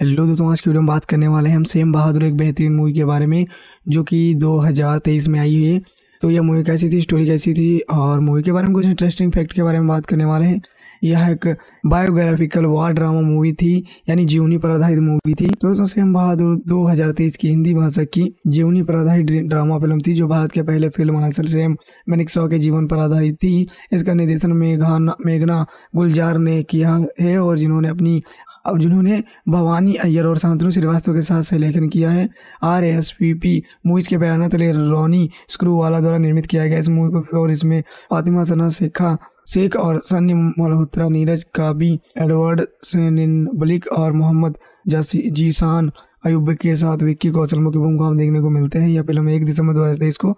Hello दोस्तों, आज की वीडियो में बात करने वाले हैं हम सेम बहादुर एक बेहतरीन मूवी के बारे में, जो कि 2023 में आई हुई है। तो यह मूवी कैसी थी स्टोरी कैसी थी, और मूवी के बारे में कुछ इंटरेस्टिंग फैक्ट के बारे में बात करने वाले हैं। यह एक बायोग्राफिकल वार ड्रामा मूवी थी, यानी जीवनी पर आधारित मूवी थी दोस्तों, सेम बहादुर 2023 की हिंदी भाषा की जीवनी पर आधारित ड्रामा फ़िल्म थी, जो भारत के पहले फ़िल्म हासिल सेम मैनिक शॉ के जीवन पर आधारित थी। इसका निर्देशन मेघाना, मेघना गुलजार ने किया है, और जिन्होंने अपनी और जिन्होंने भवानी अय्यर और शांतनु श्रीवास्तव के साथ सहलेखन किया है R S P P movies के बयान तले रोनी स्क्रू वाला द्वारा निर्मित किया गया इस मूवी को और इसमें फातिमा सना शेखा शेख और सन्नी मल्होत्रा, नीरज काबी, एडवर्ड बलिक और मोहम्मद जसी जीसान अयुब के साथ विक्की कौशल मुख्य भूमिका हम देखने को मिलते हैं। यह फ़िल्म एक दिसंबर दो हज़ार तेईस को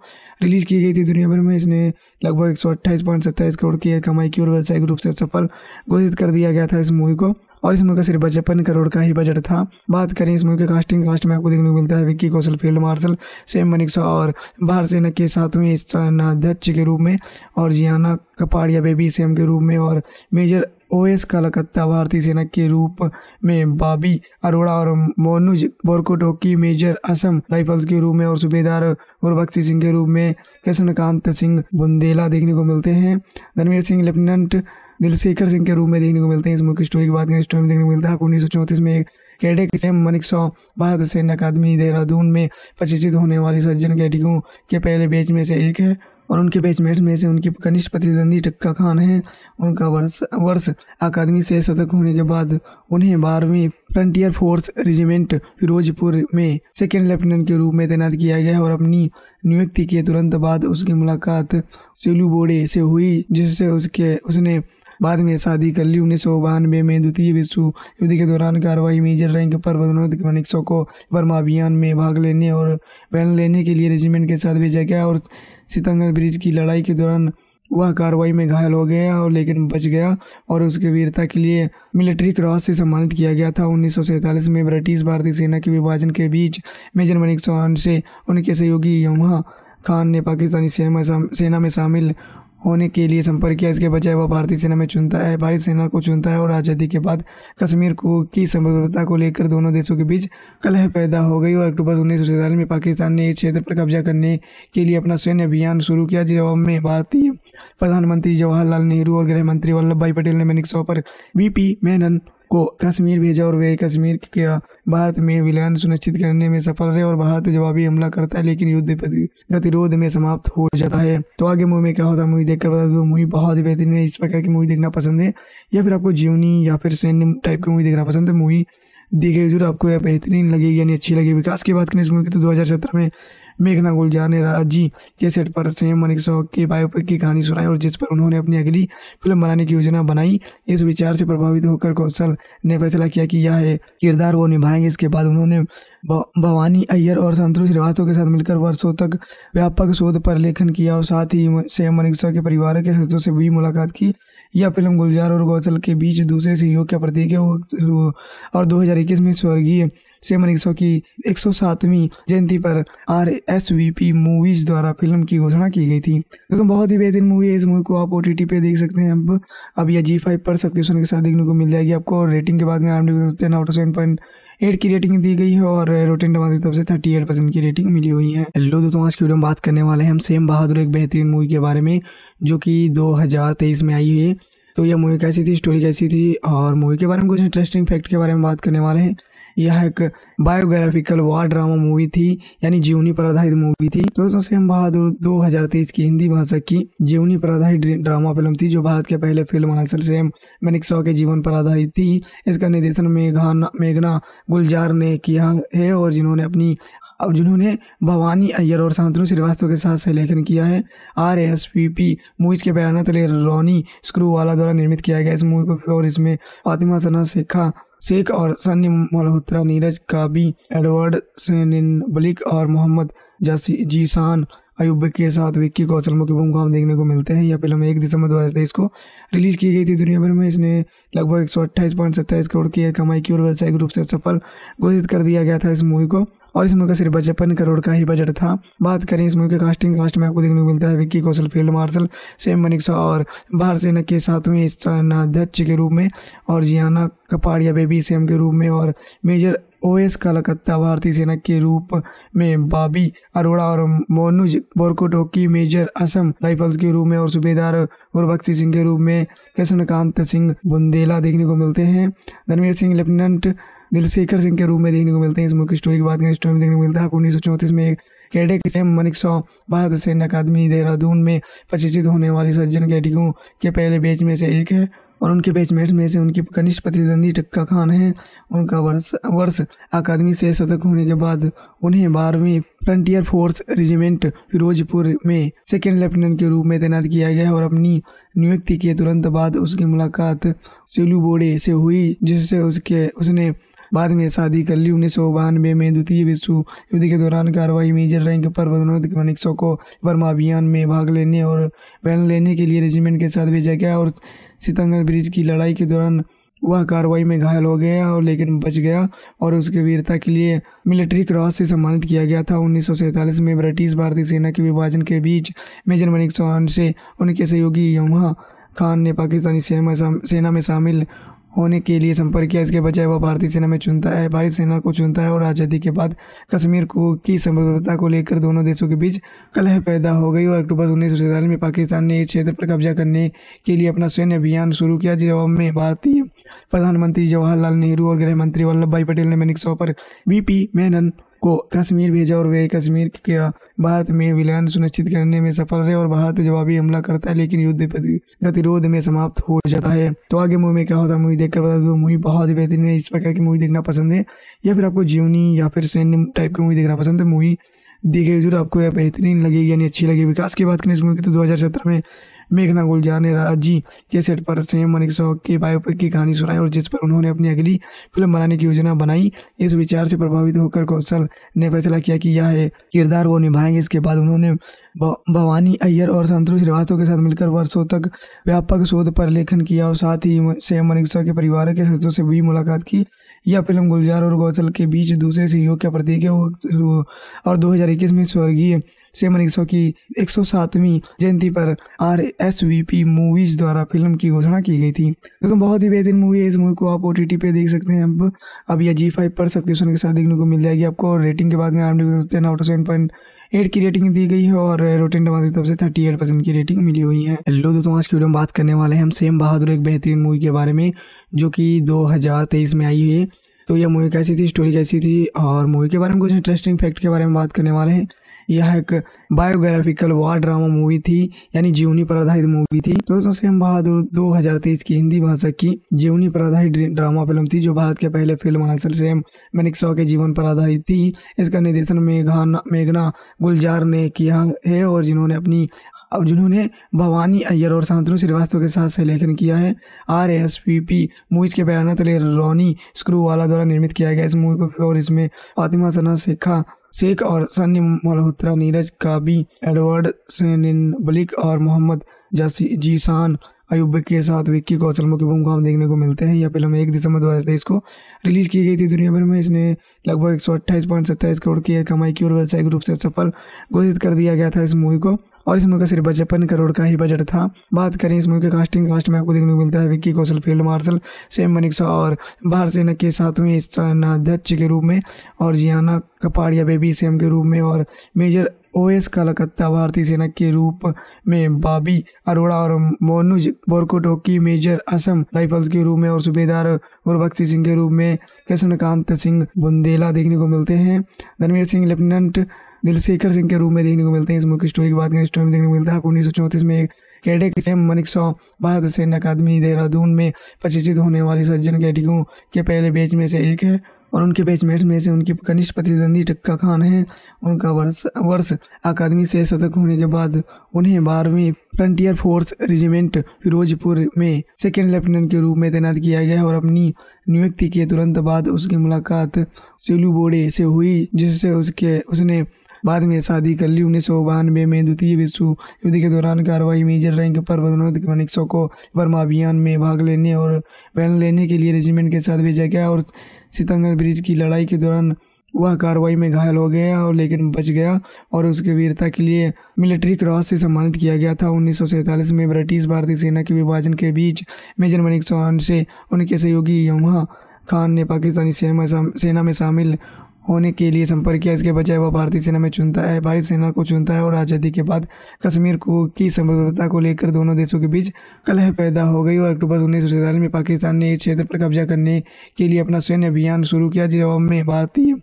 रिलीज़ की गई थी दुनिया भर में। इसने लगभग एक सौ अट्ठाईस पॉइंट सत्ताईस करोड़ की कमाई की और व्यावसायिक रूप से सफल घोषित कर दिया गया था इस मूवी को। और इस मूवी का सिर्फ़ पचपन करोड़ का ही बजट था। बात करें इस मूवी के कास्टिंग कास्ट में आपको देखने को मिलता है Vicky Kaushal, field marshal Sam Manekshaw और भारत सेना के सातवें सेनाध्यक्ष के रूप में और जियाना कपाड़िया बेबी सेम के रूप में और मेजर ओ एस कलकत्ता भारतीय सेना के रूप में बाबी अरोड़ा और मोनुज बोरकोटोकी मेजर असम राइफल्स के रूप में और सूबेदार गुरबख्शी सिंह के रूप में कृष्णकांत सिंह बुंदेला देखने को मिलते हैं। धनवीर सिंह, लेफ्टिनेंट दिलशेखर सिंह के रूप में देखने को मिलते हैं। इस मुख्य स्टोरी की बात करें स्टोरी में देखने को मिलता है उन्नीस सौ चौंतीस में कैडेट सेम मनिक सौ भारत सैन्य अकादमी, देहरादून में प्रशिक्षित होने वाली सज्जन कैडिकों के पहले बैच में से एक है और उनके बैचमेट में से उनके कनिष्ठ प्रतिद्वंदी टक्का खान है। उनका वर्ष वर्ष अकादमी से शतक होने के बाद उन्हें बारहवीं फ्रंटियर फोर्स रेजिमेंट फिरोजपुर में सेकेंड लेफ्टिनेंट के रूप में तैनात किया गया और अपनी नियुक्ति के तुरंत बाद उसकी मुलाकात सेलू बोडे से हुई, जिससे उसके, उसने बाद में शादी कर ली। उन्नीस सौ बानवे में द्वितीय विश्व युद्ध के दौरान कार्रवाई मेजर रैंक पर मनिक्सो को बर्मा अभियान में भाग लेने और बैन लेने के लिए रेजिमेंट के साथ भेजा गया और सितंगर ब्रिज की लड़ाई के दौरान वह कार्रवाई में घायल हो गया और लेकिन बच गया और उसके वीरता के लिए मिलिट्री क्रॉस से सम्मानित किया गया था। उन्नीस सौ सैंतालीस में ब्रिटिश भारतीय सेना के विभाजन के बीच मेजर मनिक चौहान से उनके सहयोगी यमुहा खान ने पाकिस्तानी सेना में शामिल होने के लिए संपर्क किया। इसके बजाय वह भारतीय सेना में चुनता है, भारतीय सेना को चुनता है और आज़ादी के बाद कश्मीर को की संप्रभुता को लेकर दोनों देशों के बीच कलह पैदा हो गई और अक्टूबर उन्नीस सौ सैंतालीस में पाकिस्तान ने इस क्षेत्र पर कब्जा करने के लिए अपना सैन्य अभियान शुरू किया, जवाब में भारतीय प्रधानमंत्री जवाहरलाल नेहरू और गृह मंत्री वल्लभ भाई पटेल ने मैनिक पर वीपी मेनन को कश्मीर भेजा और वे कश्मीर के भारत में विलयन सुनिश्चित करने में सफल रहे और भारत जवाबी हमला करता है, लेकिन युद्ध गतिरोध में समाप्त हो जाता है। तो आगे मूवी में क्या होता है मूवी देखकर बता दो। मूवी बहुत ही बेहतरीन है, इस प्रकार की मूवी देखना पसंद है। या फिर आपको जीवनी या फिर सैन्य टाइप की मूवी देखना पसंद है मूवी देखिए। ज़रूर आपको यह बेहतरीन लगेगी, यानी अच्छी लगेगी। विकास की बात करें इस मूवी की तो 2017 में मेघना गुलजार ने राज़ी के सेट पर सेम मनिक शॉ के बायोपिक की कहानी सुनाई और जिस पर उन्होंने अपनी अगली फ़िल्म बनाने की योजना बनाई, इस विचार से प्रभावित होकर कौशल ने फैसला किया कि यह किरदार वो निभाएँगे। इसके बाद उन्होंने भवानी अय्यर और संतोष श्रीवास्तव के साथ मिलकर वर्षों तक व्यापक शोध पर लेखन किया और साथ ही सेम मनिक के परिवार के सदस्यों से भी मुलाकात की। यह फ़िल्म गुलजार और कौशल के बीच दूसरे सहयोग का प्रतीक है। और 2021 में स्वर्गीय सेमन एक की एक सौ सातवीं जयंती पर R S V P movies द्वारा फ़िल्म की घोषणा की गई थी। दोस्तों, बहुत ही बेहतरीन मूवी है। इस मूवी को आप ओ टी टी पे देख सकते हैं। अब अब यह जी फाइव पर सब्सक्रिप्शन के साथ देखने को मिल जाएगी आपको रेटिंग के बाद में ten out of seven point eight की रेटिंग दी गई है और रोटेन टमाटर की तरफ़ से थर्टी एट परसेंट की रेटिंग मिली हुई है। हेलो दोस्तों, आज की वीडियो में बात करने वाले हैं हम सेम बहादुर एक बेहतरीन मूवी के बारे में, जो कि 2023 में आई हुई है। तो यह मूवी कैसी थी? स्टोरी कैसी थी? और मूवी के बारे में कुछ इंटरेस्टिंग फैक्ट के बारे में बात करने वाले हैं। यह एक बायोग्राफिकल वार ड्रामा मूवी थी, यानी जीवनी पर आधारित मूवी थी। दोस्तों, सेम बहादुर 2023 की हिंदी भाषा की जीवनी पर आधारित ड्रामा फ़िल्म थी, जो भारत के पहले फ़िल्म हासिल सेम मैनिक शॉ के जीवन पर आधारित थी। इसका निर्देशन मेघाना, मेघना गुलजार ने किया है और जिन्होंने अपनी, और जिन्होंने भवानी अय्यर और शांतनु श्रीवास्तव के साथ सहलेखन किया है। R S P P movies के बयान तले रोनी स्क्रू वाला द्वारा निर्मित किया गया इस मूवी को और इसमें फातिमा सना, शेखा शेख और सन्नी मल्होत्रा नीरज काबी एडवर्ड सेनिन बलिक और मोहम्मद जसी जीसान अयुब के साथ विक्की कौशल मुख्य भूमिका हम देखने को मिलते हैं। यह फ़िल्म एक दिसंबर दो हज़ार तेईस को रिलीज़ की गई थी दुनिया भर में। इसने लगभग एक सौ अट्ठाईस पॉइंट सत्ताईस करोड़ की कमाई की और व्यवसायिक रूप से सफल घोषित कर दिया गया था इस मूवी को। और इस मूवी का सिर्फ़ पचपन करोड़ का ही बजट था। बात करें इस मूवी के कास्टिंग कास्ट में आपको देखने को मिलता है Vicky Kaushal, field marshal, Sam Manekshaw और भारत सेना के सातवें सेनाध्यक्ष के रूप में और जियाना कपाड़िया, बेबी सेम के रूप में और मेजर ओ एस कलकत्ता भारतीय सेना के रूप में बाबी अरोड़ा और मोनुज बोरकोटोकी, मेजर असम राइफल्स के रूप में और सूबेदार गुरबख्शी सिंह के रूप में कृष्णकांत सिंह बुंदेला देखने को मिलते हैं। रणवीर सिंह, लेफ्टिनेंट दिलशेखर सिंह के रूप में देखने को मिलते हैं। इस मुख्य स्टोरी की बात करें स्टोरी में देखने को मिलता है। उन्नीस सौ चौंतीस में कैडेट सेम मनिक सौ भारत सैन्य अकादमी, देहरादून में प्रशिक्षित होने वाली सज्जन कैडिकों के पहले बैच में से एक है। और उनके बैचमेट में से उनकी कनिष्ठ प्रतिद्वंदी टक्का खान है। उनका वर्ष वर्ष अकादमी से शतक होने के बाद उन्हें बारहवीं फ्रंटियर फोर्स रेजिमेंट फिरोजपुर में सेकेंड लेफ्टिनेंट के रूप में तैनात किया गया और अपनी नियुक्ति के तुरंत बाद उसकी मुलाकात सेलू बोडे से हुई, जिससे उसके, उसने बाद में शादी कर ली। उन्नीस सौ बानवे में द्वितीय विश्व युद्ध के दौरान कार्रवाई मेजर रैंक पर पदोन्नत मनिक्सो को बर्मा अभियान में भाग लेने और बयान लेने के लिए रेजिमेंट के साथ भेजा गया और सितंगर ब्रिज की लड़ाई के दौरान वह कार्रवाई में घायल हो गया और लेकिन बच गया और उसके वीरता के लिए मिलिट्री क्रॉस से सम्मानित किया गया था। उन्नीस सौ सैंतालीस में ब्रिटिश भारतीय सेना के विभाजन के बीच मेजर मनिक चौहान से उनके सहयोगी यमुहा खान ने पाकिस्तानी सेना में शामिल होने के लिए संपर्क किया। इसके बजाय वह भारतीय सेना में चुनता है, भारतीय सेना को चुनता है और आज़ादी के बाद कश्मीर को की संप्रभुता को लेकर दोनों देशों के बीच कलह पैदा हो गई और अक्टूबर उन्नीस सौ सैंतालीस में पाकिस्तान ने इस क्षेत्र पर कब्जा करने के लिए अपना सैन्य अभियान शुरू किया, जवाब में भारतीय प्रधानमंत्री जवाहरलाल नेहरू और गृह मंत्री वल्लभ भाई पटेल ने मैनिक सौ पर वीपी मेनन को कश्मीर भेजा और वे कश्मीर के भारत में विलयन सुनिश्चित करने में सफल रहे और भारत जवाबी हमला करता है, लेकिन युद्ध गतिरोध में समाप्त हो जाता है। तो आगे मूवी में क्या होता है मूवी देखकर बता दो। मूवी बहुत ही बेहतरीन है, इस प्रकार की मूवी देखना पसंद है, या फिर आपको जीवनी या फिर सैन्य टाइप की मूवी देखना पसंद है। मूवी देखिए ज़रूर आपको यह बेहतरीन लगेगी, यानी अच्छी लगेगी। विकास की बात करें इस मूवी की तो दो हज़ार सत्रह में मेघना गुलजार ने राज़ी के सेट पर सेम मनिक की बायोपिक की कहानी सुनाई और जिस पर उन्होंने अपनी अगली फ़िल्म बनाने की योजना बनाई, इस विचार से प्रभावित होकर कौशल ने फैसला किया कि यह किरदार वो निभाएँगे। इसके बाद उन्होंने भवानी अय्यर और संतोष श्रीवास्तव के साथ मिलकर वर्षों तक व्यापक शोध पर लेखन किया और साथ ही सेम मनिक्सा के परिवार के सदस्यों से भी मुलाकात की। यह फ़िल्म गुलजार और गौसल के बीच दूसरे सहयोग का प्रतीक है। और 2021 में स्वर्गीय सेम मनिक्सो की एक सौ सातवीं जयंती पर R S V P movies द्वारा फ़िल्म की घोषणा की गई थी। दोस्तों, बहुत ही बेहतरीन मूवी है। इस मूवी को आप ओ टी पे देख सकते हैं। अब अब यह जी फाइव पर सब्सक्रिप्शन के साथ देखने को मिल जाएगी। आपको रेटिंग के बाद में सेवन पॉइंट एट की रेटिंग दी गई है और रोटेन टमाटर की तरफ़ से थर्टी एट परसेंट की रेटिंग मिली हुई है। हेलो दोस्तों, आज की वीडियो में बात करने वाले हैं हम सेम बहादुर एक बेहतरीन मूवी के बारे में, जो कि 2023 में आई हुई है। तो यह मूवी कैसी थी? स्टोरी कैसी थी? और मूवी के बारे में कुछ इंटरेस्टिंग फैक्ट के बारे में बात करने वाले हैं। यह एक बायोग्राफिकल वार ड्रामा मूवी थी, यानी जीवनी पर आधारित मूवी थी। दोस्तों सेम बहादुर 2023 की हिंदी भाषा की जीवनी पर आधारित ड्रामा फ़िल्म थी, जो भारत के पहले फ़िल्म हासिल सेम मैनिक शॉ के जीवन पर आधारित थी। इसका निर्देशन मेघाना, मेघना गुलजार ने किया है और जिन्होंने अपनी, और जिन्होंने भवानी अय्यर और शांतनु श्रीवास्तव के साथ सहलेखन किया है। R S P P movies के बयान तले रोनी स्क्रू वाला द्वारा निर्मित किया गया इस मूवी को और इसमें फातिमा सना, शेखा शेख और सन्य मल्होत्रा नीरज काबी एडवर्ड बलिक और मोहम्मद जासी जीसान अयुब के साथ विक्की कौशल मुख्य भूमिका में देखने को मिलते हैं। यह फ़िल्म एक दिसंबर दो हज़ार तेईस को रिलीज़ की गई थी दुनिया भर में। इसने लगभग एक सौ अट्ठाईस पॉइंट सत्ताईस करोड़ की कमाई की और व्यावसायिक रूप से सफल घोषित कर दिया गया था इस मूवी को। और इस मूवी का सिर्फ़ पचपन करोड़ का ही बजट था। बात करें इस मूवी के कास्टिंग कास्ट में आपको देखने को मिलता है Vicky Kaushal, field marshal, Sam Manekshaw और भारत सेना के सातवें सेनाध्यक्ष के रूप में और जियाना कपाड़िया बेबी सेम के रूप में और मेजर ओ एस कलकत्ता भारतीय सेना के रूप में बाबी अरोड़ा और मोनुज बोरकोटोकी, मेजर असम राइफल्स के रूप में और सूबेदार गुरबख्शी सिंह के रूप में कृष्णकांत सिंह बुंदेला देखने को मिलते हैं। रणवीर सिंह, लेफ्टिनेंट दिलशेखर सिंह के रूप में देखने को मिलते हैं। इस मुख्य स्टोरी की बात करें स्टोरी में देखने को मिलता है आपको उन्नीस सौ चौंतीस में एक कैडेट सेम मनिक सौ भारत सैन्य अकादमी देहरादून में प्रशिक्षित होने वाली सज्जन कैडिकों के पहले बैच में से एक है और उनके बैचमेट में से उनकी कनिष्ठ प्रतिद्वंदी टक्का खान है। उनका वर्ष वर्ष अकादमी से शतक होने के बाद उन्हें बारहवीं फ्रंटियर फोर्स रेजिमेंट फिरोजपुर में सेकेंड लेफ्टिनेंट के रूप में तैनात किया गया और अपनी नियुक्ति के तुरंत बाद उसकी मुलाकात सेलू बोडे से हुई, जिससे उसके, उसने बाद में शादी कर ली। उन्नीस सौ बानवे में द्वितीय विश्व युद्ध के दौरान कार्रवाई मेजर रैंक पर पदोन्नत मनिक्सो को बर्मा अभियान में भाग लेने और बैन लेने के लिए रेजिमेंट के साथ भेजा गया और सितंगर ब्रिज की लड़ाई के दौरान वह कार्रवाई में घायल हो गया और लेकिन बच गया और उसकी वीरता के लिए मिलिट्री क्रॉस से सम्मानित किया गया था। उन्नीस सौ सैंतालीस में ब्रिटिश भारतीय सेना के विभाजन के बीच मेजर मनिक चौहान से उनके सहयोगी यमुहा खान ने पाकिस्तानी सेना में शामिल होने के लिए संपर्क किया। इसके बजाय वह भारतीय सेना में चुनता है, भारतीय सेना को चुनता है और आज़ादी के बाद कश्मीर को, की संप्रभुता को लेकर दोनों देशों के बीच कलह पैदा हो गई और अक्टूबर उन्नीस सौ सैंतालीस में पाकिस्तान ने इस क्षेत्र पर कब्जा करने के लिए अपना सैन्य अभियान शुरू किया जवाब में भारतीय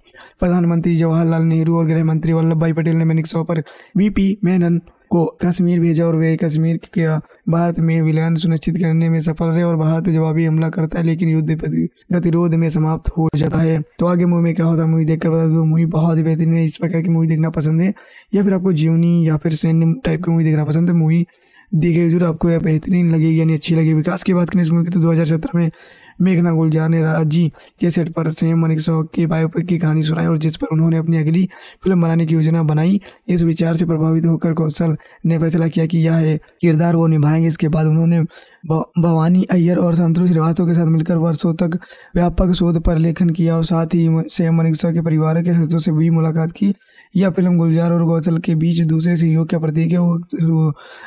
प्रधानमंत्री जवाहरलाल नेहरू और गृह मंत्री वल्लभ भाई पटेल ने मैनिक पर वी पी मेनन को कश्मीर भेजा और वे कश्मीर के भारत में विलयन सुनिश्चित करने में सफल रहे और भारत जवाबी हमला करता है, लेकिन युद्ध गतिरोध में समाप्त हो जाता है। तो आगे मूवी में क्या होता है, मूवी देखकर बता दो। मूवी बहुत ही बेहतरीन है, इस प्रकार की मूवी देखना पसंद है, या फिर आपको जीवनी या फिर सैन्य टाइप की मूवी देखना पसंद है। मूवी देखिए, ज़रूर आपको यह बेहतरीन लगेगी, यानी अच्छी लगेगी। विकास की बात करें इस मूवी की तो दो हज़ार सत्रह में मेघना गुलजार ने राज़ी के सेट पर सेम मनिक शौक के बायोपिक की कहानी सुनाई और जिस पर उन्होंने अपनी अगली फ़िल्म बनाने की योजना बनाई, इस विचार से प्रभावित होकर कौशल ने फैसला किया कि यह किरदार वो निभाएँगे। इसके बाद उन्होंने भवानी अय्यर और संतोष श्रीवास्तव के साथ मिलकर वर्षों तक व्यापक शोध पर लेखन किया और साथ ही सेम मनिक के परिवार के सदस्यों से भी मुलाकात की। यह फ़िल्म गुलजार और गौसल के बीच दूसरे सहयोग का प्रतीक है।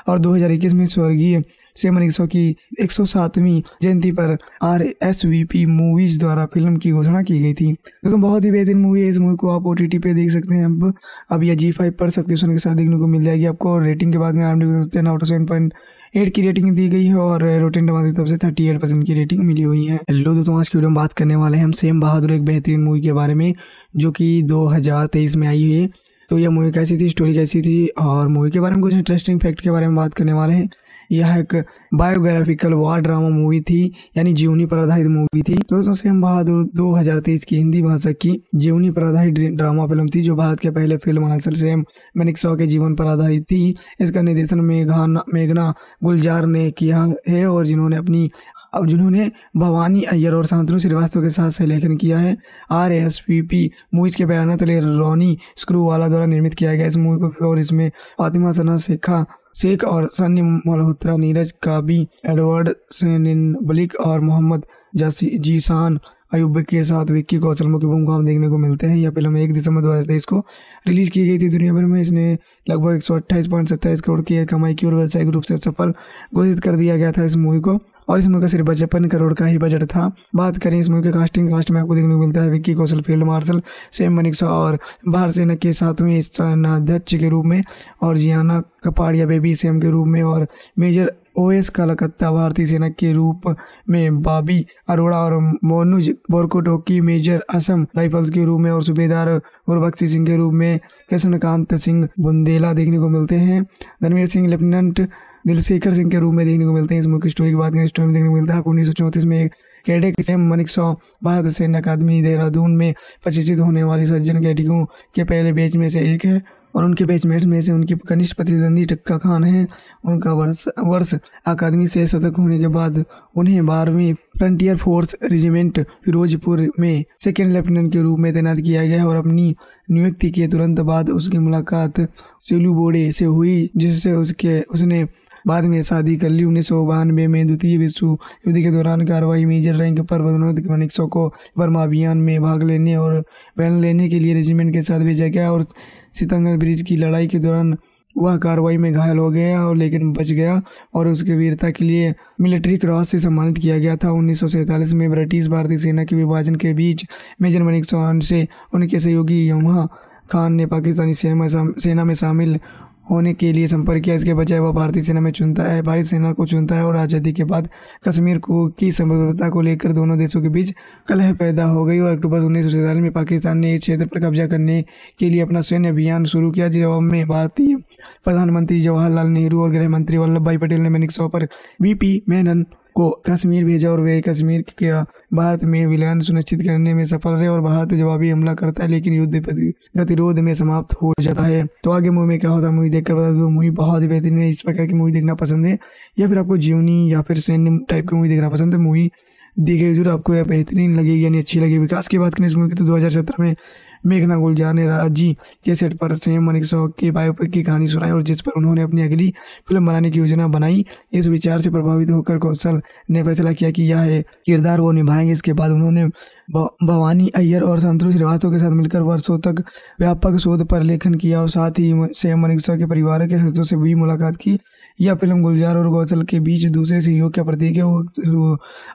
और 2021 में स्वर्गीय से मनीषो की एक सौ सातवीं जयंती पर R S V P movies द्वारा फ़िल्म की घोषणा की गई थी। दोस्तों, बहुत ही बेहतरीन मूवी है। इस मूवी को आप ओ टी पे देख सकते हैं। अब अब यह जी फाइव पर सब्सक्रिप्शन के साथ देखने को मिल जाएगी आपको। रेटिंग के बाद आउट सेवन पॉइंट एट की रेटिंग दी गई है और रोटेन टमाटर की तरफ़ से थर्टी एट परसेंट की रेटिंग मिली हुई है। हेलो दोस्तों, आज की वीडियो में बात करने वाले हैं हम सेम बहादुर एक बेहतरीन मूवी के बारे में, जो कि दो हज़ार तेईस में आई हुई है। तो यह मूवी कैसी थी? स्टोरी कैसी थी? और मूवी के बारे में कुछ इंटरेस्टिंग फैक्ट के बारे में बात करने वाले हैं। यह एक बायोग्राफिकल वार ड्रामा मूवी थी, यानी जीवनी पर आधारित मूवी थी। दोस्तों सेम बहादुर 2023 की हिंदी भाषा की जीवनी पर आधारित ड्रामा फ़िल्म थी, जो भारत के पहले फ़िल्म हासिल सेम मैनिक शॉ के जीवन पर आधारित थी। इसका निर्देशन मेघाना मेघना गुलजार ने किया है और जिन्होंने अपनी और जिन्होंने भवानी अय्यर और शांतनु श्रीवास्तव के साथ लेखन किया है। R S P P movies के बयान तले रोनी स्क्रू वाला द्वारा निर्मित किया गया इस मूवी को और इसमें फातिमा सना, शेखा शेख और सन्नी मल्होत्रा नीरज काबी एडवर्ड बलिक और मोहम्मद जासी जीसान अयुब के साथ विक्की कौशल मुख्य भूमिका में देखने को मिलते हैं। यह फ़िल्म एक दिसंबर दो हज़ार तेईस को रिलीज़ की गई थी दुनिया भर में। इसने लगभग एक सौ अट्ठाईस पॉइंट सत्ताईस करोड़ की कमाई की और व्यावसायिक रूप से सफल घोषित कर दिया गया था इस मूवी को। और इस मूवी का सिर्फ़ पचपन करोड़ का ही बजट था। बात करें इस मूवी के कास्टिंग कास्ट में आपको देखने को मिलता है Vicky Kaushal, field marshal, Sam Manekshaw और भारत सेना के सातवें सेनाध्यक्ष के रूप में और जियाना कपाड़िया बेबी सेम के रूप में और मेजर ओएस कलकत्ता भारतीय सेना के रूप में बाबी अरोड़ा और मोनुज बोरकोटोकी मेजर असम राइफल्स के रूप में और सूबेदार गुरबख्शी सिंह के रूप में कृष्णकांत सिंह बुंदेला देखने को मिलते हैं। धर्मवीर सिंह, लेफ्टिनेंट दिलशेखर सिंह के रूप में देखने को मिलते हैं। इस मुख्य स्टोरी की बात करें स्टोरी में देखने को मिलता है उन्नीस सौ चौंतीस में एक कैडेट सेम मनिक सौ, भारत सैन्य अकादमी देहरादून में प्रशिक्षित होने वाली सज्जन कैडियों के पहले बैच में से एक है और उनके बैचमेट में से उनकी कनिष्ठ प्रतिद्वंदी टक्का खान है। उनका वर्ष वर्ष अकादमी से शतक होने के बाद उन्हें बारहवीं फ्रंटियर फोर्स रेजिमेंट फिरोजपुर में सेकेंड लेफ्टिनेंट के रूप में तैनात किया गया और अपनी नियुक्ति के तुरंत बाद उसकी मुलाकात सेलू बोडे से हुई, जिससे उसके, उसने बाद में शादी कर ली। उन्नीस सौ बानवे में द्वितीय विश्व युद्ध के दौरान कार्रवाई मेजर रैंक पर मनिक्सो को बर्मा अभियान में भाग लेने और बैन लेने के लिए रेजिमेंट के साथ भेजा गया और सितंगर ब्रिज की लड़ाई के दौरान वह कार्रवाई में घायल हो गया और लेकिन बच गया और उसके वीरता के लिए मिलिट्री क्रॉस से सम्मानित किया गया था। उन्नीस सौ सैंतालीस में ब्रिटिश भारतीय सेना के विभाजन के बीच मेजर मनिक चौहान से उनके सहयोगी यमुहा खान ने पाकिस्तानी सेना में शामिल होने के लिए संपर्क किया। इसके बजाय वह भारतीय सेना में चुनता है, भारतीय सेना को चुनता है और आज़ादी के बाद कश्मीर को, की संप्रभुता को लेकर दोनों देशों के बीच कलह पैदा हो गई और अक्टूबर उन्नीस सौ सैंतालीस में पाकिस्तान ने इस क्षेत्र पर कब्जा करने के लिए अपना सैन्य अभियान शुरू किया जवाब में भारतीय प्रधानमंत्री जवाहरलाल नेहरू और गृह मंत्री वल्लभ भाई पटेल ने मैनिक पर वीपी मेनन को कश्मीर भेजा और वे कश्मीर के भारत में विलयन सुनिश्चित करने में सफल रहे और भारत जवाबी हमला करता है, लेकिन युद्ध गतिरोध में समाप्त हो जाता है। तो आगे मूवी में क्या होता है, मूवी देखकर बता दो, मूवी बहुत ही बेहतरीन है, इस प्रकार की मूवी देखना पसंद है, या फिर आपको जीवनी या फिर सैन्य टाइप की मूवी देखना पसंद है, मूवी देखिए ज़रूर आपको यह बेहतरीन लगेगी यानी अच्छी लगेगी। विकास की बात करें इस मूवी की तो दो हज़ार सत्रह में मेघना गुलजार ने राज़ी के सेट पर सेम मनिक शॉक की बायोपिक की कहानी सुनाई और जिस पर उन्होंने अपनी अगली फ़िल्म बनाने की योजना बनाई, इस विचार से प्रभावित होकर कौशल ने फैसला किया कि यह किरदार वो निभाएँगे। इसके बाद उन्होंने भवानी अय्यर और संतोष श्रीवास्तव के साथ मिलकर वर्षों तक व्यापक शोध पर लेखन किया और साथ ही सेम मनिक के परिवार के सदस्यों से भी मुलाकात की। यह फ़िल्म गुलजार और गौसल के बीच दूसरे सहयोग का प्रतीक है।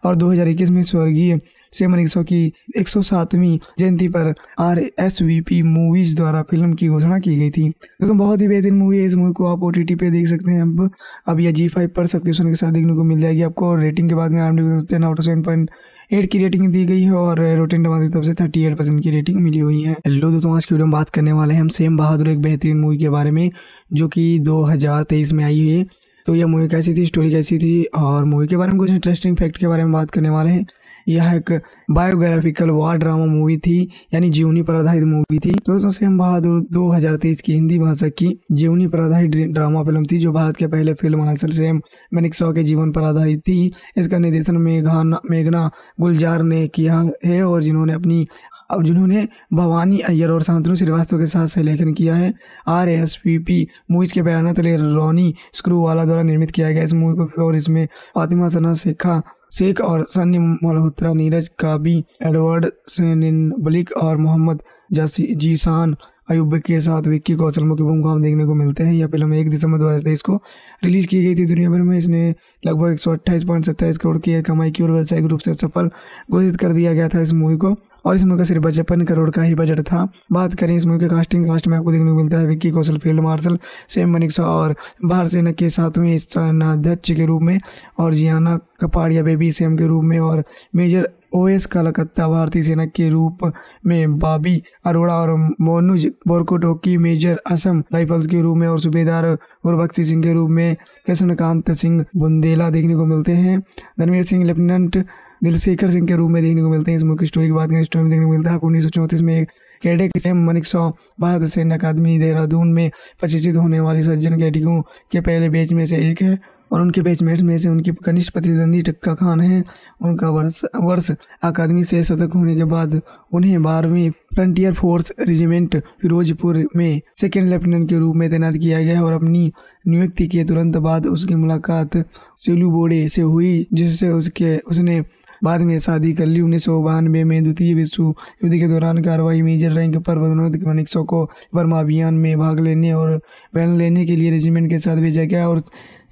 और 2021 में स्वर्गीय सेम मनिक की एक सौ सातवीं जयंती पर R S V P movies द्वारा फ़िल्म की घोषणा की गई थी। दोस्तों, बहुत ही बेहतरीन मूवी है। इस मूवी को आप ओ टी पे देख सकते हैं। अब अब यह जी फाइव पर सब्सक्रिप्शन के साथ देखने को मिल जाएगी आपको रेटिंग के बाद में आउट सेवन पॉइंट एट की रेटिंग दी गई है और रोटेन टमाटर की तरफ़ से थर्टी एट परसेंट की रेटिंग मिली हुई है। हेलो दोस्तों, आज की वीडियो में बात करने वाले हैं हम सेम बहादुर एक बेहतरीन मूवी के बारे में, जो कि 2023 में आई हुई है। तो यह मूवी कैसी थी स्टोरी कैसी थी और मूवी के बारे में कुछ इंटरेस्टिंग फैक्ट के बारे में बात करने वाले हैं। यह एक बायोग्राफिकल वार ड्रामा मूवी थी, यानी जीवनी पर आधारित मूवी थी दोस्तों सेम बहादुर 2023 की हिंदी भाषा की जीवनी पर आधारित ड्रामा फ़िल्म थी, जो भारत के पहले फ़िल्म हासिल सेम मैनिक के जीवन पर आधारित थी। इसका निर्देशन मेघाना, मेघना गुलजार ने किया है और जिन्होंने अपनी, और जिन्होंने भवानी अय्यर और शांतनु श्रीवास्तव के साथ लेखन किया है। R S P P movies के बयान तले रोनी स्क्रू वाला द्वारा निर्मित किया गया इस मूवी को, और इसमें फातिमा सना, शेखा शेख और सन्नी मल्होत्रा नीरज, काबी एडवर्ड, सेनिन बलिक और मोहम्मद जीसान अयुब के साथ विक्की कौशल मुख्य भूमिका में देखने को मिलते हैं। यह फ़िल्म एक दिसंबर दो हज़ार तेईस को रिलीज़ की गई थी दुनिया भर में। इसने लगभग एक सौ करोड़ की कमाई की और व्यावसायिक रूप से सफल घोषित कर दिया गया था इस मूवी को। और इस मूवी का सिर्फ़ पचपन करोड़ का ही बजट था। बात करें इस मूवी के कास्टिंग कास्ट में आपको देखने को मिलता है Vicky Kaushal, field marshal, Sam Manekshaw और भारत सेना के सातवें सेनाध्यक्ष के रूप में और जियाना कपाड़िया बेबी सेम के रूप में और मेजर ओएस कलकत्ता भारतीय सेना के रूप में बाबी अरोड़ा और मोनुज बोरकोटोकी मेजर असम राइफल्स के रूप में और सूबेदार गुरबख्शी सिंह के रूप में कृष्णकांत सिंह बुंदेला देखने को मिलते हैं। धनवीर सिंह, लेफ्टिनेंट दिलशेखर सिंह के रूप में देखने को मिलते हैं। इस मुख्य स्टोरी की बात करें स्टोरी में देखने को मिलता है उन्नीस सौ चौंतीस में एक के सेम मनिक सौ भारत सैन्य अकादमी, देहरादून में प्रशिक्षित होने वाली सज्जन कैडिकों के पहले बैच में से एक है। और उनके बैचमेट में से उनकी कनिष्ठ प्रतिद्वंदी टक्का खान है। उनका वर्ष वर्ष अकादमी से शतक होने के बाद उन्हें बारहवीं फ्रंटियर फोर्स रेजिमेंट फिरोजपुर में सेकेंड लेफ्टिनेंट के रूप में तैनात किया गया और अपनी नियुक्ति के तुरंत बाद उसकी मुलाकात सिलू बोडे से हुई, जिससे उसके, उसने बाद में शादी कर ली। उन्नीस सौ बानवे में द्वितीय विश्व युद्ध के दौरान कार्रवाई मेजर रैंक पर पदोन्नत मनिक्सो को बर्मा अभियान में भाग लेने और बैन लेने के लिए रेजिमेंट के साथ भेजा गया और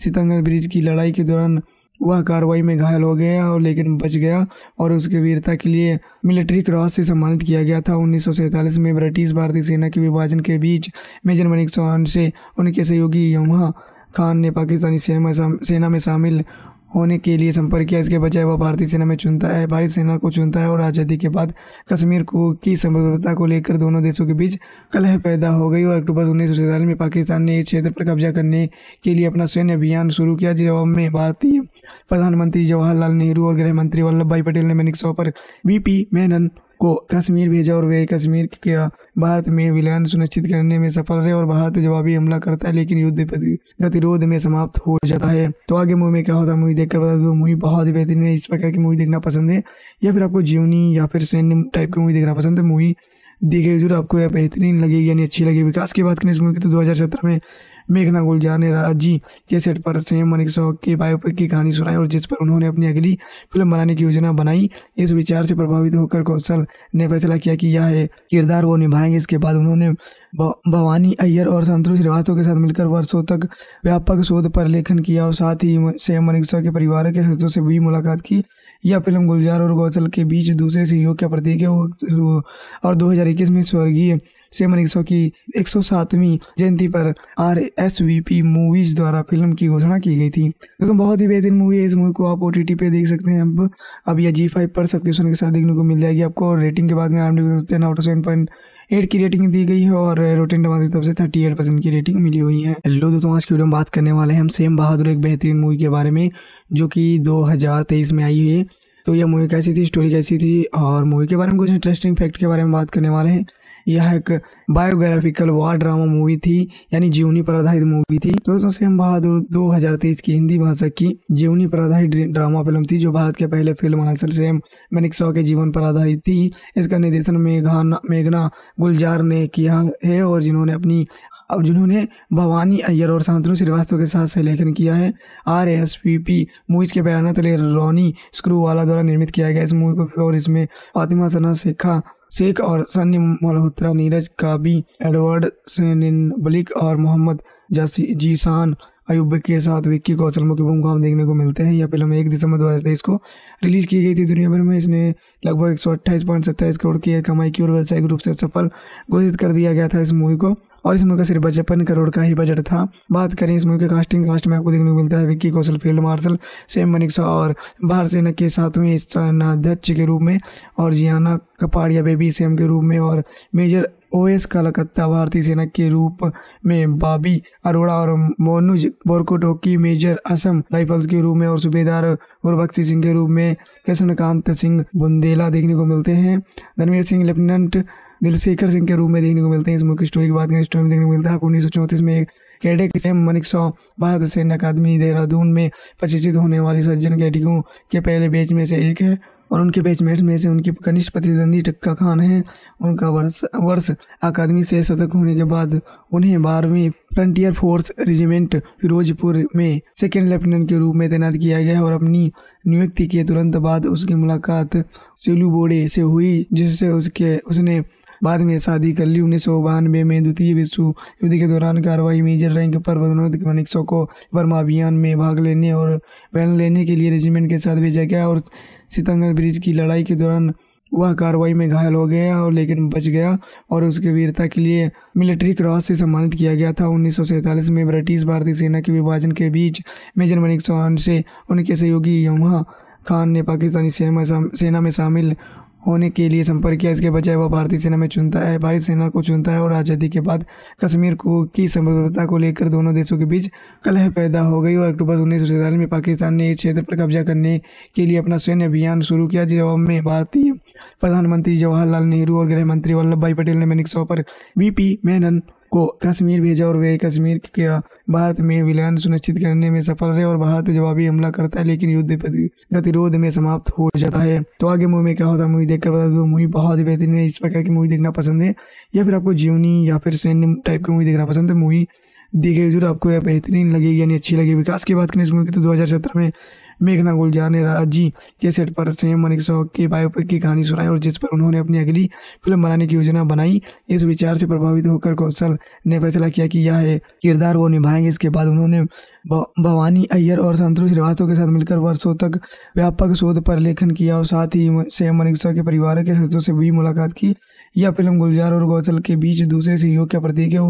सितंगर ब्रिज की लड़ाई के दौरान वह कार्रवाई में घायल हो गया और लेकिन बच गया और उसके वीरता के लिए मिलिट्री क्रॉस से सम्मानित किया गया था। उन्नीस सौ सैंतालीस में ब्रिटिश भारतीय सेना के विभाजन के बीच मेजर मनिक चौहान से उनके सहयोगी यमुहा खान ने पाकिस्तानी सेना में शामिल होने के लिए संपर्क किया। इसके बजाय वह भारतीय सेना में चुनता है भारतीय सेना को चुनता है और आज़ादी के बाद कश्मीर को की संप्रभुता को लेकर दोनों देशों के बीच कलह पैदा हो गई और अक्टूबर उन्नीस सौ सैंतालीस में पाकिस्तान ने इस क्षेत्र पर कब्जा करने के लिए अपना सैन्य अभियान शुरू किया जवाब में भारतीय प्रधानमंत्री जवाहरलाल नेहरू और गृह मंत्री वल्लभ भाई पटेल ने मैनिक पर वी पी मेनन को कश्मीर भेजा और वे कश्मीर के भारत में विलयन सुनिश्चित करने में सफल रहे और भारत जवाबी हमला करता है, लेकिन युद्ध गतिरोध में समाप्त हो जाता है। तो आगे मूवी में क्या होता है, मूवी देखकर बता दो, मूवी बहुत ही बेहतरीन है, इस प्रकार की मूवी देखना पसंद है, या फिर आपको जीवनी या फिर सैन्य टाइप की मूवी देखना पसंद है, मूवी देखिए ज़रूर आपको यह बेहतरीन लगेगी, यानी अच्छी लगेगी। विकास की बात करें इस मूवी की तो 2017 में मेघना गुलजार ने राज़ी के सेट पर सेम मनिक शॉक की बायोपिक की कहानी सुनाई और जिस पर उन्होंने अपनी अगली फ़िल्म बनाने की योजना बनाई, इस विचार से प्रभावित होकर कौशल ने फैसला किया कि यह किरदार वो निभाएँगे। इसके बाद उन्होंने भवानी अय्यर और संतोष श्रीवास्तव के साथ मिलकर वर्षों तक व्यापक शोध पर लेखन किया और साथ ही सेम मनिक्सा के परिवार के सदस्यों से भी मुलाकात की। यह फ़िल्म गुलजार और कौशल के बीच दूसरे सहयोग का प्रतीक है। और 2021 में स्वर्गीय सेम रिक्शो की एक सौ सातवीं जयंती पर R S V P movies द्वारा फ़िल्म की घोषणा की गई थी। दोस्तों, बहुत ही बेहतरीन मूवी है। इस मूवी को आप ओ टी टी पे देख सकते हैं। अब अब यह जी फाइव पर सब्सक्रिप्शन के साथ देखने को मिल जाएगी आपको। रेटिंग के बाद में ten out of seven point eight की रेटिंग दी गई है। और रोटेन टमाटर की तरफ़ से थर्टी एट परसेंट की रेटिंग मिली हुई है। हेलो दोस्तों, आज की वीडियो में बात करने वाले हैं हम सेम बहादुर एक बेहतरीन मूवी के बारे में, जो कि 2023 में आई हुई है। तो यह मूवी कैसी थी? स्टोरी कैसी थी? और मूवी के बारे में कुछ इंटरेस्टिंग फैक्ट के बारे में बात करने वाले हैं। यह एक बायोग्राफिकल वार ड्रामा मूवी थी, यानी जीवनी पर आधारित मूवी थी दोस्तों, सेम बहादुर 2023 की हिंदी भाषा की जीवनी पर आधारित ड्रामा फ़िल्म थी, जो भारत के पहले फ़िल्म हासिल सेम मैनिक के जीवन पर आधारित थी। इसका निर्देशन मेघाना मेघना गुलजार ने किया है, और जिन्होंने अपनी और जिन्होंने भवानी अय्यर और शांतनु श्रीवास्तव के साथ सहलेखन किया है। R S P P movies के बयान तले रोनी स्क्रू वाला द्वारा निर्मित किया गया इस मूवी को और इसमें फातिमा सना, शेखा शेख और सन्य मल्होत्रा नीरज काबी एडवर्ड बलिक और मोहम्मद जीसान अयुब के साथ विक्की कौशल मुख्य भूमिका में देखने को मिलते हैं। यह फ़िल्म एक दिसंबर दो हज़ार तेईस को रिलीज़ की गई थी दुनिया भर में। इसने लगभग एक सौ अट्ठाईस पॉइंट सत्ताईस करोड़ की कमाई की और व्यावसायिक रूप से सफल घोषित कर दिया गया था इस मूवी को। और इस मूवी का सिर्फ़ पचपन करोड़ का ही बजट था। बात करें इस मूवी के कास्टिंग कास्ट में आपको देखने को मिलता है Vicky Kaushal, field marshal, Sam Manekshaw और भारत सेना के सातवें सेनाध्यक्ष के रूप में और जियाना कपाड़िया बेबी सेम के रूप में और मेजर ओएस कलकत्ता भारतीय सेना के रूप में बाबी अरोड़ा और मोनुज बोरकोटोकी, मेजर असम राइफल्स के रूप में और सूबेदार गुरबख्शी सिंह के रूप में कृष्णकांत सिंह बुंदेला देखने को मिलते हैं। धनवीर सिंह, लेफ्टिनेंट दिलशेखर सिंह के रूप में देखने को मिलते हैं। इस मुख्य स्टोरी की बात करें स्टोरी में देखने को मिलता है उन्नीस सौ चौंतीस में एक कैडेट सेम मनिक सौ, भारत सैन्य अकादमी देहरादून में प्रशिक्षित होने वाले सज्जन कैडिकों के पहले बैच में से एक है और उनके बैचमेट में से उनकी कनिष्ठ प्रतिद्वंदी टक्का खान है। उनका वर्ष वर्ष अकादमी से शतक होने के बाद उन्हें बारहवीं फ्रंटियर फोर्स रेजिमेंट फिरोजपुर में सेकेंड लेफ्टिनेंट के रूप में तैनात किया गया और अपनी नियुक्ति के तुरंत बाद उसकी मुलाकात सेलू बोडे से हुई, जिससे उसके, उसने बाद में शादी कर ली। उन्नीस सौ बानवे में द्वितीय विश्व युद्ध के दौरान कार्रवाई मेजर रैंक पर विनोद मनिक्सो को बर्मा अभियान में भाग लेने और बहन लेने के लिए रेजिमेंट के साथ भेजा गया और सितंगर ब्रिज की लड़ाई के दौरान वह कार्रवाई में घायल हो गया और लेकिन बच गया और उसके वीरता के लिए मिलिट्री क्रॉस से सम्मानित किया गया था। उन्नीस सौ सैंतालीस में ब्रिटिश भारतीय सेना के विभाजन के बीच मेजर मनिक चौहान से उनके सहयोगी यमुहा खान ने पाकिस्तानी सेना में शामिल होने के लिए संपर्क किया। इसके बजाय वह भारतीय सेना में चुनता है भारतीय सेना को चुनता है और आज़ादी के बाद कश्मीर को की संप्रभुता को लेकर दोनों देशों के बीच कलह पैदा हो गई और अक्टूबर उन्नीस सौ सैंतालीस में पाकिस्तान ने इस क्षेत्र पर कब्जा करने के लिए अपना सैन्य अभियान शुरू किया जवाब में भारतीय प्रधानमंत्री जवाहरलाल नेहरू और गृह मंत्री वल्लभ भाई पटेल ने मैनिक पर वीपी मेनन को कश्मीर भेजा और वे कश्मीर के भारत में विलयन सुनिश्चित करने में सफल रहे और भारत जवाबी हमला करता है, लेकिन युद्ध गतिरोध में समाप्त हो जाता है। तो आगे मूवी में क्या होता है, मूवी देखकर बता दो, मूवी बहुत ही बेहतरीन है, इस प्रकार की मूवी देखना पसंद है। या फिर आपको जीवनी या फिर सैन्य टाइप की मूवी देखना पसंद है, मूवी देखिए, ज़रूर आपको यह बेहतरीन लगेगी यानी अच्छी लगेगी। विकास की बात करें इस मूवी की तो 2017 में मेघना गुलजार ने राज़ी के सेट पर सेम मनिक शॉ के बायोपिक की कहानी सुनाई और जिस पर उन्होंने अपनी अगली फ़िल्म बनाने की योजना बनाई, इस विचार से प्रभावित होकर कौशल ने फैसला किया कि यह किरदार वो निभाएँगे। इसके बाद उन्होंने भवानी अय्यर और संतोष श्रीवास्तव के साथ मिलकर वर्षों तक व्यापक शोध पर लेखन किया और साथ ही सेम मनिक के परिवार के सदस्यों से भी मुलाकात की। यह फ़िल्म गुलजार और गौसल के बीच दूसरे सहयोग का प्रतीक है।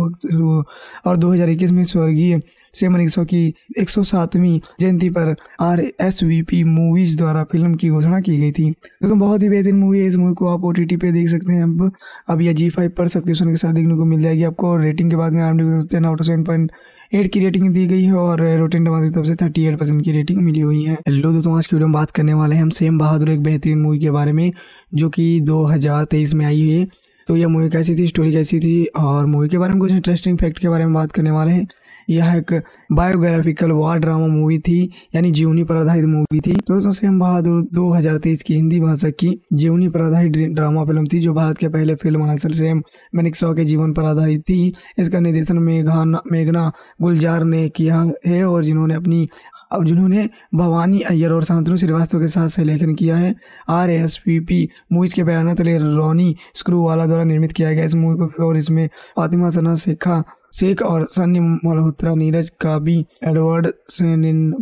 और 2021 में स्वर्गीय सेम रिक्सो की एक सौ सातवीं जयंती पर R S V P Movies द्वारा फ़िल्म की घोषणा की गई थी। दोस्तों, बहुत ही बेहतरीन मूवी है। इस मूवी को आप ओ टी टी पे देख सकते हैं। अब अब यह जी फाइव पर सब्सक्रिप्शन के साथ देखने को मिल जाएगी आपको। रेटिंग के बाद में आउट सेवन पॉइंट एट की रेटिंग दी गई है और रोटेन टमाटर की तरफ़ से थर्टी एट परसेंट की रेटिंग मिली हुई है। हेलो दोस्तों, आज की वीडियो में बात करने वाले हैं हम सेम बहादुर एक बेहतरीन मूवी के बारे में, जो कि दो हज़ार तेईस में आई हुई है। तो यह मूवी कैसी थी स्टोरी कैसी थी और मूवी के बारे में कुछ इंटरेस्टिंग फैक्ट के बारे में बात करने वाले हैं। यह एक बायोग्राफिकल वार ड्रामा मूवी थी, यानी जीवनी पर आधारित मूवी थी। दोस्तों, सेम बहादुर 2023 की हिंदी भाषा की जीवनी पर आधारित ड्रामा फ़िल्म थी, जो भारत के पहले फ़िल्म हासिल सेम मैनिक शॉ के जीवन पर आधारित थी। इसका निर्देशन मेघाना मेघना गुलजार ने किया है और जिन्होंने अपनी और जिन्होंने भवानी अय्यर और शांतनु श्रीवास्तव के साथ सहलेखन किया है। R S P P Movies के बयान तले रोनी स्क्रू वाला द्वारा निर्मित किया गया इस मूवी को और इसमें फातिमा सना, शेखा शेख और सन्नी मल्होत्रा नीरज काबी एडवर्ड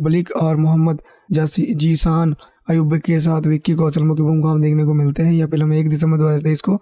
बलिक और मोहम्मद जासी जीसान अयुब के साथ विक्की कौशल मुख्य भूमिका में देखने को मिलते हैं। यह फ़िल्म एक दिसंबर दो हज़ार तेईस को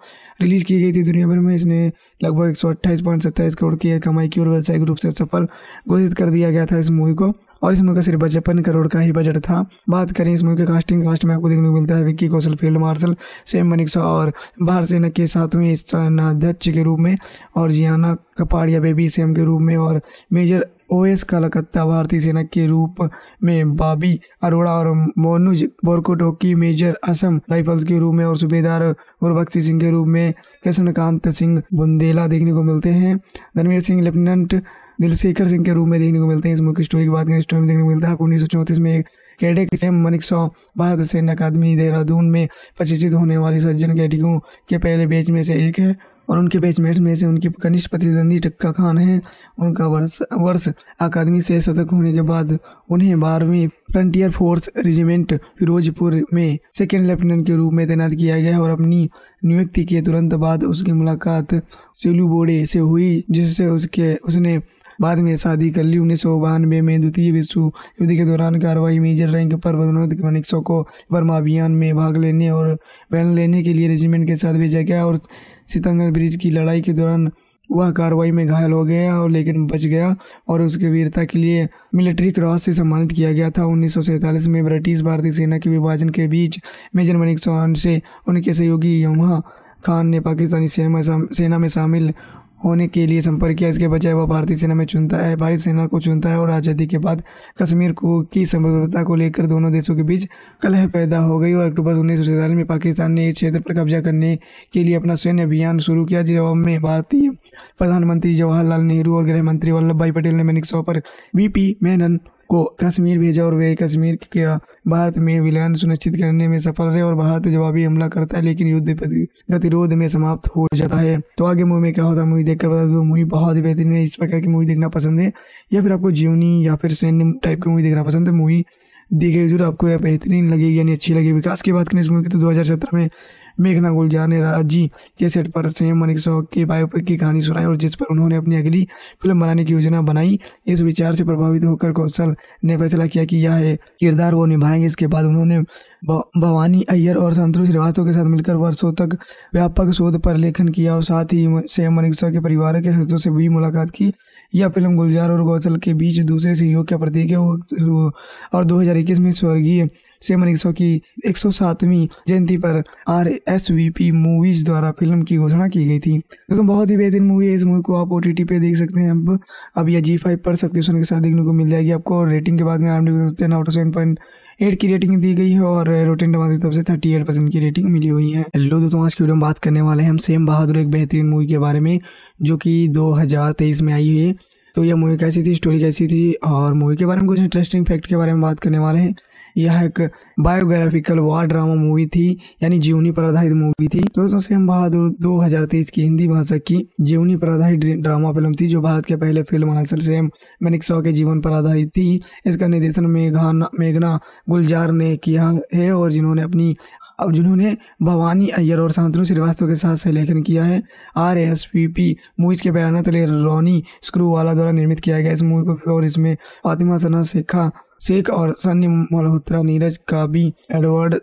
रिलीज़ की गई थी दुनिया भर में। इसने लगभग एक सौ अट्ठाईस पॉइंट सत्ताईस करोड़ की कमाई की और व्यावसायिक रूप से सफल घोषित कर दिया गया था इस मूवी को। और इस मूवी का सिर्फ़ पचपन करोड़ का ही बजट था। बात करें इस मूवी के कास्टिंग कास्ट में आपको देखने को मिलता है Vicky Kaushal, field marshal, same Manekshaw और भारत सेना के सातवें सेनाध्यक्ष के रूप में और जियाना कपाड़िया बेबी सेम के रूप में और मेजर ओएस कलकत्ता भारतीय सेना के रूप में बाबी अरोड़ा और मोनुज बोरकोटोकी, मेजर असम राइफल्स के रूप में और सूबेदार बख्शी सिंह के रूप में कृष्णकांत सिंह बुंदेला देखने को मिलते हैं। रणवीर सिंह, लेफ्टिनेंट दिलशेखर सिंह के रूप में देखने को मिलते हैं। इस मुख्य स्टोरी की बात करें स्टोरी में देखने को मिलता है उन्नीस सौ चौंतीस में कैडेट सैम मनिक सौ भारत सैन्य अकादमी, देहरादून में प्रशिक्षित होने वाली सज्जन कैडिकों के पहले बैच में से एक है और उनके बैचमेट में से उनकी कनिष्ठ प्रतिद्वंदी टक्का खान है। उनका वर्ष वर्ष अकादमी से शतक होने के बाद उन्हें बारहवीं फ्रंटियर फोर्स रेजिमेंट फिरोजपुर में सेकेंड लेफ्टिनेंट के रूप में तैनात किया गया और अपनी नियुक्ति के तुरंत बाद उसकी मुलाकात सेलू बोडे से हुई, जिससे उसके, उसने बाद में शादी कर ली। उन्नीस सौ बानवे में द्वितीय विश्व युद्ध के दौरान कार्रवाई मेजर रैंक पर पदोन्नत मनिक्सो को बर्मा अभियान में भाग लेने और बैन लेने के लिए रेजिमेंट के साथ भेजा गया और सितंगर ब्रिज की लड़ाई के दौरान वह कार्रवाई में घायल हो गया और लेकिन बच गया और उसके वीरता के लिए मिलिट्री क्रॉस से सम्मानित किया गया था। उन्नीस सौ सैंतालीस में ब्रिटिश भारतीय सेना के विभाजन के बीच मेजर मनिक चौहान से उनके सहयोगी यमुहा खान ने पाकिस्तानी सेना में शामिल होने के लिए संपर्क किया। इसके बजाय वह भारतीय सेना में चुनता है भारतीय सेना को चुनता है और आज़ादी के बाद कश्मीर को की संप्रभुता को लेकर दोनों देशों के बीच कलह पैदा हो गई और अक्टूबर उन्नीस सौ सैंतालीस में पाकिस्तान ने इस क्षेत्र पर कब्जा करने के लिए अपना सैन्य अभियान शुरू किया। जवाब में भारतीय प्रधानमंत्री जवाहरलाल नेहरू और गृह मंत्री वल्लभ भाई पटेल ने मैनिक पर वीपी मेनन को कश्मीर भेजा और वे कश्मीर के भारत में विलयन सुनिश्चित करने में सफल रहे और भारत जवाबी हमला करता है, लेकिन युद्ध गतिरोध में समाप्त हो जाता है। तो आगे मूवी में क्या होता है मूवी देखकर बता दो मूवी बहुत ही बेहतरीन है, इस प्रकार की मूवी देखना पसंद है, या फिर आपको जीवनी या फिर सैन्य टाइप की मूवी देखना पसंद है मूवी देखिए ज़रूर आपको यह बेहतरीन लगेगी, यानी अच्छी लगेगी। विकास की बात करें इस मूवी की तो 2017 में मेघना गुलजार ने राज़ी के सेट पर सेम मनिक सौ के बायोपिक की कहानी सुनाई और जिस पर उन्होंने अपनी अगली फ़िल्म बनाने की योजना बनाई, इस विचार से प्रभावित होकर कौशल ने फैसला किया कि यह किरदार वो निभाएँगे। इसके बाद उन्होंने भवानी अय्यर और संतोष श्रीवास्तव के साथ मिलकर वर्षों तक व्यापक शोध पर लेखन किया और साथ ही सेम मनिक के परिवार के सदस्यों से भी मुलाकात की। यह फ़िल्म गुलजार और गौसल के बीच दूसरे सहयोग का प्रतीक है। और 2021 में स्वर्गीय सेमन एक की एक सौ सातवीं जयंती पर R S V P Movies द्वारा फ़िल्म की घोषणा की गई थी। दोस्तों, बहुत ही बेहतरीन मूवी है। इस मूवी को आप ओ टी पे देख सकते हैं। अब अब यह जी फाइव पर सब्सक्रिप्शन के साथ देखने को मिल जाएगी। आपको रेटिंग के बाद में ten out of seven point eight की रेटिंग दी गई है और रोटेन टमाटर की तरफ़ से थर्टी एट परसेंट की रेटिंग मिली हुई है। हेलो दोस्तों, आज की वीडियो में बात करने वाले हैं हम सेम बहादुर एक बेहतरीन मूवी के बारे में, जो कि 2023 में आई हुई है। तो यह मूवी कैसी थी स्टोरी कैसी थी और मूवी के बारे में कुछ इंटरेस्टिंग फैक्ट के बारे में बात करने वाले हैं। यह एक बायोग्राफिकल वार ड्रामा मूवी थी, यानी जीवनी पर आधारित मूवी थी। दोस्तों, सेम बहादुर 2023 की हिंदी भाषा की जीवनी पर आधारित ड्रामा फ़िल्म थी, जो भारत के पहले फ़िल्म हासिल सेम मैनिक शॉ के जीवन पर आधारित थी। इसका निर्देशन मेघाना, मेघना गुलजार ने किया है, और जिन्होंने अपनी, और जिन्होंने भवानी अय्यर और शांतनु श्रीवास्तव के साथ सहलेखन किया है। R S P P Movies के बयान तले रोनी स्क्रू वाला द्वारा निर्मित किया गया इस मूवी को, और इसमें फातिमा सना, शेखा शेख और सन्नी मल्होत्रा नीरज, काबी एडवर्ड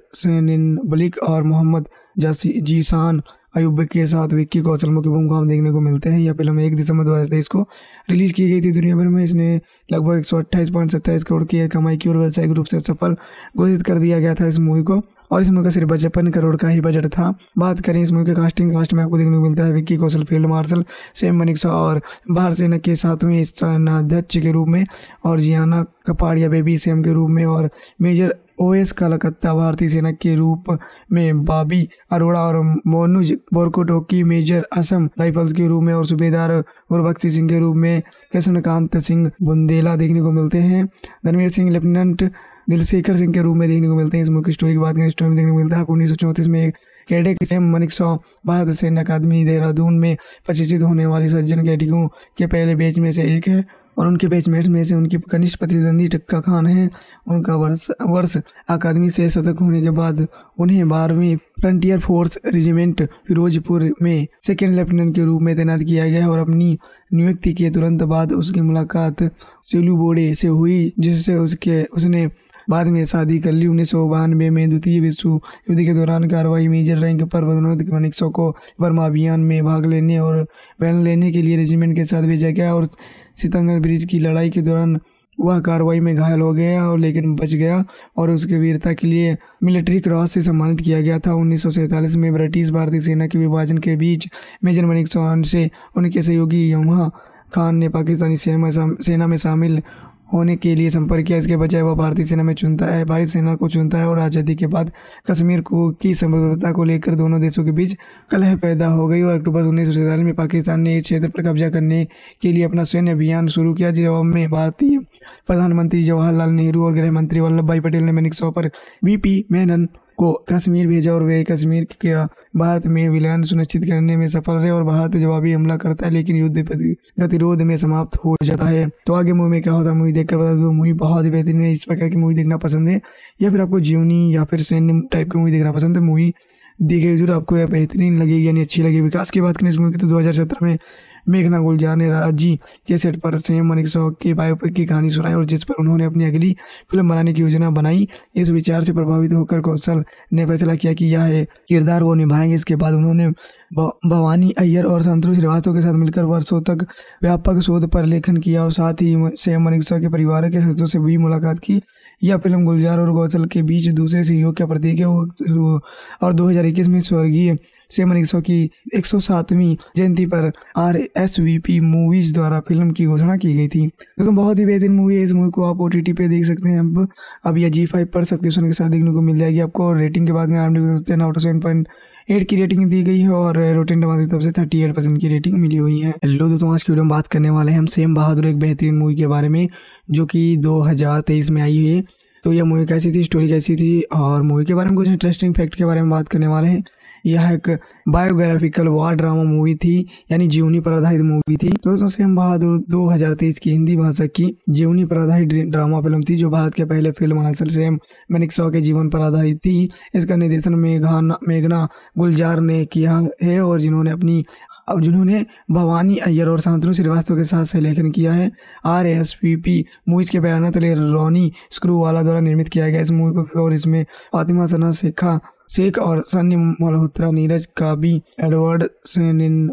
बलिक और मोहम्मद जीसान अयुब के साथ विक्की कौशल मुख्य भूमिका में देखने को मिलते हैं। यह फ़िल्म एक दिसंबर दो हज़ार तेईस को रिलीज़ की गई थी दुनिया भर में। इसने लगभग एक सौ अट्ठाईस पॉइंट सत्ताईस करोड़ की कमाई की और व्यावसायिक रूप से सफल घोषित कर दिया गया था इस मूवी को। और इस मूवी का सिर्फ़ पचपन करोड़ का ही बजट था। बात करें इस मूवी के कास्टिंग कास्ट में आपको देखने को मिलता है Vicky Kaushal, field marshal, same Manekshaw और भारत सेना के सातवें सेनाध्यक्ष के रूप में और जियाना कपाड़िया बेबी सेम के रूप में और मेजर ओएस कलकत्ता भारतीय सेना के रूप में बाबी अरोड़ा और मोनुज बोरकोटोकी, मेजर असम राइफल्स के रूप में और सूबेदार और बख्शी सिंह के रूप में कृष्णकांत सिंह बुंदेला देखने को मिलते हैं। रणवीर सिंह, लेफ्टिनेंट दिलशेखर सिंह के रूप में देखने को मिलते हैं। इस मुख्य स्टोरी की बात करें स्टोरी में देखने को मिलता है आपको उन्नीस सौ चौंतीस में कैडेट सेम मनिक सौ भारत सैन्य अकादमी देहरादून में प्रशिक्षित होने वाली सज्जन कैडिकों के पहले बैच में से एक है और उनके बैचमेट में से उनकी कनिष्ठ प्रतिद्वंदी टक्का खान है। उनका वर्ष वर्ष अकादमी से शतक होने के बाद उन्हें बारहवीं फ्रंटियर फोर्स रेजिमेंट फिरोजपुर में सेकेंड लेफ्टिनेंट के रूप में तैनात किया गया और अपनी नियुक्ति के तुरंत बाद उसकी मुलाकात सेलू बोडे से हुई, जिससे उसके, उसने बाद में शादी कर ली। उन्नीस सौ बानवे में द्वितीय विश्व युद्ध के दौरान कार्रवाई मेजर रैंक पर पदोन्नत मनिक्सो को बर्मा अभियान में भाग लेने और बैन लेने के लिए रेजिमेंट के साथ भेजा गया और सितंगर ब्रिज की लड़ाई के दौरान वह कार्रवाई में घायल हो गया और लेकिन बच गया और उसके वीरता के लिए मिलिट्री क्रॉस से सम्मानित किया गया था। उन्नीस सौ सैंतालीस में ब्रिटिश भारतीय सेना के विभाजन के बीच मेजर मनिक से उनके सहयोगी यमुहा खान ने पाकिस्तानी सेना में शामिल होने के लिए संपर्क किया। इसके बजाय वह भारतीय सेना में चुनता है, भारतीय सेना को चुनता है और आज़ादी के बाद कश्मीर को की संप्रभुता को लेकर दोनों देशों के बीच कलह पैदा हो गई और अक्टूबर उन्नीस सौ सैंतालीस में पाकिस्तान ने इस क्षेत्र पर कब्जा करने के लिए अपना सैन्य अभियान शुरू किया जवाब में भारतीय प्रधानमंत्री जवाहरलाल नेहरू और गृह मंत्री वल्लभ भाई पटेल ने मैनिक सौ पर वीपी मेनन को कश्मीर भेजा और वे कश्मीर के भारत में विलयन सुनिश्चित करने में सफल रहे और भारत जवाबी हमला करता है, लेकिन युद्ध गतिरोध में समाप्त हो जाता है। तो आगे मूवी में क्या होता है मूवी देखकर बता दो मूवी बहुत ही बेहतरीन है, इस प्रकार की मूवी देखना पसंद है, या फिर आपको जीवनी या फिर सैन्य टाइप की मूवी देखना पसंद है मूवी देखिए ज़रूर आपको यह बेहतरीन लगेगी, यानी अच्छी लगेगी। विकास की बात करें इस मूवी की तो दो हज़ार सत्रह में मेघना गुलजार ने राज़ी के सेट पर सेम मनिक शौक के बायोपिक की कहानी सुनाई और जिस पर उन्होंने अपनी अगली फ़िल्म बनाने की योजना बनाई, इस विचार से प्रभावित होकर कौशल ने फैसला किया कि यह किरदार वो निभाएँगे। इसके बाद उन्होंने भवानी अय्यर और संतोष श्रीवास्तव के साथ मिलकर वर्षों तक व्यापक शोध पर लेखन किया और साथ ही सेम मनिक्सा के परिवार के सदस्यों से भी मुलाकात की। यह फ़िल्म गुलजार और गौसल के बीच दूसरे सहयोग का प्रतीक है। और 2021 में स्वर्गीय सेम मनिक्सो की एक सौ सातवीं जयंती पर R S V P Movies द्वारा फ़िल्म की घोषणा की गई थी। दोस्तों, बहुत ही बेहतरीन मूवी है। इस मूवी को आप ओ टी पे देख सकते हैं। अब अब यह जी फाइव पर सब्सक्रिप्शन के साथ देखने को मिल जाएगी आपको। रेटिंग के बाद में out of seven point eight की रेटिंग दी गई है और रोटेन टमाटर की तरफ़ से थर्टी एट परसेंट की रेटिंग मिली हुई है। हेलो दोस्तों, आज की वीडियो में बात करने वाले हैं हम सेम बहादुर एक बेहतरीन मूवी के बारे में, जो कि 2023 में आई हुई है। तो यह मूवी कैसी थी? स्टोरी कैसी थी? और मूवी के बारे में कुछ इंटरेस्टिंग फैक्ट के बारे में बात करने वाले हैं। यह एक बायोग्राफिकल वार ड्रामा मूवी थी, यानी जीवनी पर आधारित मूवी थी। दोस्तों, सेम बहादुर 2023 की हिंदी भाषा की जीवनी पर आधारित ड्रामा फ़िल्म थी, जो भारत के पहले फ़िल्म हासिल सेम मैनिक शॉ के जीवन पर आधारित थी। इसका निर्देशन मेघाना मेघना गुलजार ने किया है और जिन्होंने अपनी और जिन्होंने भवानी अय्यर और शांतनु श्रीवास्तव के साथ सहलेखन किया है। R S P P Movies के बयान तले रोनी स्क्रू वाला द्वारा निर्मित किया गया इस मूवी को और इसमें फातिमा सना, शेखा शेख और सन्य मल्होत्रा नीरज काबी एडवर्ड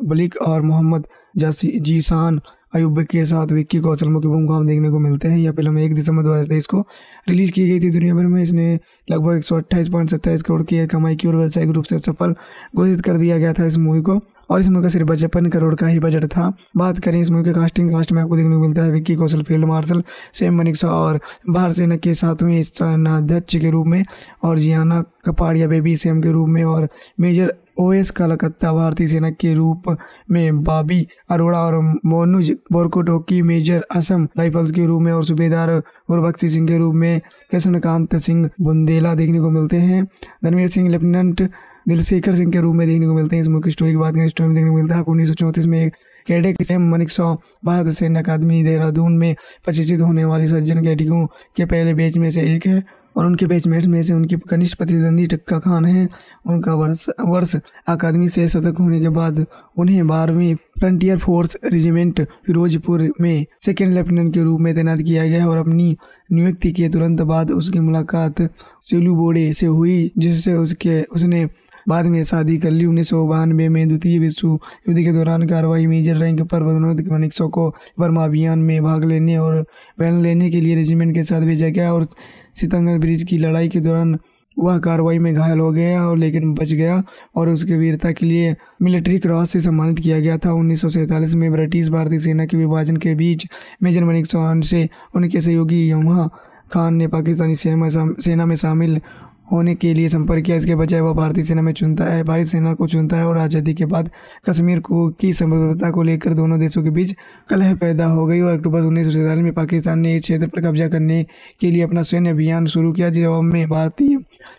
बलिक और मोहम्मद जासी जीसान अयुब के साथ विक्की कौशल मुख्य भूमिका में देखने को मिलते हैं। यह फ़िल्म एक दिसंबर दो हज़ार तेईस को रिलीज़ की गई थी दुनिया भर में। इसने लगभग एक सौ अट्ठाईस पॉइंट सत्ताईस करोड़ की कमाई की और व्यावसायिक रूप से सफल घोषित कर दिया गया था इस मूवी को। और इस मूवी का सिर्फ़ पचपन करोड़ का ही बजट था। बात करें इस मूवी के कास्टिंग कास्ट में आपको देखने को मिलता है Vicky Kaushal, field marshal, same Manekshaw और भारत सेना के सातवें सेनाध्यक्ष के रूप में और जियाना कपाड़िया बेबी सेम के रूप में और मेजर ओएस कलकत्ता भारतीय सेना के रूप में बाबी अरोड़ा और मोनुज बोरकोटोकी मेजर असम राइफल्स के रूप में और सूबेदार गुरबख्शी सिंह के रूप में कृष्णकांत सिंह बुंदेला देखने को मिलते हैं। धनवीर सिंह, लेफ्टिनेंट दिलशेखर सिंह के रूप में देखने को मिलते हैं। इस मुख्य स्टोरी की बात करें स्टोरी में देखने को मिलता है आपको उन्नीस सौ चौंतीस में एक कैडेट सेम मनिक सौ भारत सैन्य अकादमी देहरादून में प्रशिक्षित होने वाली सज्जन कैडिकों के पहले बैच में से एक है और उनके बैचमेट में से उनकी कनिष्ठ प्रतिद्वंदी टक्का खान है। उनका वर्ष वर्ष अकादमी से शतक होने के बाद उन्हें बारहवीं फ्रंटियर फोर्स रेजिमेंट फिरोजपुर में सेकेंड लेफ्टिनेंट के रूप में तैनात किया गया और अपनी नियुक्ति के तुरंत बाद उसकी मुलाकात सिलू बोडे से हुई, जिससे उसके, उसने बाद में शादी कर ली। उन्नीस सौ बानवे में द्वितीय विश्व युद्ध के दौरान कार्रवाई मेजर रैंक पर पदोन्नत मनिक्सो को बर्मा अभियान में भाग लेने और बैन लेने के लिए रेजिमेंट के साथ भेजा गया और सितंगर ब्रिज की लड़ाई के दौरान वह कार्रवाई में घायल हो गया और लेकिन बच गया और उसके वीरता के लिए मिलिट्री क्रॉस से सम्मानित किया गया था। उन्नीस सौ सैंतालीस में ब्रिटिश भारतीय सेना के विभाजन के बीच मेजर मनिक चौहान से उनके सहयोगी यमुहा खान ने पाकिस्तानी सेना में शामिल होने के लिए संपर्क किया। इसके बजाय वह भारतीय सेना में चुनता है, भारतीय सेना को चुनता है और आज़ादी के बाद कश्मीर को, की संप्रभुता को लेकर दोनों देशों के बीच कलह पैदा हो गई और अक्टूबर उन्नीस सौ सैंतालीस में पाकिस्तान ने इस क्षेत्र पर कब्जा करने के लिए अपना सैन्य अभियान शुरू किया जवाब में भारतीय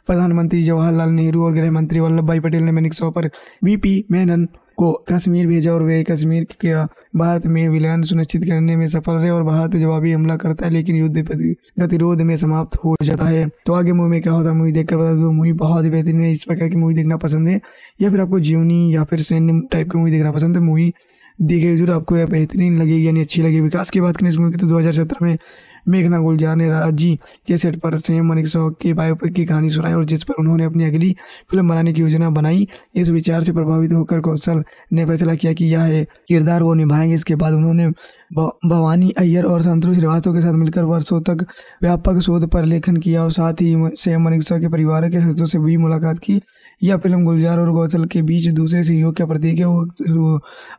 प्रधानमंत्री जवाहरलाल नेहरू और गृह मंत्री वल्लभ भाई पटेल ने मैनिक सौ पर वी पी मेनन को कश्मीर भेजा और वे कश्मीर के भारत में विलयन सुनिश्चित करने में सफल रहे और भारत जवाबी हमला करता है, लेकिन युद्ध गतिरोध में समाप्त हो जाता है। तो आगे मूवी में क्या होता है, मूवी देखकर बता दो। मूवी बहुत ही बेहतरीन है, इस प्रकार की मूवी देखना पसंद है, या फिर आपको जीवनी या फिर सैन्य टाइप की मूवी देखना पसंद है। मूवी देखिए, ज़रूर आपको यह बेहतरीन लगेगी, यानी अच्छी लगेगी। विकास की बात करें इस मूवी की तो दो हज़ार सत्रह में मेघना गुलजार ने राज़ी के सेट पर सेम मनिक शौक की बायोपिक की कहानी सुनाई और जिस पर उन्होंने अपनी अगली फ़िल्म बनाने की योजना बनाई, इस विचार से प्रभावित होकर कौशल ने फैसला किया कि यह किरदार वो निभाएँगे। इसके बाद उन्होंने भवानी अय्यर और संतोष श्रीवास्तव के साथ मिलकर वर्षों तक व्यापक शोध पर लेखन किया और साथ ही सेम मनिक के परिवार के सदस्यों से भी मुलाकात की। यह फ़िल्म गुलजार और गौसल के बीच दूसरे सहयोग का प्रतीक है।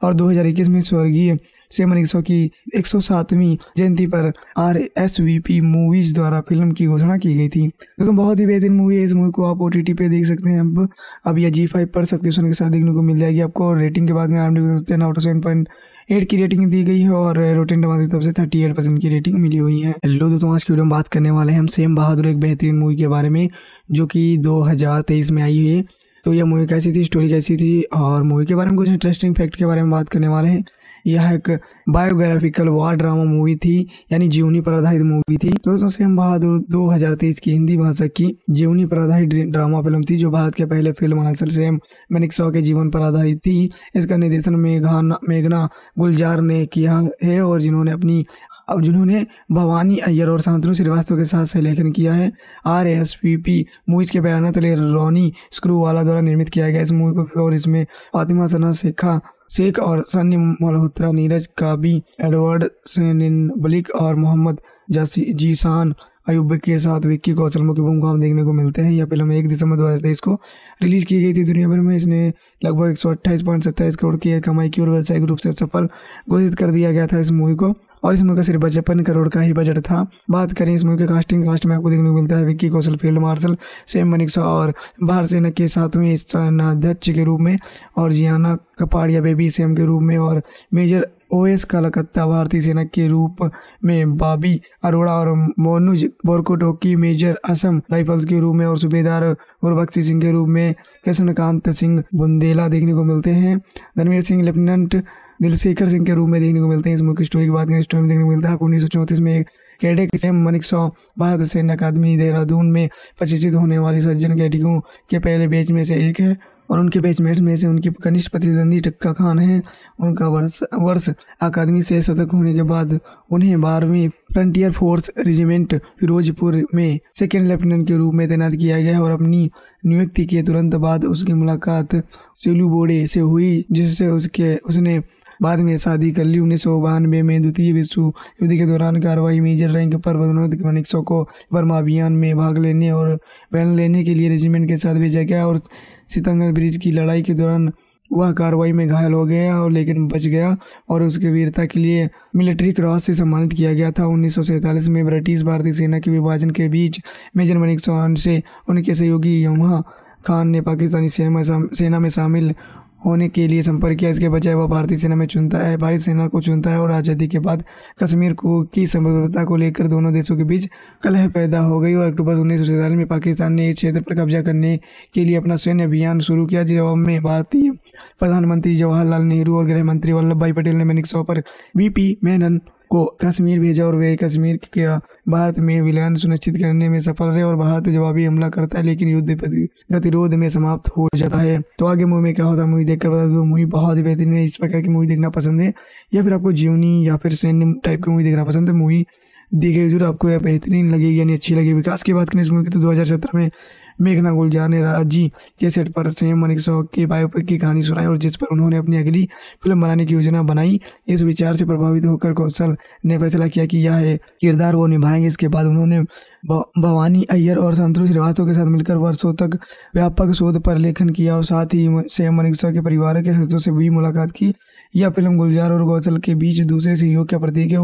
और 2021 में स्वर्गीय सेम मनिक की एक सौ सातवीं जयंती पर R S V P Movies द्वारा फ़िल्म की घोषणा की गई थी। दोस्तों, बहुत ही बेहतरीन मूवी है। इस मूवी को आप ओ टी पे देख सकते हैं। अब अब यह जी फाइव पर सब्सक्रिप्शन के साथ देखने को मिल जाएगी आपको। रेटिंग के बाद में ten out seven point eight की रेटिंग दी गई है और रोटेन टमाटर की तरफ़ से थर्टी एट परसेंट की रेटिंग मिली हुई है। हेलो दोस्तों, आज की वीडियो में बात करने वाले हैं हम सेम बहादुर एक बेहतरीन मूवी के बारे में, जो कि 2023 में आई हुई है। तो यह मूवी कैसी थी स्टोरी कैसी थी और मूवी के बारे में कुछ इंटरेस्टिंग फैक्ट के बारे में बात करने वाले हैं। यह एक बायोग्राफिकल वार ड्रामा मूवी थी, यानी जीवनी पर आधारित मूवी थी। दोस्तों सेम बहादुर 2023 की हिंदी भाषा की जीवनी पर आधारित ड्रामा फ़िल्म थी, जो भारत के पहले फ़िल्म हासिल सेम मैनिक शॉ के जीवन पर आधारित थी। इसका निर्देशन मेघाना मेघना गुलजार ने किया है और जिन्होंने अपनी और जिन्होंने भवानी अय्यर और शांतनु श्रीवास्तव के साथ सहलेखन किया है। R S P P Movies के बयान तले रोनी स्क्रू वाला द्वारा निर्मित किया गया इस मूवी को और इसमें फातिमा सना, शेखा शेख और सन्नी मल्होत्रा नीरज काबी एडवर्ड बलिक और मोहम्मद जासी जीसान अयुब के साथ विक्की कौशल मुख्य भूमिका में देखने को मिलते हैं। यह फ़िल्म एक दिसंबर दो हज़ार तेईस को रिलीज़ की गई थी दुनिया भर में। इसने लगभग एक सौ अट्ठाईस पॉइंट सत्ताईस करोड़ की कमाई की और व्यावसायिक रूप से सफल घोषित कर दिया गया था इस मूवी को। और इस मूवी का सिर्फ़ पचपन करोड़ का ही बजट था। बात करें इस मूवी के कास्टिंग कास्ट में आपको देखने को मिलता है Vicky Kaushal, field marshal, same Manekshaw और भारत सेना के सातवें सेनाध्यक्ष के रूप में और जियाना कपाड़िया बेबी सेम के रूप में और मेजर ओएस कलकत्ता भारतीय सेना के रूप में बाबी अरोड़ा और मोनुज बोरकोटोकी मेजर असम राइफल्स के रूप में और सूबेदार गुरबख्शी सिंह के रूप में कृष्णकांत सिंह बुंदेला देखने को मिलते हैं। धर्मवीर सिंह, लेफ्टिनेंट दिलशेखर सिंह के रूप में देखने को मिलते हैं। इस की स्टोरी की बात करें स्टोरी में देखने को मिलता है, आपको उन्नीस सौ चौंतीस में एक कैडेट सेम मनिक सौ, भारत सैन्य अकादमी देहरादून में प्रशिक्षित होने वाले सज्जन कैडियों के पहले बैच में से एक है और उनके बैचमेट में से उनकी कनिष्ठ प्रतिद्वंदी टक्का खान है। उनका वर्ष वर्ष अकादमी से शतक होने के बाद उन्हें बारहवीं फ्रंटियर फोर्स रेजिमेंट फिरोजपुर में सेकेंड लेफ्टिनेंट के रूप में तैनात किया गया और अपनी नियुक्ति के तुरंत बाद उसकी मुलाकात सेलू बोडे से हुई, जिससे उसके, उसने बाद में शादी कर ली। उन्नीस सौ बानवे में द्वितीय विश्व युद्ध के दौरान कार्रवाई मेजर रैंक पर मनिक्सो को बर्मा अभियान में भाग लेने और बैन लेने के लिए रेजिमेंट के साथ भेजा गया और सितंगर ब्रिज की लड़ाई के दौरान वह कार्रवाई में घायल हो गया और लेकिन बच गया और उसके वीरता के लिए मिलिट्री क्रॉस से सम्मानित किया गया था। उन्नीस सौ सैंतालीस में ब्रिटिश भारतीय सेना के विभाजन के बीच मेजर मनिक चौहान से उनके सहयोगी यमुहा खान ने पाकिस्तानी सेना में शामिल होने के लिए संपर्क किया। इसके बजाय वह भारतीय सेना में चुनता है, भारतीय सेना को चुनता है और आज़ादी के बाद कश्मीर को, की संप्रभुता को लेकर दोनों देशों के बीच कलह पैदा हो गई और अक्टूबर उन्नीस सौ सैंतालीस में पाकिस्तान ने इस क्षेत्र पर कब्जा करने के लिए अपना सैन्य अभियान शुरू किया जवाब में भारतीय प्रधानमंत्री जवाहरलाल नेहरू और गृह मंत्री वल्लभ भाई पटेल ने मैनिक पर वीपी मेनन को कश्मीर भेजा और वे कश्मीर के भारत में विलयन सुनिश्चित करने में सफल रहे और भारत जवाबी हमला करता है, लेकिन युद्ध गतिरोध में समाप्त हो जाता है। तो आगे मूवी में क्या होता है, मूवी देखकर बता दो, मूवी बहुत ही बेहतरीन है, इस प्रकार की मूवी देखना पसंद है, या फिर आपको जीवनी या फिर सैन्य टाइप की मूवी देखना पसंद है, मूवी देखिए, ज़रूर आपको यह बेहतरीन लगेगी यानी अच्छी लगेगी। विकास की बात करें इस मूवी की तो दो हज़ार सत्रह में मेघना गुलजार ने राज़ी के सेट पर सेम मनिक सौ के बायोपिक की कहानी सुनाई और जिस पर उन्होंने अपनी अगली फ़िल्म बनाने की योजना बनाई, इस विचार से प्रभावित होकर कौशल ने फैसला किया कि यह किरदार वो निभाएँगे। इसके बाद उन्होंने भवानी अय्यर और संतोष श्रीवास्तव के साथ मिलकर वर्षों तक व्यापक शोध पर लेखन किया और साथ ही सेम मनिक के परिवार के सदस्यों से भी मुलाकात की। यह फ़िल्म गुलजार और कौशल के बीच दूसरे सहयोग का प्रतीक है।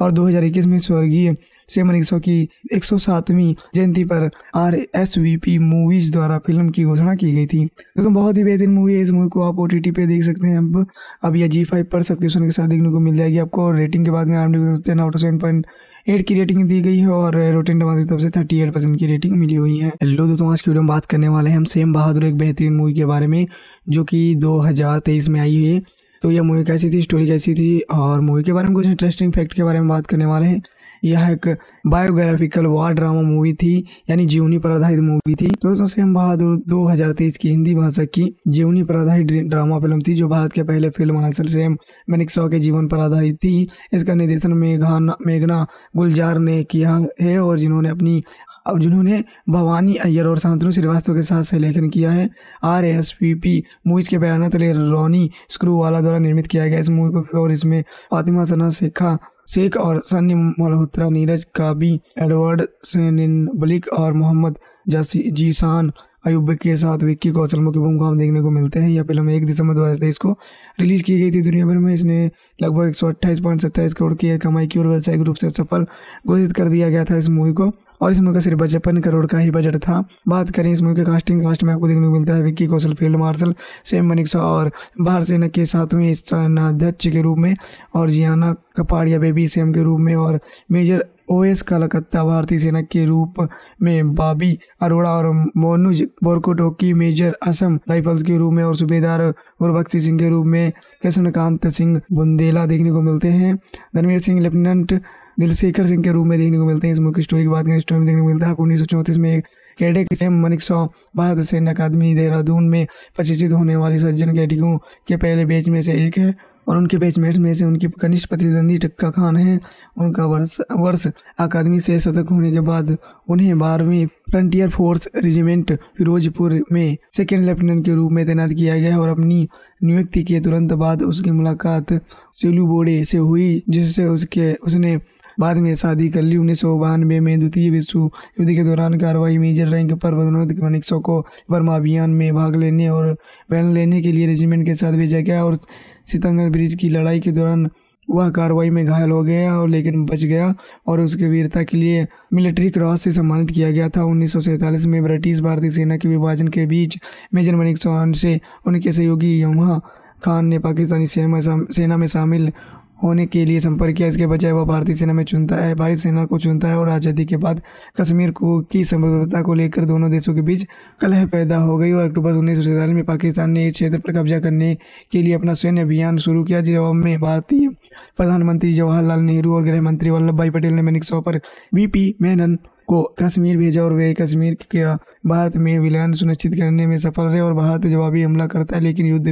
और 2021 में स्वर्गीय से मनीषो की एक सौ सातवीं जयंती पर R S V P Movies द्वारा फ़िल्म की घोषणा की गई थी। दोस्तों, बहुत ही बेहतरीन मूवी है। इस मूवी को आप ओ टी पे देख सकते हैं। अब अब यह जी फाइव पर सब्सक्रिप्शन के साथ देखने को मिल जाएगी आपको। रेटिंग के बाद में out of seven point eight की रेटिंग दी गई है और रोटेन टमाटर की तरफ़ से थर्टी एट परसेंट की रेटिंग मिली हुई है। हेलो दोस्तों, आज की वीडियो में बात करने वाले हैं हम सेम बहादुर एक बेहतरीन मूवी के बारे में, जो कि 2023 में आई हुई है। तो यह मूवी कैसी थी स्टोरी कैसी थी, और मूवी के बारे में कुछ इंटरेस्टिंग फैक्ट के बारे में बात करने वाले हैं। यह एक बायोग्राफिकल वार ड्रामा मूवी थी, यानी जीवनी पर आधारित मूवी थी दोस्तों सेम बहादुर 2023 की हिंदी भाषा की जीवनी पर आधारित ड्रामा फ़िल्म थी, जो भारत के पहले फ़िल्म हासिल सेम मैनिक शॉ के जीवन पर आधारित थी। इसका निर्देशन मेघाना, मेघना गुलजार ने किया है और जिन्होंने अपनी, और जिन्होंने भवानी अय्यर और शांतनु श्रीवास्तव के साथ सहलेखन किया है। R S P P Movies के बयान तले रोनी स्क्रू वाला द्वारा निर्मित किया गया इस मूवी को, और इसमें फातिमा सना, शेखा शेख और सन्नी मल्होत्रा नीरज, काबी एडवर्ड, सेनिन बलिक और मोहम्मद जासी जीसान अयुब के साथ विक्की कौशल मुख्य भूमिका में देखने को मिलते हैं। यह फ़िल्म एक दिसंबर दो हज़ार तेईस को रिलीज़ की गई थी दुनिया भर में। इसने लगभग एक सौ अट्ठाईस पॉइंट सत्ताईस करोड़ की कमाई की और व्यावसायिक रूप से सफल घोषित कर दिया गया था इस मूवी को। और इस मूवी का सिर्फ़ पचपन करोड़ का ही बजट था। बात करें इस मूवी के कास्टिंग कास्ट में आपको देखने को मिलता है Vicky Kaushal, field marshal, same Manekshaw और भारत सेना के सातवें सेनाध्यक्ष के रूप में और जियाना कपाड़िया बेबी सेम के रूप में और मेजर ओएस कलकत्ता भारतीय सेना के रूप में बाबी अरोड़ा और मोनुज बोरकोटोकी, मेजर असम राइफल्स के रूप में और सूबेदार गुरबख्शी सिंह के रूप में कृष्णकांत सिंह बुंदेला देखने को मिलते हैं। धर्मवीर सिंह, लेफ्टिनेंट दिलशेखर सिंह के रूप में देखने को मिलते हैं। इस मुख्य स्टोरी की बात करें स्टोरी में देखने को मिलता है, आपको उन्नीस सौ चौंतीस में एक कैडेट सेम मनिक सौ भारत सैन्य अकादमी देहरादून में प्रशिक्षित होने वाली सज्जन कैडियों के पहले बैच में से एक है और उनके बैचमेट में से उनकी कनिष्ठ प्रतिद्वंदी टक्का खान है। उनका वर्ष वर्ष अकादमी से शतक होने के बाद उन्हें बारहवीं फ्रंटियर फोर्स रेजिमेंट फिरोजपुर में सेकेंड लेफ्टिनेंट के रूप में तैनात किया गया और अपनी नियुक्ति के तुरंत बाद उसकी मुलाकात सिलू बोडे से हुई, जिससे उसके, उसने बाद में शादी कर ली। उन्नीस सौ बानवे में द्वितीय विश्व युद्ध के दौरान कार्रवाई मेजर रैंक पर पदोन्नत मनिक्सो को बर्मा अभियान में भाग लेने और बैन लेने के लिए रेजिमेंट के साथ भेजा गया और सितंगर ब्रिज की लड़ाई के दौरान वह कार्रवाई में घायल हो गया और लेकिन बच गया और उसके वीरता के लिए मिलिट्री क्रॉस से सम्मानित किया गया था। उन्नीस सौ सैंतालीस में ब्रिटिश भारतीय सेना के विभाजन के बीच मेजर मनिक चौहान से उनके सहयोगी यमुहा खान ने पाकिस्तानी सेना में शामिल होने के लिए संपर्क किया। इसके बजाय वह भारतीय सेना में चुनता है भारतीय सेना को चुनता है और आज़ादी के बाद कश्मीर को की संप्रभुता को लेकर दोनों देशों के बीच कलह पैदा हो गई और अक्टूबर उन्नीस सौ सैंतालीस में पाकिस्तान ने इस क्षेत्र पर कब्जा करने के लिए अपना सैन्य अभियान शुरू किया जवाब में भारतीय प्रधानमंत्री जवाहरलाल नेहरू और गृह मंत्री वल्लभ भाई पटेल ने मैनिक पर वी पी मेनन को कश्मीर भेजा और वे कश्मीर के भारत में विलयन सुनिश्चित करने में सफल रहे और भारत जवाबी हमला करता है, लेकिन युद्ध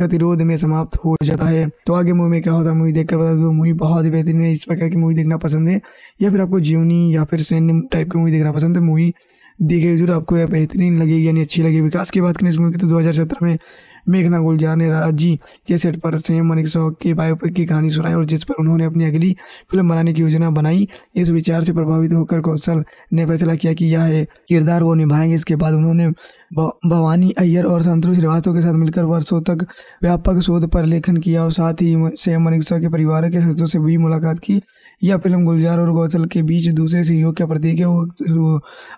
गतिरोध में समाप्त हो जाता है। तो आगे मूवी में क्या होता है, मूवी देखकर बता दो, मूवी बहुत ही बेहतरीन है, इस प्रकार की मूवी देखना पसंद है, या फिर आपको जीवनी या फिर सैन्य टाइप की मूवी देखना पसंद है, मूवी देखिए ज़रूर आपको यह बेहतरीन लगेगी, यानी अच्छी लगेगी। विकास की बात करें इस मूवी की तो 2017 में मेघना गुलजार ने राज़ी के सेट पर सेम मनिक शौक के बायोपिक की कहानी सुनाई और जिस पर उन्होंने अपनी अगली फ़िल्म बनाने की योजना बनाई, इस विचार से प्रभावित होकर कौशल ने फैसला किया कि यह किरदार वो निभाएँगे। इसके बाद उन्होंने भवानी अय्यर और संतोष श्रीवास्तव के साथ मिलकर वर्षों तक व्यापक शोध पर लेखन किया और साथ ही सेम मनिक के परिवार के सदस्यों से भी मुलाकात की। यह फ़िल्म गुलजार और गौसल के बीच दूसरे सहयोग का प्रतीक है।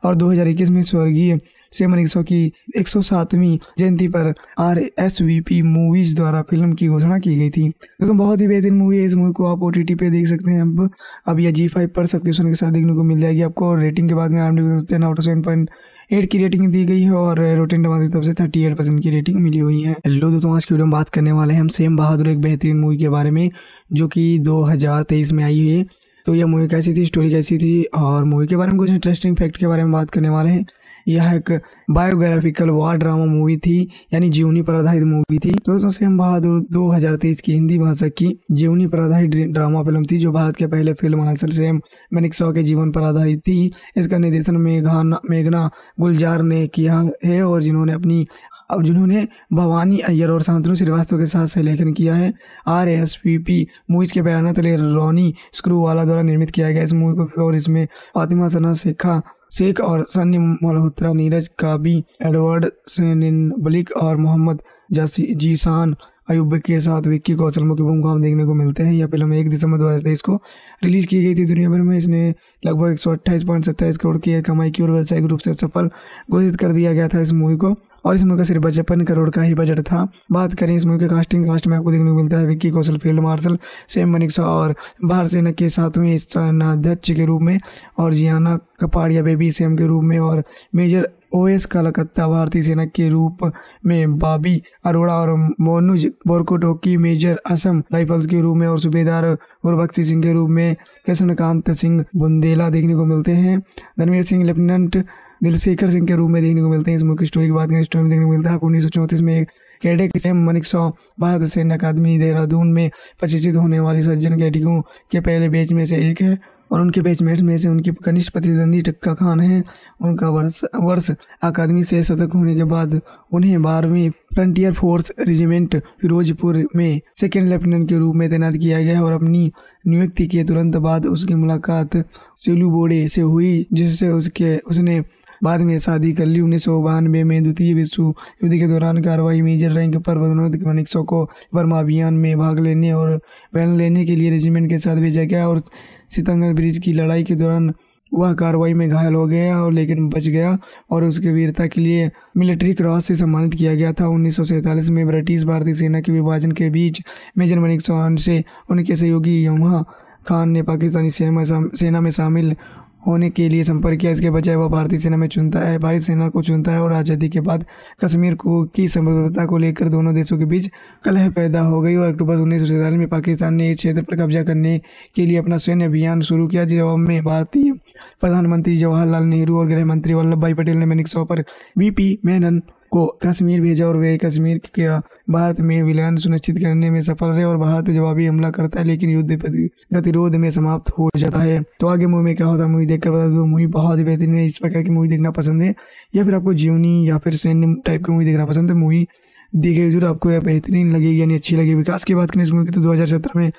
और 2021 में स्वर्गीय सेमन एक की एक सौ सातवीं जयंती पर R S V P Movies द्वारा फ़िल्म की घोषणा की गई थी। दोस्तों, बहुत ही बेहतरीन मूवी है। इस मूवी को आप ओ टी टी पे देख सकते हैं। अब अब यह जी फाइव पर सब्सक्रिप्शन के साथ देखने को मिल जाएगी आपको रेटिंग के बाद में ten out of seven point eight की रेटिंग दी गई है और रोटेन टमाटर की तरफ़ से थर्टी एट परसेंट की रेटिंग मिली हुई है। हेलो दोस्तों, आज की वीडियो में बात करने वाले हैं हम सेम बहादुर एक बेहतरीन मूवी के बारे में, जो कि 2023 में आई हुई है। तो यह मूवी कैसी थी? स्टोरी कैसी थी? और मूवी के बारे में कुछ इंटरेस्टिंग फैक्ट के बारे में बात करने वाले हैं। यह एक बायोग्राफिकल वार ड्रामा मूवी थी, यानी जीवनी पर आधारित मूवी थी दोस्तों, सेम बहादुर 2023 की हिंदी भाषा की जीवनी पर आधारित ड्रामा फ़िल्म थी, जो भारत के पहले फ़िल्म हासिल सेम मैनिक के जीवन पर आधारित थी। इसका निर्देशन मेघाना मेघना गुलजार ने किया है और जिन्होंने अपनी और जिन्होंने भवानी अय्यर और शांतनु श्रीवास्तव के साथ सहलेखन किया है R S P P Movies के बयान तले रोनी स्क्रू वाला द्वारा निर्मित किया गया इस मूवी को और इसमें फातिमा सना, शेखा शेख और सन्नी मल्होत्रा, नीरज काबी, एडवर्ड बलिक और मोहम्मद जीसान अयुब के साथ विक्की कौशल मुख्य भूमिका देखने को मिलते हैं। यह फ़िल्म एक दिसंबर दो हज़ार तेईस को रिलीज़ की गई थी दुनिया भर में। इसने लगभग एक सौ अट्ठाईस पॉइंट सत्ताईस करोड़ की कमाई की और व्यवसायिक रूप से सफल घोषित कर दिया गया था इस मूवी को। और इस मूवी का सिर्फ़ पचपन करोड़ का ही बजट था। बात करें इस मूवी के कास्टिंग कास्ट में आपको देखने को मिलता है Vicky Kaushal, field marshal, same Manekshaw और भारत सेना के सातवें सेनाध्यक्ष के रूप में और जियाना कपाड़िया बेबी सेम के रूप में और मेजर ओएस कलकत्ता भारतीय सेना के रूप में बाबी अरोड़ा और मोनुज बोरकोटोकी, मेजर असम राइफल्स के रूप में और सूबेदार गुरबख्शी सिंह के रूप में कृष्णकांत सिंह बुंदेला देखने को मिलते हैं। धर्मवीर सिंह, लेफ्टिनेंट दिलशेखर सिंह के रूप में देखने को मिलते हैं। इस मुख्य स्टोरी की बात करें स्टोरी में देखने को मिलता है उन्नीस सौ चौंतीस में एक कैडेट सेम मनिक सौ, भारत सैन्य अकादमी देहरादून में प्रशिक्षित होने वाले सज्जन कैडियों के पहले बैच में से एक है और उनके बैचमेट में से उनकी कनिष्ठ प्रतिद्वंदी टक्का खान है। उनका वर्ष वर्ष अकादमी से शतक होने के बाद उन्हें बारहवीं फ्रंटियर फोर्स रेजिमेंट फिरोजपुर में सेकेंड लेफ्टिनेंट के रूप में तैनात किया गया और अपनी नियुक्ति के तुरंत बाद उसकी मुलाकात सिलू बोडे से हुई, जिससे उसके, उसने बाद में शादी कर ली। उन्नीस सौ बानवे में द्वितीय विश्व युद्ध के दौरान कार्रवाई मेजर रैंक पर पदोन्नत मनिक्सो को बर्मा अभियान में भाग लेने और बयान लेने के लिए रेजिमेंट के साथ भेजा गया और सितंगर ब्रिज की लड़ाई के दौरान वह कार्रवाई में घायल हो गया और लेकिन बच गया और उसके वीरता के लिए मिलिट्री क्रॉस से सम्मानित किया गया था। उन्नीस सौ सैंतालीस में ब्रिटिश भारतीय सेना के विभाजन के बीच मेजर मनिक चौहान से उनके सहयोगी यमुहा खान ने पाकिस्तानी सेना में शामिल होने के लिए संपर्क किया। इसके बजाय वह भारतीय सेना में चुनता है भारतीय सेना को चुनता है और आज़ादी के बाद कश्मीर को की संप्रभुता को लेकर दोनों देशों के बीच कलह पैदा हो गई और अक्टूबर उन्नीस सौ सैंतालीस में पाकिस्तान ने इस क्षेत्र पर कब्जा करने के लिए अपना सैन्य अभियान शुरू किया जवाब में भारतीय प्रधानमंत्री जवाहरलाल नेहरू और गृह मंत्री वल्लभ भाई पटेल ने मैनिक पर वीपी मेनन को कश्मीर भेजा और वे कश्मीर के भारत में विलयन सुनिश्चित करने में सफल रहे और भारत जवाबी हमला करता है, लेकिन युद्ध गतिरोध में समाप्त हो जाता है। तो आगे मूवी में क्या होता है, मूवी देखकर बता दो, मूवी बहुत ही बेहतरीन है, इस प्रकार की मूवी देखना पसंद है। या फिर आपको जीवनी या फिर सैन्य टाइप की मूवी देखना पसंद है, मूवी देखे ज़रूर आपको यह बेहतरीन लगेगी यानी अच्छी लगेगी। विकास की बात करें इस मूवी की तो 2017 में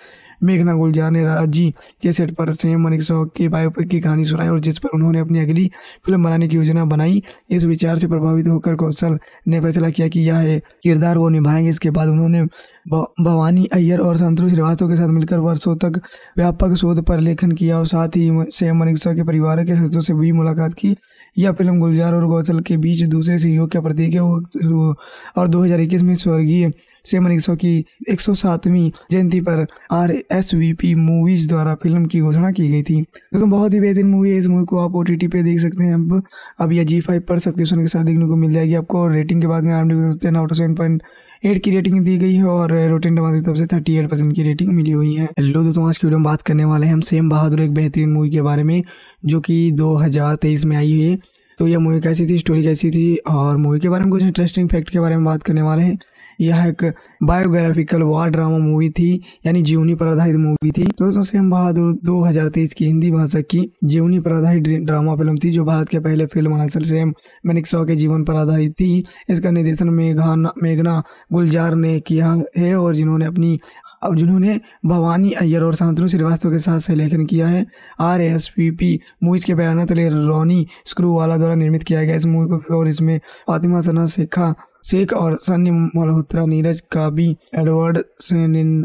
मेघना गुलजार ने राज़ी के सेट पर सेम मनिक शॉक के बायोपिक की कहानी सुनाई और जिस पर उन्होंने अपनी अगली फ़िल्म बनाने की योजना बनाई, इस विचार से प्रभावित होकर कौशल ने फैसला किया कि यह किरदार वो निभाएँगे। इसके बाद उन्होंने भवानी अय्यर और संतोष श्रीवास्तव के साथ मिलकर वर्षों तक व्यापक शोध पर लेखन किया और साथ ही सेम मनिक्सा के परिवार के सदस्यों से भी मुलाकात की। यह फ़िल्म गुलजार और गौसल के बीच दूसरे सहयोग का प्रतीक है। और 2021 में स्वर्गीय सेम मनिक्सो की एक जयंती पर R S V P Movies द्वारा फ़िल्म की घोषणा की गई थी। दोस्तों, बहुत ही बेहतरीन मूवी है। इस मूवी को आप ओ टी टी पे देख सकते हैं। अब अब यह जी फाइव पर सब्सक्रिप्शन के साथ देखने को मिल जाएगी आपको। रेटिंग के बाद में ten out seven point eight की रेटिंग दी गई है और रोटेन टमाटर की तरफ़ से थर्टी एट परसेंट की रेटिंग मिली हुई है। हेलो दोस्तों, आज की वीडियो में बात करने वाले हैं हम सेम बहादुर एक बेहतरीन मूवी के बारे में, जो कि 2023 में आई हुई है। तो यह मूवी कैसी थी स्टोरी कैसी थी और मूवी के बारे में कुछ इंटरेस्टिंग फैक्ट के बारे में बात करने वाले हैं। यह एक बायोग्राफिकल वार ड्रामा मूवी थी, यानी जीवनी पर आधारित मूवी थी। दोस्तों, सेम बहादुर 2023 की हिंदी भाषा की जीवनी पर आधारित ड्रामा फ़िल्म थी, जो भारत के पहले फ़िल्म हासिल सेम मैनिक शॉ के जीवन पर आधारित थी। इसका निर्देशन मेघाना मेघना गुलजार ने किया है और जिन्होंने अपनी और जिन्होंने भवानी अय्यर और शांतनु श्रीवास्तव के साथ सहलेखन किया है। R S P P Movies के बयान तले रोनी स्क्रू वाला द्वारा निर्मित किया गया इस मूवी को और इसमें फातिमा सना, शेखा शेख और सन्नी मल्होत्रा नीरज काबी एडवर्ड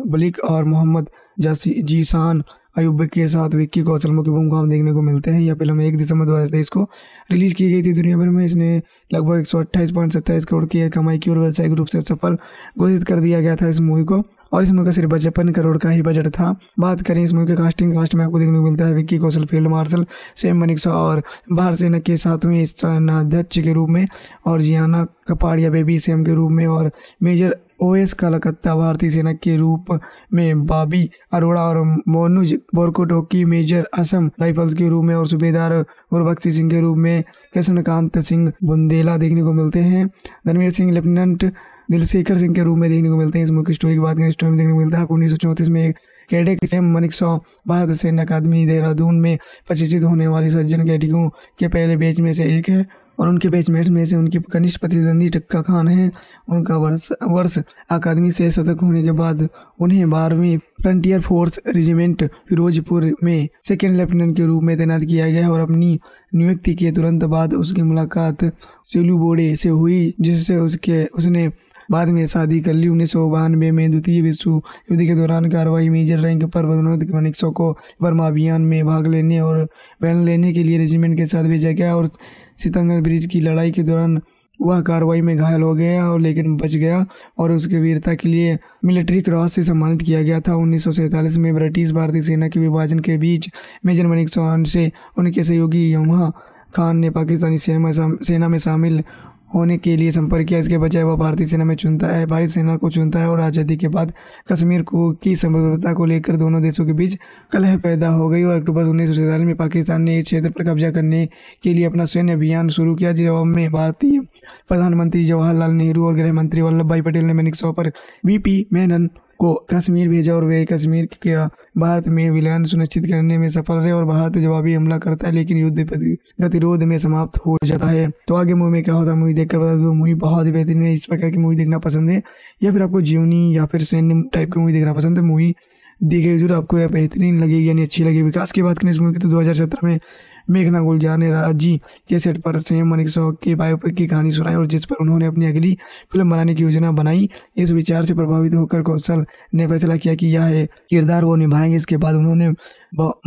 बलिक और मोहम्मद जीसान अयुब के साथ विक्की कौशल मुख्य भूमिका में देखने को मिलते हैं। यह फ़िल्म एक दिसंबर दो हज़ार तेईस को रिलीज़ की गई थी दुनिया भर में। इसने लगभग एक सौ अट्ठाईस पॉइंट सत्ताईस करोड़ की कमाई की और व्यावसायिक रूप से सफल घोषित कर दिया गया था इस मूवी को। और इस मूवी का सिर्फ़ पचपन करोड़ का ही बजट था। बात करें इस मूवी के कास्टिंग कास्ट में आपको देखने को मिलता है Vicky Kaushal, field marshal same Manekshaw और भारत सेना के सातवें सेनाध्यक्ष के रूप में और जियाना कपाड़िया बेबी सेम के रूप में और मेजर ओएस कलकत्ता भारतीय सेना के रूप में बाबी अरोड़ा और मोनुज बोरकोटोकी मेजर असम राइफल्स के रूप में और सूबेदार गुरबख्शी सिंह के रूप में कृष्णकांत सिंह बुंदेला देखने को मिलते हैं। धनवीर सिंह, लेफ्टिनेंट दिलशेखर सिंह के रूप में देखने को मिलते हैं। इस मुख्य स्टोरी की बात करें स्टोरी में देखने को मिलता है उन्नीस सौ चौंतीस में कैडेट सेम मनिक सौ, भारत सैन्य अकादमी देहरादून में प्रशिक्षित होने वाली सज्जन कैडिकों के पहले बैच में से एक है और उनके बैचमेट में से उनके कनिष्ठ प्रतिद्वंदी टक्का खान है। उनका वर्ष वर्ष अकादमी से शतक होने के बाद उन्हें बारहवीं फ्रंटियर फोर्स रेजिमेंट फिरोजपुर में सेकेंड लेफ्टिनेंट के रूप में तैनात किया गया और अपनी नियुक्ति के तुरंत बाद उसकी मुलाकात सेलू बोडे से हुई, जिससे उसके, उसने बाद में शादी कर ली। उन्नीस सौ बानवे में द्वितीय विश्व युद्ध के दौरान कार्रवाई मेजर रैंक पर पदोन्नत मनिक्सो को बर्मा अभियान में भाग लेने और बैन लेने के लिए रेजिमेंट के साथ भेजा गया और सितंगर ब्रिज की लड़ाई के दौरान वह कार्रवाई में घायल हो गया और लेकिन बच गया और उसके वीरता के लिए मिलिट्री क्रॉस से सम्मानित किया गया था। उन्नीस सौ सैंतालीस में ब्रिटिश भारतीय सेना के विभाजन के बीच मेजर मनिक चौहान से उनके सहयोगी यमुहा खान ने पाकिस्तानी सेना में शामिल होने के लिए संपर्क किया। इसके बजाय वह भारतीय सेना में चुनता है, भारतीय सेना को चुनता है और आज़ादी के बाद कश्मीर को की संभवता को लेकर दोनों देशों के बीच कलह पैदा हो गई और अक्टूबर उन्नीस सौ सैंतालीस में पाकिस्तान ने इस क्षेत्र पर कब्जा करने के लिए अपना सैन्य अभियान शुरू किया, जवाब में भारतीय प्रधानमंत्री जवाहरलाल नेहरू और गृह मंत्री वल्लभ भाई पटेल ने मैनिक पर वीपी मेनन को कश्मीर भेजा और वे कश्मीर के भारत में विलयन सुनिश्चित करने में सफल रहे और भारत जवाबी हमला करता है, लेकिन युद्ध गतिरोध में समाप्त हो जाता है। तो आगे मूवी में क्या होता है मूवी देखकर बता दो। मूवी बहुत ही बेहतरीन है, इस प्रकार की मूवी देखना पसंद है। या फिर आपको जीवनी या फिर सैन्य टाइप की मूवी देखना पसंद है मूवी देखिए। ज़रूर आपको यह बेहतरीन लगेगी, यानी अच्छी लगेगी। विकास की बात करें इस मूवी की तो 2017 में मेघना गुलजार ने राज़ी के सेट पर सेम मनिक शौक के बायोपिक की कहानी सुनाई और जिस पर उन्होंने अपनी अगली फ़िल्म बनाने की योजना बनाई, इस विचार से प्रभावित होकर कौशल ने फैसला किया कि यह किरदार वो निभाएँगे। इसके बाद उन्होंने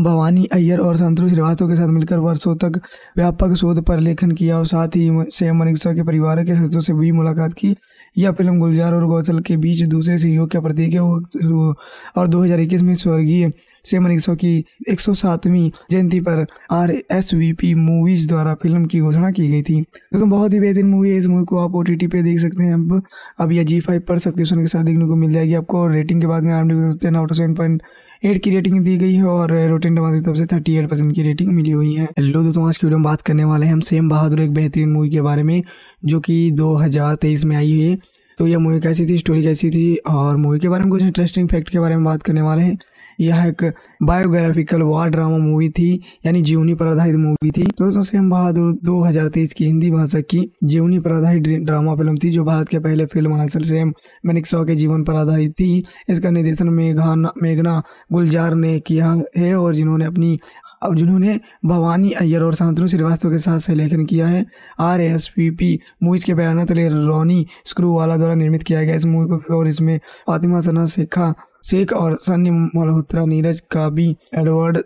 भवानी अय्यर और संतोष श्रीवास्तव के साथ मिलकर वर्षों तक व्यापक शोध पर लेखन किया और साथ ही सेम मनिक के परिवार के सदस्यों से भी मुलाकात की। यह फ़िल्म गुलजार और गौसल के बीच दूसरे सहयोग का प्रतीक है। और 2021 में स्वर्गीय सेमन एक की एक सौ सातवीं जयंती पर R S V P Movies द्वारा फ़िल्म की घोषणा की गई थी। दोस्तों, बहुत ही बेहतरीन मूवी है। इस मूवी को आप ओ टी पे देख सकते हैं। अब अब यह जी फाइव पर सब्सक्रिप्शन के साथ देखने को मिल जाएगी। आपको रेटिंग के बाद में ten out of seven point eight की रेटिंग दी गई है और रोटेन टमाटर की तरफ़ से थर्टी एट परसेंट की रेटिंग मिली हुई है। हेलो दोस्तों, आज की वीडियो में बात करने वाले हैं हम सेम बहादुर एक बेहतरीन मूवी के बारे में, जो कि 2023 में आई हुई है। तो यह मूवी कैसी थी स्टोरी कैसी थी और मूवी के बारे में कुछ इंटरेस्टिंग फैक्ट के बारे में बात करने वाले हैं। यह एक बायोग्राफिकल वार ड्रामा मूवी थी, यानी जीवनी पर आधारित मूवी थी। दोस्तों, सेम बहादुर 2023 की हिंदी भाषा की जीवनी पर आधारित ड्रामा फ़िल्म थी, जो भारत के पहले फ़िल्म हासिल सेम मैनिक शॉ के जीवन पर आधारित थी। इसका निर्देशन मेघाना, मेघना गुलजार ने किया है, और जिन्होंने अपनी, और जिन्होंने भवानी अय्यर और शांतनु श्रीवास्तव के साथ सहलेखन किया है। R S P P Movies के बयान तले रोनी स्क्रू वाला द्वारा निर्मित किया गया इस मूवी को, और इसमें फातिमा सना, शेखा शेख और सन्नी मल्होत्रा नीरज, काबी एडवर्ड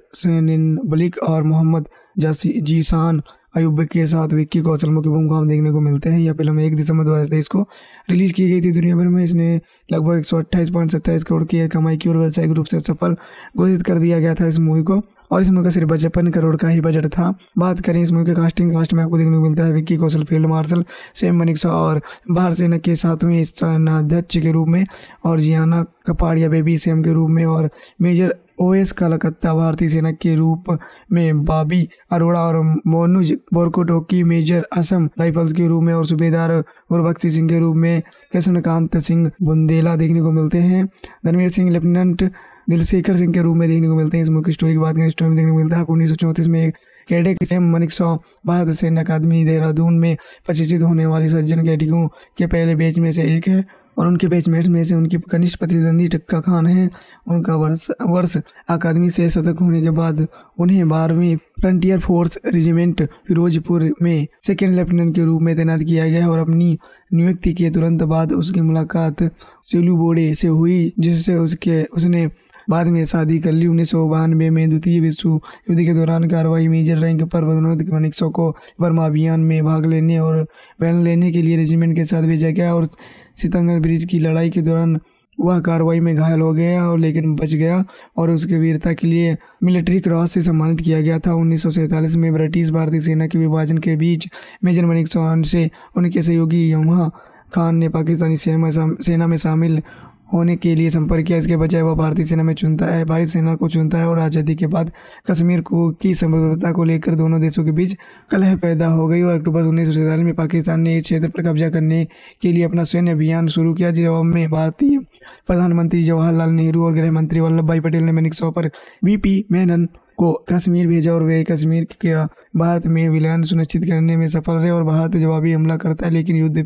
बलिक और मोहम्मद जीसान अयुब के साथ विक्की कौशल मुख्य भूमिका में देखने को मिलते हैं। यह फ़िल्म एक दिसंबर दो हज़ार तेईस को रिलीज़ की गई थी दुनिया भर में। इसने लगभग एक सौ अट्ठाईस पॉइंट सत्ताईस करोड़ की कमाई की और व्यावसायिक रूप से सफल घोषित कर दिया गया था इस मूवी को। और इस मूवी का सिर्फ़ पचपन करोड़ का ही बजट था। बात करें इस मूवी के कास्टिंग कास्ट में आपको देखने को मिलता है Vicky Kaushal field marshal same Manekshaw और भारत सेना के सातवें सेनाध्यक्ष के रूप में और जियाना कपाड़िया बेबी सेम के रूप में और मेजर ओएस कलकत्ता भारतीय सेना के रूप में बाबी अरोड़ा और मोनुज बोरकोटोकी मेजर असम राइफल्स के रूप में और सूबेदार गुरबख्शी सिंह के रूप में कृष्णकांत सिंह बुंदेला देखने को मिलते हैं। धनवीर सिंह लेफ्टिनेंट दिलशेखर सिंह के रूप में देखने को मिलते हैं। इस मुख्य स्टोरी की बात करें स्टोरी में देखने को मिलता है आपको उन्नीस सौ चौंतीस में कैडेट सेम मनिक सौ भारत सैन्य अकादमी देहरादून में प्रशिक्षित होने वाली सज्जन कैडिकों के पहले बैच में से एक है और उनके बैचमेट में से उनकी कनिष्ठ प्रतिद्वंदी टक्का खान है। उनका वर्ष वर्ष अकादमी से शतक होने के बाद उन्हें बारहवीं फ्रंटियर फोर्स रेजिमेंट फिरोजपुर में सेकेंड लेफ्टिनेंट के रूप में तैनात किया गया और अपनी नियुक्ति के तुरंत बाद उसकी मुलाकात सेलू बोडे से हुई, जिससे उसके, उसने बाद में शादी कर ली। उन्नीस सौ बानवे में द्वितीय विश्व युद्ध के दौरान कार्रवाई मेजर रैंक पर पदोन्नत मनिक्सो को बर्मा अभियान में भाग लेने और बैन लेने के लिए रेजिमेंट के साथ भेजा गया और सितंगर ब्रिज की लड़ाई के दौरान वह कार्रवाई में घायल हो गया और लेकिन बच गया और उसके वीरता के लिए मिलिट्री क्रॉस से सम्मानित किया गया था। उन्नीस सौ सैंतालीस में ब्रिटिश भारतीय सेना के विभाजन के बीच मेजर मनिक से उनके सहयोगी यमुहा खान ने पाकिस्तानी सेना में शामिल होने के लिए संपर्क किया। इसके बजाय वह भारतीय सेना में चुनता है, भारतीय सेना को चुनता है और आज़ादी के बाद कश्मीर को की संप्रभुता को लेकर दोनों देशों के बीच कलह पैदा हो गई और अक्टूबर उन्नीस सौ सैंतालीस में पाकिस्तान ने इस क्षेत्र पर कब्जा करने के लिए अपना सैन्य अभियान शुरू किया, जवाब में भारतीय प्रधानमंत्री जवाहरलाल नेहरू और गृह मंत्री वल्लभ भाई पटेल ने मैनिक सौ पर वीपी मेनन को कश्मीर भेजा और वे कश्मीर के भारत में विलयन सुनिश्चित करने में सफल रहे और भारत जवाबी हमला करता है, लेकिन युद्ध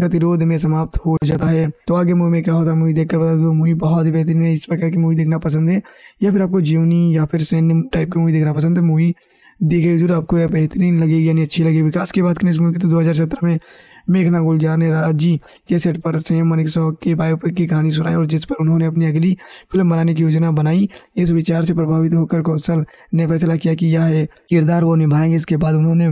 गतिरोध में समाप्त हो जाता है। तो आगे मूवी में क्या होता है मूवी देखकर बता दो। मूवी बहुत ही बेहतरीन है, इस प्रकार की मूवी देखना पसंद है, या फिर आपको जीवनी या फिर सैन्य टाइप की मूवी देखना पसंद है। मूवी देखिए ज़रूर आपको यह बेहतरीन लगेगी, यानी अच्छी लगेगी। विकास की बात करें इस मूवी की तो दो हज़ार सत्रह में मेघना गुलजार ने राज़ी के सेट पर सेम मनिक की बायोपिक की कहानी सुनाई और जिस पर उन्होंने अपनी अगली फ़िल्म बनाने की योजना बनाई, इस विचार से प्रभावित होकर कौशल ने फैसला किया कि यह किरदार वो निभाएँगे। इसके बाद उन्होंने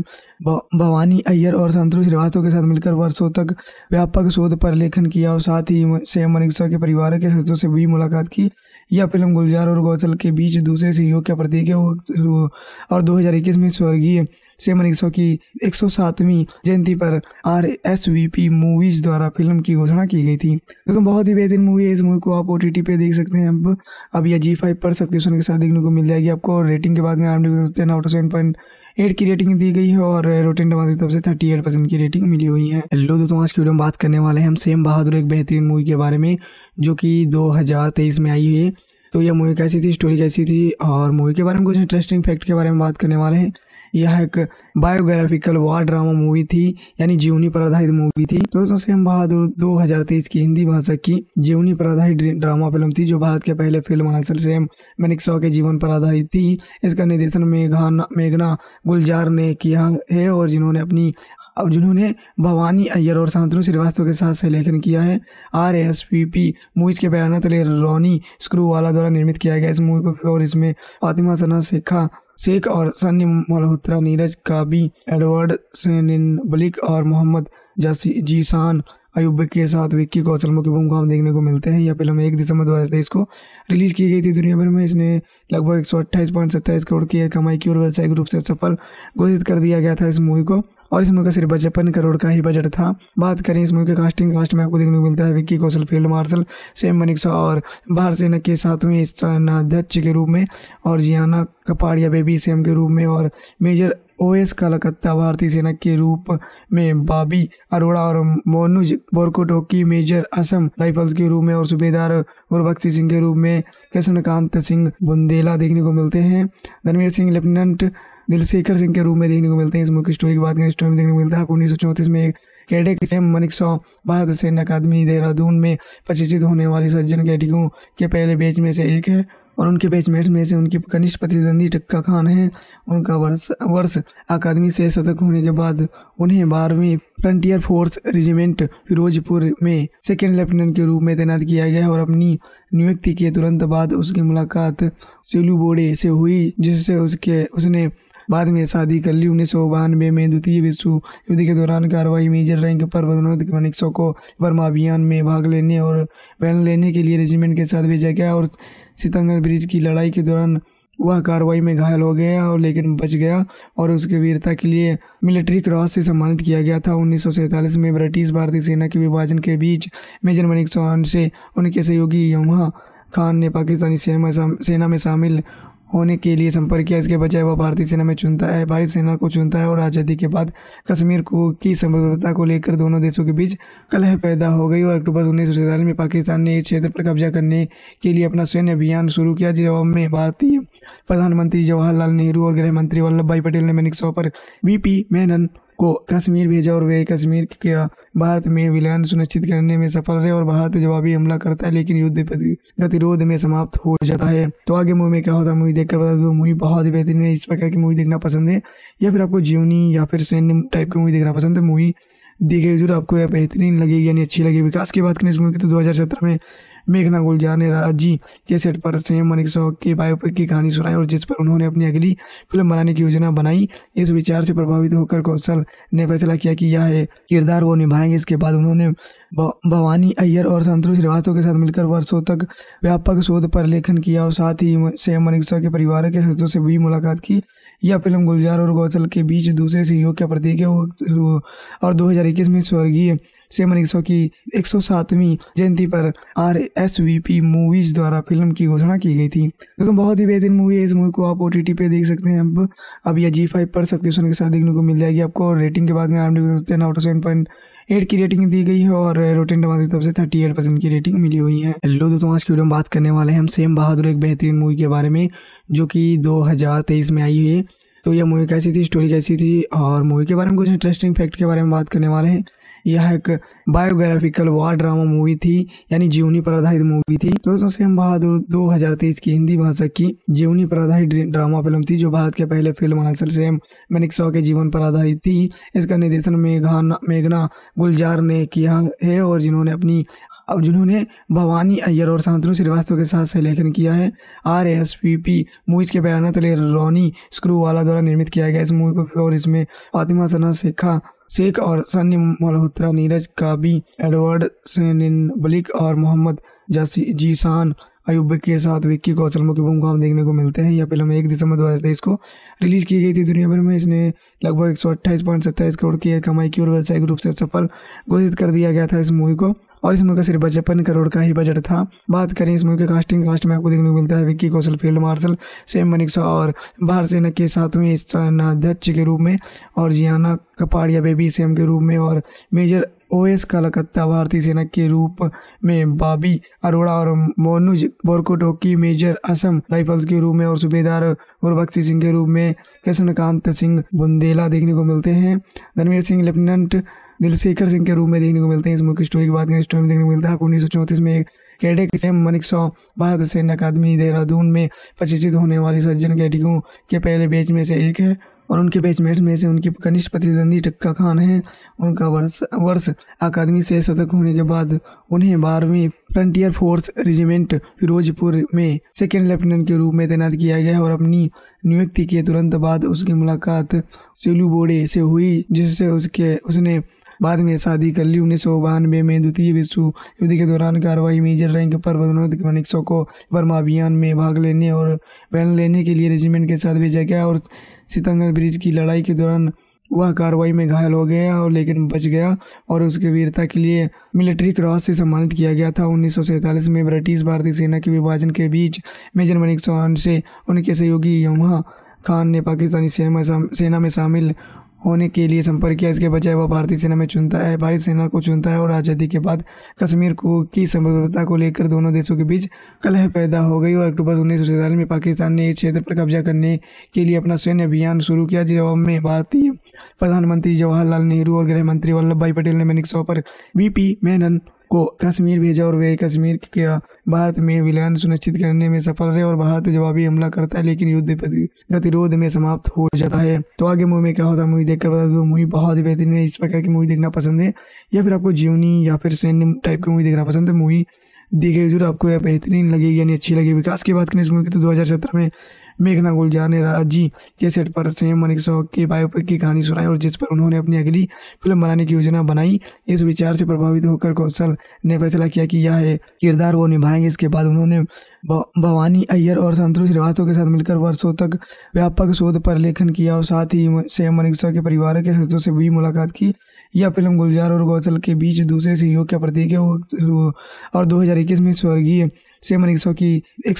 भवानी अय्यर और संतोष श्रीवास्तव के साथ मिलकर वर्षों तक व्यापक शोध पर लेखन किया और साथ ही सेम मनिक्सा के परिवार के सदस्यों से भी मुलाकात की। यह फ़िल्म गुलजार और गौसल के बीच दूसरे सहयोग का प्रतीक है। और 2021 में स्वर्गीय सेमन एक की एक सौ सातवीं जयंती पर R S V P Movies द्वारा फ़िल्म की घोषणा की गई थी। दोस्तों, बहुत ही बेहतरीन मूवी है। इस मूवी को आप ओ टी पे देख सकते हैं। अब अब यह जी फाइव पर सब्सक्रिप्शन के साथ देखने को मिल जाएगी आपको। रेटिंग के बाद में सेवन पॉइंट एट की रेटिंग दी गई है और रोटेन टमाटर की तरफ़ से थर्टी एट परसेंट की रेटिंग मिली हुई है। हेलो दोस्तों, आज की वीडियो में बात करने वाले हैं हम सेम बहादुर एक बेहतरीन मूवी के बारे में, जो कि 2023 में आई हुई है। तो यह मूवी कैसी थी? स्टोरी कैसी थी? और मूवी के बारे में कुछ इंटरेस्टिंग फैक्ट के बारे में बात करने वाले हैं। यह एक बायोग्राफिकल वार ड्रामा मूवी थी, यानी जीवनी पर आधारित मूवी थी। दोस्तों, सेम बहादुर 2023 की हिंदी भाषा की जीवनी पर आधारित ड्रामा फ़िल्म थी, जो भारत के पहले फ़िल्म हासिल सेम मैनिक शॉ के जीवन पर आधारित थी। इसका निर्देशन मेघाना मेघना गुलजार ने किया है और जिन्होंने अपनी और जिन्होंने भवानी अय्यर और शांतनु श्रीवास्तव के साथ सहलेखन किया है। R S P P movies के बयान तले रोनी स्क्रू वाला द्वारा निर्मित किया गया इस मूवी को और इसमें फातिमा सना, शेखा शेख और सन्य मल्होत्रा नीरज काबी, एडवर्ड बलिक और मोहम्मद जासी जीसान अयुब के साथ विक्की कौशल मुख्य भूमिका में देखने को मिलते हैं। यह फ़िल्म एक दिसंबर दो हज़ार तेईस को रिलीज़ की गई थी दुनिया भर में। इसने लगभग एक सौ अट्ठाईस पॉइंट सत्ताईस करोड़ की कमाई की और व्यावसायिक रूप से सफल घोषित कर दिया गया था इस मूवी को। और इस मूवी का सिर्फ़ पचपन करोड़ का ही बजट था। बात करें इस मूवी के कास्टिंग कास्ट में आपको देखने को मिलता है Vicky Kaushal, field marshal, Sam Manekshaw और भारत सेना के सातवें सेनाध्यक्ष के रूप में और जियाना कपाड़िया बेबी सेम के रूप में और मेजर ओएस कलकत्ता भारतीय सेना के रूप में बाबी अरोड़ा और मोनुज बोरकोटोकी, मेजर असम राइफल्स के रूप में और सूबेदार गुरबख्शी सिंह के रूप में कृष्णकांत सिंह बुंदेला देखने को मिलते हैं। धनवीर सिंह, लेफ्टिनेंट दिलशेखर सिंह के रूप में देखने को मिलते हैं। इस मुख्य स्टोरी की बात करें स्टोरी में देखने को मिलता है आपको उन्नीस सौ चौंतीस में एक कैडेट सेम मनिक सौ भारत सैन्य अकादमी देहरादून में प्रशिक्षित होने वाली सज्जन कैडिकों के पहले बैच में से एक है और उनके बैचमेट में से उनके कनिष्ठ प्रतिद्वंदी टक्का खान है। उनका वर्ष वर्ष अकादमी से शतक होने के बाद उन्हें बारहवीं फ्रंटियर फोर्स रेजिमेंट फिरोजपुर में सेकेंड लेफ्टिनेंट के रूप में तैनात किया गया और अपनी नियुक्ति के तुरंत बाद उसकी मुलाकात सेलू बोडे से हुई, जिससे उसके, उसने बाद में शादी कर ली। उन्नीस सौ बानवे में द्वितीय विश्व युद्ध के दौरान कार्रवाई मेजर रैंक पर पदोन्नत मनिक्सो को बर्मा अभियान में भाग लेने और बैन लेने के लिए रेजिमेंट के साथ भेजा गया और सितंगर ब्रिज की लड़ाई के दौरान वह कार्रवाई में घायल हो गया और लेकिन बच गया और उसके वीरता के लिए मिलिट्री क्रॉस से सम्मानित किया गया था। उन्नीस सौ सैंतालीस में ब्रिटिश भारतीय सेना के विभाजन के बीच मेजर मनिक चौहान से उनके सहयोगी यमुहा खान ने पाकिस्तानी सेना में शामिल होने के लिए संपर्क किया। इसके बजाय वह भारतीय सेना में चुनता है, भारतीय सेना को चुनता है और आज़ादी के बाद कश्मीर को, की संप्रभुता को लेकर दोनों देशों के बीच कलह पैदा हो गई और अक्टूबर उन्नीस सौ सैंतालीस में पाकिस्तान ने इस क्षेत्र पर कब्जा करने के लिए अपना सैन्य अभियान शुरू किया जवाब में भारतीय प्रधानमंत्री जवाहरलाल नेहरू और गृह मंत्री वल्लभ भाई पटेल ने मैनिक सौ पर वी पी मेनन को कश्मीर भेजा और वे कश्मीर के भारत में विलयन सुनिश्चित करने में सफल रहे और भारत जवाबी हमला करता है, लेकिन युद्ध गतिरोध में समाप्त हो जाता है। तो आगे मूवी में क्या होता है, मूवी देखकर बता दो। मूवी बहुत ही बेहतरीन है, इस प्रकार की मूवी देखना पसंद है, या फिर आपको जीवनी या फिर सैन्य टाइप की मूवी देखना पसंद है। मूवी देखिए ज़रूर आपको यह बेहतरीन लगेगी, यानी अच्छी लगेगी। विकास की बात करें इस मूवी की तो दो हज़ार सत्रह में मेघना गुलजार ने राज़ी के सेट पर सेम मनिक शॉ के बायोपिक की कहानी सुनाई और जिस पर उन्होंने अपनी अगली फ़िल्म बनाने की योजना बनाई, इस विचार से प्रभावित होकर कौशल ने फैसला किया कि यह किरदार वो निभाएँगे। इसके बाद उन्होंने भवानी अय्यर और संतोष श्रीवास्तव के साथ मिलकर वर्षों तक व्यापक शोध पर लेखन किया और साथ ही सेम मनिक शॉ के परिवार के सदस्यों से भी मुलाकात की। यह फ़िल्म गुलजार और गौसल के बीच दूसरे सहयोग का प्रतीक है। और 2021 में स्वर्गीय से मनीषो की एक सौ सातवीं जयंती पर R S V P movies द्वारा फ़िल्म की घोषणा की गई थी। दोस्तों, बहुत ही बेहतरीन मूवी है। इस मूवी को आप ओ टी पे देख सकते हैं। अब अब यह जी फाइव पर सब्सक्रिप्शन के साथ देखने को मिल जाएगी आपको रेटिंग के बाद आउट सेवन पॉइंट एट की रेटिंग दी गई है और रोटेन टमाटर की तरफ़ से थर्टी एट परसेंट की रेटिंग मिली हुई है। हेलो दोस्तों, आज की वीडियो में बात करने वाले हैं हम सेम बहादुर एक बेहतरीन मूवी के बारे में, जो कि दो हज़ार तेईस में आई हुई है। तो यह मूवी कैसी थी? स्टोरी कैसी थी? और मूवी के बारे में कुछ इंटरेस्टिंग फैक्ट के बारे में बात करने वाले हैं। यह एक बायोग्राफिकल वार ड्रामा मूवी थी, यानी जीवनी पर आधारित मूवी थी। दोस्तों सेम बहादुर 2023 की हिंदी भाषा की जीवनी पर आधारित ड्रामा फ़िल्म थी, जो भारत के पहले फ़िल्म हासिल सेम मैनिक शॉ के जीवन पर आधारित थी। इसका निर्देशन मेघाना मेघना गुलजार ने किया है और जिन्होंने अपनी और जिन्होंने भवानी अय्यर और शांतनु श्रीवास्तव के साथ सहलेखन किया है। R S P P movies के बयान तले रोनी स्क्रू वाला द्वारा निर्मित किया गया इस मूवी को और इसमें फातिमा सना, शेखा शेख और सन्नी मल्होत्रा नीरज काबी एडवर्ड बलिक और मोहम्मद जासी जीसान अयुब के साथ विक्की कौशल मुख्य भूमिका में देखने को मिलते हैं। यह फ़िल्म एक दिसंबर दो हज़ार तेईस को रिलीज़ की गई थी। दुनिया भर में इसने लगभग एक सौ अट्ठाईस पॉइंट सत्ताईस करोड़ की कमाई की और व्यावसायिक रूप से सफल घोषित कर दिया गया था इस मूवी को। और इस मूवी का सिर्फ़ पचपन करोड़ का ही बजट था। बात करें इस मूवी के कास्टिंग कास्ट में आपको देखने को मिलता है Vicky Kaushal, field marshal, Sam Manekshaw और भारत सेना के सातवें सेनाध्यक्ष के रूप में और जियाना कपाड़िया बेबी सेम के रूप में और मेजर ओएस कलकत्ता भारतीय सेना के रूप में बाबी अरोड़ा और मोनुज बोरकोटोकी मेजर असम राइफल्स के रूप में और सूबेदार गुरबख्शी सिंह के रूप में कृष्णकांत सिंह बुंदेला देखने को मिलते हैं। रणवीर सिंह, लेफ्टिनेंट दिलशेखर सिंह के रूप में देखने को मिलते हैं। इस मुख्य स्टोरी की बात करें स्टोरी में देखने को मिलता है, आपको उन्नीस सौ चौंतीस में एक कैडेट सेम मनिक सौ, भारत सैन्य अकादमी देहरादून में प्रशिक्षित होने वाले सज्जन कैडिकों के पहले बैच में से एक है और उनके बैचमेट में से उनकी कनिष्ठ प्रतिद्वंदी टक्का खान हैं। उनका वर्ष वर्ष अकादमी से शतक होने के बाद उन्हें बारहवीं फ्रंटियर फोर्स रेजिमेंट फिरोजपुर में सेकेंड लेफ्टिनेंट के रूप में तैनात किया गया और अपनी नियुक्ति के तुरंत बाद उसकी मुलाकात सेलू बोडे से हुई, जिससे उसके, उसने बाद में शादी कर ली उन्नीस सौ बानवे में द्वितीय विश्व युद्ध के दौरान कार्रवाई मेजर रैंक पर मनिक्सो को बर्मा अभियान में भाग लेने और बैन लेने के लिए रेजिमेंट के साथ भेजा गया और सितंगर ब्रिज की लड़ाई के दौरान वह कार्रवाई में घायल हो गया और लेकिन बच गया और उसके वीरता के लिए मिलिट्री क्रॉस से सम्मानित किया गया था। उन्नीस सौ सैंतालीस में ब्रिटिश भारतीय सेना के विभाजन के बीच मेजर मनिक चौहान से उनके सहयोगी यमुहा खान ने पाकिस्तानी सेना में शामिल होने के लिए संपर्क किया। इसके बजाय वह भारतीय सेना में चुनता है, भारतीय सेना को चुनता है और आज़ादी के बाद कश्मीर को, की संप्रभुता को लेकर दोनों देशों के बीच कलह पैदा हो गई और अक्टूबर उन्नीस सौ सैंतालीस में पाकिस्तान ने इस क्षेत्र पर कब्जा करने के लिए अपना सैन्य अभियान शुरू किया जवाब में भारतीय प्रधानमंत्री जवाहरलाल नेहरू और गृह मंत्री वल्लभ भाई पटेल ने मैनिक पर वीपी मेनन को कश्मीर भेजा और वे कश्मीर के भारत में विलयन सुनिश्चित करने में सफल रहे और भारत जवाबी हमला करता है, लेकिन युद्ध गतिरोध में समाप्त हो जाता है। तो आगे मूवी में क्या होता है, मूवी देखकर बता दो, मूवी बहुत ही बेहतरीन है, इस प्रकार की मूवी देखना पसंद है, या फिर आपको जीवनी या फिर सैन्य टाइप की मूवी देखना पसंद है, मूवी देखिए, ज़रूर आपको यह बेहतरीन लगेगी यानी अच्छी लगेगी। विकास की बात करें इस मूवी की तो दो हज़ार सत्रह में मेघना गुलजार ने राज़ी। के सेट पर सेम मनिक शौक की बायोपिक की कहानी सुनाई और जिस पर उन्होंने अपनी अगली फ़िल्म बनाने की योजना बनाई, इस विचार से प्रभावित होकर कौशल ने फैसला किया कि यह किरदार वो निभाएँगे। इसके बाद उन्होंने भवानी अय्यर और संतोष श्रीवास्तव के साथ मिलकर वर्षों तक व्यापक शोध पर लेखन किया और साथ ही सेम मनिक के परिवार के सदस्यों से भी मुलाकात की। यह फ़िल्म गुलजार और गौसल के बीच दूसरे सहयोग का प्रतीक है और 2021 में स्वर्गीय सेमन एक की एक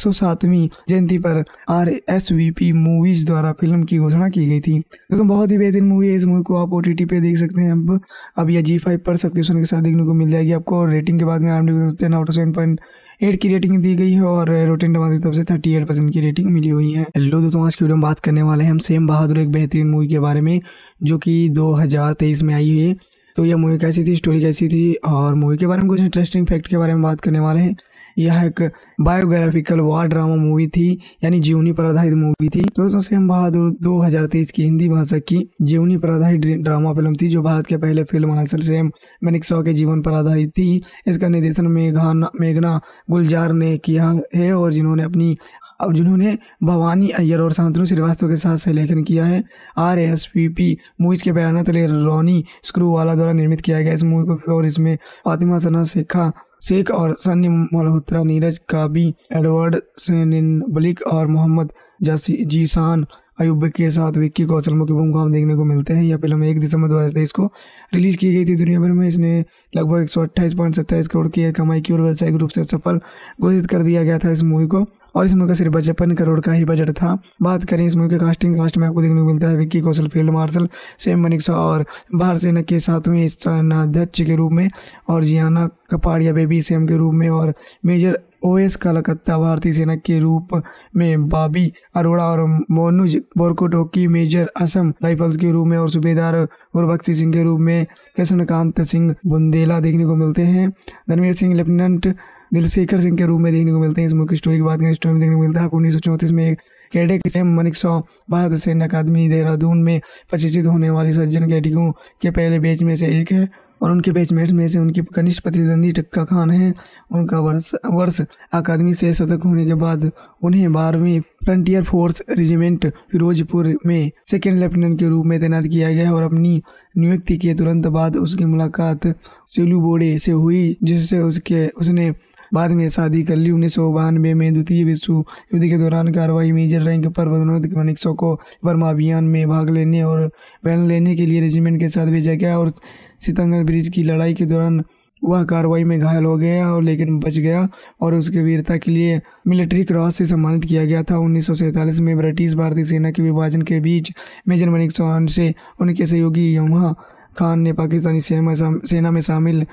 जयंती पर R S V P movies द्वारा फ़िल्म की घोषणा की गई थी। दोस्तों, बहुत ही बेहतरीन मूवी है। इस मूवी को आप ओ टी पे देख सकते हैं। अब अब यह जी फाइव पर सब्सक्रिप्शन के साथ देखने को मिल जाएगी आपको रेटिंग के बाद में out of seven point eight की रेटिंग दी गई है और रोटेन टमाटर की तरफ़ से थर्टी एट परसेंट की रेटिंग मिली हुई है। हेलो दोस्तों, आज की वीडियो में बात करने वाले हैं हम सेम बहादुर एक बेहतरीन मूवी के बारे में, जो कि 2023 में आई हुई है। तो यह मूवी कैसी थी स्टोरी कैसी थी और मूवी के बारे में कुछ इंटरेस्टिंग फैक्ट के बारे में बात करने वाले हैं। यह एक बायोग्राफिकल वार ड्रामा मूवी थी, यानी जीवनी पर आधारित मूवी थी दोस्तों सेम बहादुर 2023 की हिंदी भाषा की जीवनी पर आधारित ड्रामा फ़िल्म थी, जो भारत के पहले फ़िल्म हासिल सेम मैनिक के जीवन पर आधारित थी। इसका निर्देशन मेघाना, मेघना गुलजार ने किया है और जिन्होंने अपनी, और जिन्होंने भवानी अय्यर और शांतनु श्रीवास्तव के साथ लेखन किया है। R S P P movies के बयान तले रोनी स्क्रू वाला द्वारा निर्मित किया गया इस मूवी को, और इसमें फातिमा सना, शेखा शेख और सन्नी मल्होत्रा नीरज, काबी एडवर्ड, सेनिन बलिक और मोहम्मद जासी जीसान अयुब के साथ विक्की कौशल मुख्य भूमिका में देखने को मिलते हैं। यह फ़िल्म एक दिसंबर दो हज़ार तेईस को रिलीज़ की गई थी दुनिया भर में। इसने लगभग एक सौ अट्ठाईस पॉइंट सत्ताईस करोड़ की कमाई की और व्यावसायिक रूप से सफल घोषित कर दिया गया था इस मूवी को। और इस मूवी का सिर्फ़ पचपन करोड़ का ही बजट था। बात करें इस मूवी के कास्टिंग कास्ट में आपको देखने को मिलता है Vicky Kaushal, field marshal, Sam Manekshaw और भारत सेना के सातवें सेनाध्यक्ष के रूप में और जियाना कपाड़िया बेबी सेम के रूप में और मेजर ओएस कलकत्ता भारतीय सेना के रूप में बाबी अरोड़ा और मोनुज बोरकोटोकी मेजर असम राइफल्स के रूप में और सूबेदार गुरबख्शी सिंह के रूप में कृष्णकांत सिंह बुंदेला देखने को मिलते हैं। रणवीर सिंह, लेफ्टिनेंट दिलशेखर सिंह के रूप में देखने को मिलते हैं। इस मुख्य स्टोरी की बात करें स्टोरी में देखने को मिलता है, आपको उन्नीस सौ चौंतीस में एक कैडेट सेम मनिक सौ भारत सैन्य अकादमी देहरादून में प्रशिक्षित होने वाले सज्जन कैडिकों के पहले बैच में से एक है और उनके बैचमेट में से उनकी कनिष्ठ प्रतिद्वंदी टक्का खान हैं। उनका वर्ष वर्ष अकादमी से शतक होने के बाद उन्हें बारहवीं फ्रंटियर फोर्स रेजिमेंट फिरोजपुर में सेकेंड लेफ्टिनेंट के रूप में तैनात किया गया और अपनी नियुक्ति के तुरंत बाद उसकी मुलाकात सेलू बोडे से हुई, जिससे उसके, उसने बाद में शादी कर ली। उन्नीस सौ बानवे में द्वितीय विश्व युद्ध के दौरान कार्रवाई मेजर रैंक पर पदोन्नत मनिक्सो को बर्मा अभियान में भाग लेने और बैन लेने के लिए रेजिमेंट के साथ भेजा गया और सितंगर ब्रिज की लड़ाई के दौरान वह कार्रवाई में घायल हो गया और लेकिन बच गया और उसके वीरता के लिए मिलिट्री क्रॉस से सम्मानित किया गया था। उन्नीस सौ सैंतालीस में ब्रिटिश भारतीय सेना के विभाजन के बीच मेजर मनिक चौहान से उनके सहयोगी यमुहा खान ने पाकिस्तानी सेना में शामिल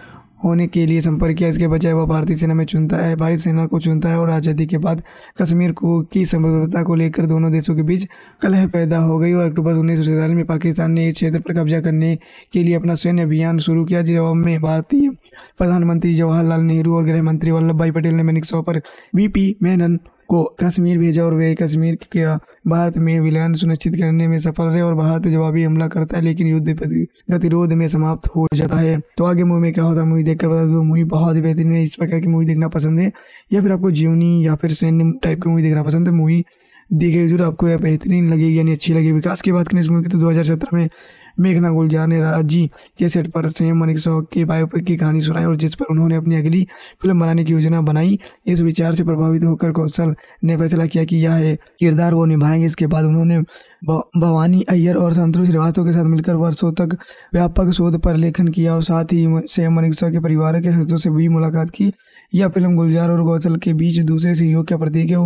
होने के लिए संपर्क किया। इसके बजाय वह भारतीय सेना में चुनता है भारतीय सेना को चुनता है और आज़ादी के बाद कश्मीर को की संप्रभुता को लेकर दोनों देशों के बीच कलह पैदा हो गई और अक्टूबर उन्नीस सौ सैंतालीस में पाकिस्तान ने इस क्षेत्र पर कब्जा करने के लिए अपना सैन्य अभियान शुरू किया जवाब में भारतीय प्रधानमंत्री जवाहरलाल नेहरू और गृह मंत्री वल्लभ भाई पटेल ने मैनिक पर वी पी मेनन को कश्मीर भेजा और वे कश्मीर के भारत में विलयन सुनिश्चित करने में सफल रहे और भारत जवाबी हमला करता है, लेकिन युद्ध गतिरोध में समाप्त हो जाता है। तो आगे मूवी में क्या होता है, मूवी देखकर बता दो, मूवी बहुत ही बेहतरीन है, इस प्रकार की मूवी देखना पसंद है, या फिर आपको जीवनी या फिर सैन्य टाइप की मूवी देखना पसंद है, मूवी देखिए ज़रूर आपको यह बेहतरीन लगेगी, यानी अच्छी लगेगी। विकास की बात करें इस मूवी की तो 2017 में मेघना गुलजार ने राज़ी के सेट पर सेम मनिक शौक के बायोपिक की कहानी सुनाई और जिस पर उन्होंने अपनी अगली फ़िल्म बनाने की योजना बनाई, इस विचार से प्रभावित होकर कौशल ने फैसला किया कि यह किरदार वो निभाएँगे। इसके बाद उन्होंने भवानी अय्यर और संतोष श्रीवास्तव के साथ मिलकर वर्षों तक व्यापक शोध पर लेखन किया और साथ ही सेम मनिक के परिवार के सदस्यों से भी मुलाकात की। यह फ़िल्म गुलजार और गौसल के बीच दूसरे सहयोग का प्रतीक है।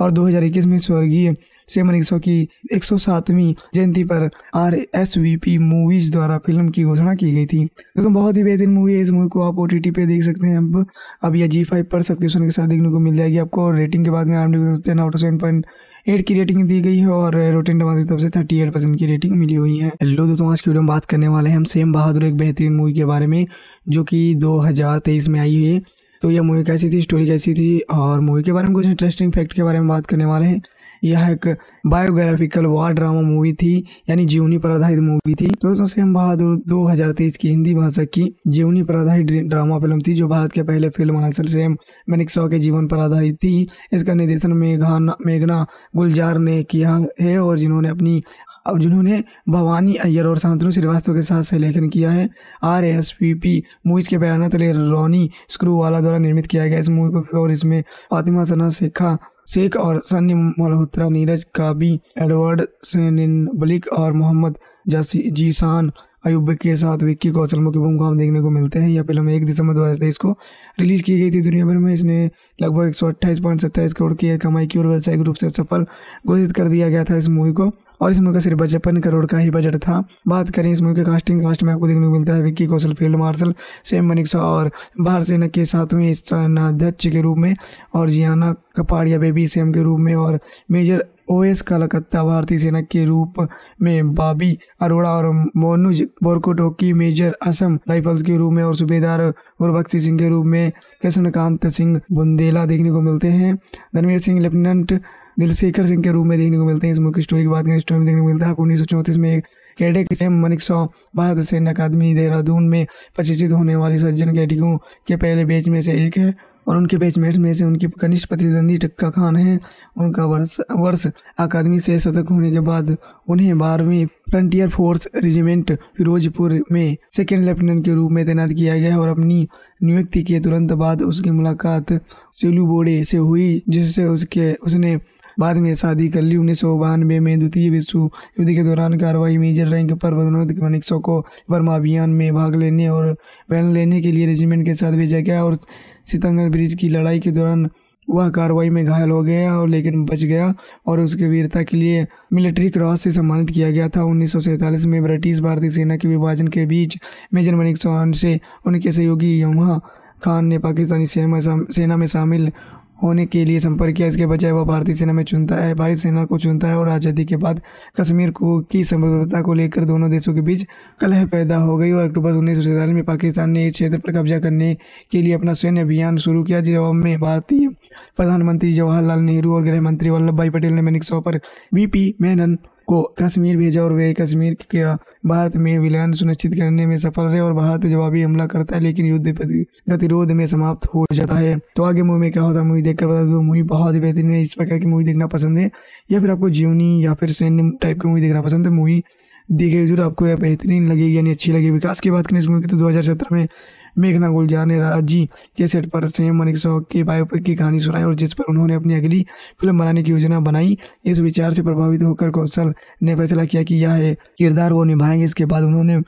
और 2021 में स्वर्गीय सेमन एक की एक सौ सातवीं जयंती पर R S V P movies द्वारा फ़िल्म की घोषणा की गई थी। दोस्तों, बहुत ही बेहतरीन मूवी है। इस मूवी को आप ओ टी टी पे देख सकते हैं। अब अब यह जी फाइव पर सब्सक्रिप्शन के साथ देखने को मिल जाएगी आपको रेटिंग के बाद में ten out of seven point eight की रेटिंग दी गई है और रोटेन टमाटर की तरफ़ से थर्टी एट परसेंट की रेटिंग मिली हुई है। हेलो दोस्तों, आज की वीडियो में बात करने वाले हैं हम सेम बहादुर एक बेहतरीन मूवी के बारे में, जो कि 2023 में आई हुई है। तो यह मूवी कैसी थी? स्टोरी कैसी थी? और मूवी के बारे में कुछ इंटरेस्टिंग फैक्ट के बारे में बात करने वाले हैं। यह एक बायोग्राफिकल वार ड्रामा मूवी थी, यानी जीवनी पर आधारित मूवी थी। दोस्तों, सेम बहादुर 2023 की हिंदी भाषा की जीवनी पर आधारित ड्रामा फ़िल्म थी, जो भारत के पहले फ़िल्म हासिल सेम मैनिक के जीवन पर आधारित थी। इसका निर्देशन मेघाना मेघना गुलजार ने किया है, और जिन्होंने अपनी और जिन्होंने भवानी अय्यर और शांतनु श्रीवास्तव के साथ सहलेखन किया है। R S P P movies के बयान तले रोनी स्क्रू वाला द्वारा निर्मित किया गया इस मूवी को और इसमें फातिमा सना, शेखा शेख और सन्य मल्होत्रा नीरज काबी एडवर्ड बलिक और मोहम्मद जीसान अयुब के साथ विक्की कौशल मुख्य भूमिका में देखने को मिलते हैं। यह फ़िल्म एक दिसंबर दो हज़ार तेईस को रिलीज़ की गई थी दुनिया भर में। इसने लगभग एक सौ अट्ठाईस पॉइंट सत्ताईस करोड़ की कमाई की और व्यावसायिक रूप से सफल घोषित कर दिया गया था इस मूवी को। और इस मूवी का सिर्फ़ पचपन करोड़ का ही बजट था। बात करें इस मूवी के कास्टिंग कास्ट में आपको देखने को मिलता है Vicky Kaushal, field marshal, Sam Manekshaw और भारत सेना के सातवें सेनाध्यक्ष के रूप में और जियाना कपाड़िया बेबी सेम के रूप में और मेजर ओएस कलकत्ता भारतीय सेना के रूप में बाबी अरोड़ा और मोनुज बोरकोटोकी मेजर असम राइफल्स के रूप में और सूबेदार गुरबख्शी सिंह के रूप में कृष्णकांत सिंह बुंदेला देखने को मिलते हैं। धनवीर सिंह, लेफ्टिनेंट दिलशेखर सिंह के रूप में देखने को मिलते हैं। इस मुख्य स्टोरी की बात करें स्टोरी में देखने को मिलता है उन्नीस सौ चौंतीस में एक कैडेट सेम मनिक सौ, भारत सैन्य अकादमी देहरादून में प्रशिक्षित होने वाले सज्जन कैडिकों के पहले बैच में से एक है और उनके बैचमेट में से उनकी कनिष्ठ प्रतिद्वंदी टक्का खान है। उनका वर्ष वर्ष अकादमी से शतक होने के बाद उन्हें बारहवीं फ्रंटियर फोर्स रेजिमेंट फिरोजपुर में सेकेंड लेफ्टिनेंट के रूप में तैनात किया गया और अपनी नियुक्ति के तुरंत बाद उसकी मुलाकात सेलू बोडे से हुई, जिससे उसके, उसने बाद में शादी कर ली। उन्नीस सौ बानवे में द्वितीय विश्व युद्ध के दौरान कार्रवाई मेजर रैंक पर पदोन्नत मनिक्सो को बर्मा अभियान में भाग लेने और बहन लेने के लिए रेजिमेंट के साथ भेजा गया और सितंगर ब्रिज की लड़ाई के दौरान वह कार्रवाई में घायल हो गया और लेकिन बच गया और उसके वीरता के लिए मिलिट्री क्रॉस से सम्मानित किया गया था। उन्नीस सौ सैंतालीस में ब्रिटिश भारतीय सेना के विभाजन के बीच मेजर मनिक चौहान से उनके सहयोगी यमुहा खान ने पाकिस्तानी सेना में शामिल होने के लिए संपर्क किया। इसके बजाय वह भारतीय सेना में चुनता है भारतीय सेना को चुनता है और आज़ादी के बाद कश्मीर को की संप्रभुता को लेकर दोनों देशों के बीच कलह पैदा हो गई और अक्टूबर उन्नीस सौ सैंतालीस में पाकिस्तान ने इस क्षेत्र पर कब्जा करने के लिए अपना सैन्य अभियान शुरू किया जवाब में भारतीय प्रधानमंत्री जवाहरलाल नेहरू और गृह मंत्री वल्लभ भाई पटेल ने मैनिक पर वीपी मेनन को कश्मीर भेजा और वे कश्मीर के भारत में विलयन सुनिश्चित करने में सफल रहे और भारत जवाबी हमला करता है, लेकिन युद्ध गतिरोध में समाप्त हो जाता है। तो आगे मूवी में क्या होता है, मूवी देखकर बता दो, मूवी बहुत ही बेहतरीन है, इस प्रकार की मूवी देखना पसंद है। या फिर आपको जीवनी या फिर सैन्य टाइप की मूवी देखना पसंद है, मूवी देखिए, ज़रूर आपको यह बेहतरीन लगेगी यानी अच्छी लगेगी। विकास की बात करें इस मूवी की तो दो हज़ार सत्रह में मेघना गुलजार ने राज़ी के सेट पर सेम मनिक शॉ के बायोपिक की कहानी सुनाई और जिस पर उन्होंने अपनी अगली फ़िल्म बनाने की योजना बनाई, इस विचार से प्रभावित होकर कौशल ने फैसला किया कि यह किरदार वो निभाएँगे। इसके बाद उन्होंने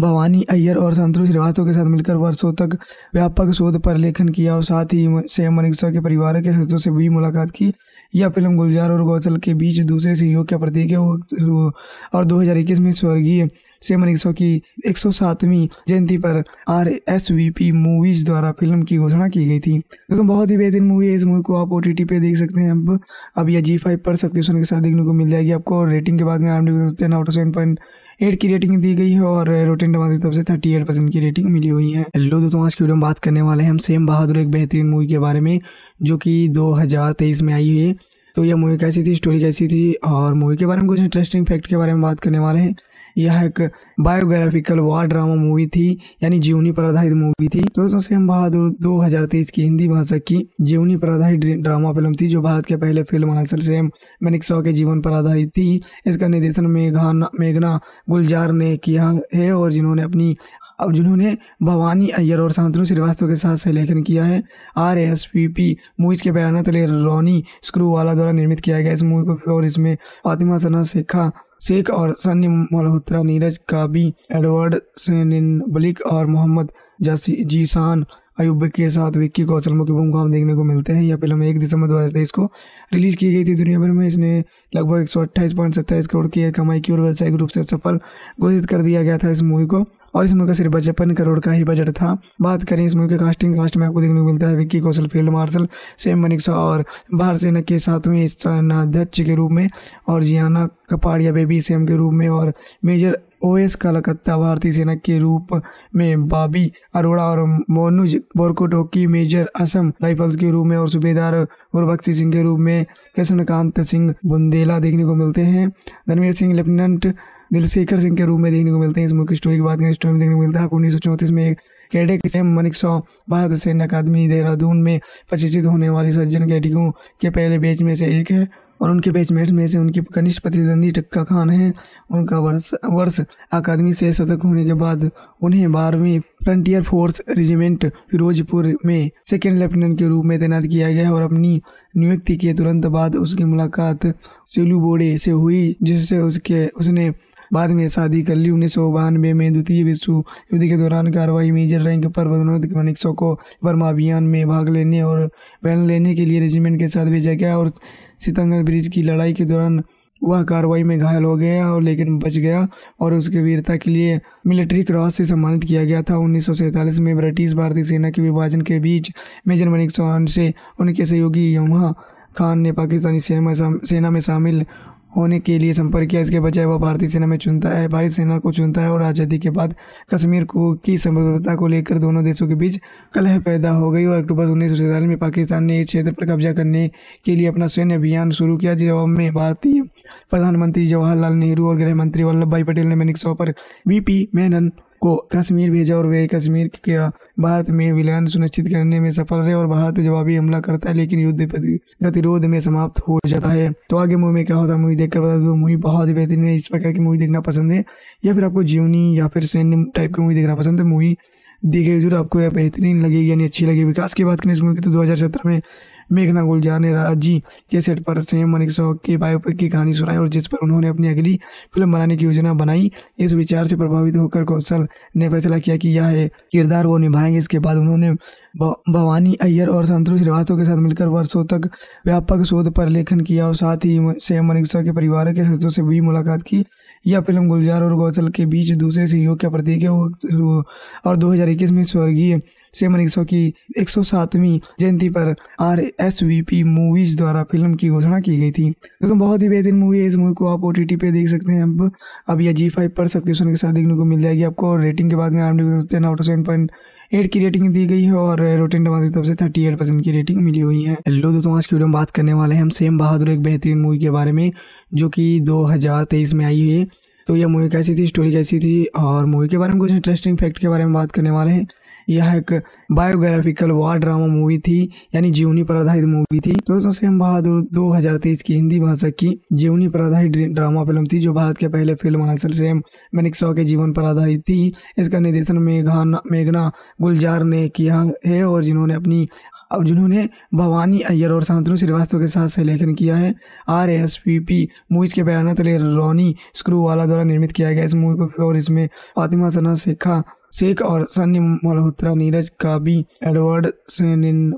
भवानी अय्यर और संतोष श्रीवास्तव के साथ मिलकर वर्षों तक व्यापक शोध पर लेखन किया और साथ ही सेम मनिक के परिवार के सदस्यों से भी मुलाकात की। यह फ़िल्म गुलजार और गौसल के बीच दूसरे सहयोग का प्रतीक है। और 2021 में स्वर्गीय सेमन की एक जयंती पर R S V P movies द्वारा फ़िल्म की घोषणा की गई थी। दोस्तों, बहुत ही बेहतरीन मूवी है। इस मूवी को आप ओ टी टी पे देख सकते हैं। अब अब यह जी फाइव पर सब्सक्रिप्शन के साथ देखने को मिल जाएगी आपको। रेटिंग के बाद में out of seven point eight की रेटिंग दी गई है और रोटेन टमाटर की तरफ़ से थर्टी एट परसेंट की रेटिंग मिली हुई है। हेलो दोस्तों, आज की वीडियो में बात करने वाले हैं हम सेम बहादुर एक बेहतरीन मूवी के बारे में, जो कि 2023 में आई हुई है। तो यह मूवी कैसी थी, स्टोरी कैसी थी और मूवी के बारे में कुछ इंटरेस्टिंग फैक्ट के बारे में बात करने वाले हैं। यह एक बायोग्राफिकल वार ड्रामा मूवी थी, यानी जीवनी पर आधारित मूवी थी। दोस्तों, सेम बहादुर 2023 की हिंदी भाषा की जीवनी पर आधारित ड्रामा फ़िल्म थी, जो भारत के पहले फ़िल्म हासिल सेम मैनिक शॉ के जीवन पर आधारित थी। इसका निर्देशन मेघाना मेघना गुलजार ने किया है और जिन्होंने अपनी और जिन्होंने भवानी अय्यर और शांतनु श्रीवास्तव के साथ सहलेखन किया है। R S P P movies के बयान तले रोनी स्क्रू वाला द्वारा निर्मित किया गया इस मूवी को और इसमें फातिमा सना, शेखा शेख और सन्नी मल्होत्रा नीरज काबी एडवर्ड बलिक और मोहम्मद जीसान अयुब के साथ विक्की कौशल मुख्य भूमिका में देखने को मिलते हैं। यह फ़िल्म एक दिसंबर दो हज़ार तेईस को रिलीज़ की गई थी दुनिया भर में। इसने लगभग एक सौ अट्ठाईस पॉइंट सत्ताईस करोड़ की कमाई की और व्यावसायिक रूप से सफल घोषित कर दिया गया था इस मूवी को। और इस मूवी का सिर्फ़ पचपन करोड़ का ही बजट था। बात करें इस मूवी के कास्टिंग कास्ट में आपको देखने को मिलता है Vicky Kaushal, field marshal Sam Manekshaw और भारत सेना के सातवें सेनाध्यक्ष के रूप में और जियाना कपाड़िया बेबी सेम के रूप में और मेजर ओएस कलकत्ता भारतीय सेना के रूप में बाबी अरोड़ा और मोनुज बोरकोटोकी मेजर असम राइफल्स के रूप में और सूबेदार गुरबख्शी सिंह के रूप में कृष्णकांत सिंह बुंदेला देखने को मिलते हैं। धनवीर सिंह, लेफ्टिनेंट दिलशेखर सिंह के रूप में देखने को मिलते हैं। इस मुख्य स्टोरी की बात करें स्टोरी में देखने को मिलता है उन्नीस सौ चौंतीस में कैडेट सेम मनिक सौ भारत सैन्य अकादमी, देहरादून में प्रशिक्षित होने वाली सज्जन कैडिकों के पहले बैच में से एक है और उनके बैचमेट में से उनके कनिष्ठ प्रतिद्वंदी टक्का खान है। उनका वर्ष वर्ष अकादमी से शतक होने के बाद उन्हें बारहवीं फ्रंटियर फोर्स रेजिमेंट फिरोजपुर में सेकेंड लेफ्टिनेंट के रूप में तैनात किया गया और अपनी नियुक्ति के तुरंत बाद उसकी मुलाकात सेलू बोडे से हुई, जिससे उसके, उसने बाद में शादी कर ली। उन्नीस सौ बानवे में द्वितीय विश्व युद्ध के दौरान कार्रवाई मेजर रैंक पर पदोन्नत मनिक्सो को बर्मा अभियान में भाग लेने और बैन लेने के लिए रेजिमेंट के साथ भेजा गया और सितंगर ब्रिज की लड़ाई के दौरान वह कार्रवाई में घायल हो गया और लेकिन बच गया और उसके वीरता के लिए मिलिट्री क्रॉस से सम्मानित किया गया था। उन्नीस सौ सैंतालीस में ब्रिटिश भारतीय सेना के विभाजन के बीच मेजर मनिक चौहान से उनके सहयोगी यमुहा खान ने पाकिस्तानी सेना में शामिल होने के लिए संपर्क किया। इसके बजाय वह भारतीय सेना में चुनता है, भारतीय सेना को चुनता है और आज़ादी के बाद कश्मीर को की संप्रभुता को लेकर दोनों देशों के बीच कलह पैदा हो गई और अक्टूबर उन्नीस सौ सैंतालीस में पाकिस्तान ने इस क्षेत्र पर कब्जा करने के लिए अपना सैन्य अभियान शुरू किया, जवाब में भारतीय प्रधानमंत्री जवाहरलाल नेहरू और गृह मंत्री वल्लभ भाई पटेल ने मैनिक पर वीपी मेनन को कश्मीर भेजा और वे कश्मीर के भारत में विलयन सुनिश्चित करने में सफल रहे और भारत जवाबी हमला करता है, लेकिन युद्ध गतिरोध में समाप्त हो जाता है। तो आगे मूवी में क्या होता है मूवी देखकर बता दो मूवी बहुत ही बेहतरीन है। इस प्रकार की मूवी देखना पसंद है, या फिर आपको जीवनी या फिर सैन्य टाइप की मूवी देखना पसंद है मूवी देखिए। ज़रूर आपको यह बेहतरीन लगेगी, यानी अच्छी लगेगी। विकास की बात करें इस मूवी की तो 2017 में मेघना गुलजार ने राज़ी के सेट पर सेम मनिक शॉ के बायोपिक की कहानी सुनाई और जिस पर उन्होंने अपनी अगली फ़िल्म बनाने की योजना बनाई, इस विचार से प्रभावित होकर कौशल ने फैसला किया कि यह किरदार वो निभाएँगे। इसके बाद उन्होंने भवानी अय्यर और संतोष श्रीवास्तव के साथ मिलकर वर्षों तक व्यापक शोध पर लेखन किया और साथ ही सेम मनिक शॉ के परिवार के सदस्यों से भी मुलाकात की। यह फ़िल्म गुलजार और गौसल के बीच दूसरे सहयोग का प्रतीक है। और 2021 में स्वर्गीय सेमन एक की एक सौ सातवीं जयंती पर R S V P movies द्वारा फ़िल्म की घोषणा की गई थी। दोस्तों, बहुत ही बेहतरीन मूवी है। इस मूवी को आप ओ टी टी पे देख सकते हैं। अब अब यह जी फाइव पर सब्सक्रिप्शन के साथ देखने को मिल जाएगी आपको। रेटिंग के बाद में ten out of seven point eight की रेटिंग दी गई है और रोटेन टमाटर की तरफ़ से थर्टी एट परसेंट की रेटिंग मिली हुई है। हेलो दोस्तों, आज की वीडियो में बात करने वाले हैं हम सेम बहादुर एक बेहतरीन मूवी के बारे में, जो कि दो हज़ार तेईस में आई हुई है। तो यह मूवी कैसी थी? स्टोरी कैसी थी? और मूवी के बारे में कुछ इंटरेस्टिंग फैक्ट के बारे में बात करने वाले हैं। यह एक बायोग्राफिकल वार ड्रामा मूवी थी, यानी जीवनी पर आधारित मूवी थी। दोस्तों, सेम बहादुर 2023 की हिंदी भाषा की जीवनी पर आधारित ड्रामा फ़िल्म थी, जो भारत के पहले फ़िल्म हासिल सेम मैनिक शॉ के जीवन पर आधारित थी। इसका निर्देशन मेघाना, मेघना गुलजार ने किया है, और जिन्होंने अपनी, और जिन्होंने भवानी अय्यर और शांतनु श्रीवास्तव के साथ सहलेखन किया है। R S P P movies के बयान तले रोनी स्क्रू वाला द्वारा निर्मित किया गया इस मूवी को, और इसमें फातिमा सना, शेखा शेख और सन्नी मल्होत्रा नीरज, काबी एडवर्ड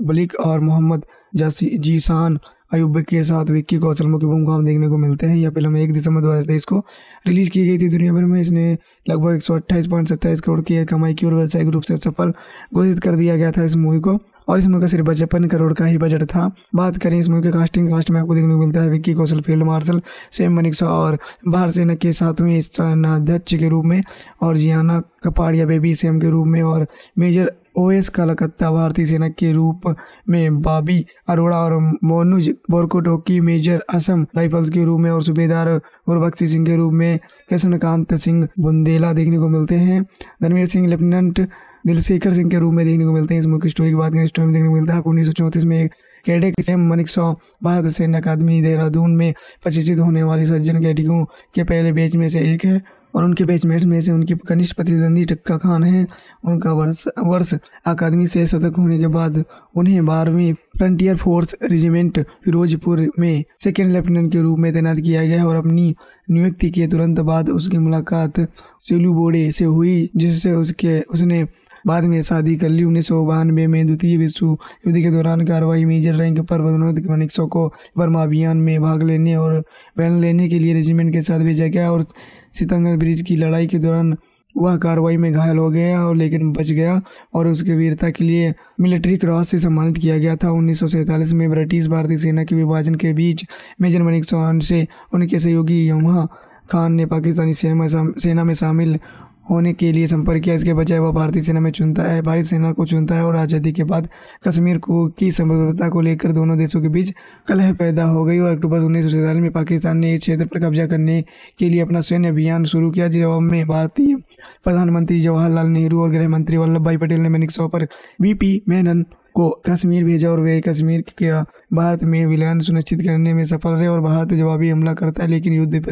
बलिक और मोहम्मद जीसान अयुब के साथ विक्की कौशल मुख्य भूमिका में देखने को मिलते हैं। यह फ़िल्म एक दिसंबर दो हज़ार तेईस को रिलीज़ की गई थी दुनिया भर में। इसने लगभग एक सौ अट्ठाईस पॉइंट सत्ताईस करोड़ की कमाई की और व्यावसायिक रूप से सफल घोषित कर दिया गया था इस मूवी को। और इस मूवी का सिर्फ़ पचपन करोड़ का ही बजट था। बात करें इस मूवी के कास्टिंग कास्ट में आपको देखने को मिलता है Vicky Kaushal, field marshal, Sam Manekshaw और भारत सेना के सातवें सेनाध्यक्ष के रूप में और जियाना कपाड़िया बेबी सेम के रूप में और मेजर ओ एस कलकत्ता भारतीय सेना के रूप में बाबी अरोड़ा और मोनुज बोरकोटोकी, मेजर असम राइफल्स के रूप में और सूबेदार गुरबख्शी सिंह के रूप में कृष्णकांत सिंह बुंदेला देखने को मिलते हैं। धनवीर सिंह, लेफ्टिनेंट दिलशेखर सिंह के रूप में देखने को मिलते हैं। इस मुख्य स्टोरी की बात करें स्टोरी में देखने को मिलता है आपको उन्नीस सौ चौंतीस में कैडेक सेम मनिक सौ भारत सैन्य अकादमी, देहरादून में प्रशिक्षित होने वाली सज्जन कैडिकों के पहले बैच में से एक है और उनके बैचमेट में से उनकी कनिष्ठ प्रतिद्वंदी टक्का खान है। उनका वर्ष वर्ष अकादमी से शतक होने के बाद उन्हें बारहवीं फ्रंटियर फोर्स रेजिमेंट फिरोजपुर में सेकेंड लेफ्टिनेंट के रूप में तैनात किया गया और अपनी नियुक्ति के तुरंत बाद उसकी मुलाकात सेलू बोडे से हुई, जिससे उसके, उसने बाद में शादी कर ली। उन्नीस सौ बानवे में द्वितीय विश्व युद्ध के दौरान कार्रवाई मेजर रैंक पर पदोन्नत मनिक्सो को बर्मा अभियान में भाग लेने और बैन लेने के लिए रेजिमेंट के साथ भेजा गया और सितंगर ब्रिज की लड़ाई के दौरान वह कार्रवाई में घायल हो गया और लेकिन बच गया और उसके वीरता के लिए मिलिट्री क्रॉस से सम्मानित किया गया था। उन्नीस सौ सैंतालीस में ब्रिटिश भारतीय सेना के विभाजन के बीच मेजर मनिक से उनके सहयोगी यमुहा खान ने पाकिस्तानी सेना में शामिल होने के लिए संपर्क किया। इसके बजाय वह भारतीय सेना में चुनता है, भारतीय सेना को चुनता है और आज़ादी के बाद कश्मीर को की संप्रभुता को लेकर दोनों देशों के बीच कलह पैदा हो गई और अक्टूबर उन्नीस सौ सैंतालीस में पाकिस्तान ने इस क्षेत्र पर कब्जा करने के लिए अपना सैन्य अभियान शुरू किया, जवाब में भारतीय प्रधानमंत्री जवाहरलाल नेहरू और गृह मंत्री वल्लभ भाई पटेल ने मैनिक सौ पर वीपी मेनन को कश्मीर भेजा और वे कश्मीर के भारत में विलयन सुनिश्चित करने में सफल रहे और भारत जवाबी हमला करता है, लेकिन युद्ध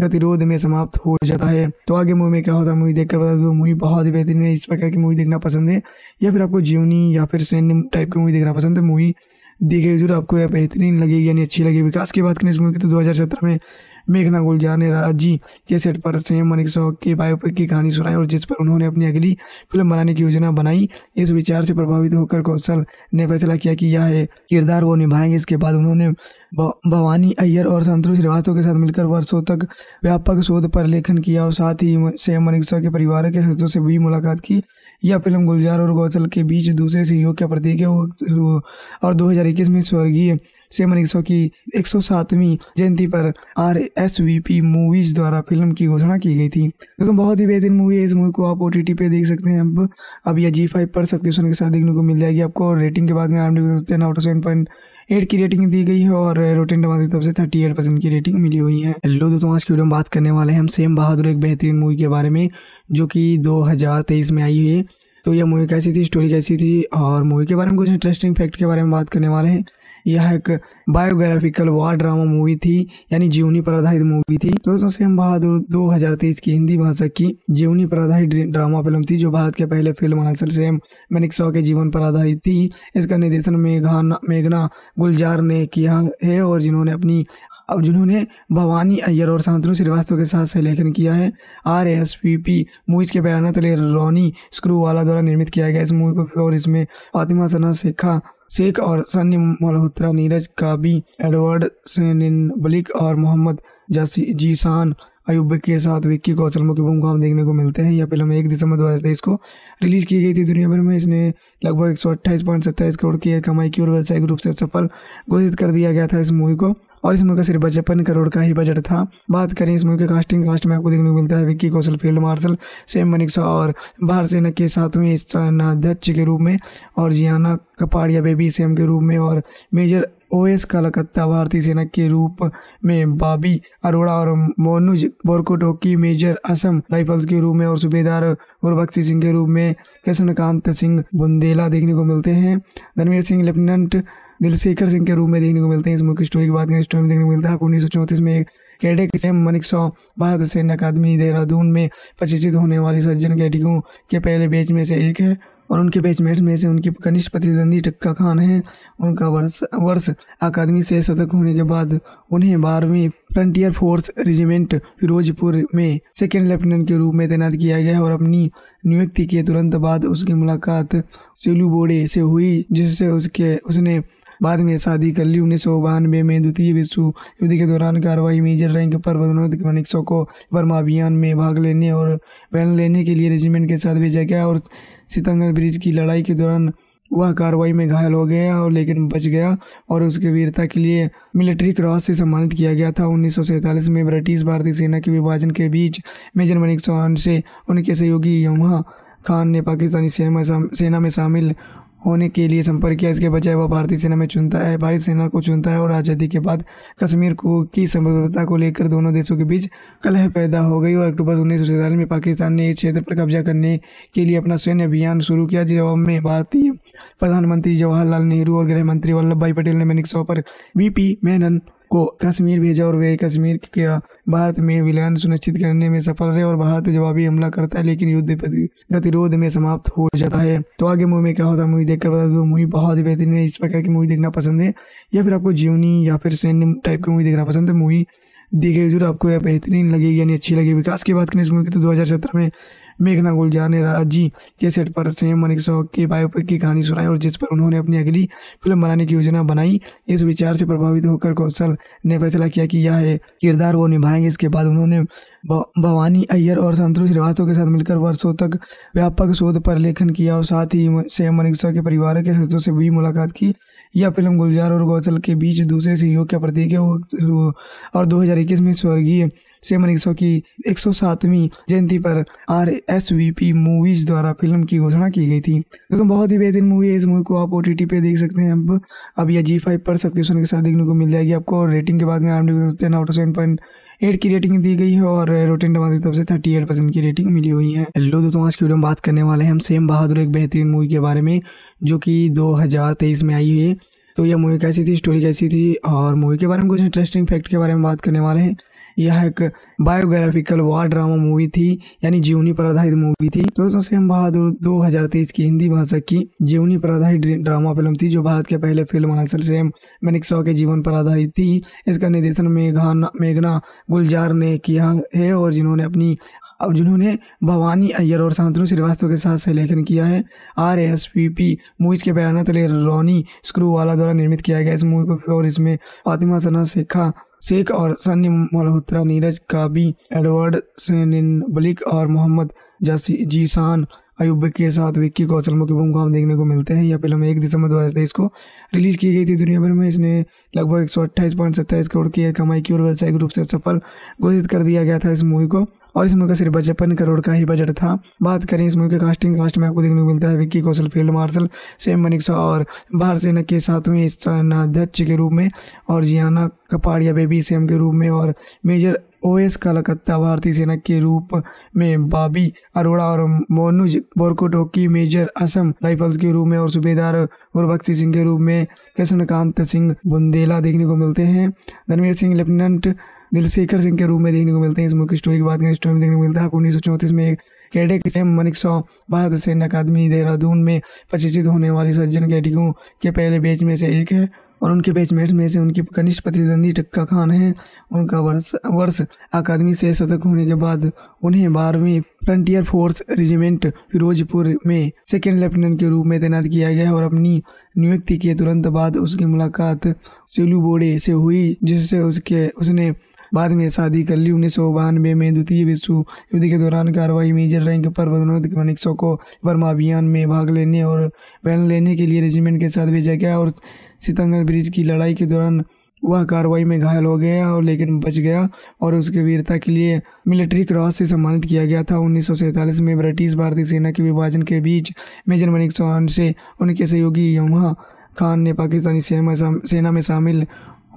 गतिरोध में समाप्त हो जाता है। तो आगे मूवी में क्या होता है मूवी देखकर बता दो। मूवी बहुत ही बेहतरीन है, इस प्रकार की मूवी देखना पसंद है, या फिर आपको जीवनी या फिर सैन्य टाइप की मूवी देखना पसंद है। मूवी देखिए ज़रूर आपको यह बेहतरीन लगेगी, यानी अच्छी लगेगी। विकास की बात करें इस मूवी की तो दो हज़ार सत्रह में मेघना गुलजार ने राज़ी के सेट पर सेम मनिक शॉ के बायोपिक की कहानी सुनाई और जिस पर उन्होंने अपनी अगली फ़िल्म बनाने की योजना बनाई, इस विचार से प्रभावित होकर कौशल ने फैसला किया कि यह किरदार वो निभाएँगे। इसके बाद उन्होंने भवानी अय्यर और संतोष श्रीवास्तव के साथ मिलकर वर्षों तक व्यापक शोध पर लेखन किया और साथ ही सेम मनिक्सा के परिवार के सदस्यों से भी मुलाकात की। यह फ़िल्म गुलजार और गौसल के बीच दूसरे सहयोग का प्रतीक है। और 2021 में स्वर्गीय सेम मनिक्सो की एक सौ सातवीं जयंती पर R S V P movies द्वारा फ़िल्म की घोषणा की गई थी। दोस्तों, बहुत ही बेहतरीन मूवी है। इस मूवी को आप ओ टी पे देख सकते हैं। अब अब यह जी फाइव पर सब्सक्रिप्शन के साथ देखने को मिल जाएगी। आपको रेटिंग के बाद में आउट सेवन पॉइंट एट की रेटिंग दी गई है और रोटेन टमाटर की तरफ़ से थर्टी एट परसेंट की रेटिंग मिली हुई है। हेलो दोस्तों, आज की वीडियो में बात करने वाले हैं हम सेम बहादुर एक बेहतरीन मूवी के बारे में, जो कि 2023 में आई हुई है। तो यह मूवी कैसी थी? स्टोरी कैसी थी? और मूवी के बारे में कुछ इंटरेस्टिंग फैक्ट के बारे में बात करने वाले हैं। यह एक बायोग्राफिकल वार ड्रामा मूवी थी, यानी जीवनी पर आधारित मूवी थी। दोस्तों सेम बहादुर 2023 की हिंदी भाषा की जीवनी पर आधारित ड्रामा फ़िल्म थी, जो भारत के पहले फ़िल्म हासिल सेम मैनिक शॉ के जीवन पर आधारित थी। इसका निर्देशन मेघाना मेघना गुलजार ने किया है और जिन्होंने अपनी और जिन्होंने भवानी अय्यर और शांतनु श्रीवास्तव के साथ सहलेखन किया है। R S P P movies के बयान तले रोनी स्क्रू वाला द्वारा निर्मित किया गया इस मूवी को और इसमें फातिमा सना, शेखा शेख और सन्य मल्होत्रा नीरज काबी एडवर्ड सेनिन बलिक और मोहम्मद जीसान अयुब के साथ विक्की कौशल मुख्य भूमिका में देखने को मिलते हैं। यह फ़िल्म एक दिसंबर दो हज़ार तेईस को रिलीज़ की गई थी दुनिया भर में। इसने लगभग एक सौ अट्ठाईस पॉइंट सत्ताईस करोड़ की कमाई की और व्यावसायिक रूप से सफल घोषित कर दिया गया था इस मूवी को। और इस मूवी का सिर्फ़ पचपन करोड़ का ही बजट था। बात करें इस मूवी के कास्टिंग कास्ट में आपको देखने को मिलता है Vicky Kaushal, field marshal, Sam Manekshaw और भारत सेना के सातवें सेनाध्यक्ष के रूप में और जियाना कपाड़िया बेबी सेम के रूप में और मेजर ओएस कलकत्ता भारतीय सेना के रूप में बाबी अरोड़ा और मोनुज बोरकोटोकी मेजर असम राइफल्स के रूप में और सूबेदार गुरबख्शी सिंह के रूप में कृष्णकांत सिंह बुंदेला देखने को मिलते हैं। धनवीर सिंह, लेफ्टिनेंट दिलशेखर सिंह के रूप में देखने को मिलते हैं। इस मुख्य स्टोरी की बात करें स्टोरी में देखने को मिलता है उन्नीस सौ चौंतीस में एक कैडेट सेम मनिक सौ भारत सेना अकादमी देहरादून में प्रशिक्षित होने वाली सज्जन कैडिकों के पहले बैच में से एक है। और उनके बैचमेट में से उनकी कनिष्ठ प्रतिद्वंदी टक्का खान हैं। उनका वर्ष वर्ष अकादमी से शतक होने के बाद उन्हें बारहवीं फ्रंटियर फोर्स रेजिमेंट फिरोजपुर में सेकेंड लेफ्टिनेंट के रूप में तैनात किया गया और अपनी नियुक्ति के तुरंत बाद उसकी मुलाकात सिलू बोडे से हुई, जिससे उसके, उसने बाद में शादी कर ली। उन्नीस सौ बानवे में द्वितीय विश्व युद्ध के दौरान कार्रवाई मेजर रैंक पर पदोन्नत मनिक्सो को बर्मा अभियान में भाग लेने और बैन लेने के लिए रेजिमेंट के साथ भेजा गया और सितंगर ब्रिज की लड़ाई के दौरान वह कार्रवाई में घायल हो गया और लेकिन बच गया और उसके वीरता के लिए मिलिट्री क्रॉस से सम्मानित किया गया था। उन्नीस सौ सैंतालीस में ब्रिटिश भारतीय सेना के विभाजन के बीच मेजर मनिक चौहान से उनके सहयोगी यमुहा खान ने पाकिस्तानी सेना में शामिल होने के लिए संपर्क किया। इसके बजाय वह भारतीय सेना में चुनता है, भारतीय सेना को चुनता है और आज़ादी के बाद कश्मीर को, की संप्रभुता को लेकर दोनों देशों के बीच कलह पैदा हो गई और अक्टूबर उन्नीस सौ सैंतालीस में पाकिस्तान ने इस क्षेत्र पर कब्जा करने के लिए अपना सैन्य अभियान शुरू किया जवाब में भारतीय प्रधानमंत्री जवाहरलाल नेहरू और गृह मंत्री वल्लभ भाई पटेल ने मैनिक पर वीपी मेनन को कश्मीर भेजा और वे कश्मीर के भारत में विलयन सुनिश्चित करने में सफल रहे और भारत जवाबी हमला करता है, लेकिन युद्ध गतिरोध में समाप्त हो जाता है। तो आगे मूवी में क्या होता है, मूवी देखकर बता दो। मूवी बहुत ही बेहतरीन है, इस प्रकार की मूवी देखना पसंद है, या फिर आपको जीवनी या फिर सैन्य टाइप की मूवी देखना पसंद है। मूवी देखिए, ज़रूर आपको यह बेहतरीन लगेगी, यानी अच्छी लगेगी। विकास की बात करें इस मूवी की तो दो हज़ार सत्रह में मेघना गुलजार ने राज़ी के सेट पर सेम मनिक सौ के बायोपिक की कहानी सुनाई और जिस पर उन्होंने अपनी अगली फ़िल्म बनाने की योजना बनाई, इस विचार से प्रभावित होकर कौशल ने फैसला किया कि यह किरदार वो निभाएँगे। इसके बाद उन्होंने भवानी अय्यर और संतोष श्रीवास्तव के साथ मिलकर वर्षों तक व्यापक शोध पर लेखन किया और साथ ही सेम मनिक के परिवार के सदस्यों से भी मुलाकात की। यह फ़िल्म गुलजार और गौसल के बीच दूसरे सहयोग का प्रतीक है और 2021 में स्वर्गीय से मनीषो की एक सौ सातवीं जयंती पर R S V P movies द्वारा फ़िल्म की घोषणा की गई थी दोस्तों बहुत ही बेहतरीन मूवी है इस मूवी को आप ओ टी पे देख सकते हैं अब अब यह जी फाइव पर सब्सक्रिप्शन के साथ देखने को मिल जाएगी आपको रेटिंग के बाद में ten out seven point eight की रेटिंग दी गई है और रोटेन टमाटर की तरफ़ से थर्टी एट परसेंट की रेटिंग मिली हुई है। हेलो दोस्तों, आज की वीडियो में बात करने वाले हैं हम सेम बहादुर एक बेहतरीन मूवी के बारे में, जो कि दो हज़ार तेईस में आई हुई है। तो यह मूवी कैसी थी स्टोरी कैसी थी और मूवी के बारे में कुछ इंटरेस्टिंग फैक्ट के बारे में बात करने वाले हैं। यह एक बायोग्राफिकल वार ड्रामा मूवी थी, यानी जीवनी पर आधारित मूवी थी। दोस्तों सेम बहादुर 2023 की हिंदी भाषा की जीवनी पर आधारित ड्रामा फ़िल्म थी, जो भारत के पहले फ़िल्म हासिल सेम मैनिक सौ के जीवन पर आधारित थी। इसका निर्देशन मेघाना मेघना गुलजार ने किया है और जिन्होंने अपनी और जिन्होंने भवानी अय्यर और शांतनु श्रीवास्तव के साथ लेखन किया है। R S P P movies के बयान तले रोनी स्क्रू वाला द्वारा निर्मित किया गया इस मूवी को और इसमें फातिमा सना, शेखा शेख और सन्नी मल्होत्रा नीरज काबी एडवर्ड बलिक और मोहम्मद जासी जीसान अयुब के साथ विक्की कौशल मुख्य भूमिका में देखने को मिलते हैं। यह फ़िल्म एक दिसंबर दो हज़ार तेईस को रिलीज़ की गई थी। दुनिया भर में इसने लगभग एक सौ अट्ठाईस पॉइंट सत्ताईस करोड़ की कमाई की और व्यावसायिक रूप से सफल घोषित कर दिया गया था इस मूवी को। और इस मूवी का सिर्फ़ पचपन करोड़ का ही बजट था। बात करें इस मूवी के कास्टिंग कास्ट में आपको देखने को मिलता है Vicky Kaushal, field marshal, Sam Manekshaw और भारत सेना के सातवें सेनाध्यक्ष के रूप में और जियाना कपाड़िया बेबी सेम के रूप में और मेजर ओएस कलकत्ता भारतीय सेना के रूप में बाबी अरोड़ा और मोनुज बोरकोटोकी मेजर असम राइफल्स के रूप में और सूबेदार गुरबख्शी सिंह के रूप में कृष्णकांत सिंह बुंदेला देखने को मिलते हैं। धर्मवीर सिंह, लेफ्टिनेंट दिलशेखर सिंह के रूप में देखने को मिलते हैं। इस की स्टोरी की बात करें स्टोरी में देखने को मिलता है, आपको उन्नीस सौ चौंतीस में एक कैडेट सेम मनिक सौ, भारत सेना अकादमी देहरादून में प्रशिक्षित होने वाले सज्जन कैडिकों के पहले बैच में से एक है और उनके बैचमेट में से उनकी कनिष्ठ प्रतिद्वंदी टक्का खान हैं। उनका वर्ष वर्ष अकादमी से शतक होने के बाद उन्हें बारहवीं फ्रंटियर फोर्स रेजिमेंट फिरोजपुर में सेकेंड लेफ्टिनेंट के रूप में तैनात किया गया और अपनी नियुक्ति के तुरंत बाद उसकी मुलाकात सेलू बोडे से हुई, जिससे उसके, उसने बाद में शादी कर ली उन्नीस सौ बानवे में द्वितीय विश्व युद्ध के दौरान कार्रवाई मेजर रैंक पर मनिक्सो को बर्मा अभियान में भाग लेने और बैन लेने के लिए रेजिमेंट के साथ भेजा गया और सितंगर ब्रिज की लड़ाई के दौरान वह कार्रवाई में घायल हो गया और लेकिन बच गया और उसके वीरता के लिए मिलिट्री क्रॉस से सम्मानित किया गया था। उन्नीस सौ सैंतालीस में ब्रिटिश भारतीय सेना के विभाजन के बीच मेजर मनिक चौहान से उनके सहयोगी यमुहा खान ने पाकिस्तानी सेना में शामिल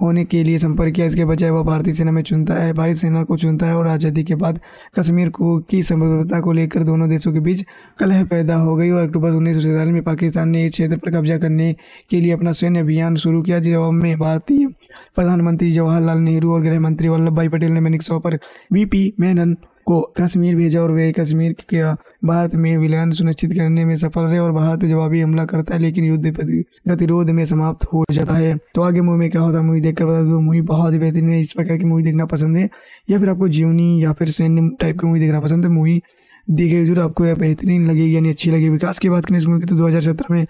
होने के लिए संपर्क किया। इसके बजाय वह भारतीय सेना में चुनता है, भारतीय सेना को चुनता है और आज़ादी के बाद कश्मीर को, की संप्रभुता को लेकर दोनों देशों के बीच कलह पैदा हो गई और अक्टूबर उन्नीस सौ सैंतालीस में पाकिस्तान ने इस क्षेत्र पर कब्जा करने के लिए अपना सैन्य अभियान शुरू किया जवाब में भारतीय प्रधानमंत्री जवाहरलाल नेहरू और गृह मंत्री वल्लभ भाई पटेल ने मैनिक पर वीपी मेनन को कश्मीर भेजा और वे कश्मीर के भारत में विलयन सुनिश्चित करने में सफल रहे और भारत जवाबी हमला करता है, लेकिन युद्ध गतिरोध में समाप्त हो जाता है। तो आगे मूवी में क्या होता है, मूवी देखकर बता दो, मूवी बहुत ही बेहतरीन है, इस प्रकार की मूवी देखना पसंद है, या फिर आपको जीवनी या फिर सैन्य टाइप की मूवी देखना पसंद है, मूवी देखिए ज़रूर आपको यह बेहतरीन लगेगी यानी अच्छी लगेगी। विकास की बात करें इस मूवी की तो दो हज़ार सत्रह में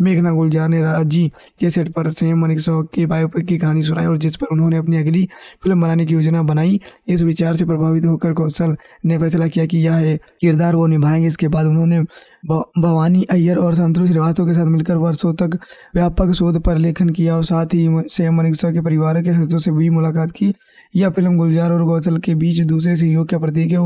मेघना गुलजार ने राज़ी के सेट पर सेम मनिक शौक की बायोपिक की कहानी सुनाई और जिस पर उन्होंने अपनी अगली फ़िल्म बनाने की योजना बनाई, इस विचार से प्रभावित होकर कौशल ने फैसला किया कि यह किरदार वो निभाएँगे। इसके बाद उन्होंने भवानी अय्यर और संतोष श्रीवास्तव के साथ मिलकर वर्षों तक व्यापक शोध पर लेखन किया और साथ ही सेम मनिक के परिवार के सदस्यों से भी मुलाकात की। यह फ़िल्म गुलजार और गौसल के बीच दूसरे सहयोग का प्रतीक है।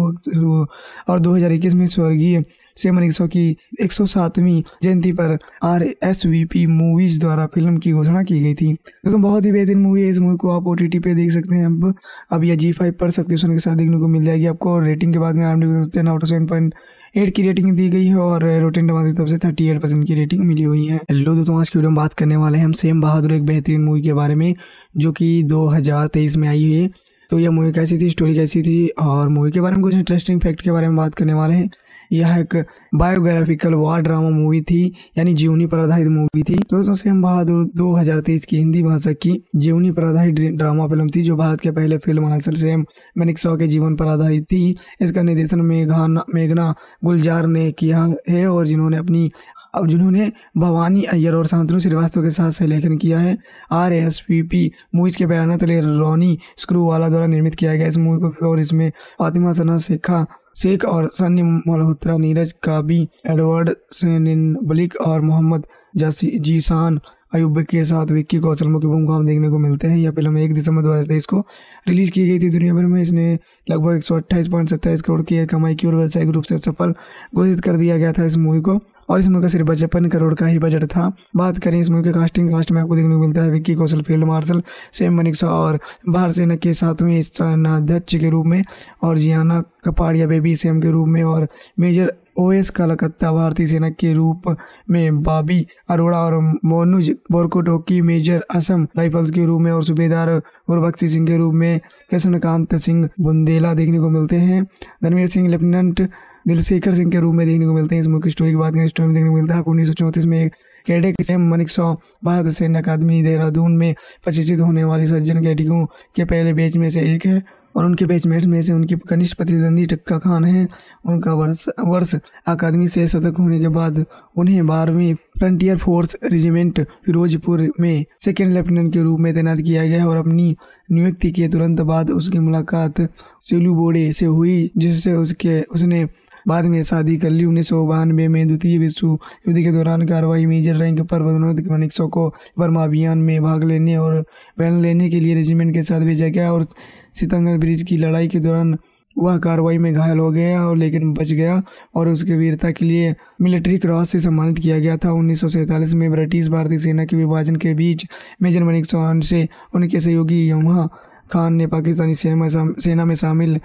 और 2021 में स्वर्गीय से मनीषो की एक सौ सातवीं जयंती पर R S V P movies द्वारा फ़िल्म की घोषणा की गई थी। दोस्तों, बहुत ही बेहतरीन मूवी है। इस मूवी को आप ओ टी पे देख सकते हैं। अब अब यह जी फाइव पर सब्सक्रिप्शन के साथ देखने को मिल जाएगी आपको। रेटिंग के बाद ten out seven point eight की रेटिंग दी गई है और रोटेन टमाटर की तरफ़ से थर्टी एट परसेंट की रेटिंग मिली हुई है। हेलो दोस्तों, आज की वीडियो में बात करने वाले हैं हम सेम बहादुर एक बेहतरीन मूवी के बारे में, जो कि 2023 में आई हुई है। तो यह मूवी कैसी थी स्टोरी कैसी थी, और मूवी के बारे में कुछ इंटरेस्टिंग फैक्ट के बारे में बात करने वाले हैं। यह एक बायोग्राफिकल वार ड्रामा मूवी थी, यानी जीवनी पर आधारित मूवी थी। दोस्तों, सेम बहादुर 2023 की हिंदी भाषा की जीवनी पर आधारित ड्रामा फ़िल्म थी, जो भारत के पहले फ़िल्म हासिल सेम मैनिक के जीवन पर आधारित थी। इसका निर्देशन मेघाना, मेघना गुलजार ने किया है और जिन्होंने अपनी, और जिन्होंने भवानी अय्यर और शांतनु श्रीवास्तव के साथ लेखन किया है। R S P P movies के बयान तले रोनी स्क्रू वाला द्वारा निर्मित किया गया इस मूवी को, और इसमें फातिमा सना, शेखा शेख और सन्नी मल्होत्रा नीरज, काबी एडवर्ड, सेनिन बलिक और मोहम्मद जासी जीसान अयुब के साथ विक्की कौशल मुख्य भूमिका में देखने को मिलते हैं। यह फ़िल्म एक दिसंबर दो हज़ार तेईस को रिलीज़ की गई थी दुनिया भर में। इसने लगभग एक सौ अट्ठाईस पॉइंट सत्ताईस करोड़ की कमाई की और व्यावसायिक रूप से सफल घोषित कर दिया गया था इस मूवी को। और इस मूवी का सिर्फ़ पचपन करोड़ का ही बजट था। बात करें इस मूवी के कास्टिंग कास्ट में आपको देखने को मिलता है Vicky Kaushal, field marshal, Sam Manekshaw और भारत सेना के सातवें सेनाध्यक्ष के रूप में और जियाना कपाड़िया बेबी सेम के रूप में और मेजर ओएस कलकत्ता भारतीय सेना के रूप में बाबी अरोड़ा और मोनुज बोरकोटोकी मेजर असम राइफल्स के रूप में और सूबेदार गुरबख्शी सिंह के रूप में कृष्णकांत सिंह बुंदेला देखने को मिलते हैं। धर्मवीर सिंह, लेफ्टिनेंट दिलशेखर सिंह के रूप में देखने को मिलते हैं। इस मुख्य स्टोरी की बात करें स्टोरी में देखने को मिलता है, आपको उन्नीस सौ चौंतीस में एक कैडेट सेम मनिक सौ, भारत सैन्य अकादमी देहरादून में प्रशिक्षित होने वाली सज्जन कैडियों के पहले बैच में से एक है और उनके बैचमेट में से उनकी कनिष्ठ प्रतिद्वंदी टक्का खान है। उनका वर्ष वर्ष अकादमी से शतक होने के बाद उन्हें बारहवीं फ्रंटियर फोर्स रेजिमेंट फिरोजपुर में सेकेंड लेफ्टिनेंट के रूप में तैनात किया गया और अपनी नियुक्ति के तुरंत बाद उसकी मुलाकात सिलू बोडे से हुई, जिससे उसके, उसने बाद में शादी कर ली। उन्नीस सौ बानवे में द्वितीय विश्व युद्ध के दौरान कार्रवाई मेजर रैंक पर पदोन्नत मनिक्सो को बर्मा अभियान में भाग लेने और बैन लेने के लिए रेजिमेंट के साथ भेजा गया और सितंगर ब्रिज की लड़ाई के दौरान वह कार्रवाई में घायल हो गया और लेकिन बच गया और उसके वीरता के लिए मिलिट्री क्रॉस से सम्मानित किया गया था। उन्नीस सौ सैंतालीस में ब्रिटिश भारतीय सेना के विभाजन के बीच मेजर मनिक चौहान से उनके सहयोगी यमुहा खान ने पाकिस्तानी सेना में शामिल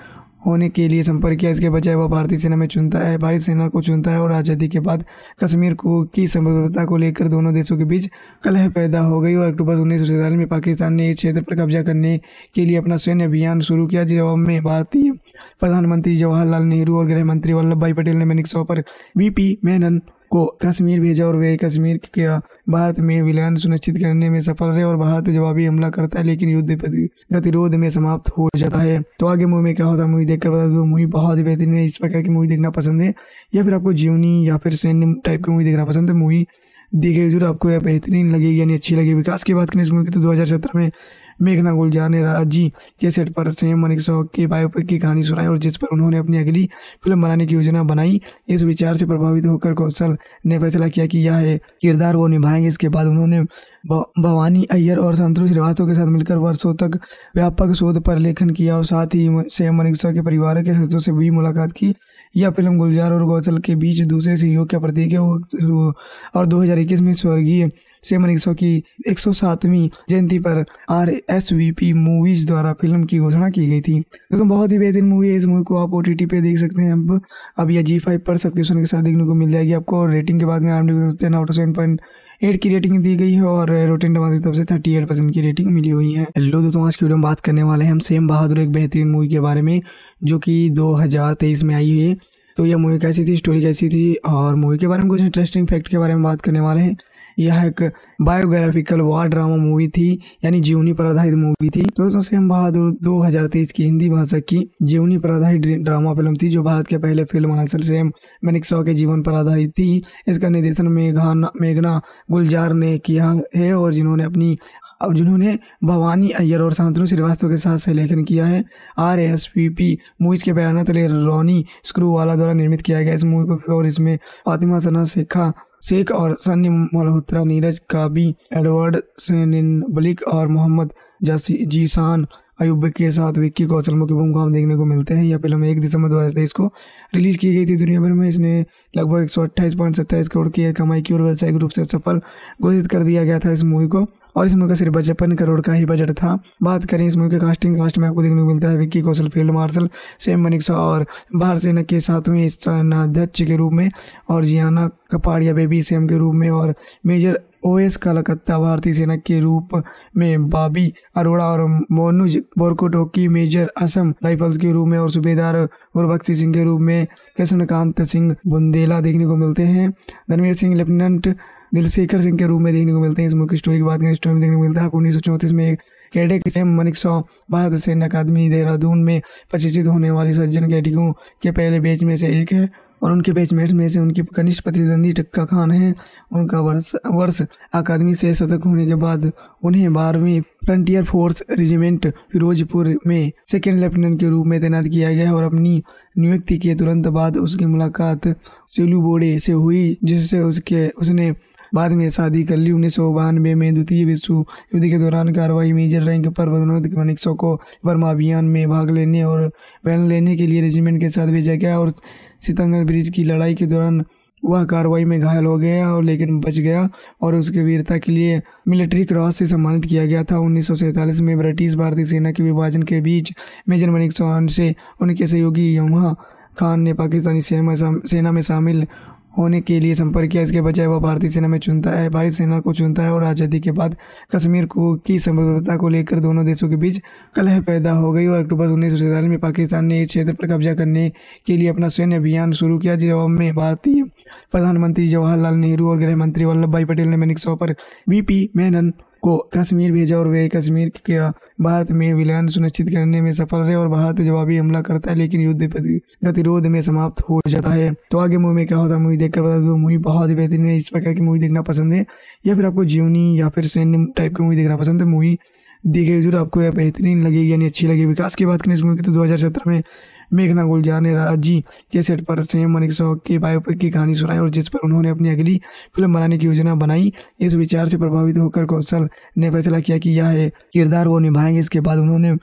होने के लिए संपर्क किया। इसके बजाय वह भारतीय सेना में चुनता है भारतीय सेना को चुनता है और आज़ादी के बाद कश्मीर को की संप्रभुता को लेकर दोनों देशों के बीच कलह पैदा हो गई और अक्टूबर उन्नीस सौ सैंतालीस में पाकिस्तान ने इस क्षेत्र पर कब्जा करने के लिए अपना सैन्य अभियान शुरू किया जवाब में भारतीय प्रधानमंत्री जवाहरलाल नेहरू और गृह मंत्री वल्लभ भाई पटेल ने मैनिक पर वी पी मेनन को कश्मीर भेजा और वे कश्मीर के भारत में विलयन सुनिश्चित करने में सफल रहे और भारत जवाबी हमला करता है, लेकिन युद्ध गतिरोध में समाप्त हो जाता है। तो आगे मूवी में क्या होता है, मूवी देखकर बता दो, मूवी बहुत ही बेहतरीन है, इस प्रकार की मूवी देखना पसंद है, या फिर आपको जीवनी या फिर सैन्य टाइप की मूवी देखना पसंद है, मूवी देखिए ज़रूर आपको यह बेहतरीन लगेगी, यानी अच्छी लगेगी। विकास की बात करें इस मूवी की तो 2017 में मेघना गुलजार ने राज़ी के सेट पर सेम मनिक शौक की बायोपिक की कहानी सुनाई और जिस पर उन्होंने अपनी अगली फ़िल्म बनाने की योजना बनाई, इस विचार से प्रभावित होकर कौशल ने फैसला किया कि यह किरदार वो निभाएँगे। इसके बाद उन्होंने भवानी अय्यर और संतोष श्रीवास्तव के साथ मिलकर वर्षों तक व्यापक शोध पर लेखन किया और साथ ही सेम मनिक के परिवार के सदस्यों से भी मुलाकात की। यह फ़िल्म गुलजार और कौशल के बीच दूसरे सहयोग का प्रतीक है। और 2021 में स्वर्गीय सेम अनिक्सो की 107वीं जयंती पर R S V P movies द्वारा फ़िल्म की घोषणा की गई थी। दोस्तों, बहुत ही बेहतरीन मूवी है। इस मूवी को आप ओ टी टी पे देख सकते हैं। अब अब यह जी फाइव पर सब्सक्रिप्शन के साथ देखने को मिल जाएगी। आपको रेटिंग के बाद में out of seven point eight की रेटिंग दी गई है और रोटेन टमाटर की तरफ़ से थर्टी एट परसेंट की रेटिंग मिली हुई है। हेलो दोस्तों, आज की वीडियो में बात करने वाले हैं हम सेम बहादुर एक बेहतरीन मूवी के बारे में, जो कि 2023 में आई हुई है। तो यह मूवी कैसी थी? स्टोरी कैसी थी? और मूवी के बारे में कुछ इंटरेस्टिंग फैक्ट के बारे में बात करने वाले हैं। यह एक बायोग्राफिकल वार ड्रामा मूवी थी, यानी जीवनी पर आधारित मूवी थी दोस्तों, सेम बहादुर 2023 की हिंदी भाषा की जीवनी पर आधारित ड्रामा फ़िल्म थी, जो भारत के पहले फ़िल्म हासिल सेम मैनिक्सॉ के जीवन पर आधारित थी। इसका निर्देशन मेघाना मेघना गुलजार ने किया है, और जिन्होंने अपनी और जिन्होंने भवानी अय्यर और शांतनु श्रीवास्तव के साथ सहलेखन किया है। R S P P movies के बयान तले रोनी स्क्रू वाला द्वारा निर्मित किया गया इस मूवी को और इसमें फातिमा सना, शेखा शेख और सन्य मल्होत्रा नीरज काबी एडवर्ड बलिक और मोहम्मद जीसान अयुब के साथ विक्की कौशल मुख्य भूमिका में देखने को मिलते हैं। यह फ़िल्म एक दिसंबर दो हज़ार तेईस को रिलीज़ की गई थी दुनिया भर में। इसने लगभग एक सौ अट्ठाईस पॉइंट सत्ताईस करोड़ की कमाई की और व्यावसायिक रूप से सफल घोषित कर दिया गया था इस मूवी को। और इस मूवी का सिर्फ़ पचपन करोड़ का ही बजट था। बात करें इस मूवी के कास्टिंग कास्ट में आपको देखने को मिलता है Vicky Kaushal, field marshal, Sam Manekshaw और भारत सेना के सातवें सेनाध्यक्ष के रूप में और जियाना कपाड़िया बेबी सेम के रूप में और मेजर ओएस कलकत्ता भारतीय सेना के रूप में बाबी अरोड़ा और मोनुज बोरकोटोकी, मेजर असम राइफल्स के रूप में और सूबेदार गुरबख्शी सिंह के रूप में कृष्णकांत सिंह बुंदेला देखने को मिलते हैं। धनवीर सिंह, लेफ्टिनेंट दिलशेखर सिंह के रूप में देखने को मिलते हैं। इस मुख्य स्टोरी की बात करें स्टोरी में देखने को मिलता है उन्नीस सौ चौंतीस में एक कैडेट सेम मनिक सौ, भारत सैन्य अकादमी देहरादून में प्रशिक्षित होने वाले सज्जन कैडिकों के पहले बैच में से एक है और उनके बैचमेट में से उनकी कनिष्ठ प्रतिद्वंदी टक्का खान है। उनका वर्ष वर्ष अकादमी से शतक होने के बाद उन्हें बारहवीं फ्रंटियर फोर्स रेजिमेंट फिरोजपुर में सेकेंड लेफ्टिनेंट के रूप में तैनात किया गया और अपनी नियुक्ति के तुरंत बाद उसकी मुलाकात सेलू बोडे से हुई, जिससे उसके, उसने बाद में शादी कर ली। उन्नीस सौ बानवे में द्वितीय विश्व युद्ध के दौरान कार्रवाई मेजर रैंक पर विनोद मनिक्सो को बर्मा अभियान में भाग लेने और बयान लेने के लिए रेजिमेंट के साथ भेजा गया और सितंगर ब्रिज की लड़ाई के दौरान वह कार्रवाई में घायल हो गया और लेकिन बच गया और उसके वीरता के लिए मिलिट्री क्रॉस से सम्मानित किया गया था। उन्नीस सौ सैंतालीस में ब्रिटिश भारतीय सेना के विभाजन के बीच मेजर मनिक चौहान से उनके सहयोगी यमुहा खान ने पाकिस्तानी सेना में शामिल होने के लिए संपर्क किया। इसके बजाय वह भारतीय सेना में चुनता है भारतीय सेना को चुनता है और आज़ादी के बाद कश्मीर को की संप्रभुता को लेकर दोनों देशों के बीच कलह पैदा हो गई और अक्टूबर उन्नीस सौ सैंतालीस में पाकिस्तान ने इस क्षेत्र पर कब्जा करने के लिए अपना सैन्य अभियान शुरू किया जवाब में भारतीय प्रधानमंत्री जवाहरलाल नेहरू और गृह मंत्री वल्लभ भाई पटेल ने मैनिक पर वीपी मेनन को कश्मीर भेजा और वे कश्मीर के भारत में विलयन सुनिश्चित करने में सफल रहे और भारत जवाबी हमला करता है, लेकिन युद्ध गतिरोध में समाप्त हो जाता है। तो आगे मूवी में क्या होता है, मूवी देखकर बता दो, मूवी बहुत ही बेहतरीन है, इस प्रकार की मूवी देखना पसंद है। या फिर आपको जीवनी या फिर सैन्य टाइप की मूवी देखना पसंद है, मूवी देखिए ज़रूर आपको यह बेहतरीन लगेगी यानी अच्छी लगेगी। विकास की बात करें इस मूवी की तो 2017 में मेघना गुलजार ने राज़ी के सेट पर सेम मनिक शॉ के बायोपिक की कहानी सुनाई और जिस पर उन्होंने अपनी अगली फ़िल्म बनाने की योजना बनाई, इस विचार से प्रभावित होकर कौशल ने फैसला किया कि यह किरदार वो निभाएँगे। इसके बाद उन्होंने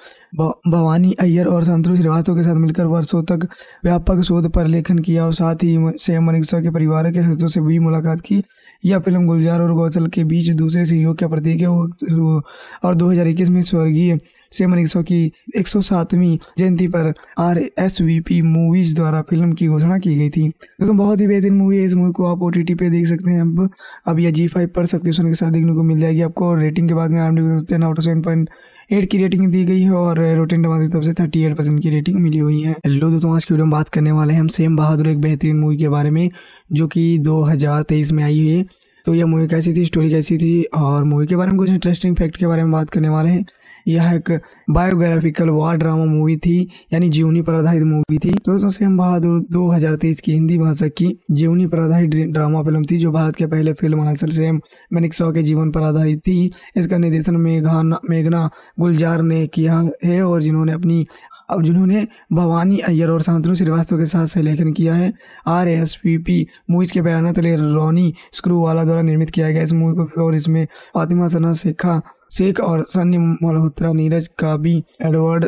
भवानी अय्यर और संतोष श्रीवास्तव के साथ मिलकर वर्षों तक व्यापक शोध पर लेखन किया और साथ ही सेम मनिक्सा के परिवार के सदस्यों से भी मुलाकात की। यह फ़िल्म गुलजार और गौसल के बीच दूसरे सहयोग का प्रतीक है। और 2021 में स्वर्गीय सेम मनिक्सो की 107वीं जयंती पर R S V P movies द्वारा फ़िल्म की घोषणा की गई थी। दोस्तों, बहुत ही बेहतरीन मूवी है। इस मूवी को आप ओ टी टी पे देख सकते हैं। अब अब यह जी फाइव पर सब्सक्रिप्शन के साथ देखने को मिल जाएगी आपको। रेटिंग के बाद में out of seven point eight की रेटिंग दी गई है और रोटेन टमाटर की तरफ़ से थर्टी एट परसेंट की रेटिंग मिली हुई है। हेलो दोस्तों, आज की वीडियो में बात करने वाले हैं हम सेम बहादुर एक बेहतरीन मूवी के बारे में, जो कि 2023 में आई हुई है। तो यह मूवी कैसी थी, स्टोरी कैसी थी और मूवी के बारे में कुछ इंटरेस्टिंग फैक्ट के बारे में बात करने वाले हैं। यह एक बायोग्राफिकल वार ड्रामा मूवी थी, यानी जीवनी पर आधारित मूवी थी। दोस्तों, सेम बहादुर 2023 की हिंदी भाषा की जीवनी पर आधारित ड्रामा फ़िल्म थी, जो भारत के पहले फ़िल्म हासिल सेम मैनिक्सॉ के जीवन पर आधारित थी। इसका निर्देशन मेघाना मेघना गुलजार ने किया है और जिन्होंने अपनी और जिन्होंने भवानी अय्यर और शांतनु श्रीवास्तव के साथ सहलेखन किया है। R S P P movies के बयान तले रोनी स्क्रू वाला द्वारा निर्मित किया गया इस मूवी को और इसमें फातिमा सना, शेखा शेख और सन्नी मल्होत्रा नीरज काबी एडवर्ड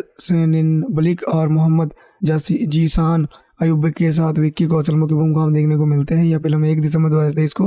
बलिक और मोहम्मद जीसान अयुब के साथ विक्की कौशल मुख्य भूमिका में देखने को मिलते हैं। यह फ़िल्म एक दिसंबर दो हज़ार तेईस को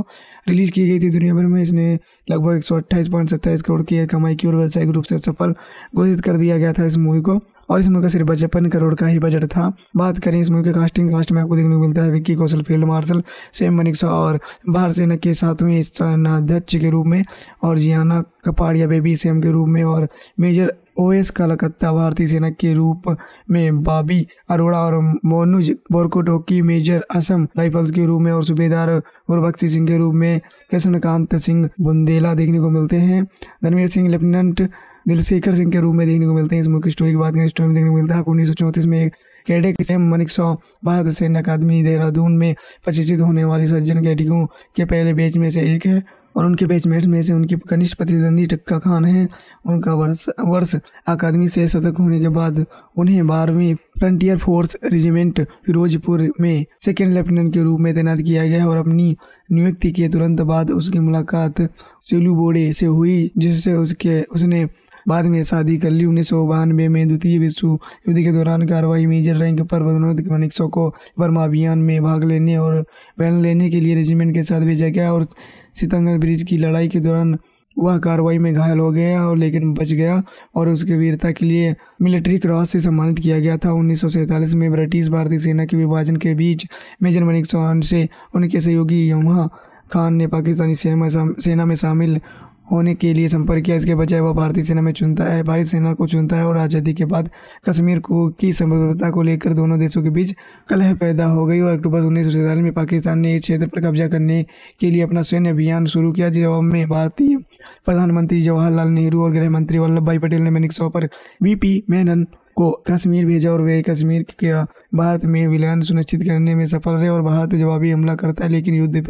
रिलीज़ की गई थी दुनिया भर में। इसने लगभग एक सौ अट्ठाईस पॉइंट सत्ताईस करोड़ की कमाई की और व्यावसायिक रूप से सफल घोषित कर दिया गया था इस मूवी को। और इस मूवी का सिर्फ़ पचपन करोड़ का ही बजट था। बात करें इस मूवी के कास्टिंग कास्ट में आपको देखने को मिलता है Vicky Kaushal, field marshal Sam Manekshaw और भारत सेना के सातवें सेनाध्यक्ष के रूप में और जियाना कपाड़िया बेबी सेम के रूप में और मेजर ओएस कलकत्ता भारतीय सेना के रूप में बाबी अरोड़ा और मोनुज बोरकोटोकी मेजर असम राइफल्स के रूप में और सूबेदार गुरबख्शी सिंह के रूप में कृष्णकांत सिंह बुंदेला देखने को मिलते हैं। रणवीर सिंह, लेफ्टिनेंट दिलशेखर सिंह के रूप में देखने को मिलते हैं। इस मुख्य स्टोरी की बात करें स्टोरी में देखने को मिलता है उन्नीस सौ चौंतीस में कैडेट सेम मनिक सौ भारत सैन्य अकादमी देहरादून में प्रशिक्षित होने वाली सज्जन कैडिकों के पहले बैच में से एक है और उनके बैचमेट में से उनके कनिष्ठ प्रतिद्वंदी टक्का खान है। उनका वर्ष वर्ष अकादमी से शतक होने के बाद उन्हें बारहवीं फ्रंटियर फोर्स रेजिमेंट फिरोजपुर में सेकेंड लेफ्टिनेंट के रूप में तैनात किया गया और अपनी नियुक्ति के तुरंत बाद उसकी मुलाकात सेलू बोडे से हुई, जिससे उसके, उसने बाद में शादी कर ली। उन्नीस सौ बानवे में द्वितीय विश्व युद्ध के दौरान कार्रवाई मेजर रैंक पर पदोन्नत मनिक्सो को बर्मा अभियान में भाग लेने और बैन लेने के लिए रेजिमेंट के साथ भेजा गया और सितंगर ब्रिज की लड़ाई के दौरान वह कार्रवाई में घायल हो गया और लेकिन बच गया और उसके वीरता के लिए मिलिट्री क्रॉस से सम्मानित किया गया था। उन्नीस सौ सैंतालीस में ब्रिटिश भारतीय सेना के विभाजन के बीच मेजर मनिक चौहान से उनके सहयोगी यमुहा खान ने पाकिस्तानी सेना में शामिल होने के लिए संपर्क किया। इसके बजाय वह भारतीय सेना में चुनता है, भारतीय सेना को चुनता है और आज़ादी के बाद कश्मीर को की संप्रभुता को लेकर दोनों देशों के बीच कलह पैदा हो गई और अक्टूबर उन्नीस सौ सैंतालीस में पाकिस्तान ने इस क्षेत्र पर कब्जा करने के लिए अपना सैन्य अभियान शुरू किया, जवाब में भारतीय प्रधानमंत्री जवाहरलाल नेहरू और गृह मंत्री वल्लभ भाई पटेल ने मैनिक पर वीपी मेनन को कश्मीर भेजा और वे कश्मीर के भारत में विलयन सुनिश्चित करने में सफल रहे और भारत जवाबी हमला करता है, लेकिन युद्ध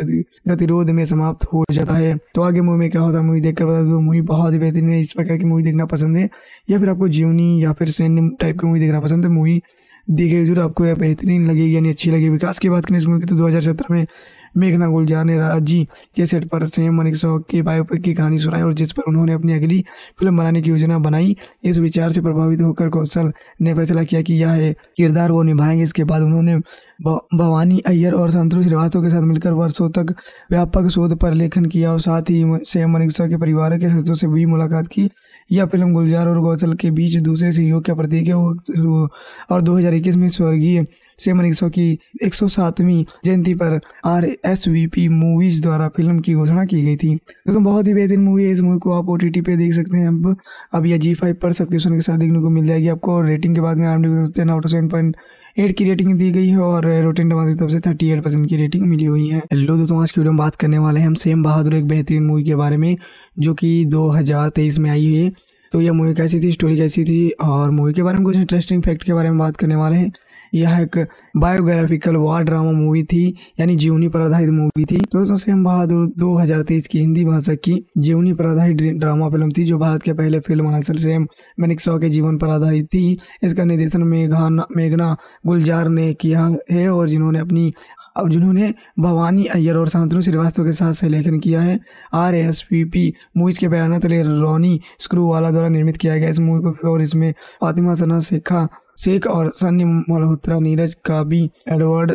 गतिरोध में समाप्त हो जाता है। तो आगे मूवी में क्या होता है मूवी देखकर बता दो। मूवी बहुत ही बेहतरीन है, इस प्रकार की मूवी देखना पसंद है। या फिर आपको जीवनी या फिर सैन्य टाइप की मूवी देखना पसंद है। मूवी देखिए ज़रूर आपको यह बेहतरीन लगेगी, यानी अच्छी लगेगी। विकास की बात करें इस मूवी की तो 2017 में मेघना गुलजार ने राज़ी के सेट पर सेम मनिक सौ के बायोपिक की कहानी सुनाई और जिस पर उन्होंने अपनी अगली फ़िल्म बनाने की योजना बनाई, इस विचार से प्रभावित होकर कौशल ने फैसला किया कि यह किरदार वो निभाएँगे। इसके बाद उन्होंने भवानी अय्यर और संतोष श्रीवास्तव के साथ मिलकर वर्षों तक व्यापक शोध पर लेखन किया और साथ ही सेम मनिक्सा के परिवार के सदस्यों से भी मुलाकात की। यह फ़िल्म गुलजार और गौसल के बीच दूसरे सहयोग का प्रतीक है। और 2021 में स्वर्गीय सेम सौ की एक सौ सातवीं जयंती पर R S V P movies द्वारा फ़िल्म की घोषणा की गई थी। दोस्तों बहुत ही बेहतरीन मूवी है। इस मूवी को आप ओ टी टी पे देख सकते हैं। अब अब यह जी फाइव पर सब्सक्रिप्शन के साथ देखने को मिल जाएगी। आपको रेटिंग के बाद में ten out of seven point eight की रेटिंग दी गई है और रोटेन टमाटर की तरफ़ से थर्टी एट परसेंट की रेटिंग मिली हुई है। हेलो दोस्तों, आज की वीडियो में बात करने वाले हैं हम सेम बहादुर एक बेहतरीन मूवी के बारे में, जो कि 2023 में आई हुई है। तो यह मूवी कैसी थी? स्टोरी कैसी थी? और मूवी के बारे में कुछ इंटरेस्टिंग फैक्ट के बारे में बात करने वाले हैं। यह एक बायोग्राफिकल वार ड्रामा मूवी थी, यानी जीवनी पर आधारित मूवी थी। दोस्तों, सेम बहादुर 2023 की हिंदी भाषा की जीवनी पर आधारित ड्रामा फ़िल्म थी, जो भारत के पहले फ़िल्म हासिल सेम मैनिक शॉ के जीवन पर आधारित थी। इसका निर्देशन मेघाना, मेघना गुलजार ने किया है, और जिन्होंने अपनी, और जिन्होंने भवानी अय्यर और शांतनु श्रीवास्तव के साथ सहलेखन किया है। R S P P movies के बयान तले रोनी स्क्रू वाला द्वारा निर्मित किया गया इस मूवी को, और इसमें फातिमा सना, शेखा शेख और सन्नी मल्होत्रा नीरज, काबी एडवर्ड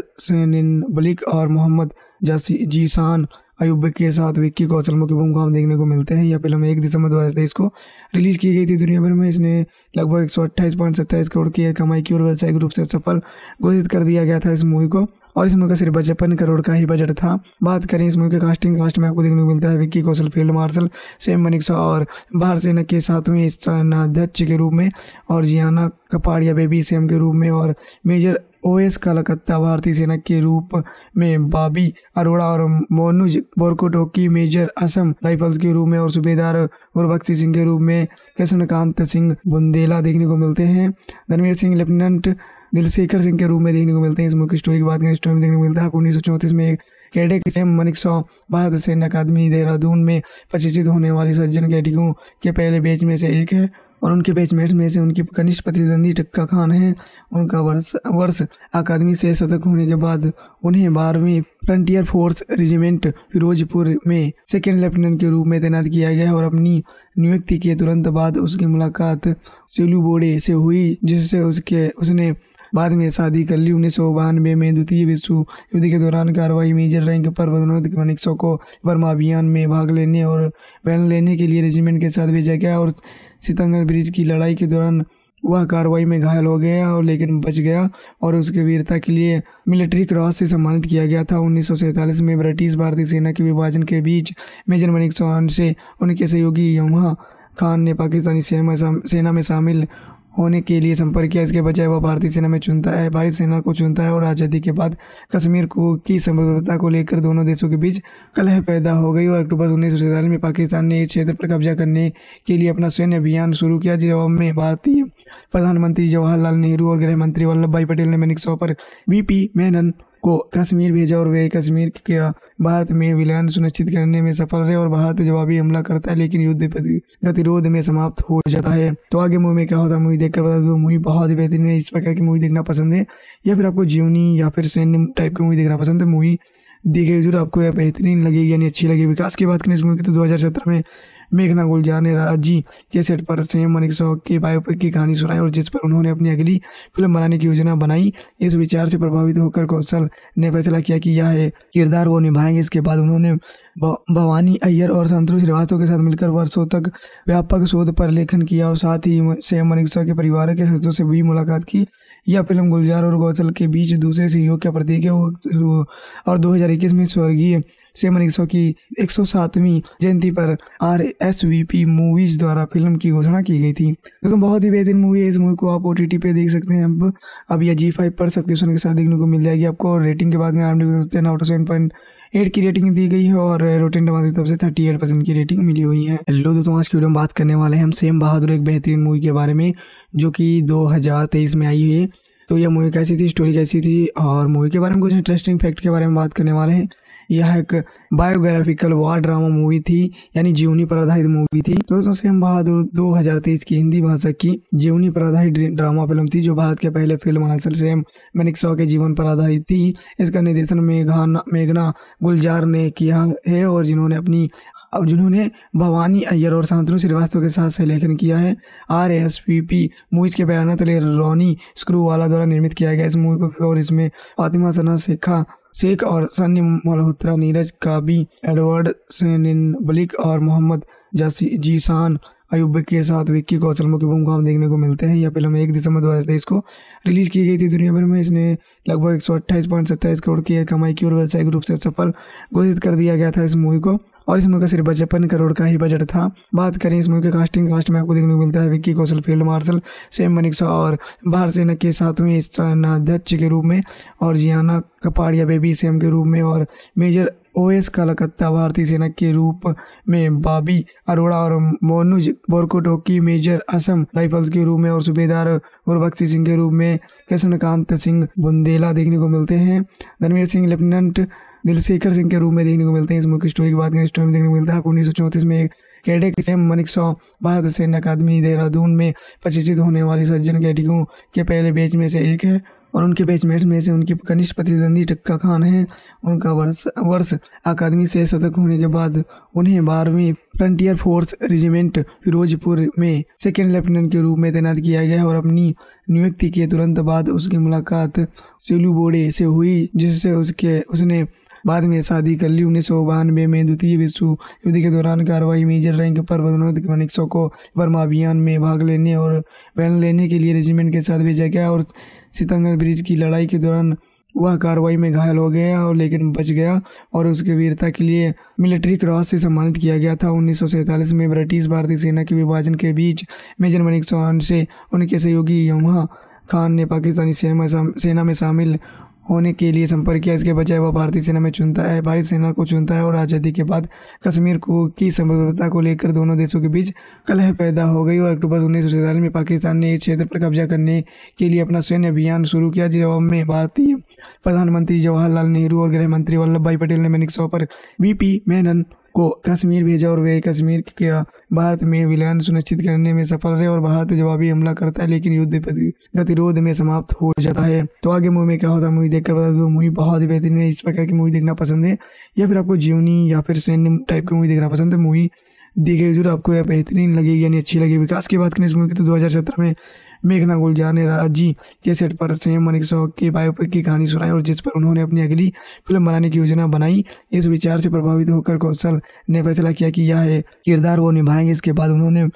बलिक और मोहम्मद जीसान अयुब के साथ विक्की कौशल मुख्य भूमिका में देखने को मिलते हैं। यह फ़िल्म एक दिसंबर दो हज़ार तेईस को रिलीज़ की गई थी दुनिया भर में। इसने लगभग एक सौ अट्ठाईस पॉइंट सत्ताईस करोड़ की कमाई की और व्यावसायिक रूप से सफल घोषित कर दिया गया था इस मूवी को। और इस मूवी का सिर्फ़ पचपन करोड़ का ही बजट था। बात करें इस मूवी के कास्टिंग कास्ट में आपको देखने को मिलता है Vicky Kaushal, field marshal, Sam Manekshaw और भारत सेना के सातवें सेनाध्यक्ष के रूप में और जियाना कपाड़िया बेबी सेम के रूप में और मेजर ओएस कलकत्ता भारतीय सेना के रूप में बाबी अरोड़ा और मोनुज बोरकोटोकी, मेजर असम राइफल्स के रूप में और सूबेदार गुरबख्शी सिंह के रूप में कृष्णकांत सिंह बुंदेला देखने को मिलते हैं। धनवीर सिंह, लेफ्टिनेंट दिलशेखर सिंह के रूप में देखने को मिलते हैं। इस मुख्य स्टोरी की बात करें स्टोरी में देखने को मिलता है उन्नीस सौ चौंतीस में एक कैडेट मनिक सौ भारत सैन्य अकादमी देहरादून में प्रशिक्षित होने वाली सज्जन कैडिकों के पहले बैच में से एक है और उनके बैचमेट में से उनकी कनिष्ठ प्रतिद्वंदी टक्का खान है। उनका वर्ष वर्ष अकादमी से शतक होने के बाद उन्हें बारहवीं फ्रंटियर फोर्स रेजिमेंट फिरोजपुर में सेकेंड लेफ्टिनेंट के रूप में तैनात किया गया और अपनी नियुक्ति के तुरंत बाद उसकी मुलाकात सेलू बोडे से हुई, जिससे उसके, उसने बाद में शादी कर ली। उन्नीस सौ बानवे में द्वितीय विश्व युद्ध के दौरान कार्रवाई मेजर रैंक पर पदोन्नत मनिक्सो को बर्मा अभियान में भाग लेने और बैन लेने के लिए रेजिमेंट के साथ भेजा गया और सितंगर ब्रिज की लड़ाई के दौरान वह कार्रवाई में घायल हो गया और लेकिन बच गया और उसके वीरता के लिए मिलिट्री क्रॉस से सम्मानित किया गया था। उन्नीस सौ सैंतालीस में ब्रिटिश भारतीय सेना के विभाजन के बीच मेजर मनिक से उनके सहयोगी यमुहा खान ने पाकिस्तानी सेना में शामिल होने के लिए संपर्क किया। इसके बजाय वह भारतीय सेना में चुनता है, भारतीय सेना को चुनता है और आज़ादी के बाद कश्मीर को की संप्रभुता को लेकर दोनों देशों के बीच कलह पैदा हो गई और अक्टूबर उन्नीस सौ सैंतालीस में पाकिस्तान ने इस क्षेत्र पर कब्जा करने के लिए अपना सैन्य अभियान शुरू किया, जवाब में भारतीय प्रधानमंत्री जवाहरलाल नेहरू और गृह मंत्री वल्लभ भाई पटेल ने मैनिक पर वीपी मेनन को कश्मीर भेजा और वे कश्मीर के भारत में विलयन सुनिश्चित करने में सफल रहे और भारत जवाबी हमला करता है, लेकिन युद्ध गतिरोध में समाप्त हो जाता है। तो आगे मूवी में क्या होता है मूवी देखकर बता दो मूवी बहुत ही बेहतरीन है, इस प्रकार की मूवी देखना पसंद है, या फिर आपको जीवनी या फिर सैन्य टाइप की मूवी देखना पसंद है मूवी देखिए ज़रूर आपको यह बेहतरीन लगेगी, यानी अच्छी लगेगी। विकास की बात करें इस मूवी की तो दो हज़ार सत्रह में मेघना गुलजार ने राज़ी के सेट पर सेम मनिक शौक की बायोपिक की कहानी सुनाई और जिस पर उन्होंने अपनी अगली फ़िल्म बनाने की योजना बनाई, इस विचार से प्रभावित होकर कौशल ने फैसला किया कि यह किरदार वो निभाएँगे। इसके बाद उन्होंने भवानी अय्यर और संतोष श्रीवास्तव के साथ मिलकर वर्षों तक व्यापक शोध पर लेखन किया और साथ ही सेम मनिक्सा के परिवार के सदस्यों से भी मुलाकात की। यह फ़िल्म गुलजार और गौसल के बीच दूसरे सहयोग का प्रतीक है। और 2021 में स्वर्गीय सेम मनिक्सो की एक सौ सातवीं जयंती पर R S V P movies द्वारा फ़िल्म की घोषणा की गई थी। दोस्तों, बहुत ही बेहतरीन मूवी है। इस मूवी को आप ओ टी पे देख सकते हैं। अब अब यह जी फाइव पर सब्सक्रिप्शन के साथ देखने को मिल जाएगी आपको। रेटिंग के बाद में सेवन पॉइंट एट की रेटिंग दी गई है और रोटेन टमाटर की तरफ़ से थर्टी एट परसेंट की रेटिंग मिली हुई है। हेलो दोस्तों, आज की वीडियो में बात करने वाले हैं हम सेम बहादुर एक बेहतरीन मूवी के बारे में, जो कि 2023 में आई हुई है। तो यह मूवी कैसी थी? स्टोरी कैसी थी? और मूवी के बारे में कुछ इंटरेस्टिंग फैक्ट के बारे में बात करने वाले हैं। यह एक बायोग्राफिकल वार ड्रामा मूवी थी, यानी जीवनी पर आधारित मूवी थी। दोस्तों, सेम बहादुर 2023 की हिंदी भाषा की जीवनी पर आधारित ड्रामा फ़िल्म थी, जो भारत के पहले फ़िल्म हासिल सेम मैनिक शॉ के जीवन पर आधारित थी। इसका निर्देशन मेघाना मेघना गुलजार ने किया है और जिन्होंने अपनी और जिन्होंने भवानी अय्यर और शांतनु श्रीवास्तव के साथ सहलेखन किया है। R S P P movies के बयान तले रोनी स्क्रू वाला द्वारा निर्मित किया गया इस मूवी को और इसमें फातिमा सना, शेखा शेख और सन्य मल्होत्रा नीरज काबी एडवर्ड बलिक और मोहम्मद जासी जीसान अयुब के साथ विक्की कौशल मुख्य भूमिका में देखने को मिलते हैं। यह फ़िल्म एक दिसंबर दो हज़ार तेईस को रिलीज़ की गई थी दुनिया भर में। इसने लगभग एक सौ अट्ठाईस पॉइंट सत्ताईस करोड़ की कमाई की और व्यावसायिक रूप से सफल घोषित कर दिया गया था इस मूवी को। और इस मूवी का सिर्फ़ पचपन करोड़ का ही बजट था। बात करें इस मूवी के कास्टिंग कास्ट में आपको देखने को मिलता है Vicky Kaushal, field marshal, Sam Manekshaw और भारत सेना के सातवें सेनाध्यक्ष के रूप में और जियाना कपाड़िया बेबी सेम के रूप में और मेजर ओएस कलकत्ता भारतीय सेना के रूप में बाबी अरोड़ा और मोनुज बोरकोटोकी, मेजर असम राइफल्स के रूप में और सूबेदार गुरबख्शी सिंह के रूप में कृष्णकांत सिंह बुंदेला देखने को मिलते हैं। धर्मेंद्र सिंह, लेफ्टिनेंट दिलशेखर सिंह के रूप में देखने को मिलते हैं। इस मुख्य स्टोरी की बात करें स्टोरी में देखने को मिलता है आपको उन्नीस सौ चौंतीस में एक कैडेट सेम मनिक सौ भारत सैन्य अकादमी देहरादून में प्रशिक्षित होने वाली सज्जन कैडिकों के पहले बैच में से एक है और उनके बैचमेट में से उनकी कनिष्ठ प्रतिद्वंदी टक्का खान है। उनका वर्ष वर्ष अकादमी से शतक होने के बाद उन्हें बारहवीं फ्रंटियर फोर्स रेजिमेंट फिरोजपुर में सेकेंड लेफ्टिनेंट के रूप में तैनात किया गया और अपनी नियुक्ति के तुरंत बाद उसकी मुलाकात सेलू बोडे से हुई, जिससे उसके, उसने बाद में शादी कर ली। उन्नीस सौ बानवे में द्वितीय विश्व युद्ध के दौरान कार्रवाई मेजर रैंक पर पदोन्नत मनिक्सो को बर्मा अभियान में भाग लेने और बैन लेने के लिए रेजिमेंट के साथ भेजा गया और सितंगर ब्रिज की लड़ाई के दौरान वह कार्रवाई में घायल हो गया और लेकिन बच गया और उसके वीरता के लिए मिलिट्री क्रॉस से सम्मानित किया गया था। उन्नीस सौ सैंतालीस में ब्रिटिश भारतीय सेना के विभाजन के बीच मेजर मनिक चौहान से उनके सहयोगी यमुहा खान ने पाकिस्तानी सेना में शामिल होने के लिए संपर्क किया। इसके बजाय वह भारतीय सेना में चुनता है भारतीय सेना को चुनता है और आज़ादी के बाद कश्मीर को की संभवता को लेकर दोनों देशों के बीच कलह पैदा हो गई और अक्टूबर उन्नीस सौ सैंतालीस में पाकिस्तान ने इस क्षेत्र पर कब्जा करने के लिए अपना सैन्य अभियान शुरू किया जवाब में भारतीय प्रधानमंत्री जवाहरलाल नेहरू और गृह मंत्री वल्लभ भाई पटेल ने मैनिक पर वीपी मेनन को कश्मीर भेजा और वे कश्मीर के भारत में विलयन सुनिश्चित करने में सफल रहे और भारत जवाबी हमला करता है, लेकिन युद्ध गतिरोध में समाप्त हो जाता है। तो आगे मूवी में क्या होता है, मूवी देखकर बता दो। मूवी बहुत ही बेहतरीन है, इस प्रकार की मूवी देखना पसंद है, या फिर आपको जीवनी या फिर सैन्य टाइप की मूवी देखना पसंद है। मूवी देखिए, ज़रूर आपको यह बेहतरीन लगेगी, यानी अच्छी लगेगी। विकास की बात करें इस मूवी की तो दो हज़ार सत्रह में मेघना गुलजार ने राज़ी के सेट पर सेम मनिक शॉ के बायोपिक की कहानी सुनाई और जिस पर उन्होंने अपनी अगली फ़िल्म बनाने की योजना बनाई, इस विचार से प्रभावित होकर कौशल ने फैसला किया कि यह किरदार वो निभाएँगे। इसके बाद उन्होंने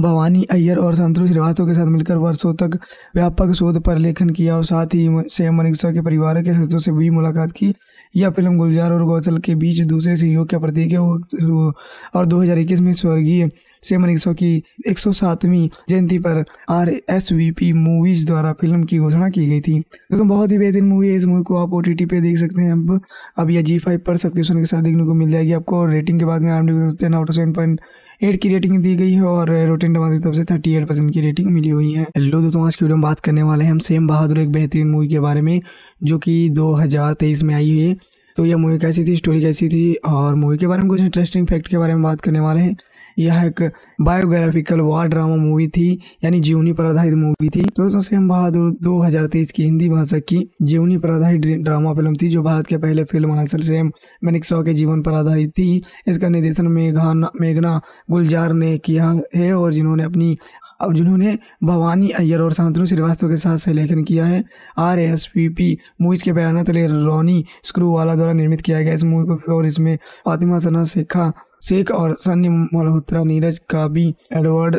भवानी अय्यर और संतोष श्रीवास्तव के साथ मिलकर वर्षों तक व्यापक शोध पर लेखन किया और साथ ही सेम मनिक के परिवार के सदस्यों से भी मुलाकात की। यह फ़िल्म गुलजार और गौसल के बीच दूसरे सहयोग का प्रतीक है और 2021 में स्वर्गीय से मनीषो की एक सौ सातवीं जयंती पर R S V P movies द्वारा फ़िल्म की घोषणा की गई थी दोस्तों बहुत ही बेहतरीन मूवी है इस मूवी को आप ओ टी पे देख सकते हैं अब अब यह जी फाइव पर सब्सक्रिप्शन के साथ देखने को मिल जाएगी आपको रेटिंग के बाद में आउट सेवन पॉइंट एट की रेटिंग दी गई है और रोटेन टमाटर की तरफ़ से थर्टी एट परसेंट की रेटिंग मिली हुई है। हेलो दोस्तों, आज की वीडियो में बात करने वाले हैं हम सेम बहादुर एक बेहतरीन मूवी के बारे में, जो कि दो हज़ार तेईस में आई हुई है। तो यह मूवी कैसी थी स्टोरी कैसी थी और मूवी के बारे में कुछ इंटरेस्टिंग फैक्ट के बारे में बात करने वाले हैं। यह एक बायोग्राफिकल वार ड्रामा मूवी थी, यानी जीवनी पर आधारित मूवी थी। दोस्तों सेम बहादुर 2023 की हिंदी भाषा की जीवनी पर आधारित ड्रामा फ़िल्म थी, जो भारत के पहले फ़िल्म हासिल सेम मैनिक शॉ के जीवन पर आधारित थी। इसका निर्देशन मेघाना मेघना गुलजार ने किया है और जिन्होंने अपनी और जिन्होंने भवानी अय्यर और शांतनु श्रीवास्तव के साथ लेखन किया है। R S P P movies के बयान तले रोनी स्क्रू वाला द्वारा निर्मित किया गया इस मूवी को और इसमें फातिमा सना, शेखा शेख और सन्नी मल्होत्रा नीरज काबी एडवर्ड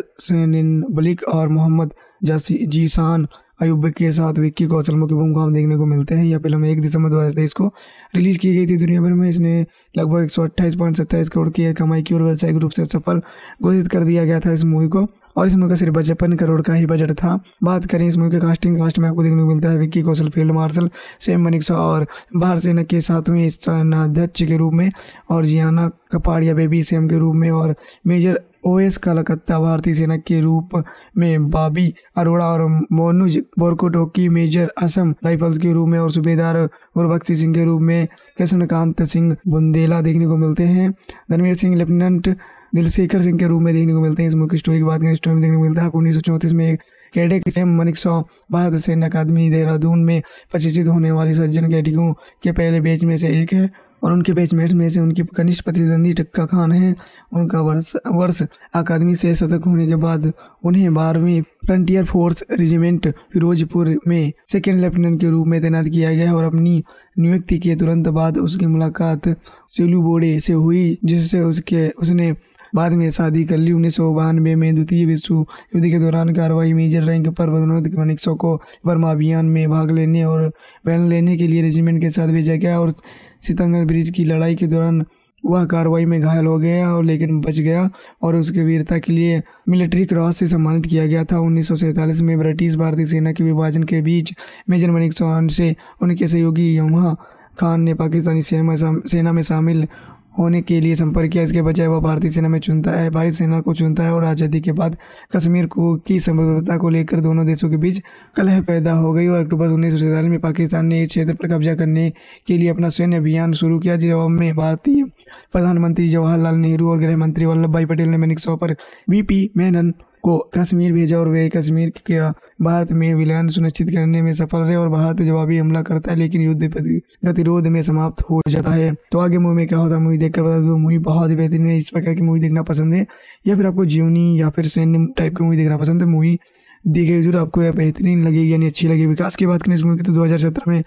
बलिक और मोहम्मद जासी जीसान अयुब के साथ विक्की कौशल मुख्य भूमिका में देखने को मिलते हैं। यह फ़िल्म एक दिसंबर दो हज़ार तेईस को रिलीज़ की गई थी। दुनिया भर में इसने लगभग एक सौ अट्ठाईस पॉइंट सत्ताईस करोड़ की कमाई की और व्यावसायिक रूप से सफल घोषित कर दिया गया था इस मूवी को। और इस मूवी का सिर्फ़ पचपन करोड़ का ही बजट था। बात करें इस मूवी के कास्टिंग कास्ट में आपको देखने को मिलता है Vicky Kaushal, field marshal Sam Manekshaw और भारत सेना के सातवें सेनाध्यक्ष के रूप में और जियाना कपाड़िया बेबी सेम के रूप में और मेजर ओएस कलकत्ता भारतीय सेना के रूप में बाबी अरोड़ा और मोनुज बोरकोटोकी मेजर असम राइफल्स के रूप में और सूबेदार गुरबख्शी सिंह के रूप में कृष्णकांत सिंह बुंदेला देखने को मिलते हैं। धर्मवीर सिंह, लेफ्टिनेंट दिलशेखर सिंह के रूप में देखने को मिलते हैं। इस मुख्य स्टोरी की बात करें स्टोरी में देखने को मिलता है उन्नीस सौ चौंतीस में एक कैडेट सेम मनिक सौ, भारत सैन्य अकादमी देहरादून में प्रशिक्षित होने वाली सज्जन कैडिकों के पहले बैच में से एक है और उनके बैचमेट में से उनकी कनिष्ठ प्रतिद्वंदी टक्का खान है। उनका वर्ष वर्ष अकादमी से शतक होने के बाद उन्हें बारहवीं फ्रंटियर फोर्स रेजिमेंट फिरोजपुर में सेकेंड लेफ्टिनेंट के रूप में तैनात किया गया और अपनी नियुक्ति के तुरंत बाद उसकी मुलाकात सेलू बोडे से हुई, जिससे उसके, उसने बाद में शादी कर ली उन्नीस सौ बानवे में द्वितीय विश्व युद्ध के दौरान कार्रवाई मेजर रैंक पर पदोन्नत मनिक्सो को बर्मा अभियान में भाग लेने और बैन लेने के लिए रेजिमेंट के साथ भेजा गया और सितंगर ब्रिज की लड़ाई के दौरान वह कार्रवाई में घायल हो गया और लेकिन बच गया और उसके वीरता के लिए मिलिट्री क्रॉस से सम्मानित किया गया था। उन्नीस सौ सैंतालीस में ब्रिटिश भारतीय सेना के विभाजन के बीच मेजर मनिक चौहान से उनके सहयोगी यमुहा खान ने पाकिस्तानी सेना में शामिल होने के लिए संपर्क किया। इसके बजाय वह भारतीय सेना में चुनता है, भारतीय सेना को चुनता है और आज़ादी के बाद कश्मीर को, की संप्रभुता को लेकर दोनों देशों के बीच कलह पैदा हो गई और अक्टूबर उन्नीस सौ सैंतालीस में पाकिस्तान ने इस क्षेत्र पर कब्जा करने के लिए अपना सैन्य अभियान शुरू किया जवाब में भारतीय प्रधानमंत्री जवाहरलाल नेहरू और गृह मंत्री वल्लभ भाई पटेल ने मैनिक पर वीपी मेनन को कश्मीर भेजा और वे कश्मीर के भारत में विलयन सुनिश्चित करने में सफल रहे और भारत जवाबी हमला करता है, लेकिन युद्ध गतिरोध में समाप्त हो जाता है। तो आगे मूवी में क्या होता है, मूवी देखकर बता दो, मूवी बहुत ही बेहतरीन है, इस प्रकार की मूवी देखना पसंद है, या फिर आपको जीवनी या फिर सैन्य टाइप की मूवी देखना पसंद है, मूवी देखिए ज़रूर आपको यह बेहतरीन लगेगी यानी अच्छी लगेगी। विकास की बात करें इस मूवी की तो दो हज़ार सत्रह में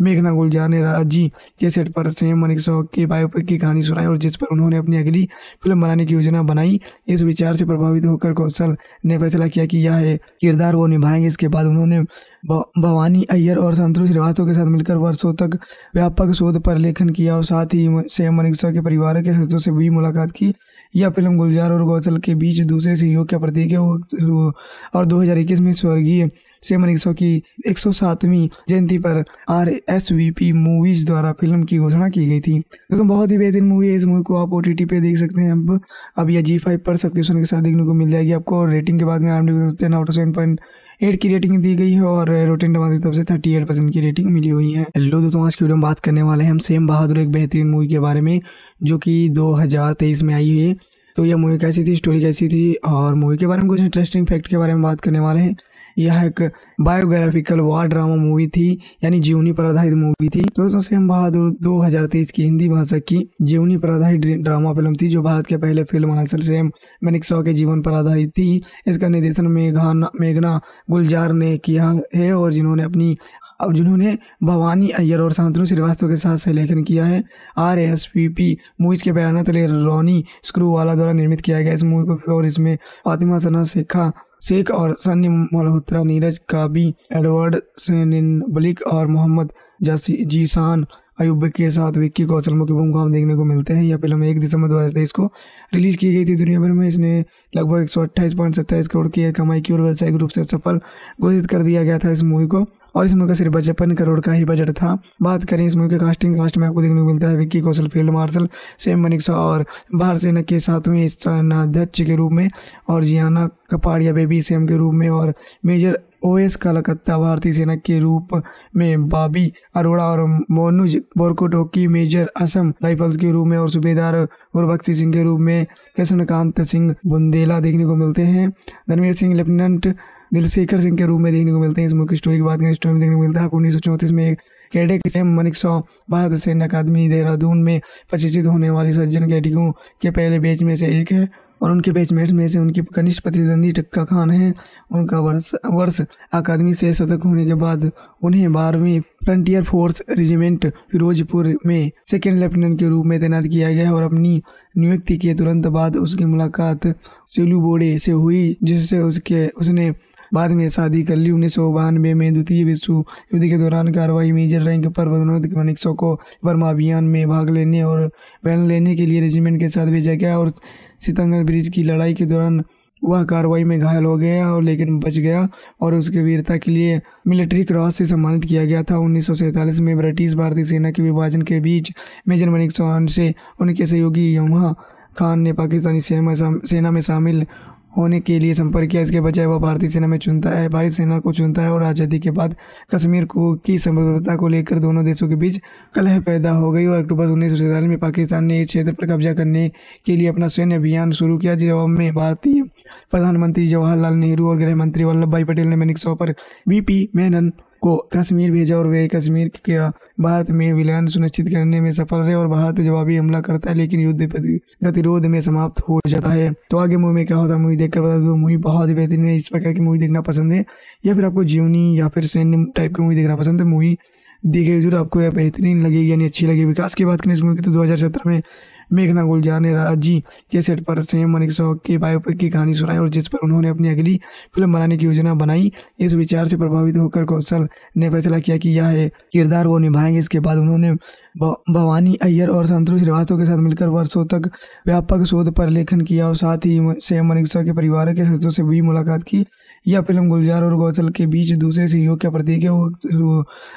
मेघना गुलजार ने राज़ी के सेट पर सेम मनिक शॉ के बायोपिक की कहानी सुनाई और जिस पर उन्होंने अपनी अगली फ़िल्म बनाने की योजना बनाई, इस विचार से प्रभावित होकर कौशल ने फैसला किया कि यह किरदार वो निभाएँगे। इसके बाद उन्होंने भवानी अय्यर और संतोष श्रीवास्तव के साथ मिलकर वर्षों तक व्यापक शोध पर लेखन किया और साथ ही सेम मनिक शॉ के परिवार के सदस्यों से भी मुलाकात की। यह फ़िल्म गुलजार और कौशल के बीच दूसरे सहयोग का प्रतीक है। और 2021 में स्वर्गीय से मनीषो की एक सौ सातवीं जयंती पर R S V P movies द्वारा फ़िल्म की घोषणा की गई थी। दोस्तों, बहुत ही बेहतरीन मूवी है। इस मूवी को आप ओ टी पे देख सकते हैं। अब अब यह जी फाइव पर सब्सक्रिप्शन के साथ देखने को मिल जाएगी आपको रेटिंग के बाद में ten out seven point eight की रेटिंग दी गई है और रोटेन टमाटर की तरफ़ से थर्टी एट परसेंट की रेटिंग मिली हुई है। हेलो दोस्तों, आज की वीडियो में बात करने वाले हैं हम सेम बहादुर एक बेहतरीन मूवी के बारे में, जो कि दो हज़ार तेईस में आई हुई है। तो यह मूवी कैसी थी? स्टोरी कैसी थी? और मूवी के बारे में कुछ इंटरेस्टिंग फैक्ट के बारे में बात करने वाले हैं। यह एक बायोग्राफिकल वार ड्रामा मूवी थी, यानी जीवनी पर आधारित मूवी थी दोस्तों, सेम बहादुर 2023 की हिंदी भाषा की जीवनी पर आधारित ड्रामा फ़िल्म थी, जो भारत के पहले फ़िल्म हासिल सेम मनिकसॉ के जीवन पर आधारित थी। इसका निर्देशन मेघाना मेघना गुलजार ने किया है, और जिन्होंने अपनी और जिन्होंने भवानी अय्यर और शांतनु श्रीवास्तव के साथ सहलेखन किया है। R S P P movies के बयान तले रोनी स्क्रू वाला द्वारा निर्मित किया गया इस मूवी को और इसमें फातिमा सना, शेखा शेख और सन्नी मल्होत्रा, नीरज काबी, एडवर्ड बलिक और मोहम्मद जीसान अयुब के साथ विक्की कौशल मुख्य भूमिका देखने को मिलते हैं। यह फ़िल्म एक दिसंबर दो हज़ार तेईस को रिलीज़ की गई थी दुनिया भर में। इसने लगभग एक सौ अट्ठाईस पॉइंट सत्ताईस करोड़ की कमाई की और व्यावसायिक रूप से सफल घोषित कर दिया गया था इस मूवी को। और इस मूवी का सिर्फ़ पचपन करोड़ का ही बजट था। बात करें इस मूवी के कास्टिंग कास्ट में आपको देखने को मिलता है Vicky Kaushal, field marshal, Sam Manekshaw और भारत सेना के सातवें सेनाध्यक्ष के रूप में और जियाना कपाड़िया बेबी सेम के रूप में और मेजर ओएस कलकत्ता भारतीय सेना के रूप में बाबी अरोड़ा और मोनुज बोरकोटोकी मेजर असम राइफल्स के रूप में और सूबेदार गुरबख्शी सिंह के रूप में कृष्णकांत सिंह बुंदेला देखने को मिलते हैं। धर्मवीर सिंह, लेफ्टिनेंट दिलशेखर सिंह के रूप में देखने को मिलते हैं। इस मुख्य स्टोरी की बात करें स्टोरी में देखने को मिलता है, आपको उन्नीस सौ चौंतीस में एक कैडेट सेम मनिक सौ भारत सैन्य अकादमी देहरादून में प्रशिक्षित होने वाली सज्जन कैडियों के पहले बैच में से एक है और उनके बैचमेट में से उनकी कनिष्ठ प्रतिद्वंदी टक्का खान है। उनका वर्ष वर्ष अकादमी से शतक होने के बाद उन्हें बारहवीं फ्रंटियर फोर्स रेजिमेंट फिरोजपुर में सेकेंड लेफ्टिनेंट के रूप में तैनात किया गया और अपनी नियुक्ति के तुरंत बाद उसकी मुलाकात सिलू बोडे से हुई, जिससे उसके, उसने बाद में शादी कर ली। उन्नीस सौ बानवे में द्वितीय विश्व युद्ध के दौरान कार्रवाई मेजर रैंक पर पदोन्नत मनिक्सो को बर्मा अभियान में भाग लेने और बैन लेने के लिए रेजिमेंट के साथ भेजा गया और सितंगर ब्रिज की लड़ाई के दौरान वह कार्रवाई में घायल हो गया और लेकिन बच गया और उसके वीरता के लिए मिलिट्री क्रॉस से सम्मानित किया गया था। उन्नीस सौ सैंतालीस में ब्रिटिश भारतीय सेना के विभाजन के बीच मेजर मनिक चौहान से उनके सहयोगी यमुहा खान ने पाकिस्तानी सेना में शामिल होने के लिए संपर्क किया। इसके बजाय वह भारतीय सेना में चुनता है भारतीय सेना को चुनता है और आज़ादी के बाद कश्मीर को की संप्रभुता को लेकर दोनों देशों के बीच कलह पैदा हो गई और अक्टूबर उन्नीस सौ सैंतालीस में पाकिस्तान ने इस क्षेत्र पर कब्जा करने के लिए अपना सैन्य अभियान शुरू किया जवाब में भारतीय प्रधानमंत्री जवाहरलाल नेहरू और गृह मंत्री वल्लभ भाई पटेल ने मैनिक पर वी पी मेनन को कश्मीर भेजा और वे कश्मीर के भारत में विलयन सुनिश्चित करने में सफल रहे और भारत जवाबी हमला करता है, लेकिन युद्ध गतिरोध में समाप्त हो जाता है। तो आगे मूवी में क्या होता है, मूवी देखकर बता दो, मूवी बहुत ही बेहतरीन है, इस प्रकार की मूवी देखना पसंद है, या फिर आपको जीवनी या फिर सैन्य टाइप की मूवी देखना पसंद है, मूवी देखिए ज़रूर आपको यह बेहतरीन लगेगी, यानी अच्छी लगेगी। विकास की बात करें इस मूवी की तो 2017 में मेघना गुलजार ने राज़ी के सेट पर सेम मनिक शौक के बायोपिक की कहानी सुनाई और जिस पर उन्होंने अपनी अगली फ़िल्म बनाने की योजना बनाई, इस विचार से प्रभावित होकर कौशल ने फैसला किया कि यह किरदार वो निभाएँगे। इसके बाद उन्होंने भवानी अय्यर और संतोष श्रीवास्तव के साथ मिलकर वर्षों तक व्यापक शोध पर लेखन किया और साथ ही सेम मनिक्सा के परिवार के सदस्यों से भी मुलाकात की। यह फ़िल्म गुलजार और गौसल के बीच दूसरे सहयोग का प्रतीक है।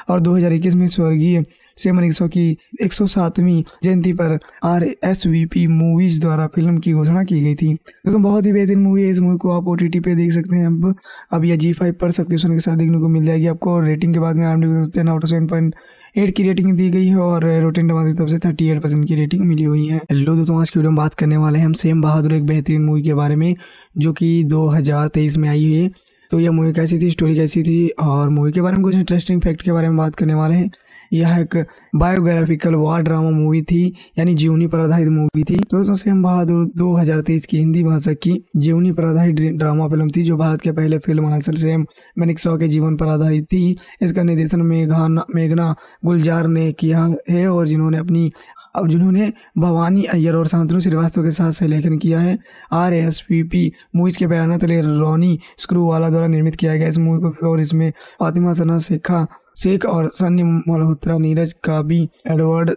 और 2021 में स्वर्गीय सेमन एक की एक सौ सातवीं जयंती पर R S V P movies द्वारा फ़िल्म की घोषणा की गई थी। दोस्तों, बहुत ही बेहतरीन मूवी है। इस मूवी को आप ओ टी टी पे देख सकते हैं। अब अब यह जी फाइव पर सब्सक्रिप्शन के साथ देखने को मिल जाएगी आपको रेटिंग के बाद में out of seven point eight की रेटिंग दी गई है और रोटेन टमाटर की तरफ़ से थर्टी एट परसेंट की रेटिंग मिली हुई है। हेलो दोस्तों, आज की वीडियो में बात करने वाले हैं हम सेम बहादुर एक बेहतरीन मूवी के बारे में, जो कि 2023 में आई हुई है। तो यह मूवी कैसी थी स्टोरी कैसी थी और मूवी के बारे में कुछ इंटरेस्टिंग फैक्ट के बारे में बात करने वाले हैं। यह एक बायोग्राफिकल वार ड्रामा मूवी थी, यानी जीवनी पर आधारित मूवी थी दोस्तों, सेम बहादुर 2023 की हिंदी भाषा की जीवनी पर आधारित ड्रामा फ़िल्म थी, जो भारत के पहले फ़िल्म हासिल सेम मैनिक्सॉ के जीवन पर आधारित थी। इसका निर्देशन मेघाना मेघना गुलजार ने किया है, और जिन्होंने अपनी और जिन्होंने भवानी अय्यर और शांतनु श्रीवास्तव के साथ सहलेखन किया है। R S P P movies के बयान तले रोनी स्क्रू वाला द्वारा निर्मित किया गया इस मूवी को और इसमें फातिमा सना, शेखा शेख और सन्नी मल्होत्रा नीरज काबी एडवर्ड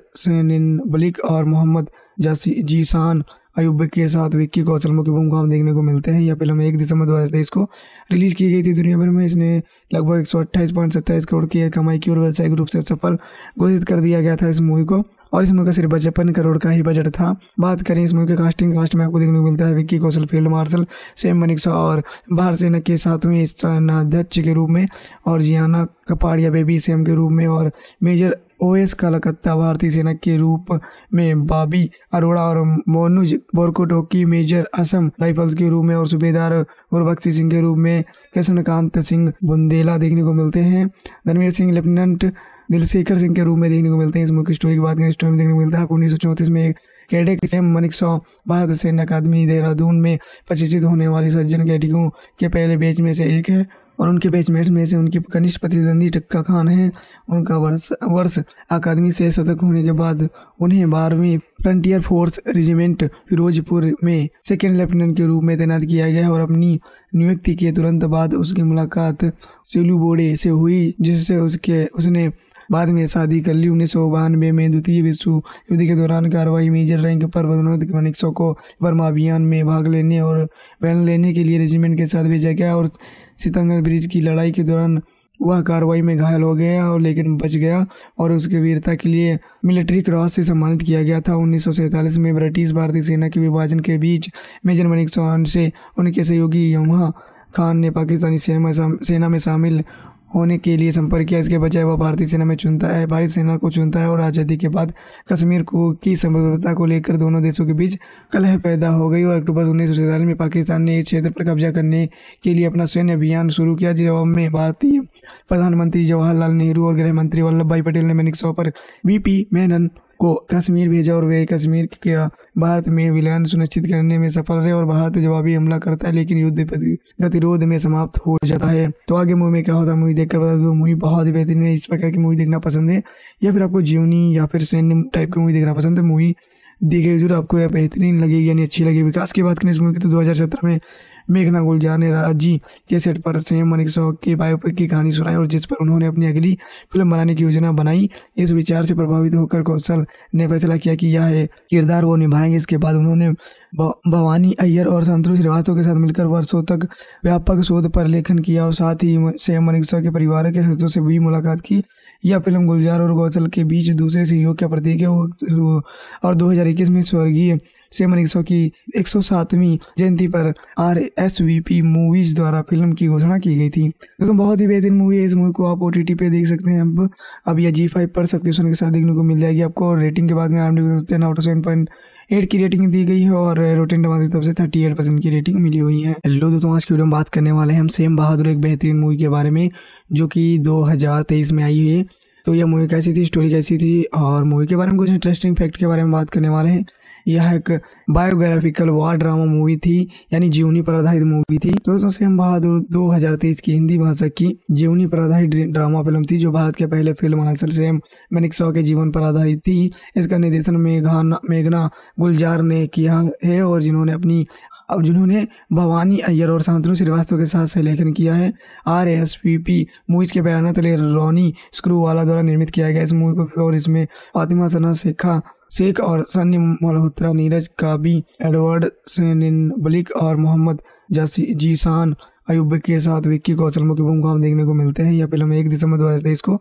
बलिक और मोहम्मद जीसान अयुब के साथ विक्की कौशल मुख्य भूमिका में देखने को मिलते हैं। यह फ़िल्म एक दिसंबर दो हज़ार तेईस को रिलीज़ की गई थी दुनिया भर में। इसने लगभग एक सौ अट्ठाईस पॉइंट सत्ताईस करोड़ की कमाई की और व्यावसायिक रूप से सफल घोषित कर दिया गया था इस मूवी को। और इस मूवी का सिर्फ़ पचपन करोड़ का ही बजट था। बात करें इस मूवी के कास्टिंग कास्ट में आपको देखने को मिलता है Vicky Kaushal, field marshal, Sam Manekshaw और भारत सेना के सातवें सेनाध्यक्ष के रूप में और जियाना कपाड़िया बेबी सेम के रूप में और मेजर ओएस कलकत्ता भारतीय सेना के रूप में बाबी अरोड़ा और मोनुज बोरकोटोकी, मेजर असम राइफल्स के रूप में और सूबेदार गुरबख्शी सिंह के रूप में कृष्णकांत सिंह बुंदेला देखने को मिलते हैं। धनवीर सिंह, लेफ्टिनेंट दिलशेखर सिंह के रूप में देखने को मिलते हैं। इस मुख्य स्टोरी की बात करें स्टोरी में देखने को मिलता है उन्नीस सौ चौंतीस में एक कैडेट सेम मनिक सौ, भारत सैन्य अकादमी, देहरादून में प्रशिक्षित होने वाले सज्जन कैडिकों के पहले बैच में से एक है और उनके बैचमेट में से उनकी कनिष्ठ प्रतिद्वंदी टक्का खान है। उनका वर्ष वर्ष अकादमी से शतक होने के बाद उन्हें बारहवीं फ्रंटियर फोर्स रेजिमेंट फिरोजपुर में सेकेंड लेफ्टिनेंट के रूप में तैनात किया गया और अपनी नियुक्ति के तुरंत बाद उसकी मुलाकात सेलू बोडे से हुई, जिससे उसके, उसने बाद में शादी कर ली। उन्नीस सौ बानवे में द्वितीय विश्व युद्ध के दौरान कार्रवाई मेजर रैंक पर पदोन्नत मनिक्सो को बर्मा अभियान में भाग लेने और बैन लेने के लिए रेजिमेंट के साथ भेजा गया और सितंगर ब्रिज की लड़ाई के दौरान वह कार्रवाई में घायल हो गया और लेकिन बच गया और उसके वीरता के लिए मिलिट्री क्रॉस से सम्मानित किया गया था। उन्नीस सौ सैंतालीस में ब्रिटिश भारतीय सेना के विभाजन के बीच मेजर मनिक चौहान से उनके सहयोगी यमुहा खान ने पाकिस्तानी सेना में शामिल होने के लिए संपर्क किया। इसके बजाय वह भारतीय सेना में चुनता है भारतीय सेना को चुनता है और आज़ादी के बाद कश्मीर को की संप्रभुता को लेकर दोनों देशों के बीच कलह पैदा हो गई और अक्टूबर उन्नीस सौ सैंतालीस में पाकिस्तान ने इस क्षेत्र पर कब्जा करने के लिए अपना सैन्य अभियान शुरू किया जवाब में भारतीय प्रधानमंत्री जवाहरलाल नेहरू और गृह मंत्री वल्लभ भाई पटेल ने मैनिक पर वीपी मेनन को कश्मीर भेजा और वे कश्मीर के भारत में विलयन सुनिश्चित करने में सफल रहे और भारत जवाबी हमला करता है, लेकिन युद्ध गतिरोध में समाप्त हो जाता है। तो आगे मूवी में क्या होता है, मूवी देखकर बता दो, मूवी बहुत ही बेहतरीन है, इस प्रकार की मूवी देखना पसंद है। या फिर आपको जीवनी या फिर सैन्य टाइप की मूवी देखना पसंद है, मूवी देखे ज़रूर आपको यह बेहतरीन लगेगी यानी अच्छी लगेगी। विकास की बात करें इस मूवी की तो 2017 में मेघना गुलजार ने राज़ी के सेट पर सेम मनिक शॉ के बायोपिक की कहानी सुनाई और जिस पर उन्होंने अपनी अगली फ़िल्म बनाने की योजना बनाई, इस विचार से प्रभावित होकर कौशल ने फैसला किया कि यह किरदार वो निभाएँगे। इसके बाद उन्होंने भवानी अय्यर और संतोष श्रीवास्तव के साथ मिलकर वर्षों तक व्यापक शोध पर लेखन किया और साथ ही सेम मनिक के परिवार के सदस्यों से भी मुलाकात की। यह फ़िल्म गुलजार और गौसल के बीच दूसरे सहयोग का प्रतीक है। और 2021 में स्वर्गीय सेम रिक्सो की एक जयंती पर R S V P movies द्वारा फ़िल्म की घोषणा की गई थी। दोस्तों, बहुत ही बेहतरीन मूवी है। इस मूवी को आप ओ टी टी पे देख सकते हैं। अब अब यह जी फाइव पर सब्सक्रिप्शन के साथ देखने को मिल जाएगी आपको। रेटिंग के बाद में out of seven point eight की रेटिंग दी गई है और रोटेन टमाटर की तरफ़ से थर्टी एट परसेंट की रेटिंग मिली हुई है। हेलो दोस्तों, आज की वीडियो में बात करने वाले हैं हम सेम बहादुर एक बेहतरीन मूवी के बारे में, जो कि दो हज़ार तेईस में आई हुई है। तो यह मूवी कैसी थी स्टोरी कैसी थी और मूवी के बारे में कुछ इंटरेस्टिंग फैक्ट के बारे में बात करने वाले हैं। यह एक बायोग्राफिकल वार ड्रामा मूवी थी, यानी जीवनी पर आधारित मूवी थी। दोस्तों, सेम बहादुर 2023 की हिंदी भाषा की जीवनी पर आधारित ड्रामा फ़िल्म थी, जो भारत के पहले फ़िल्म हासिल सेम मैनिक शॉ के जीवन पर आधारित थी। इसका निर्देशन मेघाना मेघना गुलजार ने किया है और जिन्होंने अपनी और जिन्होंने भवानी अय्यर और शांतनु श्रीवास्तव के साथ सहलेखन किया है। R S P P movies के बयान तले रोनी स्क्रू वाला द्वारा निर्मित किया गया इस मूवी को और इसमें फातिमा सना, शेखा शेख और सन्नी मल्होत्रा नीरज काबी एडवर्ड बलिक और मोहम्मद जीसान अयुब के साथ विक्की कौशल मुख्य भूमिका में देखने को मिलते हैं। यह फ़िल्म एक दिसंबर दो हज़ार तेईस को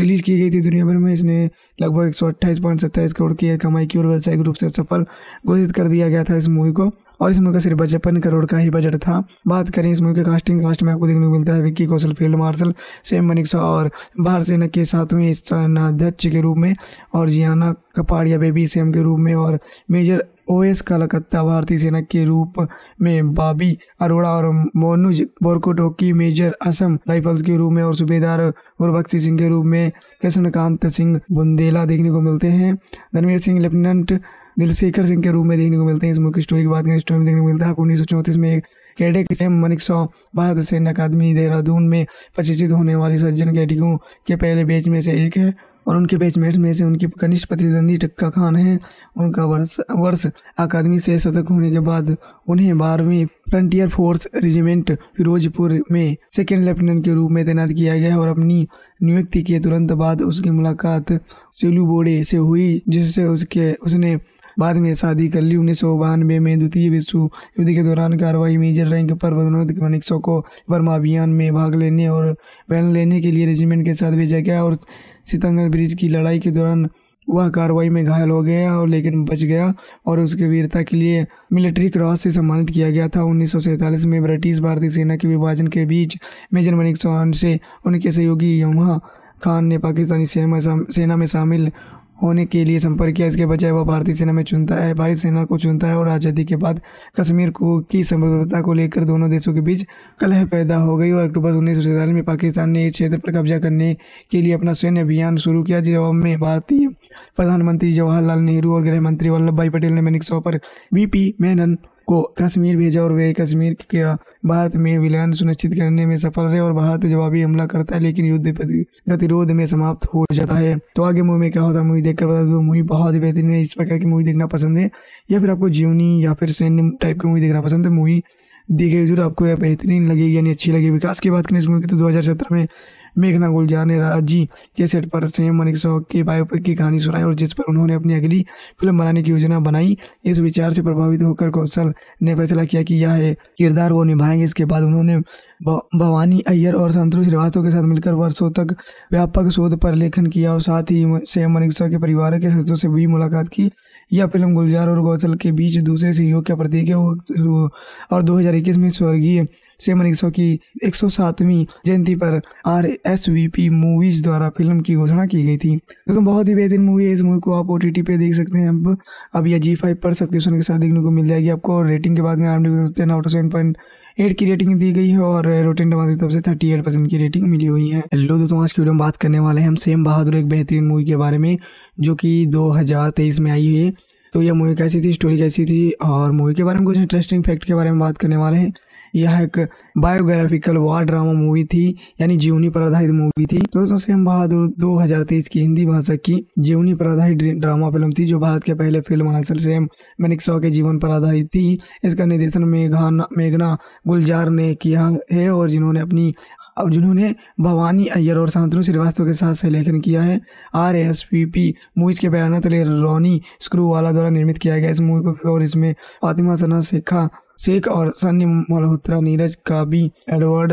रिलीज़ की गई थी दुनिया भर में। इसने लगभग एक सौ अट्ठाईस पॉइंट सत्ताईस करोड़ की कमाई की और व्यावसायिक रूप से सफल घोषित कर दिया गया था इस मूवी को। और इस मूवी का सिर्फ़ पचपन करोड़ का ही बजट था। बात करें इस मूवी के कास्टिंग कास्ट में आपको देखने को मिलता है Vicky Kaushal, field marshal Sam Manekshaw और भारत सेना के सातवें सेनाध्यक्ष के रूप में और जियाना कपाड़िया बेबी सेम के रूप में और मेजर ओएस कलकत्ता भारतीय सेना के रूप में बाबी अरोड़ा और मोनुज बोरकोटोकी मेजर असम राइफल्स के रूप में और सूबेदार गुरबख्शी सिंह के रूप में कृष्णकांत सिंह बुंदेला देखने को मिलते हैं। धर्मवीर सिंह, लेफ्टिनेंट दिलशेखर सिंह के रूप में देखने को मिलते हैं। इस मुख्य स्टोरी की बात करें स्टोरी में देखने को मिलता है, आपको उन्नीस सौ चौंतीस में कैडेट सेम मनिक सौ, भारत सैन्य अकादमी देहरादून में प्रशिक्षित होने वाली सज्जन कैडिकों के पहले बैच में से एक है और उनके बैचमेट में से उनकी कनिष्ठ प्रतिद्वंदी टक्का खान है। उनका वर्ष वर्ष अकादमी से शतक होने के बाद उन्हें बारहवीं फ्रंटियर फोर्स रेजिमेंट फिरोजपुर में सेकेंड लेफ्टिनेंट के रूप में तैनात किया गया और अपनी नियुक्ति के तुरंत बाद उसकी मुलाकात सेलू बोडे से हुई, जिससे उसके, उसने बाद में शादी कर ली। उन्नीस सौ बानवे में द्वितीय विश्व युद्ध के दौरान कार्रवाई मेजर रैंक पर पदोन्नत मनिक्सो को बर्मा अभियान में भाग लेने और बैन लेने के लिए रेजिमेंट के साथ भेजा गया और सितंगर ब्रिज की लड़ाई के दौरान वह कार्रवाई में घायल हो गया और लेकिन बच गया और उसके वीरता के लिए मिलिट्री क्रॉस से सम्मानित किया गया था। उन्नीस सौ सैंतालीस में ब्रिटिश भारतीय सेना के विभाजन के बीच मेजर मनिक चौहान से उनके सहयोगी यमुहा खान ने पाकिस्तानी सेना में शामिल होने के लिए संपर्क किया। इसके बजाय वह भारतीय सेना में चुनता है, भारतीय सेना को चुनता है और आज़ादी के बाद कश्मीर को की संप्रभुता को लेकर दोनों देशों के बीच कलह पैदा हो गई और अक्टूबर उन्नीस सौ सैंतालीस में पाकिस्तान ने इस क्षेत्र पर कब्जा करने के लिए अपना सैन्य अभियान शुरू किया, जवाब में भारतीय प्रधानमंत्री जवाहरलाल नेहरू और गृह मंत्री वल्लभ भाई पटेल ने मैनिक पर वीपी मेनन को कश्मीर भेजा और वे कश्मीर के भारत में विलयन सुनिश्चित करने में सफल रहे और भारत जवाबी हमला करता है, लेकिन युद्ध गतिरोध में समाप्त हो जाता है। तो आगे मूवी में क्या होता है मूवी देखकर बता दो मूवी बहुत ही बेहतरीन है। इस प्रकार की मूवी देखना पसंद है, या फिर आपको जीवनी या फिर सैन्य टाइप की मूवी देखना पसंद है मूवी देखिए ज़रूर आपको यह बेहतरीन लगेगी, यानी अच्छी लगेगी। विकास की बात करें इस मूवी की तो 2017 में मेघना गुलजार ने राज़ी के सेट पर सेम मनिक शॉ के बायोपिक की कहानी सुनाई और जिस पर उन्होंने अपनी अगली फ़िल्म बनाने की योजना बनाई, इस विचार से प्रभावित होकर कौशल ने फैसला किया कि यह किरदार वो निभाएँगे। इसके बाद उन्होंने भवानी अय्यर और संतोष श्रीवास्तव के साथ मिलकर वर्षों तक व्यापक शोध पर लेखन किया और साथ ही सेम मनिक के परिवार के सदस्यों से भी मुलाकात की। यह फ़िल्म गुलजार और गौसल के बीच दूसरे सहयोग का प्रतीक है। और 2021 में स्वर्गीय सेमन एक की एक सौ सातवीं जयंती पर R S V P movies द्वारा फ़िल्म की घोषणा की गई थी। दोस्तों, बहुत ही बेहतरीन मूवी है। इस मूवी को आप ओ टी टी पे देख सकते हैं। अब अब यह जी फाइव पर सब्सक्रिप्शन के साथ देखने को मिल जाएगी आपको रेटिंग के बाद में ten out of seven point eight की रेटिंग दी गई है और रोटेन टमाटर की तरफ़ से थर्टी एट परसेंट की रेटिंग मिली हुई है। हेलो दोस्तों, आज की वीडियो में बात करने वाले हैं हम सेम बहादुर एक बेहतरीन मूवी के बारे में, जो कि 2023 में आई हुई है। तो यह मूवी कैसी थी? स्टोरी कैसी थी? और मूवी के बारे में कुछ इंटरेस्टिंग फैक्ट के बारे में बात करने वाले हैं। यह एक बायोग्राफिकल वार ड्रामा मूवी थी, यानी जीवनी पर आधारित मूवी थी। दोस्तों, सेम बहादुर 2023 की हिंदी भाषा की जीवनी पर आधारित ड्रामा फ़िल्म थी, जो भारत के पहले फ़िल्म हासिल सेम मैनिक शॉ के जीवन पर आधारित थी। इसका निर्देशन मेघाना, मेघना गुलजार ने किया है, और जिन्होंने अपनी, और जिन्होंने भवानी अय्यर और शांतनु श्रीवास्तव के साथ सहलेखन किया है। R S P P movies के बयान तले रोनी स्क्रू वाला द्वारा निर्मित किया गया इस मूवी को, और इसमें फातिमा सना, शेखा शेख और सन्नी मल्होत्रा नीरज, काबी एडवर्ड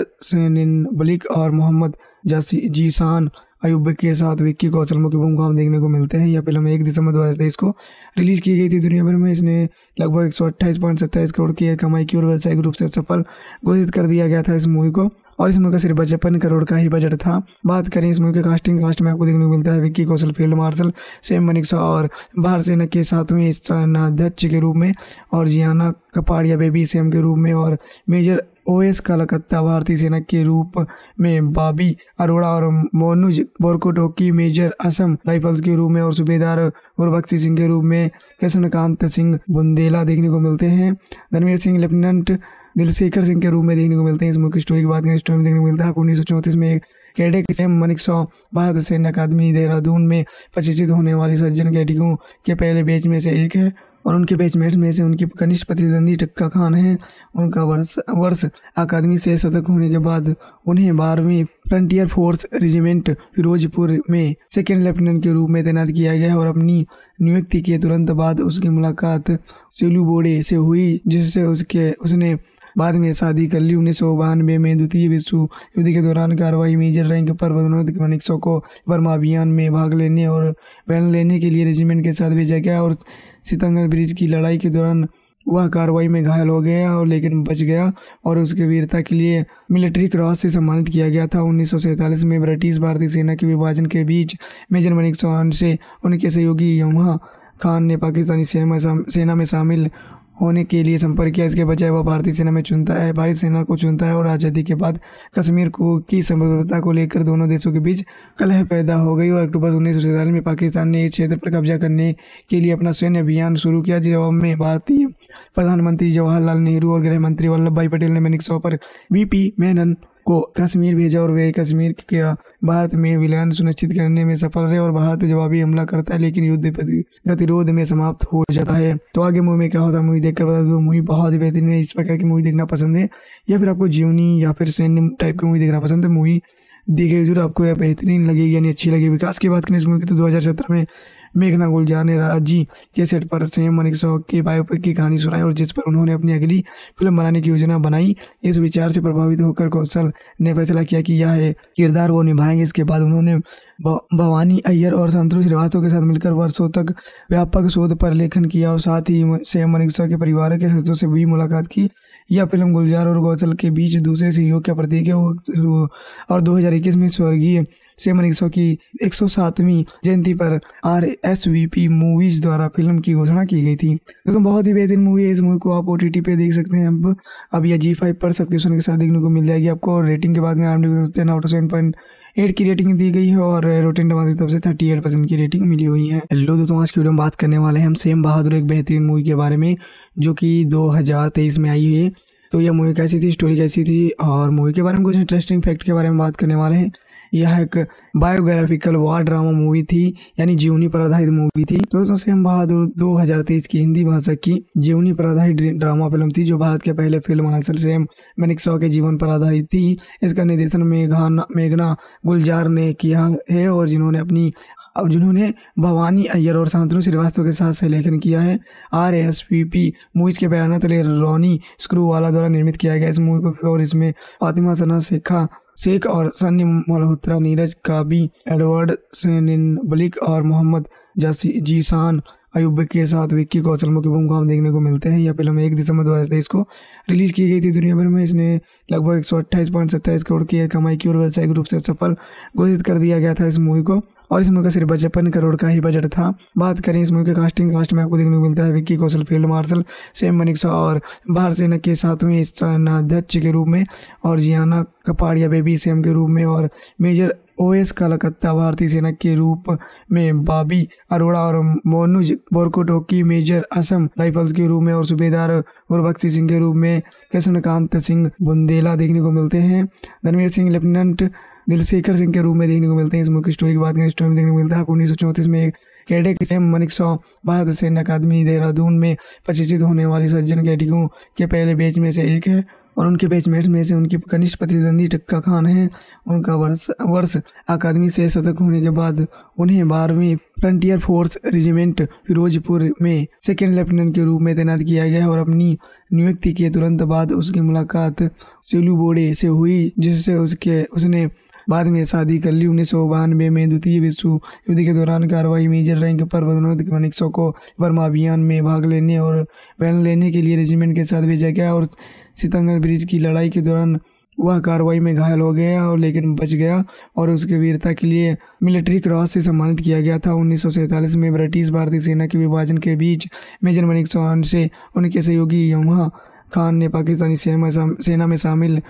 बलिक और मोहम्मद जीसान अयुब के साथ विक्की कौशल मुख्य भूमिका में देखने को मिलते हैं। यह फ़िल्म एक दिसंबर दो हज़ार तेईस को रिलीज़ की गई थी दुनिया भर में। इसने लगभग एक सौ अट्ठाईस पॉइंट सत्ताईस करोड़ की कमाई की और व्यावसायिक रूप से सफल घोषित कर दिया गया था इस मूवी को। और इस मूवी का सिर्फ़ पचपन करोड़ का ही बजट था। बात करें इस मूवी के कास्टिंग कास्ट में आपको देखने को मिलता है Vicky Kaushal, field marshal same Manekshaw और भारत सेना के सातवें सेनाध्यक्ष के रूप में और जियाना कपाड़िया बेबी सेम के रूप में और मेजर ओएस कलकत्ता भारतीय सेना के रूप में बाबी अरोड़ा और मोनुज बोरकोटोकी मेजर असम राइफल्स के रूप में और सूबेदार गुरबख्शी सिंह के रूप में कृष्णकांत सिंह बुंदेला देखने को मिलते हैं। धनवीर सिंह, लेफ्टिनेंट दिलशेखर सिंह के रूप में देखने को मिलते हैं। इस मुख्य स्टोरी की बात करें स्टोरी में देखने को मिलता है आपको उन्नीस सौ चौंतीस में कैडेट सेम मनिक सौ भारत सैन्य अकादमी, देहरादून में प्रशिक्षित होने वाली सज्जन कैडिकों के पहले बैच में से एक है और उनके बैचमेट में से उनकी कनिष्ठ प्रतिद्वंदी टक्का खान है। उनका वर्ष वर्ष अकादमी से शतक होने के बाद उन्हें बारहवीं फ्रंटियर फोर्स रेजिमेंट फिरोजपुर में सेकेंड लेफ्टिनेंट के रूप में तैनात किया गया और अपनी नियुक्ति के तुरंत बाद उसकी मुलाकात सेलू बोडे से हुई, जिससे उसके, उसने बाद में शादी कर ली। उन्नीस सौ बानवे में द्वितीय विश्व युद्ध के दौरान कार्रवाई मेजर रैंक पर पदोन्नत मनिक्सो को बर्मा अभियान में भाग लेने और बैन लेने के लिए रेजिमेंट के साथ भेजा गया और सितंगर ब्रिज की लड़ाई के दौरान वह कार्रवाई में घायल हो गया और लेकिन बच गया और उसके वीरता के लिए मिलिट्री क्रॉस से सम्मानित किया गया था। उन्नीस सौ सैंतालीस में ब्रिटिश भारतीय सेना के विभाजन के बीच मेजर मनिक चौहान से उनके सहयोगी यमुहा खान ने पाकिस्तानी सेना में शामिल होने के लिए संपर्क किया। इसके बजाय वह भारतीय सेना में चुनता है, भारतीय सेना को चुनता है और आज़ादी के बाद कश्मीर को की संप्रभुता को लेकर दोनों देशों के बीच कलह पैदा हो गई और अक्टूबर उन्नीस सौ सैंतालीस में पाकिस्तान ने इस क्षेत्र पर कब्जा करने के लिए अपना सैन्य अभियान शुरू किया, जवाब में भारतीय प्रधानमंत्री जवाहरलाल नेहरू और गृह मंत्री वल्लभ भाई पटेल ने मैनिक सौ पर वीपी मेनन को कश्मीर भेजा और वे कश्मीर के भारत में विलयन सुनिश्चित करने में सफल रहे और भारत जवाबी हमला करता है, लेकिन युद्ध गतिरोध में समाप्त हो जाता है। तो आगे मूवी में क्या होता है मूवी देखकर बता दो। मूवी बहुत ही बेहतरीन है, इस प्रकार की मूवी देखना पसंद है, या फिर आपको जीवनी या फिर सैन्य टाइप की मूवी देखना पसंद है। मूवी देखिए ज़रूर आपको यह बेहतरीन लगेगी, यानी अच्छी लगेगी। विकास की बात करें इस मूवी की तो दो हज़ार सत्रह में मेघना गुलजार ने राज़ी के सेट पर सेम मनिक शॉ के बायोपिक की कहानी सुनाई और जिस पर उन्होंने अपनी अगली फ़िल्म बनाने की योजना बनाई, इस विचार से प्रभावित होकर कौशल ने फैसला किया कि यह किरदार वो निभाएँगे। इसके बाद उन्होंने भवानी अय्यर और संतोष श्रीवास्तव के साथ मिलकर वर्षों तक व्यापक शोध पर लेखन किया और साथ ही सेम मनिक के परिवार के सदस्यों से भी मुलाकात की। यह फ़िल्म गुलजार और गौसल के बीच दूसरे सहयोग का प्रतीक है। और 2021 में स्वर्गीय सेम मनिक की एक सौ सातवीं जयंती पर R S V P movies द्वारा फ़िल्म की घोषणा की गई थी। दोस्तों, बहुत ही बेहतरीन मूवी है। इस मूवी को आप ओ टी पे देख सकते हैं। अब अब यह जी फाइव पर सब्सक्रिप्शन के साथ देखने को मिल जाएगी। आपको रेटिंग के बाद में सेवन पॉइंट एट की रेटिंग दी गई है और रोटेन टमाटर की तरफ़ से थर्टी एट परसेंट की रेटिंग मिली हुई है। हेलो दोस्तों, आज की वीडियो में बात करने वाले हैं हम सेम बहादुर एक बेहतरीन मूवी के बारे में, जो कि 2023 में आई हुई है। तो यह मूवी कैसी थी? स्टोरी कैसी थी? और मूवी के बारे में कुछ इंटरेस्टिंग फैक्ट के बारे में बात करने वाले हैं। यह एक बायोग्राफिकल वार ड्रामा मूवी थी, यानी जीवनी पर आधारित मूवी थी। दोस्तों, सेम बहादुर 2023 की हिंदी भाषा की जीवनी पर आधारित ड्रामा फ़िल्म थी, जो भारत के पहले फ़िल्म हासिल सेम मैनिक शॉ के जीवन पर आधारित थी। इसका निर्देशन मेघाना मेघना गुलजार ने किया है और जिन्होंने अपनी और जिन्होंने भवानी अय्यर और शांतनु श्रीवास्तव के साथ सहलेखन किया है। R S P P movies के बयान तले रोनी स्क्रू वाला द्वारा निर्मित किया गया इस मूवी को और इसमें फातिमा सना, शेखा शेख और सन्य मल्होत्रा नीरज काबी एडवर्ड सेनिन बलिक और मोहम्मद जीसान अयुब के साथ विक्की कौशल मुख्य भूमिका हम देखने को मिलते हैं। यह फ़िल्म एक दिसंबर दो हज़ार तेईस को रिलीज़ की गई थी दुनिया भर में। इसने लगभग एक सौ अट्ठाईस पॉइंट सत्ताईस करोड़ की कमाई की और व्यावसायिक रूप से सफल घोषित कर दिया गया था इस मूवी को। और इस मूवी का सिर्फ़ पचपन करोड़ का ही बजट था। बात करें इस मूवी के कास्टिंग कास्ट में आपको देखने को मिलता है Vicky Kaushal, field marshal, same Manekshaw और भारत सेना के सातवें सेनाध्यक्ष के रूप में और जियाना कपाड़िया बेबी सेम के रूप में और मेजर ओएस कलकत्ता भारतीय सेना के रूप में बाबी अरोड़ा और मोनुज बोरकोटोकी मेजर असम राइफल्स के रूप में और सूबेदार गुरबख्शी सिंह के रूप में कृष्णकांत सिंह बुंदेला देखने को मिलते हैं। धनवीर सिंह, लेफ्टिनेंट दिलशेखर सिंह के रूप में देखने को मिलते हैं। इस मुख्य स्टोरी की बात करें स्टोरी में देखने को मिलता है उन्नीस सौ चौंतीस में एक कैडेट सेम मनिक सौ भारत सैन्य अकादमी देहरादून में प्रशिक्षित होने वाली सज्जन कैडिकों के पहले बैच में से एक है। और उनके बैचमेट में से उनके कनिष्ठ प्रतिद्वंदी टक्का खान है। उनका वर्ष वर्ष अकादमी से शतक होने के बाद उन्हें बारहवीं फ्रंटियर फोर्स रेजिमेंट फिरोजपुर में सेकेंड लेफ्टिनेंट के रूप में तैनात किया गया और अपनी नियुक्ति के तुरंत बाद उसकी मुलाकात सेलू बोडे से हुई, जिससे उसके, उसने बाद में शादी कर ली। उन्नीस सौ बानवे में द्वितीय विश्व युद्ध के दौरान कार्रवाई मेजर रैंक पर पदोन्नत मनिक्सो को बर्मा अभियान में भाग लेने और बैन लेने के लिए रेजिमेंट के साथ भेजा गया और सितंगर ब्रिज की लड़ाई के दौरान वह कार्रवाई में घायल हो गया और लेकिन बच गया और उसके वीरता के लिए मिलिट्री क्रॉस से सम्मानित किया गया था। उन्नीस सौ सैंतालीस में ब्रिटिश भारतीय सेना के विभाजन के बीच मेजर मनिक चौहान से उनके सहयोगी यमुहा खान ने पाकिस्तानी सेना में शामिल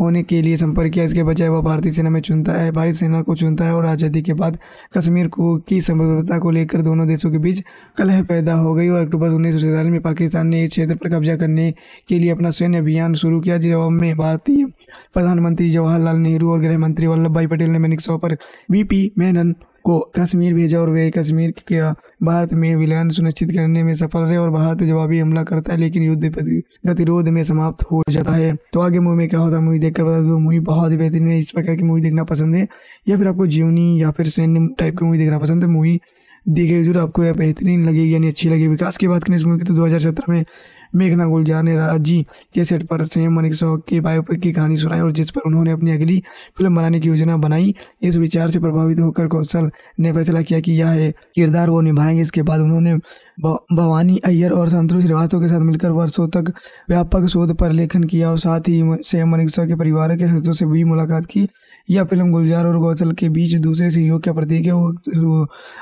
होने के लिए संपर्क किया। इसके बजाय वह भारतीय सेना में चुनता है भारतीय सेना को चुनता है और आज़ादी के बाद कश्मीर को, की संप्रभुता को लेकर दोनों देशों के बीच कलह पैदा हो गई और अक्टूबर उन्नीस सौ सैंतालीस में पाकिस्तान ने इस क्षेत्र पर कब्जा करने के लिए अपना सैन्य अभियान शुरू किया जवाब में भारतीय प्रधानमंत्री जवाहरलाल नेहरू और गृह मंत्री वल्लभ भाई पटेल ने मैनिक सौ पर वीपी मेनन को कश्मीर भेजा और वे कश्मीर के भारत में विलयन सुनिश्चित करने में सफल रहे और भारत जवाबी हमला करता है, लेकिन युद्ध गतिरोध में समाप्त हो जाता है। तो आगे मूवी में क्या होता है, मूवी देखकर बता दो। मूवी बहुत ही बेहतरीन है, इस प्रकार की मूवी देखना पसंद है, या फिर आपको जीवनी या फिर सैन्य टाइप की मूवी देखना पसंद है। मूवी देखिए, ज़रूर आपको यह बेहतरीन लगेगी, यानी अच्छी लगेगी। विकास की बात करें इस मूवी की तो दो हज़ार सत्रह में मेघना गुलजार ने राज़ी के सेट पर सेम मनिक शॉ के बायोपिक की कहानी सुनाई और जिस पर उन्होंने अपनी अगली फ़िल्म बनाने की योजना बनाई, इस विचार से प्रभावित होकर कौशल ने फैसला किया कि यह किरदार वो निभाएँगे। इसके बाद उन्होंने भवानी अय्यर और संतोष श्रीवास्तव के साथ मिलकर वर्षों तक व्यापक शोध पर लेखन किया और साथ ही सेम मनिक शॉ के परिवार के सदस्यों से भी मुलाकात की। यह फ़िल्म गुलजार और गौसल के बीच दूसरे सहयोग का प्रतीक है।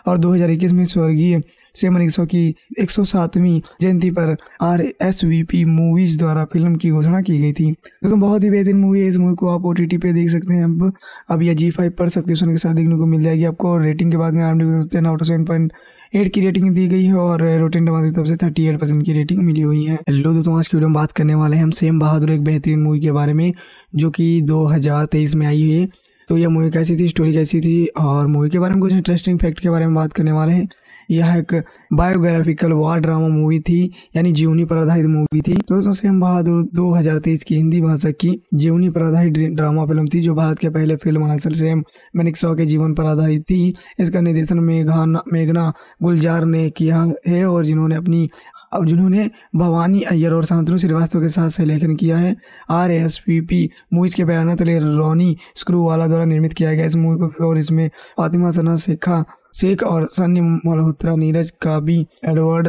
और 2021 में स्वर्गीय सेम मनिक की एक सौ सातवीं जयंती पर R S V P movies द्वारा फ़िल्म की घोषणा की गई थी। दोस्तों, बहुत ही बेहतरीन मूवी है। इस मूवी को आप ओ टी पे देख सकते हैं। अब अब यह जी फाइव पर सब्सक्रिप्शन के साथ देखने को मिल जाएगी आपको। रेटिंग के बाद में out of seven point eight की रेटिंग दी गई है और रोटेन टमाटर की तरफ़ से थर्टी एट परसेंट की रेटिंग मिली हुई है। हेलो दोस्तों, आज की वीडियो में बात करने वाले हैं हम सेम बहादुर एक बेहतरीन मूवी के बारे में, जो कि 2023 में आई हुई है। तो यह मूवी कैसी थी? स्टोरी कैसी थी? और मूवी के बारे में कुछ इंटरेस्टिंग फैक्ट के बारे में बात करने वाले हैं। यह एक बायोग्राफिकल वार ड्रामा मूवी थी, यानी जीवनी पर आधारित मूवी थी। दोस्तों सेम बहादुर 2023 की हिंदी भाषा की जीवनी पर आधारित ड्रामा फ़िल्म थी, जो भारत के पहले फ़िल्म हासिल सेम मैनिक शॉ के जीवन पर आधारित थी। इसका निर्देशन मेघाना मेघना गुलजार ने किया है और जिन्होंने अपनी और जिन्होंने भवानी अय्यर और शांतनु श्रीवास्तव के साथ सहलेखन किया है। R S P P movies के बयान तले रोनी स्क्रू वाला द्वारा निर्मित किया गया इस मूवी को और इसमें फातिमा सना, शेखा शेख और सन्नी मल्होत्रा नीरज काबी एडवर्ड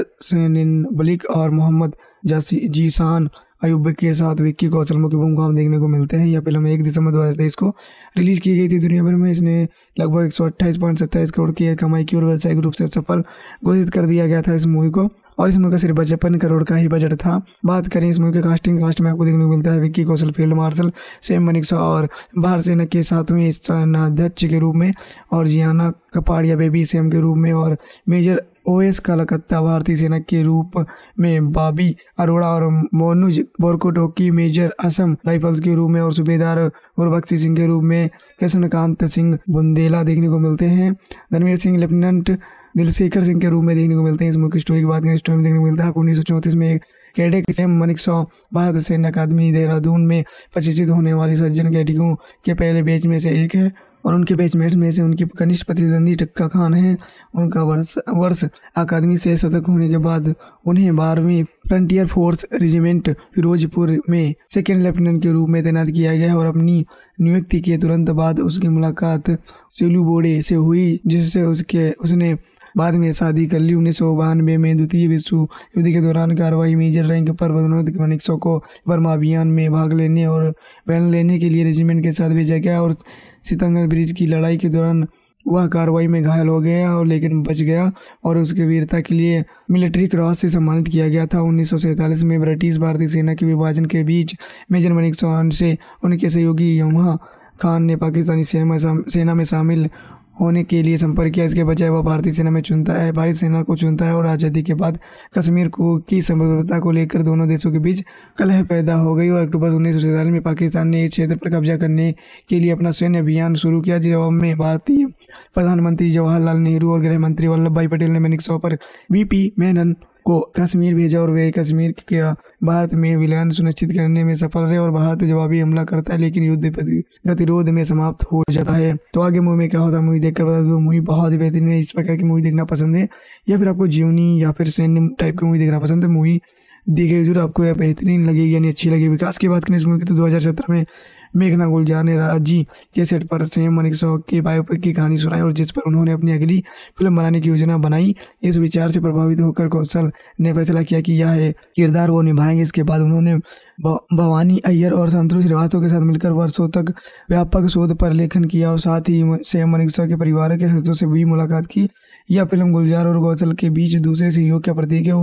बलिक और मोहम्मद जासी जीसान अयुब के साथ विक्की कौशल मुख्य भूमिका में देखने को मिलते हैं। यह फ़िल्म एक दिसंबर दो हज़ार तेईस को रिलीज़ की गई थी दुनिया भर में। इसने लगभग एक सौ अट्ठाईस पॉइंट सत्ताईस करोड़ की कमाई की और व्यावसायिक रूप से सफल घोषित कर दिया गया था इस मूवी को। और इस मूवी का सिर्फ़ पचपन करोड़ का ही बजट था। बात करें इस मूवी के कास्टिंग कास्ट में आपको देखने को मिलता है Vicky Kaushal, field marshal, same Manekshaw और भारत सेना के सातवें सेनाध्यक्ष के रूप में और जियाना कपाड़िया बेबी सेम के रूप में और मेजर ओएस कलकत्ता भारतीय सेना के रूप में बाबी अरोड़ा और मोनुज बोरकोटोकी मेजर असम राइफल्स के रूप में और सूबेदार गुरबख्शी सिंह के रूप में कृष्णकांत सिंह बुंदेला देखने को मिलते हैं। धर्मवीर सिंह, लेफ्टिनेंट दिलशेखर सिंह के रूप में देखने को मिलते हैं। इस मुख्य स्टोरी की बात करें स्टोरी में देखने को मिलता है, आपको उन्नीस सौ चौंतीस में एक कैडेट सेम मनिक सौ, भारत सैन्य अकादमी देहरादून में प्रशिक्षित होने वाली सज्जन कैडिकों के पहले बैच में से एक है और उनके बैचमेट में से उनकी कनिष्ठ प्रतिद्वंदी टक्का खान है। उनका वर्ष वर्ष अकादमी से शतक होने के बाद उन्हें बारहवीं फ्रंटियर फोर्स रेजिमेंट फिरोजपुर में सेकेंड लेफ्टिनेंट के रूप में तैनात किया गया और अपनी नियुक्ति के तुरंत बाद उसकी मुलाकात सेलू बोडे से हुई, जिससे उसके, उसने बाद में शादी कर ली उन्नीस सौ बानवे में द्वितीय विश्व युद्ध के दौरान कार्रवाई मेजर रैंक पर मनिक्सो को बर्मा अभियान में भाग लेने और बैन लेने के लिए रेजिमेंट के साथ भेजा गया और सितंगर ब्रिज की लड़ाई के दौरान वह कार्रवाई में घायल हो गया और लेकिन बच गया और उसके वीरता के लिए मिलिट्री क्रॉस से सम्मानित किया गया था। उन्नीस सौ सैंतालीस में ब्रिटिश भारतीय सेना के विभाजन के बीच मेजर मनिक चौहान से उनके सहयोगी यमुहा खान ने पाकिस्तानी सेना में शामिल होने के लिए संपर्क किया। इसके बजाय वह भारतीय सेना में चुनता है, भारतीय सेना को चुनता है और आज़ादी के बाद कश्मीर को, की संप्रभुता को लेकर दोनों देशों के बीच कलह पैदा हो गई और अक्टूबर उन्नीस सौ सैंतालीस में पाकिस्तान ने इस क्षेत्र पर कब्जा करने के लिए अपना सैन्य अभियान शुरू किया जवाब में भारतीय प्रधानमंत्री जवाहरलाल नेहरू और गृह मंत्री वल्लभ भाई पटेल ने मैनिक पर वीपी मेनन को कश्मीर भेजा और वे कश्मीर के भारत में विलयन सुनिश्चित करने में सफल रहे और भारत जवाबी हमला करता है, लेकिन युद्ध गतिरोध में समाप्त हो जाता है। तो आगे मूवी में क्या होता है, मूवी देखकर बता दो, मूवी बहुत ही बेहतरीन है, इस प्रकार की मूवी देखना पसंद है, या फिर आपको जीवनी या फिर सैन्य टाइप की मूवी देखना पसंद है, मूवी देखिए ज़रूर आपको यह बेहतरीन लगेगी यानी अच्छी लगेगी। विकास की बात करें इस मूवी की तो दो हज़ार सत्रह में मेघना गुलजार ने राज़ी। के सेट पर सेम मनिक शौक की बायोपिक की कहानी सुनाई और जिस पर उन्होंने अपनी अगली फ़िल्म बनाने की योजना बनाई, इस विचार से प्रभावित होकर कौशल ने फैसला किया कि यह किरदार वो निभाएँगे। इसके बाद उन्होंने भवानी अय्यर और संतोष श्रीवास्तव के साथ मिलकर वर्षों तक व्यापक शोध पर लेखन किया और साथ ही सेम मनिक के परिवार के सदस्यों से भी मुलाकात की। यह फ़िल्म गुलजार और गौसल के बीच दूसरे सहयोग का प्रतीक है।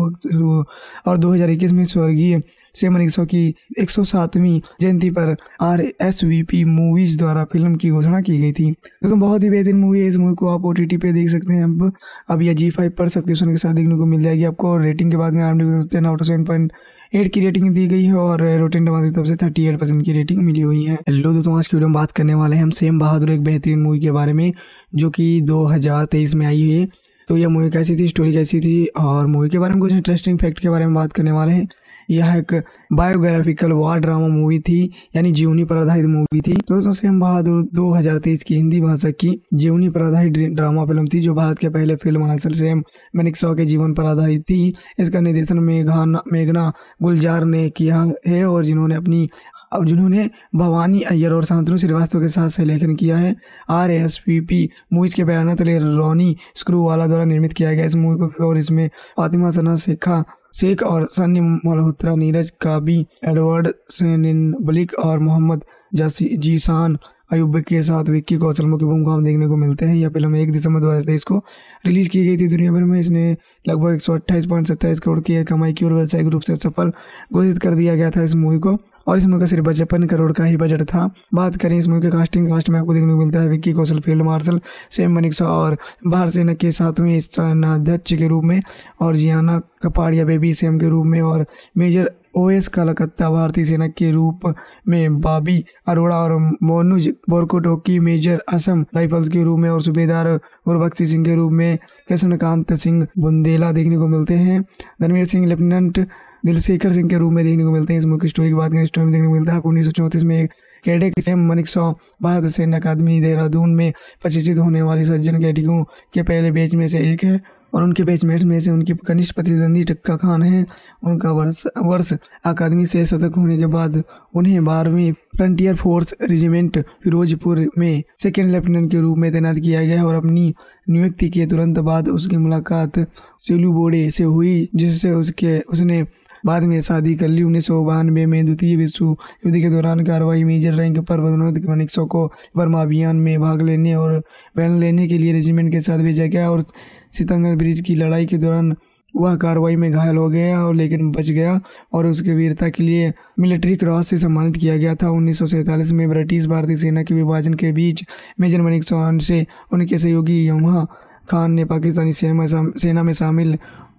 और 2021 में स्वर्गीय सेम रिक्सो की एक सौ सातवीं जयंती पर R S V P movies द्वारा फ़िल्म की घोषणा की गई थी। दोस्तों, बहुत ही बेहतरीन मूवी है। इस मूवी को आप ओ टी पे देख सकते हैं। अब अब यह जी फाइव पर सब्सक्रिप्शन के साथ देखने को मिल जाएगी आपको। रेटिंग के बाद में ten out seven point eight की रेटिंग दी गई है और रोटेन टमाटर की तरफ़ से थर्टी एट परसेंट की रेटिंग मिली हुई है। हेलो दोस्तों, आज की वीडियो में बात करने वाले हैं हम सेम बहादुर एक बेहतरीन मूवी के बारे में, जो कि दो हज़ार तेईस में आई हुई है। तो यह मूवी कैसी थी स्टोरी कैसी थी और मूवी के बारे में कुछ इंटरेस्टिंग फैक्ट के बारे में बात करने वाले हैं। यह एक बायोग्राफिकल वार ड्रामा मूवी थी, यानी जीवनी पर आधारित मूवी थी दोस्तों सेम बहादुर 2023 की हिंदी भाषा की जीवनी पर आधारित ड्रामा फ़िल्म थी, जो भारत के पहले फ़िल्म हासिल सेम मैनिक शॉ के जीवन पर आधारित थी। इसका निर्देशन मेघाना, मेघना गुलजार ने किया है और जिन्होंने अपनी, और जिन्होंने भवानी अय्यर और शांतनु श्रीवास्तव के साथ सहलेखन किया है। R S P P movies के बयान तले रोनी स्क्रू वाला द्वारा निर्मित किया गया इस मूवी को, और इसमें फातिमा सना, शेखा शेख और सन्नी मल्होत्रा नीरज, काबी एडवर्ड, सेनिन बलिक और मोहम्मद जासी जीसान अयुब के साथ विक्की कौशल मुख्य भूमिका में देखने को मिलते हैं। यह फ़िल्म एक दिसंबर दो हज़ार तेईस को रिलीज़ की गई थी दुनिया भर में। इसने लगभग एक सौ अट्ठाईस पॉइंट सत्ताईस करोड़ की कमाई की और व्यावसायिक रूप से सफल घोषित कर दिया गया था इस मूवी को। और इस मूवी का सिर्फ़ पचपन करोड़ का ही बजट था। बात करें इस मूवी के कास्टिंग कास्ट में आपको देखने को मिलता है Vicky Kaushal, field marshal, same Manekshaw और भारत सेना के सातवें सेनाध्यक्ष के रूप में और जियाना कपाड़िया बेबी सेम के रूप में और मेजर ओएस कलकत्ता भारतीय सेना के रूप में बाबी अरोड़ा और मोनुज बोरकोटोकी, मेजर असम राइफल्स के रूप में और सूबेदार गुरबख्शी सिंह के रूप में कृष्णकांत सिंह बुंदेला देखने को मिलते हैं। धर्मवीर सिंह, लेफ्टिनेंट दिलशेखर सिंह के रूप में देखने को मिलते हैं। इस मुख्य स्टोरी की बात करें स्टोरी में देखने को मिलता है, आपको उन्नीस सौ चौंतीस में कैडेट सेम मनिक सौ भारत सैन्य अकादमी देहरादून में प्रशिक्षित होने वाली सज्जन कैडियों के पहले बैच में से एक है और उनके बैचमेट में से उनकी कनिष्ठ प्रतिद्वंदी टक्का खान है। उनका वर्ष वर्ष अकादमी से शतक होने के बाद उन्हें बारहवीं फ्रंटियर फोर्स रेजिमेंट फिरोजपुर में सेकेंड लेफ्टिनेंट के रूप में तैनात किया गया और अपनी नियुक्ति के तुरंत बाद उसकी मुलाकात सिलू बोडे से हुई, जिससे उसके, उसने बाद में शादी कर ली। उन्नीस सौ बानवे में द्वितीय विश्व युद्ध के दौरान कार्रवाई मेजर रैंक पर पदोन्नत मनिक्सो को बर्मा अभियान में भाग लेने और बैन लेने के लिए रेजिमेंट के साथ भेजा गया और सितंगर ब्रिज की लड़ाई के दौरान वह कार्रवाई में घायल हो गया और लेकिन बच गया और उसके वीरता के लिए मिलिट्री क्रॉस से सम्मानित किया गया था। उन्नीस सौ सैंतालीस में ब्रिटिश भारतीय सेना के विभाजन के बीच मेजर मनिक चौहान से उनके सहयोगी यमुहा खान ने पाकिस्तानी सेना में शामिल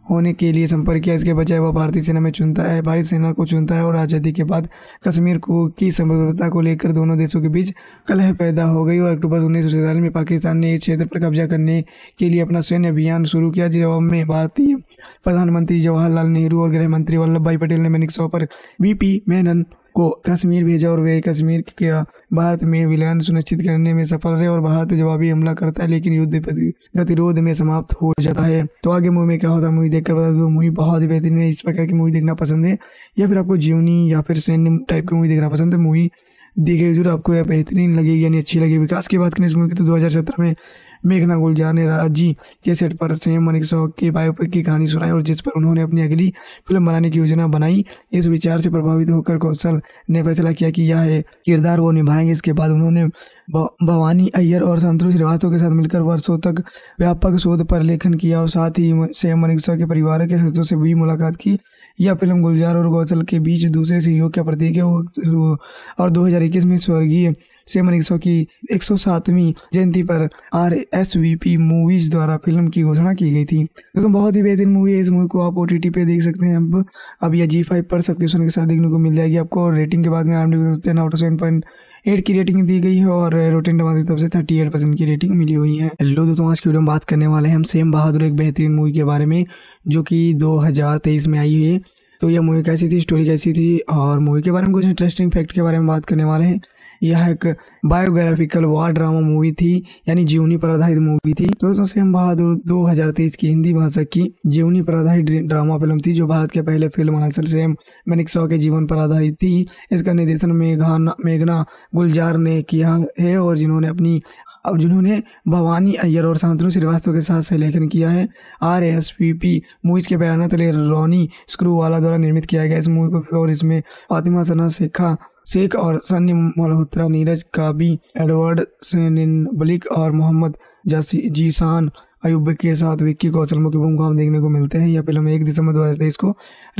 होने के लिए संपर्क किया। इसके बजाय वह भारतीय सेना में चुनता है भारतीय सेना को चुनता है और आज़ादी के बाद कश्मीर को की संप्रभुता को लेकर दोनों देशों के बीच कलह पैदा हो गई और अक्टूबर उन्नीस सौ सैंतालीस में पाकिस्तान ने इस क्षेत्र पर कब्जा करने के लिए अपना सैन्य अभियान शुरू किया जवाब में भारतीय प्रधानमंत्री जवाहरलाल नेहरू और गृह मंत्री वल्लभ भाई पटेल ने मैनिक पर वी पी मेनन को कश्मीर भेजा और वे कश्मीर के भारत में विलयन सुनिश्चित करने में सफल रहे और भारत जवाबी हमला करता है, लेकिन युद्ध गतिरोध में समाप्त हो जाता है। तो आगे मूवी में क्या होता है, मूवी देखकर बता दो, मूवी बहुत ही बेहतरीन है, इस प्रकार की मूवी देखना पसंद है, या फिर आपको जीवनी या फिर सैन्य टाइप की मूवी देखना पसंद है, मूवी देखिए ज़रूर आपको यह बेहतरीन लगेगी, यानी अच्छी लगेगी। विकास की बात करें इस मूवी की तो 2017 में मेघना गुलजार ने राज़ी के सेट पर सेम मनिक शौक के बायोपिक की कहानी सुनाई और जिस पर उन्होंने अपनी अगली फ़िल्म बनाने की योजना बनाई, इस विचार से प्रभावित होकर कौशल ने फैसला किया कि यह किरदार वो निभाएँगे। इसके बाद उन्होंने भवानी अय्यर और संतोष श्रीवास्तव के साथ मिलकर वर्षों तक व्यापक शोध पर लेखन किया और साथ ही सेम मनिक के परिवार के सदस्यों से भी मुलाकात की। यह फ़िल्म गुलजार और गौसल के बीच दूसरे सहयोग का प्रतीक है। और 2021 में स्वर्गीय सेमन एक की एक सौ सातवीं जयंती पर R S V P movies द्वारा फ़िल्म की घोषणा की गई थी। दोस्तों, बहुत ही बेहतरीन मूवी है। इस मूवी को आप ओ टी टी पे देख सकते हैं। अब अब यह जी फाइव पर सब्सक्रिप्शन के साथ देखने को मिल जाएगी आपको रेटिंग के बाद में ten out of seven point eight की रेटिंग दी गई है और रोटेन टमाटर की तरफ़ से थर्टी एट परसेंट की रेटिंग मिली हुई है। हेलो दोस्तों, आज की वीडियो में बात करने वाले हैं हम सेम बहादुर एक बेहतरीन मूवी के बारे में, जो कि 2023 में आई हुई है। तो यह मूवी कैसी थी? स्टोरी कैसी थी? और मूवी के बारे में कुछ इंटरेस्टिंग फैक्ट के बारे में बात करने वाले हैं। यह एक बायोग्राफिकल वार ड्रामा मूवी थी, यानी जीवनी पर आधारित मूवी थी दोस्तों, सेम बहादुर 2023 की हिंदी भाषा की जीवनी पर आधारित ड्रामा फ़िल्म थी, जो भारत के पहले फ़िल्म हासिल सेम मैनिक के जीवन पर आधारित थी। इसका निर्देशन मेघाना मेघना गुलजार ने किया है, और जिन्होंने अपनी और जिन्होंने भवानी अय्यर और शांतनु श्रीवास्तव के साथ सहलेखन किया है। R S P P movies के बयान तले रोनी स्क्रू वाला द्वारा निर्मित किया गया इस मूवी को और इसमें फातिमा सना, शेखा शेख और सन्नी मल्होत्रा नीरज काबी एडवर्ड बलिक और मोहम्मद जीसान अयुब के साथ विक्की कौशल मुख्य भूमिका में देखने को मिलते हैं। यह फ़िल्म एक दिसंबर दो हज़ार तेईस को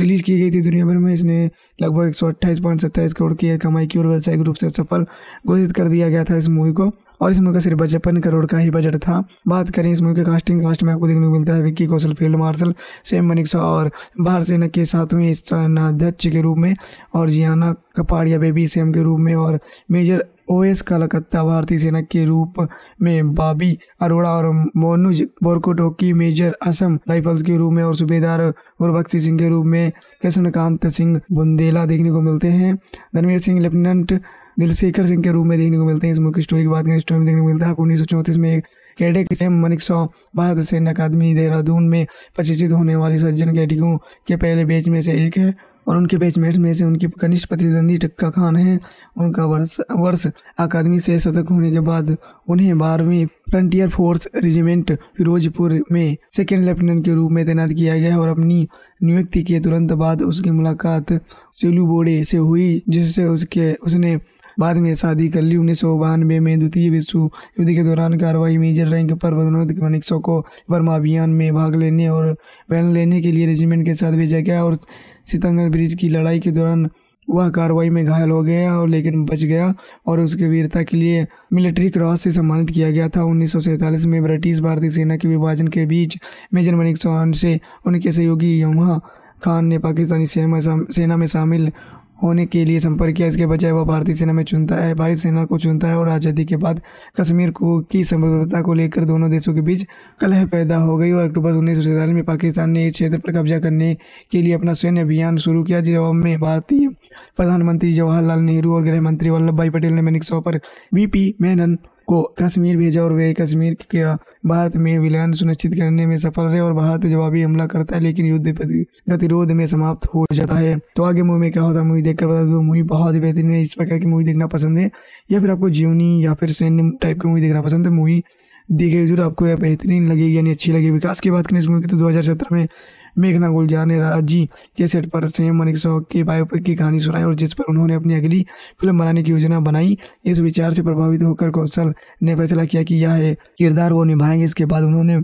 रिलीज़ की गई थी दुनिया भर में। इसने लगभग एक सौ अट्ठाईस पॉइंट सत्ताईस करोड़ की कमाई की और व्यावसायिक रूप से सफल घोषित कर दिया गया था इस मूवी को। और इस मूवी का सिर्फ़ पचपन करोड़ का ही बजट था। बात करें इस मूवी के कास्टिंग कास्ट में आपको देखने को मिलता है Vicky Kaushal, field marshal, same Manekshaw और भारत सेना के सातवें सेनाध्यक्ष के रूप में और जियाना कपाड़िया बेबी सेम के रूप में और मेजर ओएस कलकत्ता भारतीय सेना के रूप में बाबी अरोड़ा और मोनुज बोरकोटोकी, मेजर असम राइफल्स के रूप में और सूबेदार गुरबख्शी सिंह के रूप में कृष्णकांत सिंह बुंदेला देखने को मिलते हैं। धर्मवीर सिंह, लेफ्टिनेंट दिलशेखर सिंह के रूप में देखने को मिलते हैं। इस मुख्य स्टोरी की बात करें स्टोरी में देखने को मिलता है उन्नीस सौ चौंतीस में कैडेट सेम मनिक सौ, भारत सैन्य अकादमी देहरादून में प्रशिक्षित होने वाले सज्जन कैडियों के पहले बैच में से एक है और उनके बैचमेट में से उनकी कनिष्ठ प्रतिद्वंदी टक्का खान है। उनका वर्ष वर्ष अकादमी से शतक होने के बाद उन्हें बारहवीं फ्रंटियर फोर्स रेजिमेंट फिरोजपुर में सेकेंड लेफ्टिनेंट के रूप में तैनात किया गया और अपनी नियुक्ति के तुरंत बाद उसकी मुलाकात सिलू बोडे से हुई, जिससे उसके, उसने बाद में शादी कर ली। उन्नीस सौ बानवे में द्वितीय विश्व युद्ध के दौरान कार्रवाई मेजर रैंक पर पदोन्नत मनिक्सो को बर्मा अभियान में भाग लेने और बहन लेने के लिए रेजिमेंट के साथ भेजा गया और सितंगर ब्रिज की लड़ाई के दौरान वह कार्रवाई में घायल हो गया और लेकिन बच गया और उसके वीरता के लिए मिलिट्री क्रॉस से सम्मानित किया गया था। उन्नीस सौ सैंतालीस में ब्रिटिश भारतीय सेना के विभाजन के बीच मेजर मनिक चौहान से उनके सहयोगी यमुहा खान ने पाकिस्तानी सेना में शामिल होने के लिए संपर्क किया। इसके बजाय वह भारतीय सेना में चुनता है भारतीय सेना को चुनता है और आज़ादी के बाद कश्मीर को की संप्रभुता को लेकर दोनों देशों के बीच कलह पैदा हो गई और अक्टूबर उन्नीस सौ सैंतालीस में पाकिस्तान ने इस क्षेत्र पर कब्जा करने के लिए अपना सैन्य अभियान शुरू किया जवाब में भारतीय प्रधानमंत्री जवाहरलाल नेहरू और गृह मंत्री वल्लभ भाई पटेल ने मैनिक पर वीपी मेनन को कश्मीर भेजा और वे कश्मीर के भारत में विलयन सुनिश्चित करने में सफल रहे और भारत जवाबी हमला करता है, लेकिन युद्ध गतिरोध में समाप्त हो जाता है। तो आगे मूवी में क्या होता है, मूवी देखकर बता दो, मूवी बहुत ही बेहतरीन है, इस प्रकार की मूवी देखना पसंद है। या फिर आपको जीवनी या फिर सैन्य टाइप की मूवी देखना पसंद है, मूवी देखिए, ज़रूर आपको यह बेहतरीन लगेगी यानी अच्छी लगेगी। विकास की बात करें इस मूवी की तो 2017 में मेघना गुलजार ने राज़ी के सेट पर सेम मनिक शॉक के बायोपिक की कहानी सुनाई और जिस पर उन्होंने अपनी अगली फ़िल्म बनाने की योजना बनाई, इस विचार से प्रभावित होकर कौशल ने फैसला किया कि यह किरदार वो निभाएँगे। इसके बाद उन्होंने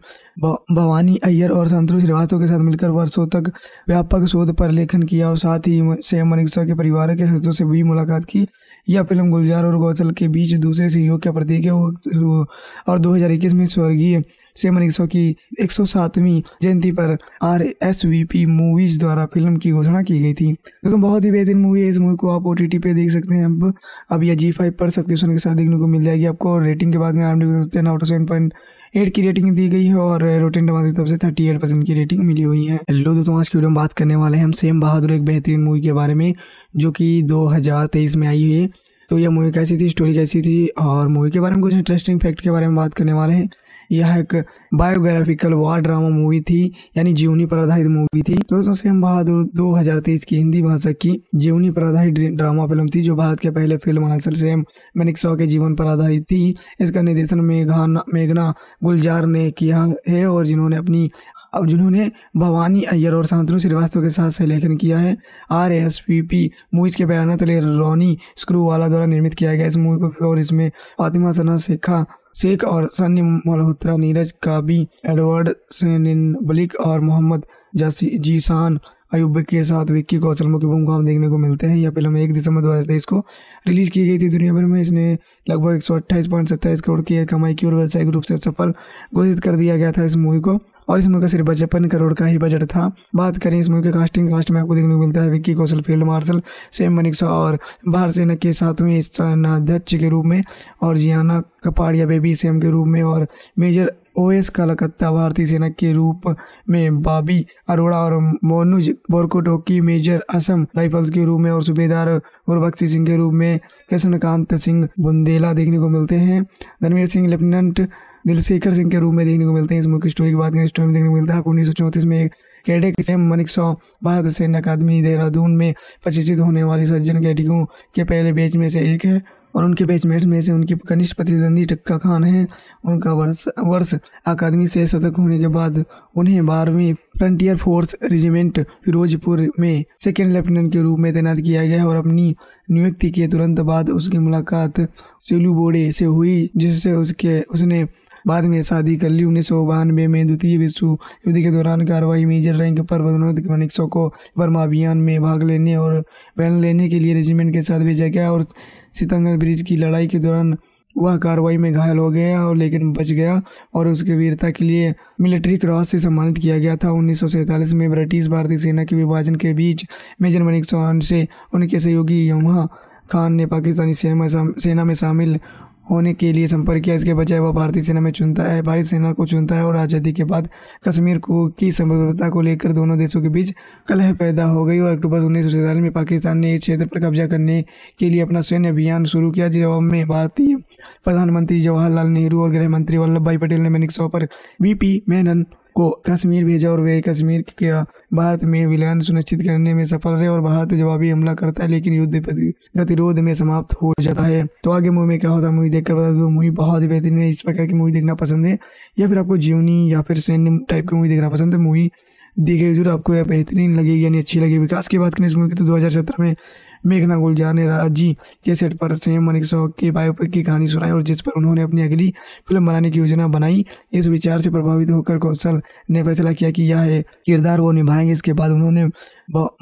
भवानी अय्यर और संतोष श्रीवास्तव के साथ मिलकर वर्षों तक व्यापक शोध पर लेखन किया और साथ ही सेम मनिक्सा के परिवार के सदस्यों से भी मुलाकात की। यह फ़िल्म गुलजार और गौसल के बीच दूसरे सहयोग का प्रतीक है। और 2021 में स्वर्गीय सेम मनिक्सो की एक जयंती पर R S V P movies द्वारा फ़िल्म की घोषणा की गई थी। दोस्तों, बहुत ही बेहतरीन मूवी है। इस मूवी को आप ओ टी पे देख सकते हैं। अब अब यह जी फाइव पर सब्सक्रिप्शन के साथ देखने को मिल जाएगी आपको। रेटिंग के बाद में out of seven point eight की रेटिंग दी गई है और रोटेन टमाटर की तरफ़ से थर्टी एट परसेंट की रेटिंग मिली हुई है। हेलो दोस्तों, आज की वीडियो में बात करने वाले हैं हम सेम बहादुर एक बेहतरीन मूवी के बारे में, जो कि 2023 में आई हुई है। तो यह मूवी कैसी थी, स्टोरी कैसी थी और मूवी के बारे में कुछ इंटरेस्टिंग फैक्ट के बारे में बात करने वाले हैं। यह एक बायोग्राफिकल वार ड्रामा मूवी थी, यानी जीवनी पर आधारित मूवी थी। दोस्तों, सेम बहादुर 2023 की हिंदी भाषा की जीवनी पर आधारित ड्रामा फ़िल्म थी, जो भारत के पहले फ़िल्म हासिल सेम मैनिक शॉ के जीवन पर आधारित थी। इसका निर्देशन मेघाना मेघना गुलजार ने किया है और जिन्होंने अपनी और जिन्होंने भवानी अय्यर और शांतनु श्रीवास्तव के साथ सहलेखन किया है। R S P P movies के बयान तले रोनी स्क्रू वाला द्वारा निर्मित किया गया इस मूवी को और इसमें फातिमा सना, शेखा शेख और सन्नी मल्होत्रा नीरज काबी एडवर्ड बलिक और मोहम्मद जासी जीसान अयुब के साथ विक्की कौशल मुख्य भूमिका में देखने को मिलते हैं। यह फ़िल्म एक दिसंबर दो हज़ार तेईस को रिलीज़ की गई थी दुनिया भर में। इसने लगभग एक सौ अट्ठाईस पॉइंट सत्ताईस करोड़ की कमाई की और व्यावसायिक रूप से सफल घोषित कर दिया गया था इस मूवी को। और इस मूवी का सिर्फ़ पचपन करोड़ का ही बजट था। बात करें इस मूवी के कास्टिंग कास्ट में आपको देखने को मिलता है Vicky Kaushal, field marshal same Manekshaw और भारत सेना के सातवें सेनाध्यक्ष के रूप में और जियाना कपाड़िया बेबी सेम के रूप में और मेजर ओएस कलकत्ता भारतीय सेना के रूप में बाबी अरोड़ा और मोनुज बोरकोटोकी मेजर असम राइफल्स के रूप में और सूबेदार गुरबख्शी सिंह के रूप में कृष्णकांत सिंह बुंदेला देखने को मिलते हैं। धनवीर सिंह, लेफ्टिनेंट दिलशेखर सिंह के रूप में देखने को मिलते हैं। इस मुख्य स्टोरी की बात करें स्टोरी में देखने को मिलता है उन्नीस सौ चौंतीस में कैडेट सेम मनिक सौ भारत सैन्य अकादमी, देहरादून में प्रशिक्षित होने वाली सज्जन कैडिकों के पहले बैच में से एक है और उनके बैचमेट में से उनके कनिष्ठ प्रतिद्वंदी टक्का खान है। उनका वर्ष वर्ष अकादमी से शतक होने के बाद उन्हें बारहवीं फ्रंटियर फोर्स रेजिमेंट फिरोजपुर में सेकेंड लेफ्टिनेंट के रूप में तैनात किया गया और अपनी नियुक्ति के तुरंत बाद उसकी मुलाकात सेलू बोडे से हुई, जिससे उसके, उसने बाद में शादी कर ली। उन्नीस सौ बानवे में द्वितीय विश्व युद्ध के दौरान कार्रवाई मेजर रैंक पर पदोन्नत मनिक्सो को बर्मा अभियान में भाग लेने और बैन लेने के लिए रेजिमेंट के साथ भेजा गया और सितंगर ब्रिज की लड़ाई के दौरान वह कार्रवाई में घायल हो गया और लेकिन बच गया और उसके वीरता के लिए मिलिट्री क्रॉस से सम्मानित किया गया था। उन्नीस सौ सैंतालीस में ब्रिटिश भारतीय सेना के विभाजन के बीच मेजर मनिक चौहान से उनके सहयोगी यमुहा खान ने पाकिस्तानी सेना में शामिल होने के लिए संपर्क किया। इसके बजाय वह भारतीय सेना में चुनता है, भारतीय सेना को चुनता है और आज़ादी के बाद कश्मीर को की संभवता को लेकर दोनों देशों के बीच कलह पैदा हो गई और अक्टूबर उन्नीस सौ सैंतालीस में पाकिस्तान ने इस क्षेत्र पर कब्जा करने के लिए अपना सैन्य अभियान शुरू किया। जवाब में भारतीय प्रधानमंत्री जवाहरलाल नेहरू और गृह मंत्री वल्लभ भाई पटेल ने मैनिक पर वीपी मेनन को कश्मीर भेजा और वे कश्मीर के भारत में विलयन सुनिश्चित करने में सफल रहे और भारत जवाबी हमला करता है, लेकिन युद्ध गतिरोध में समाप्त हो जाता है। तो आगे मूवी में क्या होता है मूवी देखकर बता दो। मूवी बहुत ही बेहतरीन है, इस प्रकार की मूवी देखना पसंद है। या फिर आपको जीवनी या फिर सैन्य टाइप की मूवी देखना पसंद है। मूवी देखिए ज़रूर आपको यह बेहतरीन लगेगी, यानी अच्छी लगेगी। विकास की बात करें इस मूवी की तो 2017 में मेघना गुलजार ने राज़ी के सेट पर सेम मनिक शॉ के बायोपिक की कहानी सुनाई और जिस पर उन्होंने अपनी अगली फ़िल्म बनाने की योजना बनाई, इस विचार से प्रभावित होकर कौशल ने फैसला किया कि यह किरदार वो निभाएँगे। इसके बाद उन्होंने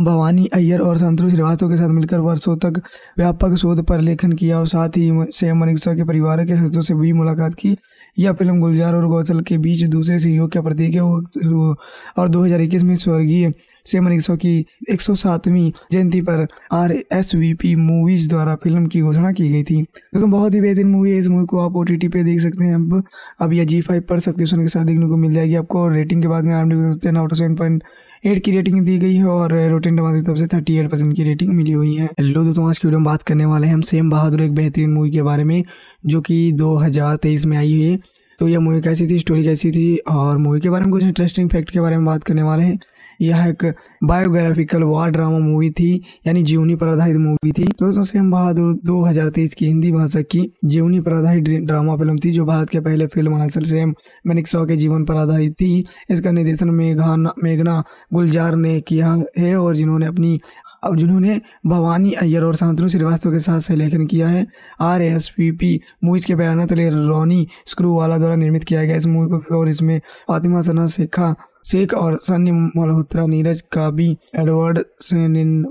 भवानी अय्यर और संतोष श्रीवास्तव के साथ मिलकर वर्षों तक व्यापक शोध पर लेखन किया और साथ ही सेम मनिक शॉ के परिवार के सदस्यों से भी मुलाकात की। यह फ़िल्म गुलजार और गौसल के बीच दूसरे सहयोग का प्रतीक है। और 2021 में स्वर्गीय सेम उन्नीस की 107वीं जयंती पर R S V P movies द्वारा फ़िल्म की घोषणा की गई थी। दोस्तों, बहुत ही बेहतरीन मूवी है। इस मूवी को आप ओ टी टी पे देख सकते हैं। अब अब यह जी फाइव पर सब्सक्रिप्शन के साथ देखने को मिल जाएगी आपको। रेटिंग के बाद में ten out of seven point eight की रेटिंग दी गई है और रोटेन टमाटर की तरफ़ से थर्टी एट परसेंट की रेटिंग मिली हुई है। हेलो दोस्तों, आज की वीडियो में बात करने वाले हैं हम सेम बहादुर एक बेहतरीन मूवी के बारे में, जो कि 2023 में आई हुई है। तो यह मूवी कैसी थी स्टोरी कैसी थी और मूवी के बारे में कुछ इंटरेस्टिंग फैक्ट के बारे में बात करने वाले हैं। यह एक बायोग्राफिकल वार ड्रामा मूवी थी, यानी जीवनी पर आधारित मूवी थी। दोस्तों, सेम बहादुर 2023 की हिंदी भाषा की जीवनी पर आधारित ड्रामा फ़िल्म थी, जो भारत के पहले फ़िल्म हासिल सेम मैनिक शॉ के जीवन पर आधारित थी। इसका निर्देशन मेघाना, मेघना गुलजार ने किया है, और जिन्होंने अपनी, और जिन्होंने भवानी अय्यर और शांतनु श्रीवास्तव के साथ सहलेखन किया है। R S P P movies के बयान तले रोनी स्क्रू वाला द्वारा निर्मित किया गया इस मूवी को, और इसमें फातिमा सना, शेखा शेख और सन्नी मल्होत्रा नीरज, काबी एडवर्ड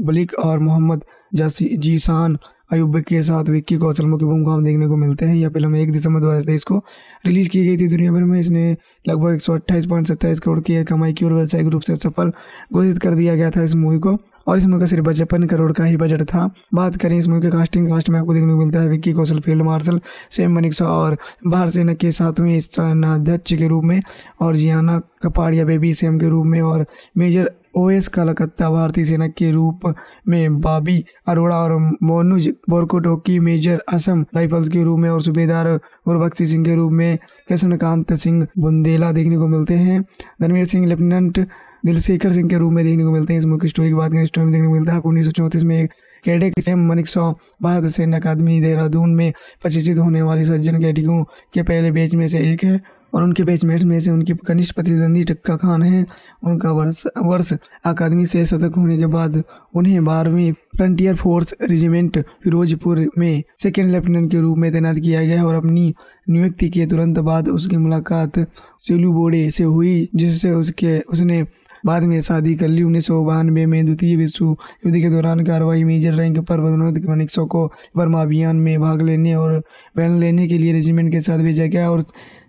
बलिक और मोहम्मद जीसान अयुब के साथ विक्की कौशल मुख्य भूमिका में देखने को मिलते हैं। यह फ़िल्म एक दिसंबर दो हज़ार तेईस को रिलीज़ की गई थी दुनिया भर में। इसने लगभग एक सौ अट्ठाईस पॉइंट सत्ताईस करोड़ की कमाई की और व्यावसायिक रूप से सफल घोषित कर दिया गया था इस मूवी को। और इस मूवी का सिर्फ़ पचपन करोड़ का ही बजट था। बात करें इस मूवी के कास्टिंग कास्ट में आपको देखने को मिलता है Vicky Kaushal, field marshal same Manekshaw और भारत सेना के सातवें सेनाध्यक्ष के रूप में और जियाना कपाड़िया बेबी सेम के रूप में और मेजर ओ एस कलकत्ता भारतीय सेना के रूप में बाबी अरोड़ा और मोनुज बोरकोटोकी मेजर असम राइफल्स के रूप में और सूबेदार गुरबख्शी सिंह के रूप में कृष्णकांत सिंह बुंदेला देखने को मिलते हैं। धनवीर सिंह, लेफ्टिनेंट दिलशेखर सिंह के रूप में देखने को मिलते हैं। इस मुख्य स्टोरी की बात करें स्टोरी में देखने को मिलता है उन्नीस सौ चौंतीस में एक कैडेट मनिक सौ भारत सैन्य अकादमी देहरादून में प्रशिक्षित होने वाली सज्जन कैडिकों के पहले बैच में से एक है और उनके बैचमेट में से उनकी कनिष्ठ प्रतिद्वंदी टक्का खान है। उनका वर्ष वर्ष अकादमी से शतक होने के बाद उन्हें बारहवीं फ्रंटियर फोर्स रेजिमेंट फिरोजपुर में सेकेंड लेफ्टिनेंट के रूप में तैनात किया गया और अपनी नियुक्ति के तुरंत बाद उसकी मुलाकात सेलू बोडे से हुई, जिससे उसके, उसने बाद में शादी कर ली। उन्नीस सौ बानवे में द्वितीय विश्व युद्ध के दौरान कार्रवाई मेजर रैंक पर पदोन्नत मनिक्सो को बर्मा अभियान में भाग लेने और बैन लेने के लिए रेजिमेंट के साथ भेजा गया और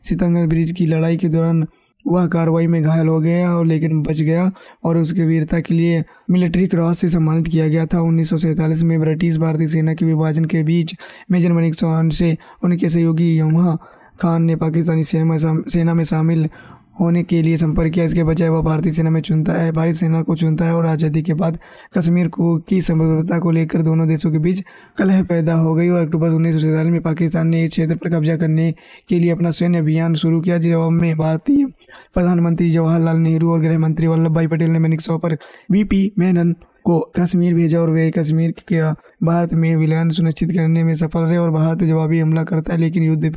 सितंगर ब्रिज की लड़ाई के दौरान वह कार्रवाई में घायल हो गया और लेकिन बच गया और उसके वीरता के लिए मिलिट्री क्रॉस से सम्मानित किया गया था। उन्नीस सौ सैंतालीस में ब्रिटिश भारतीय सेना के विभाजन के बीच मेजर मनिक से उनके सहयोगी यमुहा खान ने पाकिस्तानी सेना में शामिल होने के लिए संपर्क किया। इसके बजाय वह भारतीय सेना में चुनता है, भारतीय सेना को चुनता है और आज़ादी के बाद कश्मीर को की संप्रभुता को लेकर दोनों देशों के बीच कलह पैदा हो गई और अक्टूबर उन्नीस सौ सैंतालीस में पाकिस्तान ने इस क्षेत्र पर कब्जा करने के लिए अपना सैन्य अभियान शुरू किया, जवाब में भारतीय प्रधानमंत्री जवाहरलाल नेहरू और गृह मंत्री वल्लभ भाई पटेल ने मैनिक सौ पर वीपी मेनन को कश्मीर भेजा और वे कश्मीर के भारत में विलयन सुनिश्चित करने में सफल रहे और भारत जवाबी हमला करता है, लेकिन युद्ध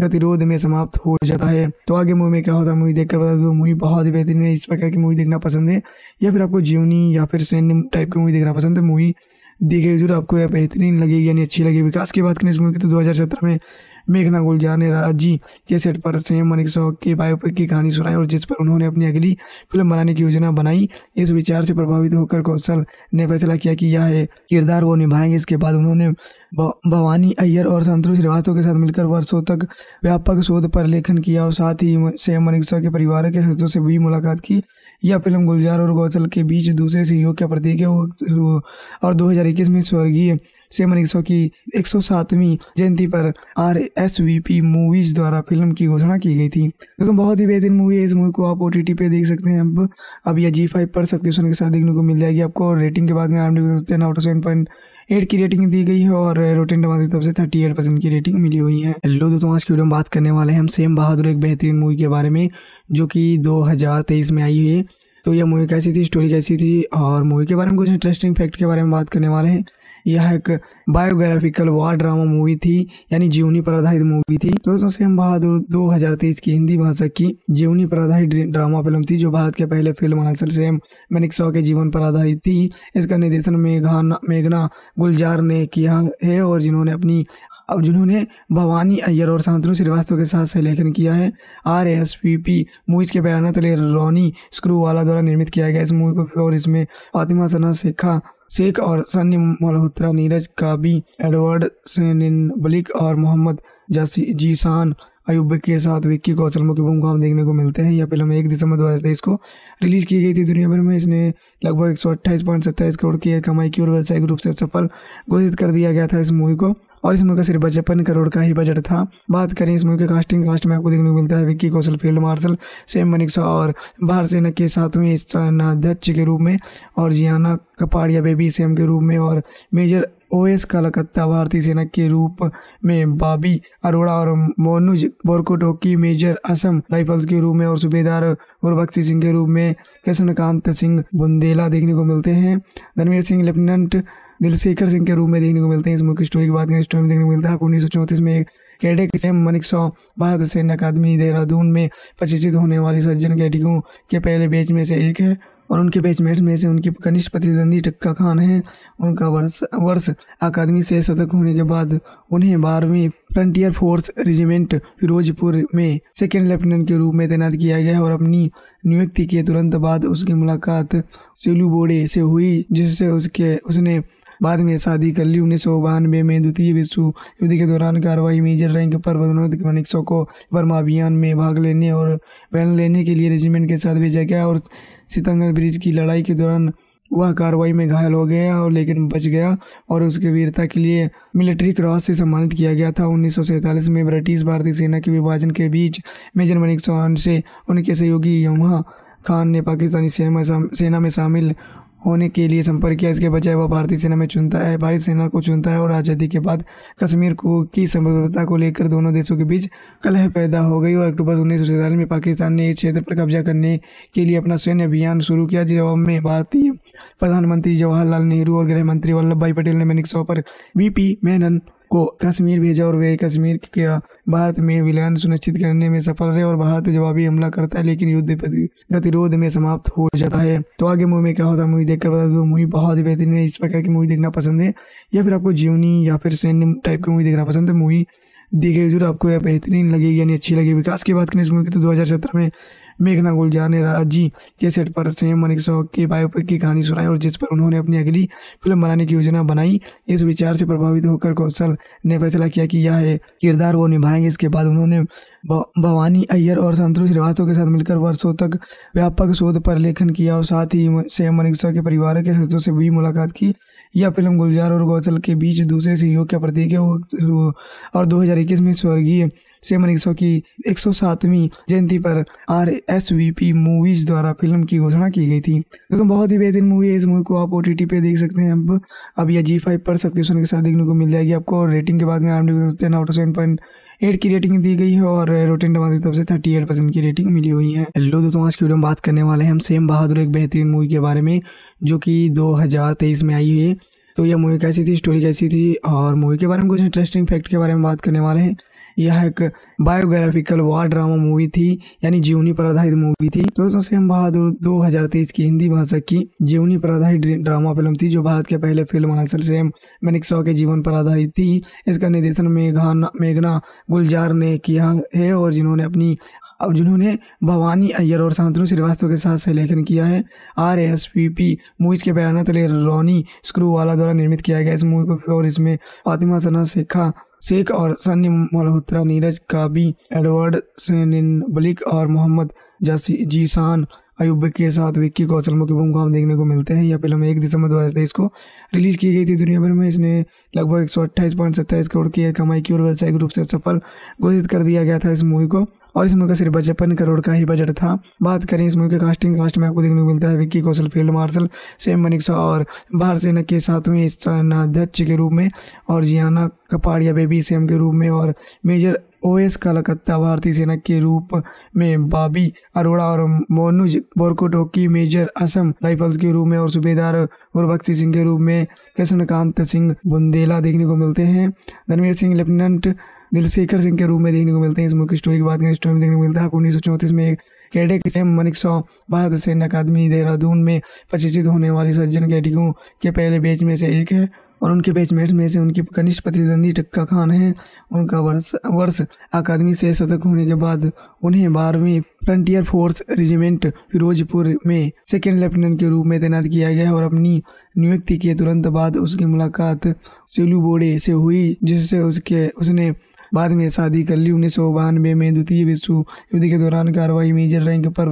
गतिरोध में समाप्त हो जाता है। तो आगे मूवी में क्या होता है मूवी देखकर बता दो। मूवी बहुत ही बेहतरीन है, इस प्रकार की मूवी देखना पसंद है, या फिर आपको जीवनी या फिर सैन्य टाइप की मूवी देखना पसंद है। मूवी देखिए ज़रूर आपको यह बेहतरीन लगेगी, यानी अच्छी लगेगी। विकास की बात करें इस मूवी की तो दो हज़ार सत्रह में मेघना गुलजार ने राज़ी के सेट पर सेम मनिक शॉ के बायोपिक की कहानी सुनाई और जिस पर उन्होंने अपनी अगली फ़िल्म बनाने की योजना बनाई, इस विचार से प्रभावित होकर कौशल ने फैसला किया कि यह किरदार वो निभाएँगे। इसके बाद उन्होंने भवानी अय्यर और संतोष श्रीवास्तव के साथ मिलकर वर्षों तक व्यापक शोध पर लेखन किया और साथ ही सेम मनिक्सा के परिवार के सदस्यों से भी मुलाकात की। यह फ़िल्म गुलजार और गौसल के बीच दूसरे सहयोग का प्रतीक है और 2021 में स्वर्गीय सेम मनिक्सो की 107वीं जयंती पर R S V P movies द्वारा फ़िल्म की घोषणा की गई थी। दोस्तों, बहुत ही बेहतरीन मूवी है। इस मूवी को आप ओ टी पे देख सकते हैं। अब अब यह जी फाइव पर सब्सक्रिप्शन के साथ देखने को मिल जाएगी आपको। रेटिंग के बाद में out of seven point eight की रेटिंग दी गई है और रोटेन टमाटर की तरफ़ से थर्टी एट परसेंट की रेटिंग मिली हुई है। हेलो दोस्तों, आज की वीडियो में बात करने वाले हैं हम सेम बहादुर एक बेहतरीन मूवी के बारे में, जो कि 2023 में आई हुई है। तो यह मूवी कैसी थी स्टोरी कैसी थी और मूवी के बारे में कुछ इंटरेस्टिंग फैक्ट के बारे में बात करने वाले हैं। यह एक बायोग्राफिकल वार ड्रामा मूवी थी, यानी जीवनी पर आधारित मूवी थी। दोस्तों, सेम बहादुर 2023 की हिंदी भाषा की जीवनी पर आधारित ड्रामा फ़िल्म थी, जो भारत के पहले फ़िल्म हासिल सेम मैनिक शॉ के जीवन पर आधारित थी। इसका निर्देशन मेघाना मेघना गुलजार ने किया है और जिन्होंने अपनी और जिन्होंने भवानी अय्यर और शांतनु श्रीवास्तव के साथ सहलेखन किया है। R S P P movies के बयान तले रोनी स्क्रू वाला द्वारा निर्मित किया गया इस मूवी को और इसमें फातिमा सना, शेखा शेख और सन्य मल्होत्रा नीरज काबी एडवर्ड बलिक और मोहम्मद जीसान अयुब के साथ विक्की कौशल मुख्य भूमिका में देखने को मिलते हैं। यह फ़िल्म एक दिसंबर दो हज़ार तेईस को रिलीज़ की गई थी दुनिया भर में। इसने लगभग एक सौ अट्ठाईस पॉइंट सत्ताईस करोड़ की कमाई की और व्यावसायिक रूप से सफल घोषित कर दिया गया था इस मूवी को। और इस मूवी का सिर्फ़ पचपन करोड़ का ही बजट था। बात करें इस मूवी के कास्टिंग कास्ट में आपको देखने को मिलता है Vicky Kaushal field marshal same Manekshaw और भारत सेना के सातवें सेनाध्यक्ष के रूप में और जियाना कपाड़िया बेबी सेम के रूप में और मेजर ओएस कलकत्ता भारतीय सेना के रूप में बाबी अरोड़ा और मोनुज बोरकोटोकी मेजर असम राइफल्स के रूप में और सूबेदार गुरबख्शी सिंह के रूप में कृष्णकांत सिंह बुंदेला देखने को मिलते हैं। धनवीर सिंह, लेफ्टिनेंट दिलशेखर सिंह के रूप में देखने को मिलते हैं। इस मुख्य स्टोरी की बात करें स्टोरी में देखने को मिलता है उन्नीस सौ चौंतीस में एक कैडेट सेम मनिक सौ भारत सैन्य अकादमी देहरादून में प्रशिक्षित होने वाली सज्जन कैडिकों के पहले बैच में से एक है। और उनके बैचमेट में से उनकी कनिष्ठ प्रतिद्वंदी टक्का खान हैं। उनका वर्ष वर्ष अकादमी से शतक होने के बाद उन्हें बारहवीं फ्रंटियर फोर्स रेजिमेंट फिरोजपुर में सेकेंड लेफ्टिनेंट के रूप में तैनात किया गया और अपनी नियुक्ति के तुरंत बाद उसकी मुलाकात सिलू बोडे से हुई, जिससे उसके, उसने बाद में शादी कर ली। उन्नीस सौ बानवे में द्वितीय विश्व युद्ध के दौरान कार्रवाई मेजर रैंक पर पदोन्नत मनिक्सो को बर्मा अभियान में भाग लेने और बैन लेने के लिए रेजिमेंट के साथ भेजा गया और सितंगर ब्रिज की लड़ाई के दौरान वह कार्रवाई में घायल हो गया और लेकिन बच गया और उसके वीरता के लिए मिलिट्री क्रॉस से सम्मानित किया गया था। उन्नीस सौ सैंतालीस में ब्रिटिश भारतीय सेना के विभाजन के बीच मेजर मनिक चौहान से उनके सहयोगी यमुहा खान ने पाकिस्तानी सेना में शामिल होने के लिए संपर्क किया। इसके बजाय वह भारतीय सेना में चुनता है, भारतीय सेना को चुनता है और आज़ादी के बाद कश्मीर को, की संप्रभुता को लेकर दोनों देशों के बीच कलह पैदा हो गई और अक्टूबर उन्नीस सौ सैंतालीस में पाकिस्तान ने इस क्षेत्र पर कब्जा करने के लिए अपना सैन्य अभियान शुरू किया जवाब में भारतीय प्रधानमंत्री जवाहरलाल नेहरू और गृह मंत्री वल्लभ भाई पटेल ने मैनिक पर वीपी मेनन को कश्मीर भेजा और वे कश्मीर के भारत में विलयन सुनिश्चित करने में सफल रहे और भारत जवाबी हमला करता है, लेकिन युद्ध गतिरोध में समाप्त हो जाता है। तो आगे मूवी में क्या होता है, मूवी देखकर बता दो। मूवी बहुत ही बेहतरीन है, इस प्रकार की मूवी देखना पसंद है, या फिर आपको जीवनी या फिर सैन्य टाइप की मूवी देखना पसंद है। मूवी देखिए, ज़रूर आपको यह बेहतरीन लगेगी, यानी अच्छी लगेगी। विकास की बात करें इस मूवी की तो दो हज़ार सत्रह में मेघना गुलजार ने राज़ी के सेट पर सेम मनिक सौ के बायोपिक की कहानी सुनाई और जिस पर उन्होंने अपनी अगली फ़िल्म बनाने की योजना बनाई, इस विचार से प्रभावित होकर कौशल ने फैसला किया कि यह किरदार वो निभाएँगे। इसके बाद उन्होंने भवानी अय्यर और संतोष श्रीवास्तव के साथ मिलकर वर्षों तक व्यापक शोध पर लेखन किया और साथ ही सेम मनिक के परिवार के सदस्यों से भी मुलाकात की। यह फ़िल्म गुलजार और गौसल के बीच दूसरे सहयोग का प्रतीक है। और 2021 में स्वर्गीय से मनीषो की एक सौ सातवीं जयंती पर R S V P movies द्वारा फ़िल्म की घोषणा की गई थी। दोस्तों, बहुत ही बेहतरीन मूवी है। इस मूवी को आप ओ टी पे देख सकते हैं। अब अब यह जी फाइव पर सब्सक्रिप्शन के साथ देखने को मिल जाएगी आपको। रेटिंग के बाद आउट सेवन पॉइंट एट की रेटिंग दी गई है और रोटेन टमाटर की तरफ़ से थर्टी एट परसेंट की रेटिंग मिली हुई है। हेलो दोस्तों, आज की वीडियो में बात करने वाले हैं हम सेम बहादुर एक बेहतरीन मूवी के बारे में, जो कि दो हज़ार तेईस में आई हुई है। तो यह मूवी कैसी थी? स्टोरी कैसी थी? और मूवी के बारे में कुछ इंटरेस्टिंग फैक्ट के बारे में बात करने वाले हैं। यह एक बायोग्राफिकल वार ड्रामा मूवी थी, यानी जीवनी पर आधारित मूवी थी। दोस्तों सेम बहादुर 2023 की हिंदी भाषा की जीवनी पर आधारित ड्रामा फ़िल्म थी, जो भारत के पहले फ़िल्म हासिल सेम मैनिक सौ के जीवन पर आधारित थी। इसका निर्देशन मेघाना मेघना गुलजार ने किया है और जिन्होंने अपनी और जिन्होंने भवानी अय्यर और शांतनु श्रीवास्तव के साथ लेखन किया है। R S P P movies के बयान तले रोनी स्क्रू वाला द्वारा निर्मित किया गया इस मूवी को और इसमें फातिमा सना, शेखा शेख और सन्नी मल्होत्रा नीरज काबी एडवर्ड बलिक और मोहम्मद जासी जीसान अयुब के साथ विक्की कौशल मुख्य भूमिका में देखने को मिलते हैं। यह फ़िल्म एक दिसंबर दो हज़ार तेईस को रिलीज़ की गई थी दुनिया भर में। इसने लगभग एक सौ अट्ठाईस पॉइंट सत्ताईस करोड़ की कमाई की और व्यावसायिक रूप से सफल घोषित कर दिया गया था इस मूवी को। और इस मूवी का सिर्फ़ पचपन करोड़ का ही बजट था। बात करें इस मूवी के कास्टिंग कास्ट में आपको देखने को मिलता है Vicky Kaushal, field marshal, same Manekshaw और भारत सेना के सातवें सेनाध्यक्ष के रूप में और जियाना कपाड़िया बेबी सेम के रूप में और मेजर ओएस कलकत्ता भारतीय सेना के रूप में बाबी अरोड़ा और मोनुज बोरकोटोकी मेजर असम राइफल्स के रूप में और सूबेदार गुरबख्शी सिंह के रूप में कृष्णकांत सिंह बुंदेला देखने को मिलते हैं। रणवीर सिंह, लेफ्टिनेंट दिलशेखर सिंह के रूप में देखने को मिलते हैं। इस की स्टोरी की बात करें स्टोरी में देखने को मिलता है उन्नीस सौ चौंतीस में एक कैडेट सेम मनिक सौ, भारत सेना अकादमी देहरादून में प्रशिक्षित होने वाले सज्जन कैडिकों के पहले बैच में से एक है और उनके बैचमेट में से उनकी कनिष्ठ प्रतिद्वंदी टक्का खान है। उनका वर्ष वर्ष अकादमी से शतक होने के बाद उन्हें बारहवीं फ्रंटियर फोर्स रेजिमेंट फिरोजपुर में सेकेंड लेफ्टिनेंट के रूप में तैनात किया गया और अपनी नियुक्ति के तुरंत बाद उसकी मुलाकात सेलू बोडे से हुई, जिससे उसके, उसने बाद में शादी कर ली उन्नीस सौ बानवे में द्वितीय विश्व युद्ध के दौरान कार्रवाई मेजर रैंक पर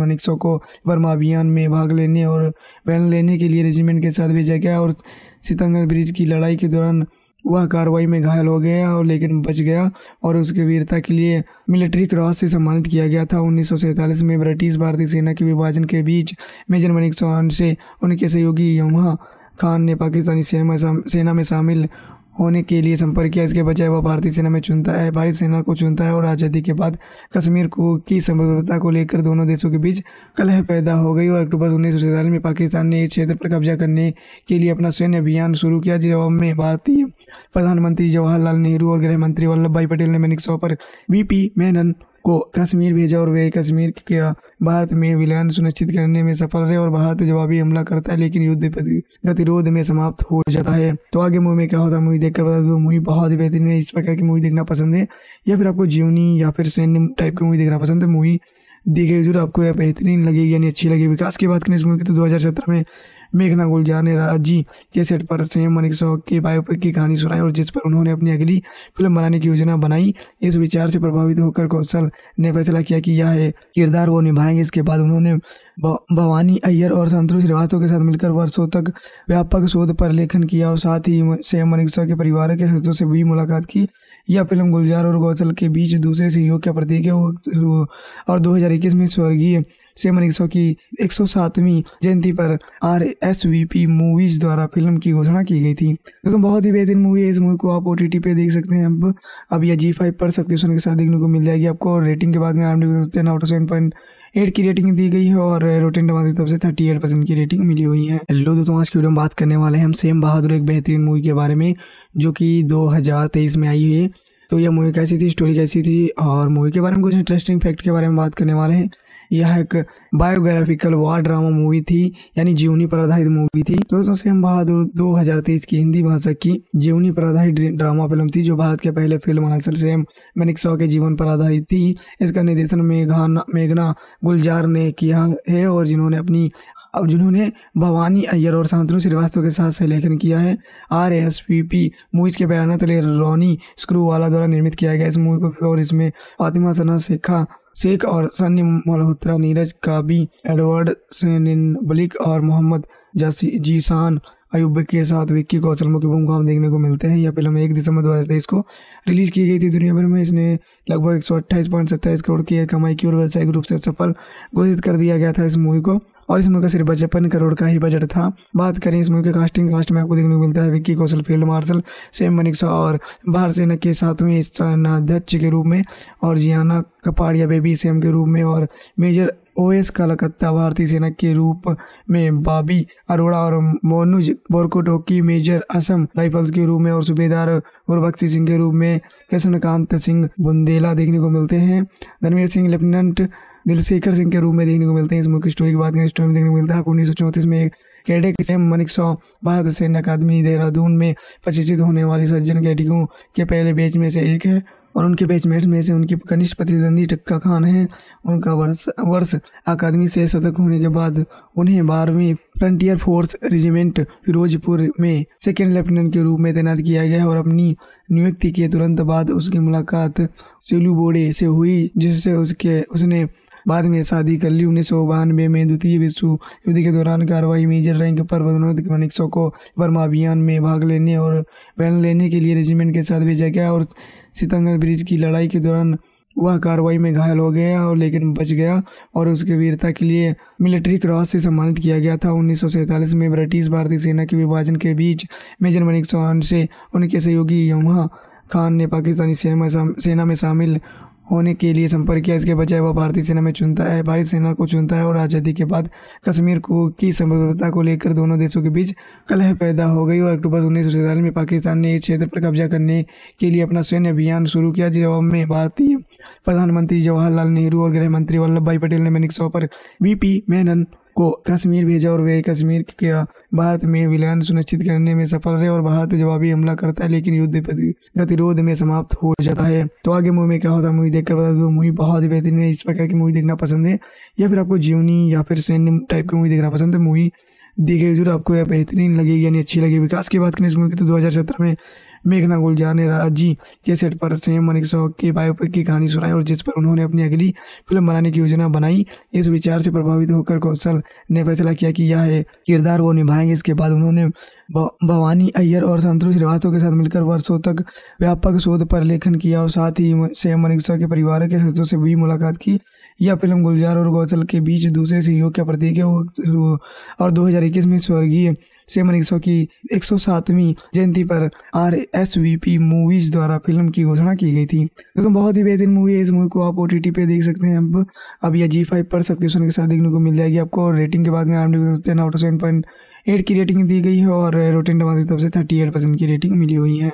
मनिक को बर्मा अभियान में भाग लेने और बैन लेने के लिए रेजिमेंट के साथ भेजा गया और सितंगर ब्रिज की लड़ाई के दौरान वह कार्रवाई में घायल हो गया और लेकिन बच गया और उसके वीरता के लिए मिलिट्री क्रॉस से सम्मानित किया गया था। उन्नीस सौ सैंतालीस में ब्रिटिश भारतीय सेना के विभाजन के बीच मेजर मनिक चौहान से उनके सहयोगी यमुहा खान ने पाकिस्तानी सेना में शामिल होने के लिए संपर्क किया। इसके बजाय वह भारतीय सेना में चुनता है, भारतीय सेना को चुनता है और आज़ादी के बाद कश्मीर को, की संप्रभुता को लेकर दोनों देशों के बीच कलह पैदा हो गई और अक्टूबर उन्नीस सौ सैंतालीस में पाकिस्तान ने इस क्षेत्र पर कब्जा करने के लिए अपना सैन्य अभियान शुरू किया जवाब में भारतीय प्रधानमंत्री जवाहरलाल नेहरू और गृह मंत्री वल्लभ भाई पटेल ने मैनिक पर वीपी मेनन को कश्मीर भेजा और वे कश्मीर के भारत में विलयन सुनिश्चित करने में सफल रहे और भारत जवाबी हमला करता है, लेकिन युद्ध गतिरोध में समाप्त हो जाता है। तो आगे मूवी में क्या होता है, मूवी देखकर बता दो, मूवी बहुत ही बेहतरीन है, इस प्रकार की मूवी देखना पसंद है, या फिर आपको जीवनी या फिर सैन्य टाइप की मूवी देखना पसंद है, मूवी देखिए, ज़रूर आपको यह बेहतरीन लगेगी, यानी अच्छी लगेगी। विकास की बात करें इस मूवी की तो दो हज़ार सत्रह में मेघना गुलजार ने राज़ी के सेट पर सेम मनिक शौक की बायोपिक की कहानी सुनाई और जिस पर उन्होंने अपनी अगली फ़िल्म बनाने की योजना बनाई, इस विचार से प्रभावित होकर कौशल ने फैसला किया कि यह किरदार वो निभाएँगे। इसके बाद उन्होंने भवानी अय्यर और संतोष श्रीवास्तव के साथ मिलकर वर्षों तक व्यापक शोध पर लेखन किया और साथ ही सेम मनिक के परिवार के सदस्यों से भी मुलाकात की। यह फ़िल्म गुलजार और गौसल के बीच दूसरे सहयोग का प्रतीक है। और 2021 में स्वर्गीय से मनीषो की एक सौ सातवीं जयंती पर R S V P Movies द्वारा फ़िल्म की घोषणा की गई थी। दोस्तों, बहुत ही बेहतरीन मूवी है। इस मूवी को आप ओ टी पे देख सकते हैं। अब अब यह जी फाइव पर सब्सक्रिप्शन के साथ देखने को मिल जाएगी आपको। रेटिंग के बाद में ten out seven point eight की रेटिंग दी गई है और रोटेन टमाटर की तरफ़ से थर्टी एट परसेंट की रेटिंग मिली हुई है। हेलो दोस्तों, आज की वीडियो में बात करने वाले हैं हम सेम बहादुर एक बेहतरीन मूवी के बारे में, जो कि 2023 में आई हुई है। तो यह मूवी कैसी थी? स्टोरी कैसी थी? और मूवी के बारे में कुछ इंटरेस्टिंग फैक्ट के बारे में बात करने वाले हैं। यह एक बायोग्राफिकल वार ड्रामा मूवी थी, यानी जीवनी पर आधारित मूवी थी। दोस्तों सेम बहादुर 2023 की हिंदी भाषा की जीवनी पर आधारित ड्रामा फ़िल्म थी, जो भारत के पहले फ़िल्म हासिल सेम मैनिक के जीवन पर आधारित थी। इसका निर्देशन मेघाना मेघना गुलजार ने किया है, और जिन्होंने अपनी और जिन्होंने भवानी अय्यर और शांतनु श्रीवास्तव के साथ लेखन किया है। R S P P Movies के बयान तले रोनी स्क्रू वाला द्वारा निर्मित किया गया इस मूवी को, और इसमें फातिमा सना, शेखा शेख और सन्नी मल्होत्रा नीरज, काबी एडवर्ड, सेनिन बलिक और मोहम्मद जीसान अयुब के साथ विक्की कौशल मुख्य भूमिका में देखने को मिलते हैं। यह फ़िल्म एक दिसंबर दो हज़ार तेईस को रिलीज़ की गई थी दुनिया भर में। इसने लगभग एक सौ अट्ठाईस पॉइंट सत्ताईस करोड़ की कमाई की और व्यावसायिक रूप से सफल घोषित कर दिया गया था इस मूवी को। और इस मूवी का सिर्फ़ पचपन करोड़ का ही बजट था। बात करें इस मूवी के कास्टिंग कास्ट में आपको देखने को मिलता है Vicky Kaushal, field marshal, same Manekshaw और भारत सेना के सातवें सेनाध्यक्ष के रूप में और जियाना कपाड़िया बेबी सेम के रूप में और मेजर ओएस कलकत्ता भारतीय सेना के रूप में बाबी अरोड़ा और मोनुज बोरकोटोकी मेजर असम राइफल्स के रूप में और सूबेदार गुरबख्शी सिंह के रूप में कृष्णकांत सिंह बुंदेला देखने को मिलते हैं। धर्मवीर सिंह, लेफ्टिनेंट दिलशेखर सिंह के रूप में देखने को मिलते हैं। इस मुख्य स्टोरी की बात करें स्टोरी में देखने को मिलता है, आपको उन्नीस सौ चौंतीस में एक कैडेट सेम मनिक सौ भारत सैन्य अकादमी देहरादून में प्रशिक्षित होने वाली सज्जन कैडियों के पहले बैच में से एक है और उनके बैचमेट में से उनकी कनिष्ठ प्रतिद्वंदी टक्का खान है। उनका वर्ष वर्ष अकादमी से शतक होने के बाद उन्हें बारहवीं फ्रंटियर फोर्स रेजिमेंट फिरोजपुर में सेकेंड लेफ्टिनेंट के रूप में तैनात किया गया और अपनी नियुक्ति के तुरंत बाद उसकी मुलाकात सिलू बोडे से हुई, जिससे उसके, उसने बाद में शादी कर ली। उन्नीस सौ बानवे में द्वितीय विश्व युद्ध के दौरान कार्रवाई मेजर रैंक पर पदोन्नत मनिक को बर्मा अभियान में भाग लेने और बैन लेने के लिए रेजिमेंट के साथ भेजा गया और सितंगर ब्रिज की लड़ाई के दौरान वह कार्रवाई में घायल हो गया और लेकिन बच गया और उसके वीरता के लिए मिलिट्री क्रॉस से सम्मानित किया गया था। उन्नीस सौ सैंतालीस में ब्रिटिश भारतीय सेना के विभाजन के बीच मेजर मनिक चौहान से उनके सहयोगी यमुहा खान ने पाकिस्तानी सेना में शामिल होने के लिए संपर्क किया। इसके बजाय वह भारतीय सेना में चुनता है भारतीय सेना को चुनता है और आज़ादी के बाद कश्मीर को की संप्रभुता को लेकर दोनों देशों के बीच कलह पैदा हो गई और अक्टूबर उन्नीस सौ सैंतालीस में पाकिस्तान ने इस क्षेत्र पर कब्जा करने के लिए अपना सैन्य अभियान शुरू किया जवाब में भारतीय प्रधानमंत्री जवाहरलाल नेहरू और गृह मंत्री वल्लभ भाई पटेल ने मैनिक पर वीपी मेनन को कश्मीर भेजा और वे कश्मीर के भारत में विलयन सुनिश्चित करने में सफल रहे और भारत जवाबी हमला करता है, लेकिन युद्ध गतिरोध में समाप्त हो जाता है। तो आगे मूवी में क्या होता है, मूवी देखकर बता दो, मूवी बहुत ही बेहतरीन है, इस प्रकार की मूवी देखना पसंद है, या फिर आपको जीवनी या फिर सैन्य टाइप की मूवी देखना पसंद है, मूवी देखिए ज़रूर आपको यह बेहतरीन लगेगी, यानी अच्छी लगेगी। विकास की बात करें इस मूवी की तो 2017 में मेघना गुलजार ने राज़ी के सेट पर सेम मनिक शॉ के बायोपिक की कहानी सुनाई और जिस पर उन्होंने अपनी अगली फ़िल्म बनाने की योजना बनाई, इस विचार से प्रभावित होकर कौशल ने फैसला किया कि यह किरदार वो निभाएँगे। इसके बाद उन्होंने भवानी अय्यर और संतोष श्रीवास्तव के साथ मिलकर वर्षों तक व्यापक शोध पर लेखन किया और साथ ही सेम मनिक के परिवार के सदस्यों से भी मुलाकात की। यह फ़िल्म गुलजार और गौसल के बीच दूसरे सहयोग का प्रतीक है। और 2021 में स्वर्गीय सेम रिक्सो की एक सौ सातवीं जयंती पर R S V P Movies द्वारा फ़िल्म की घोषणा की गई थी। दोस्तों, बहुत ही बेहतरीन मूवी है। इस मूवी को आप ओ टी टी पे देख सकते हैं। अब अब यह जी फाइव पर सब्सक्रिप्शन के साथ देखने को मिल जाएगी। आपको और रेटिंग के बाद में आप ten out of seven point eight की रेटिंग दी गई है और रोटेन टमाटर की तरफ़ से थर्टी एट परसेंट की रेटिंग मिली हुई है।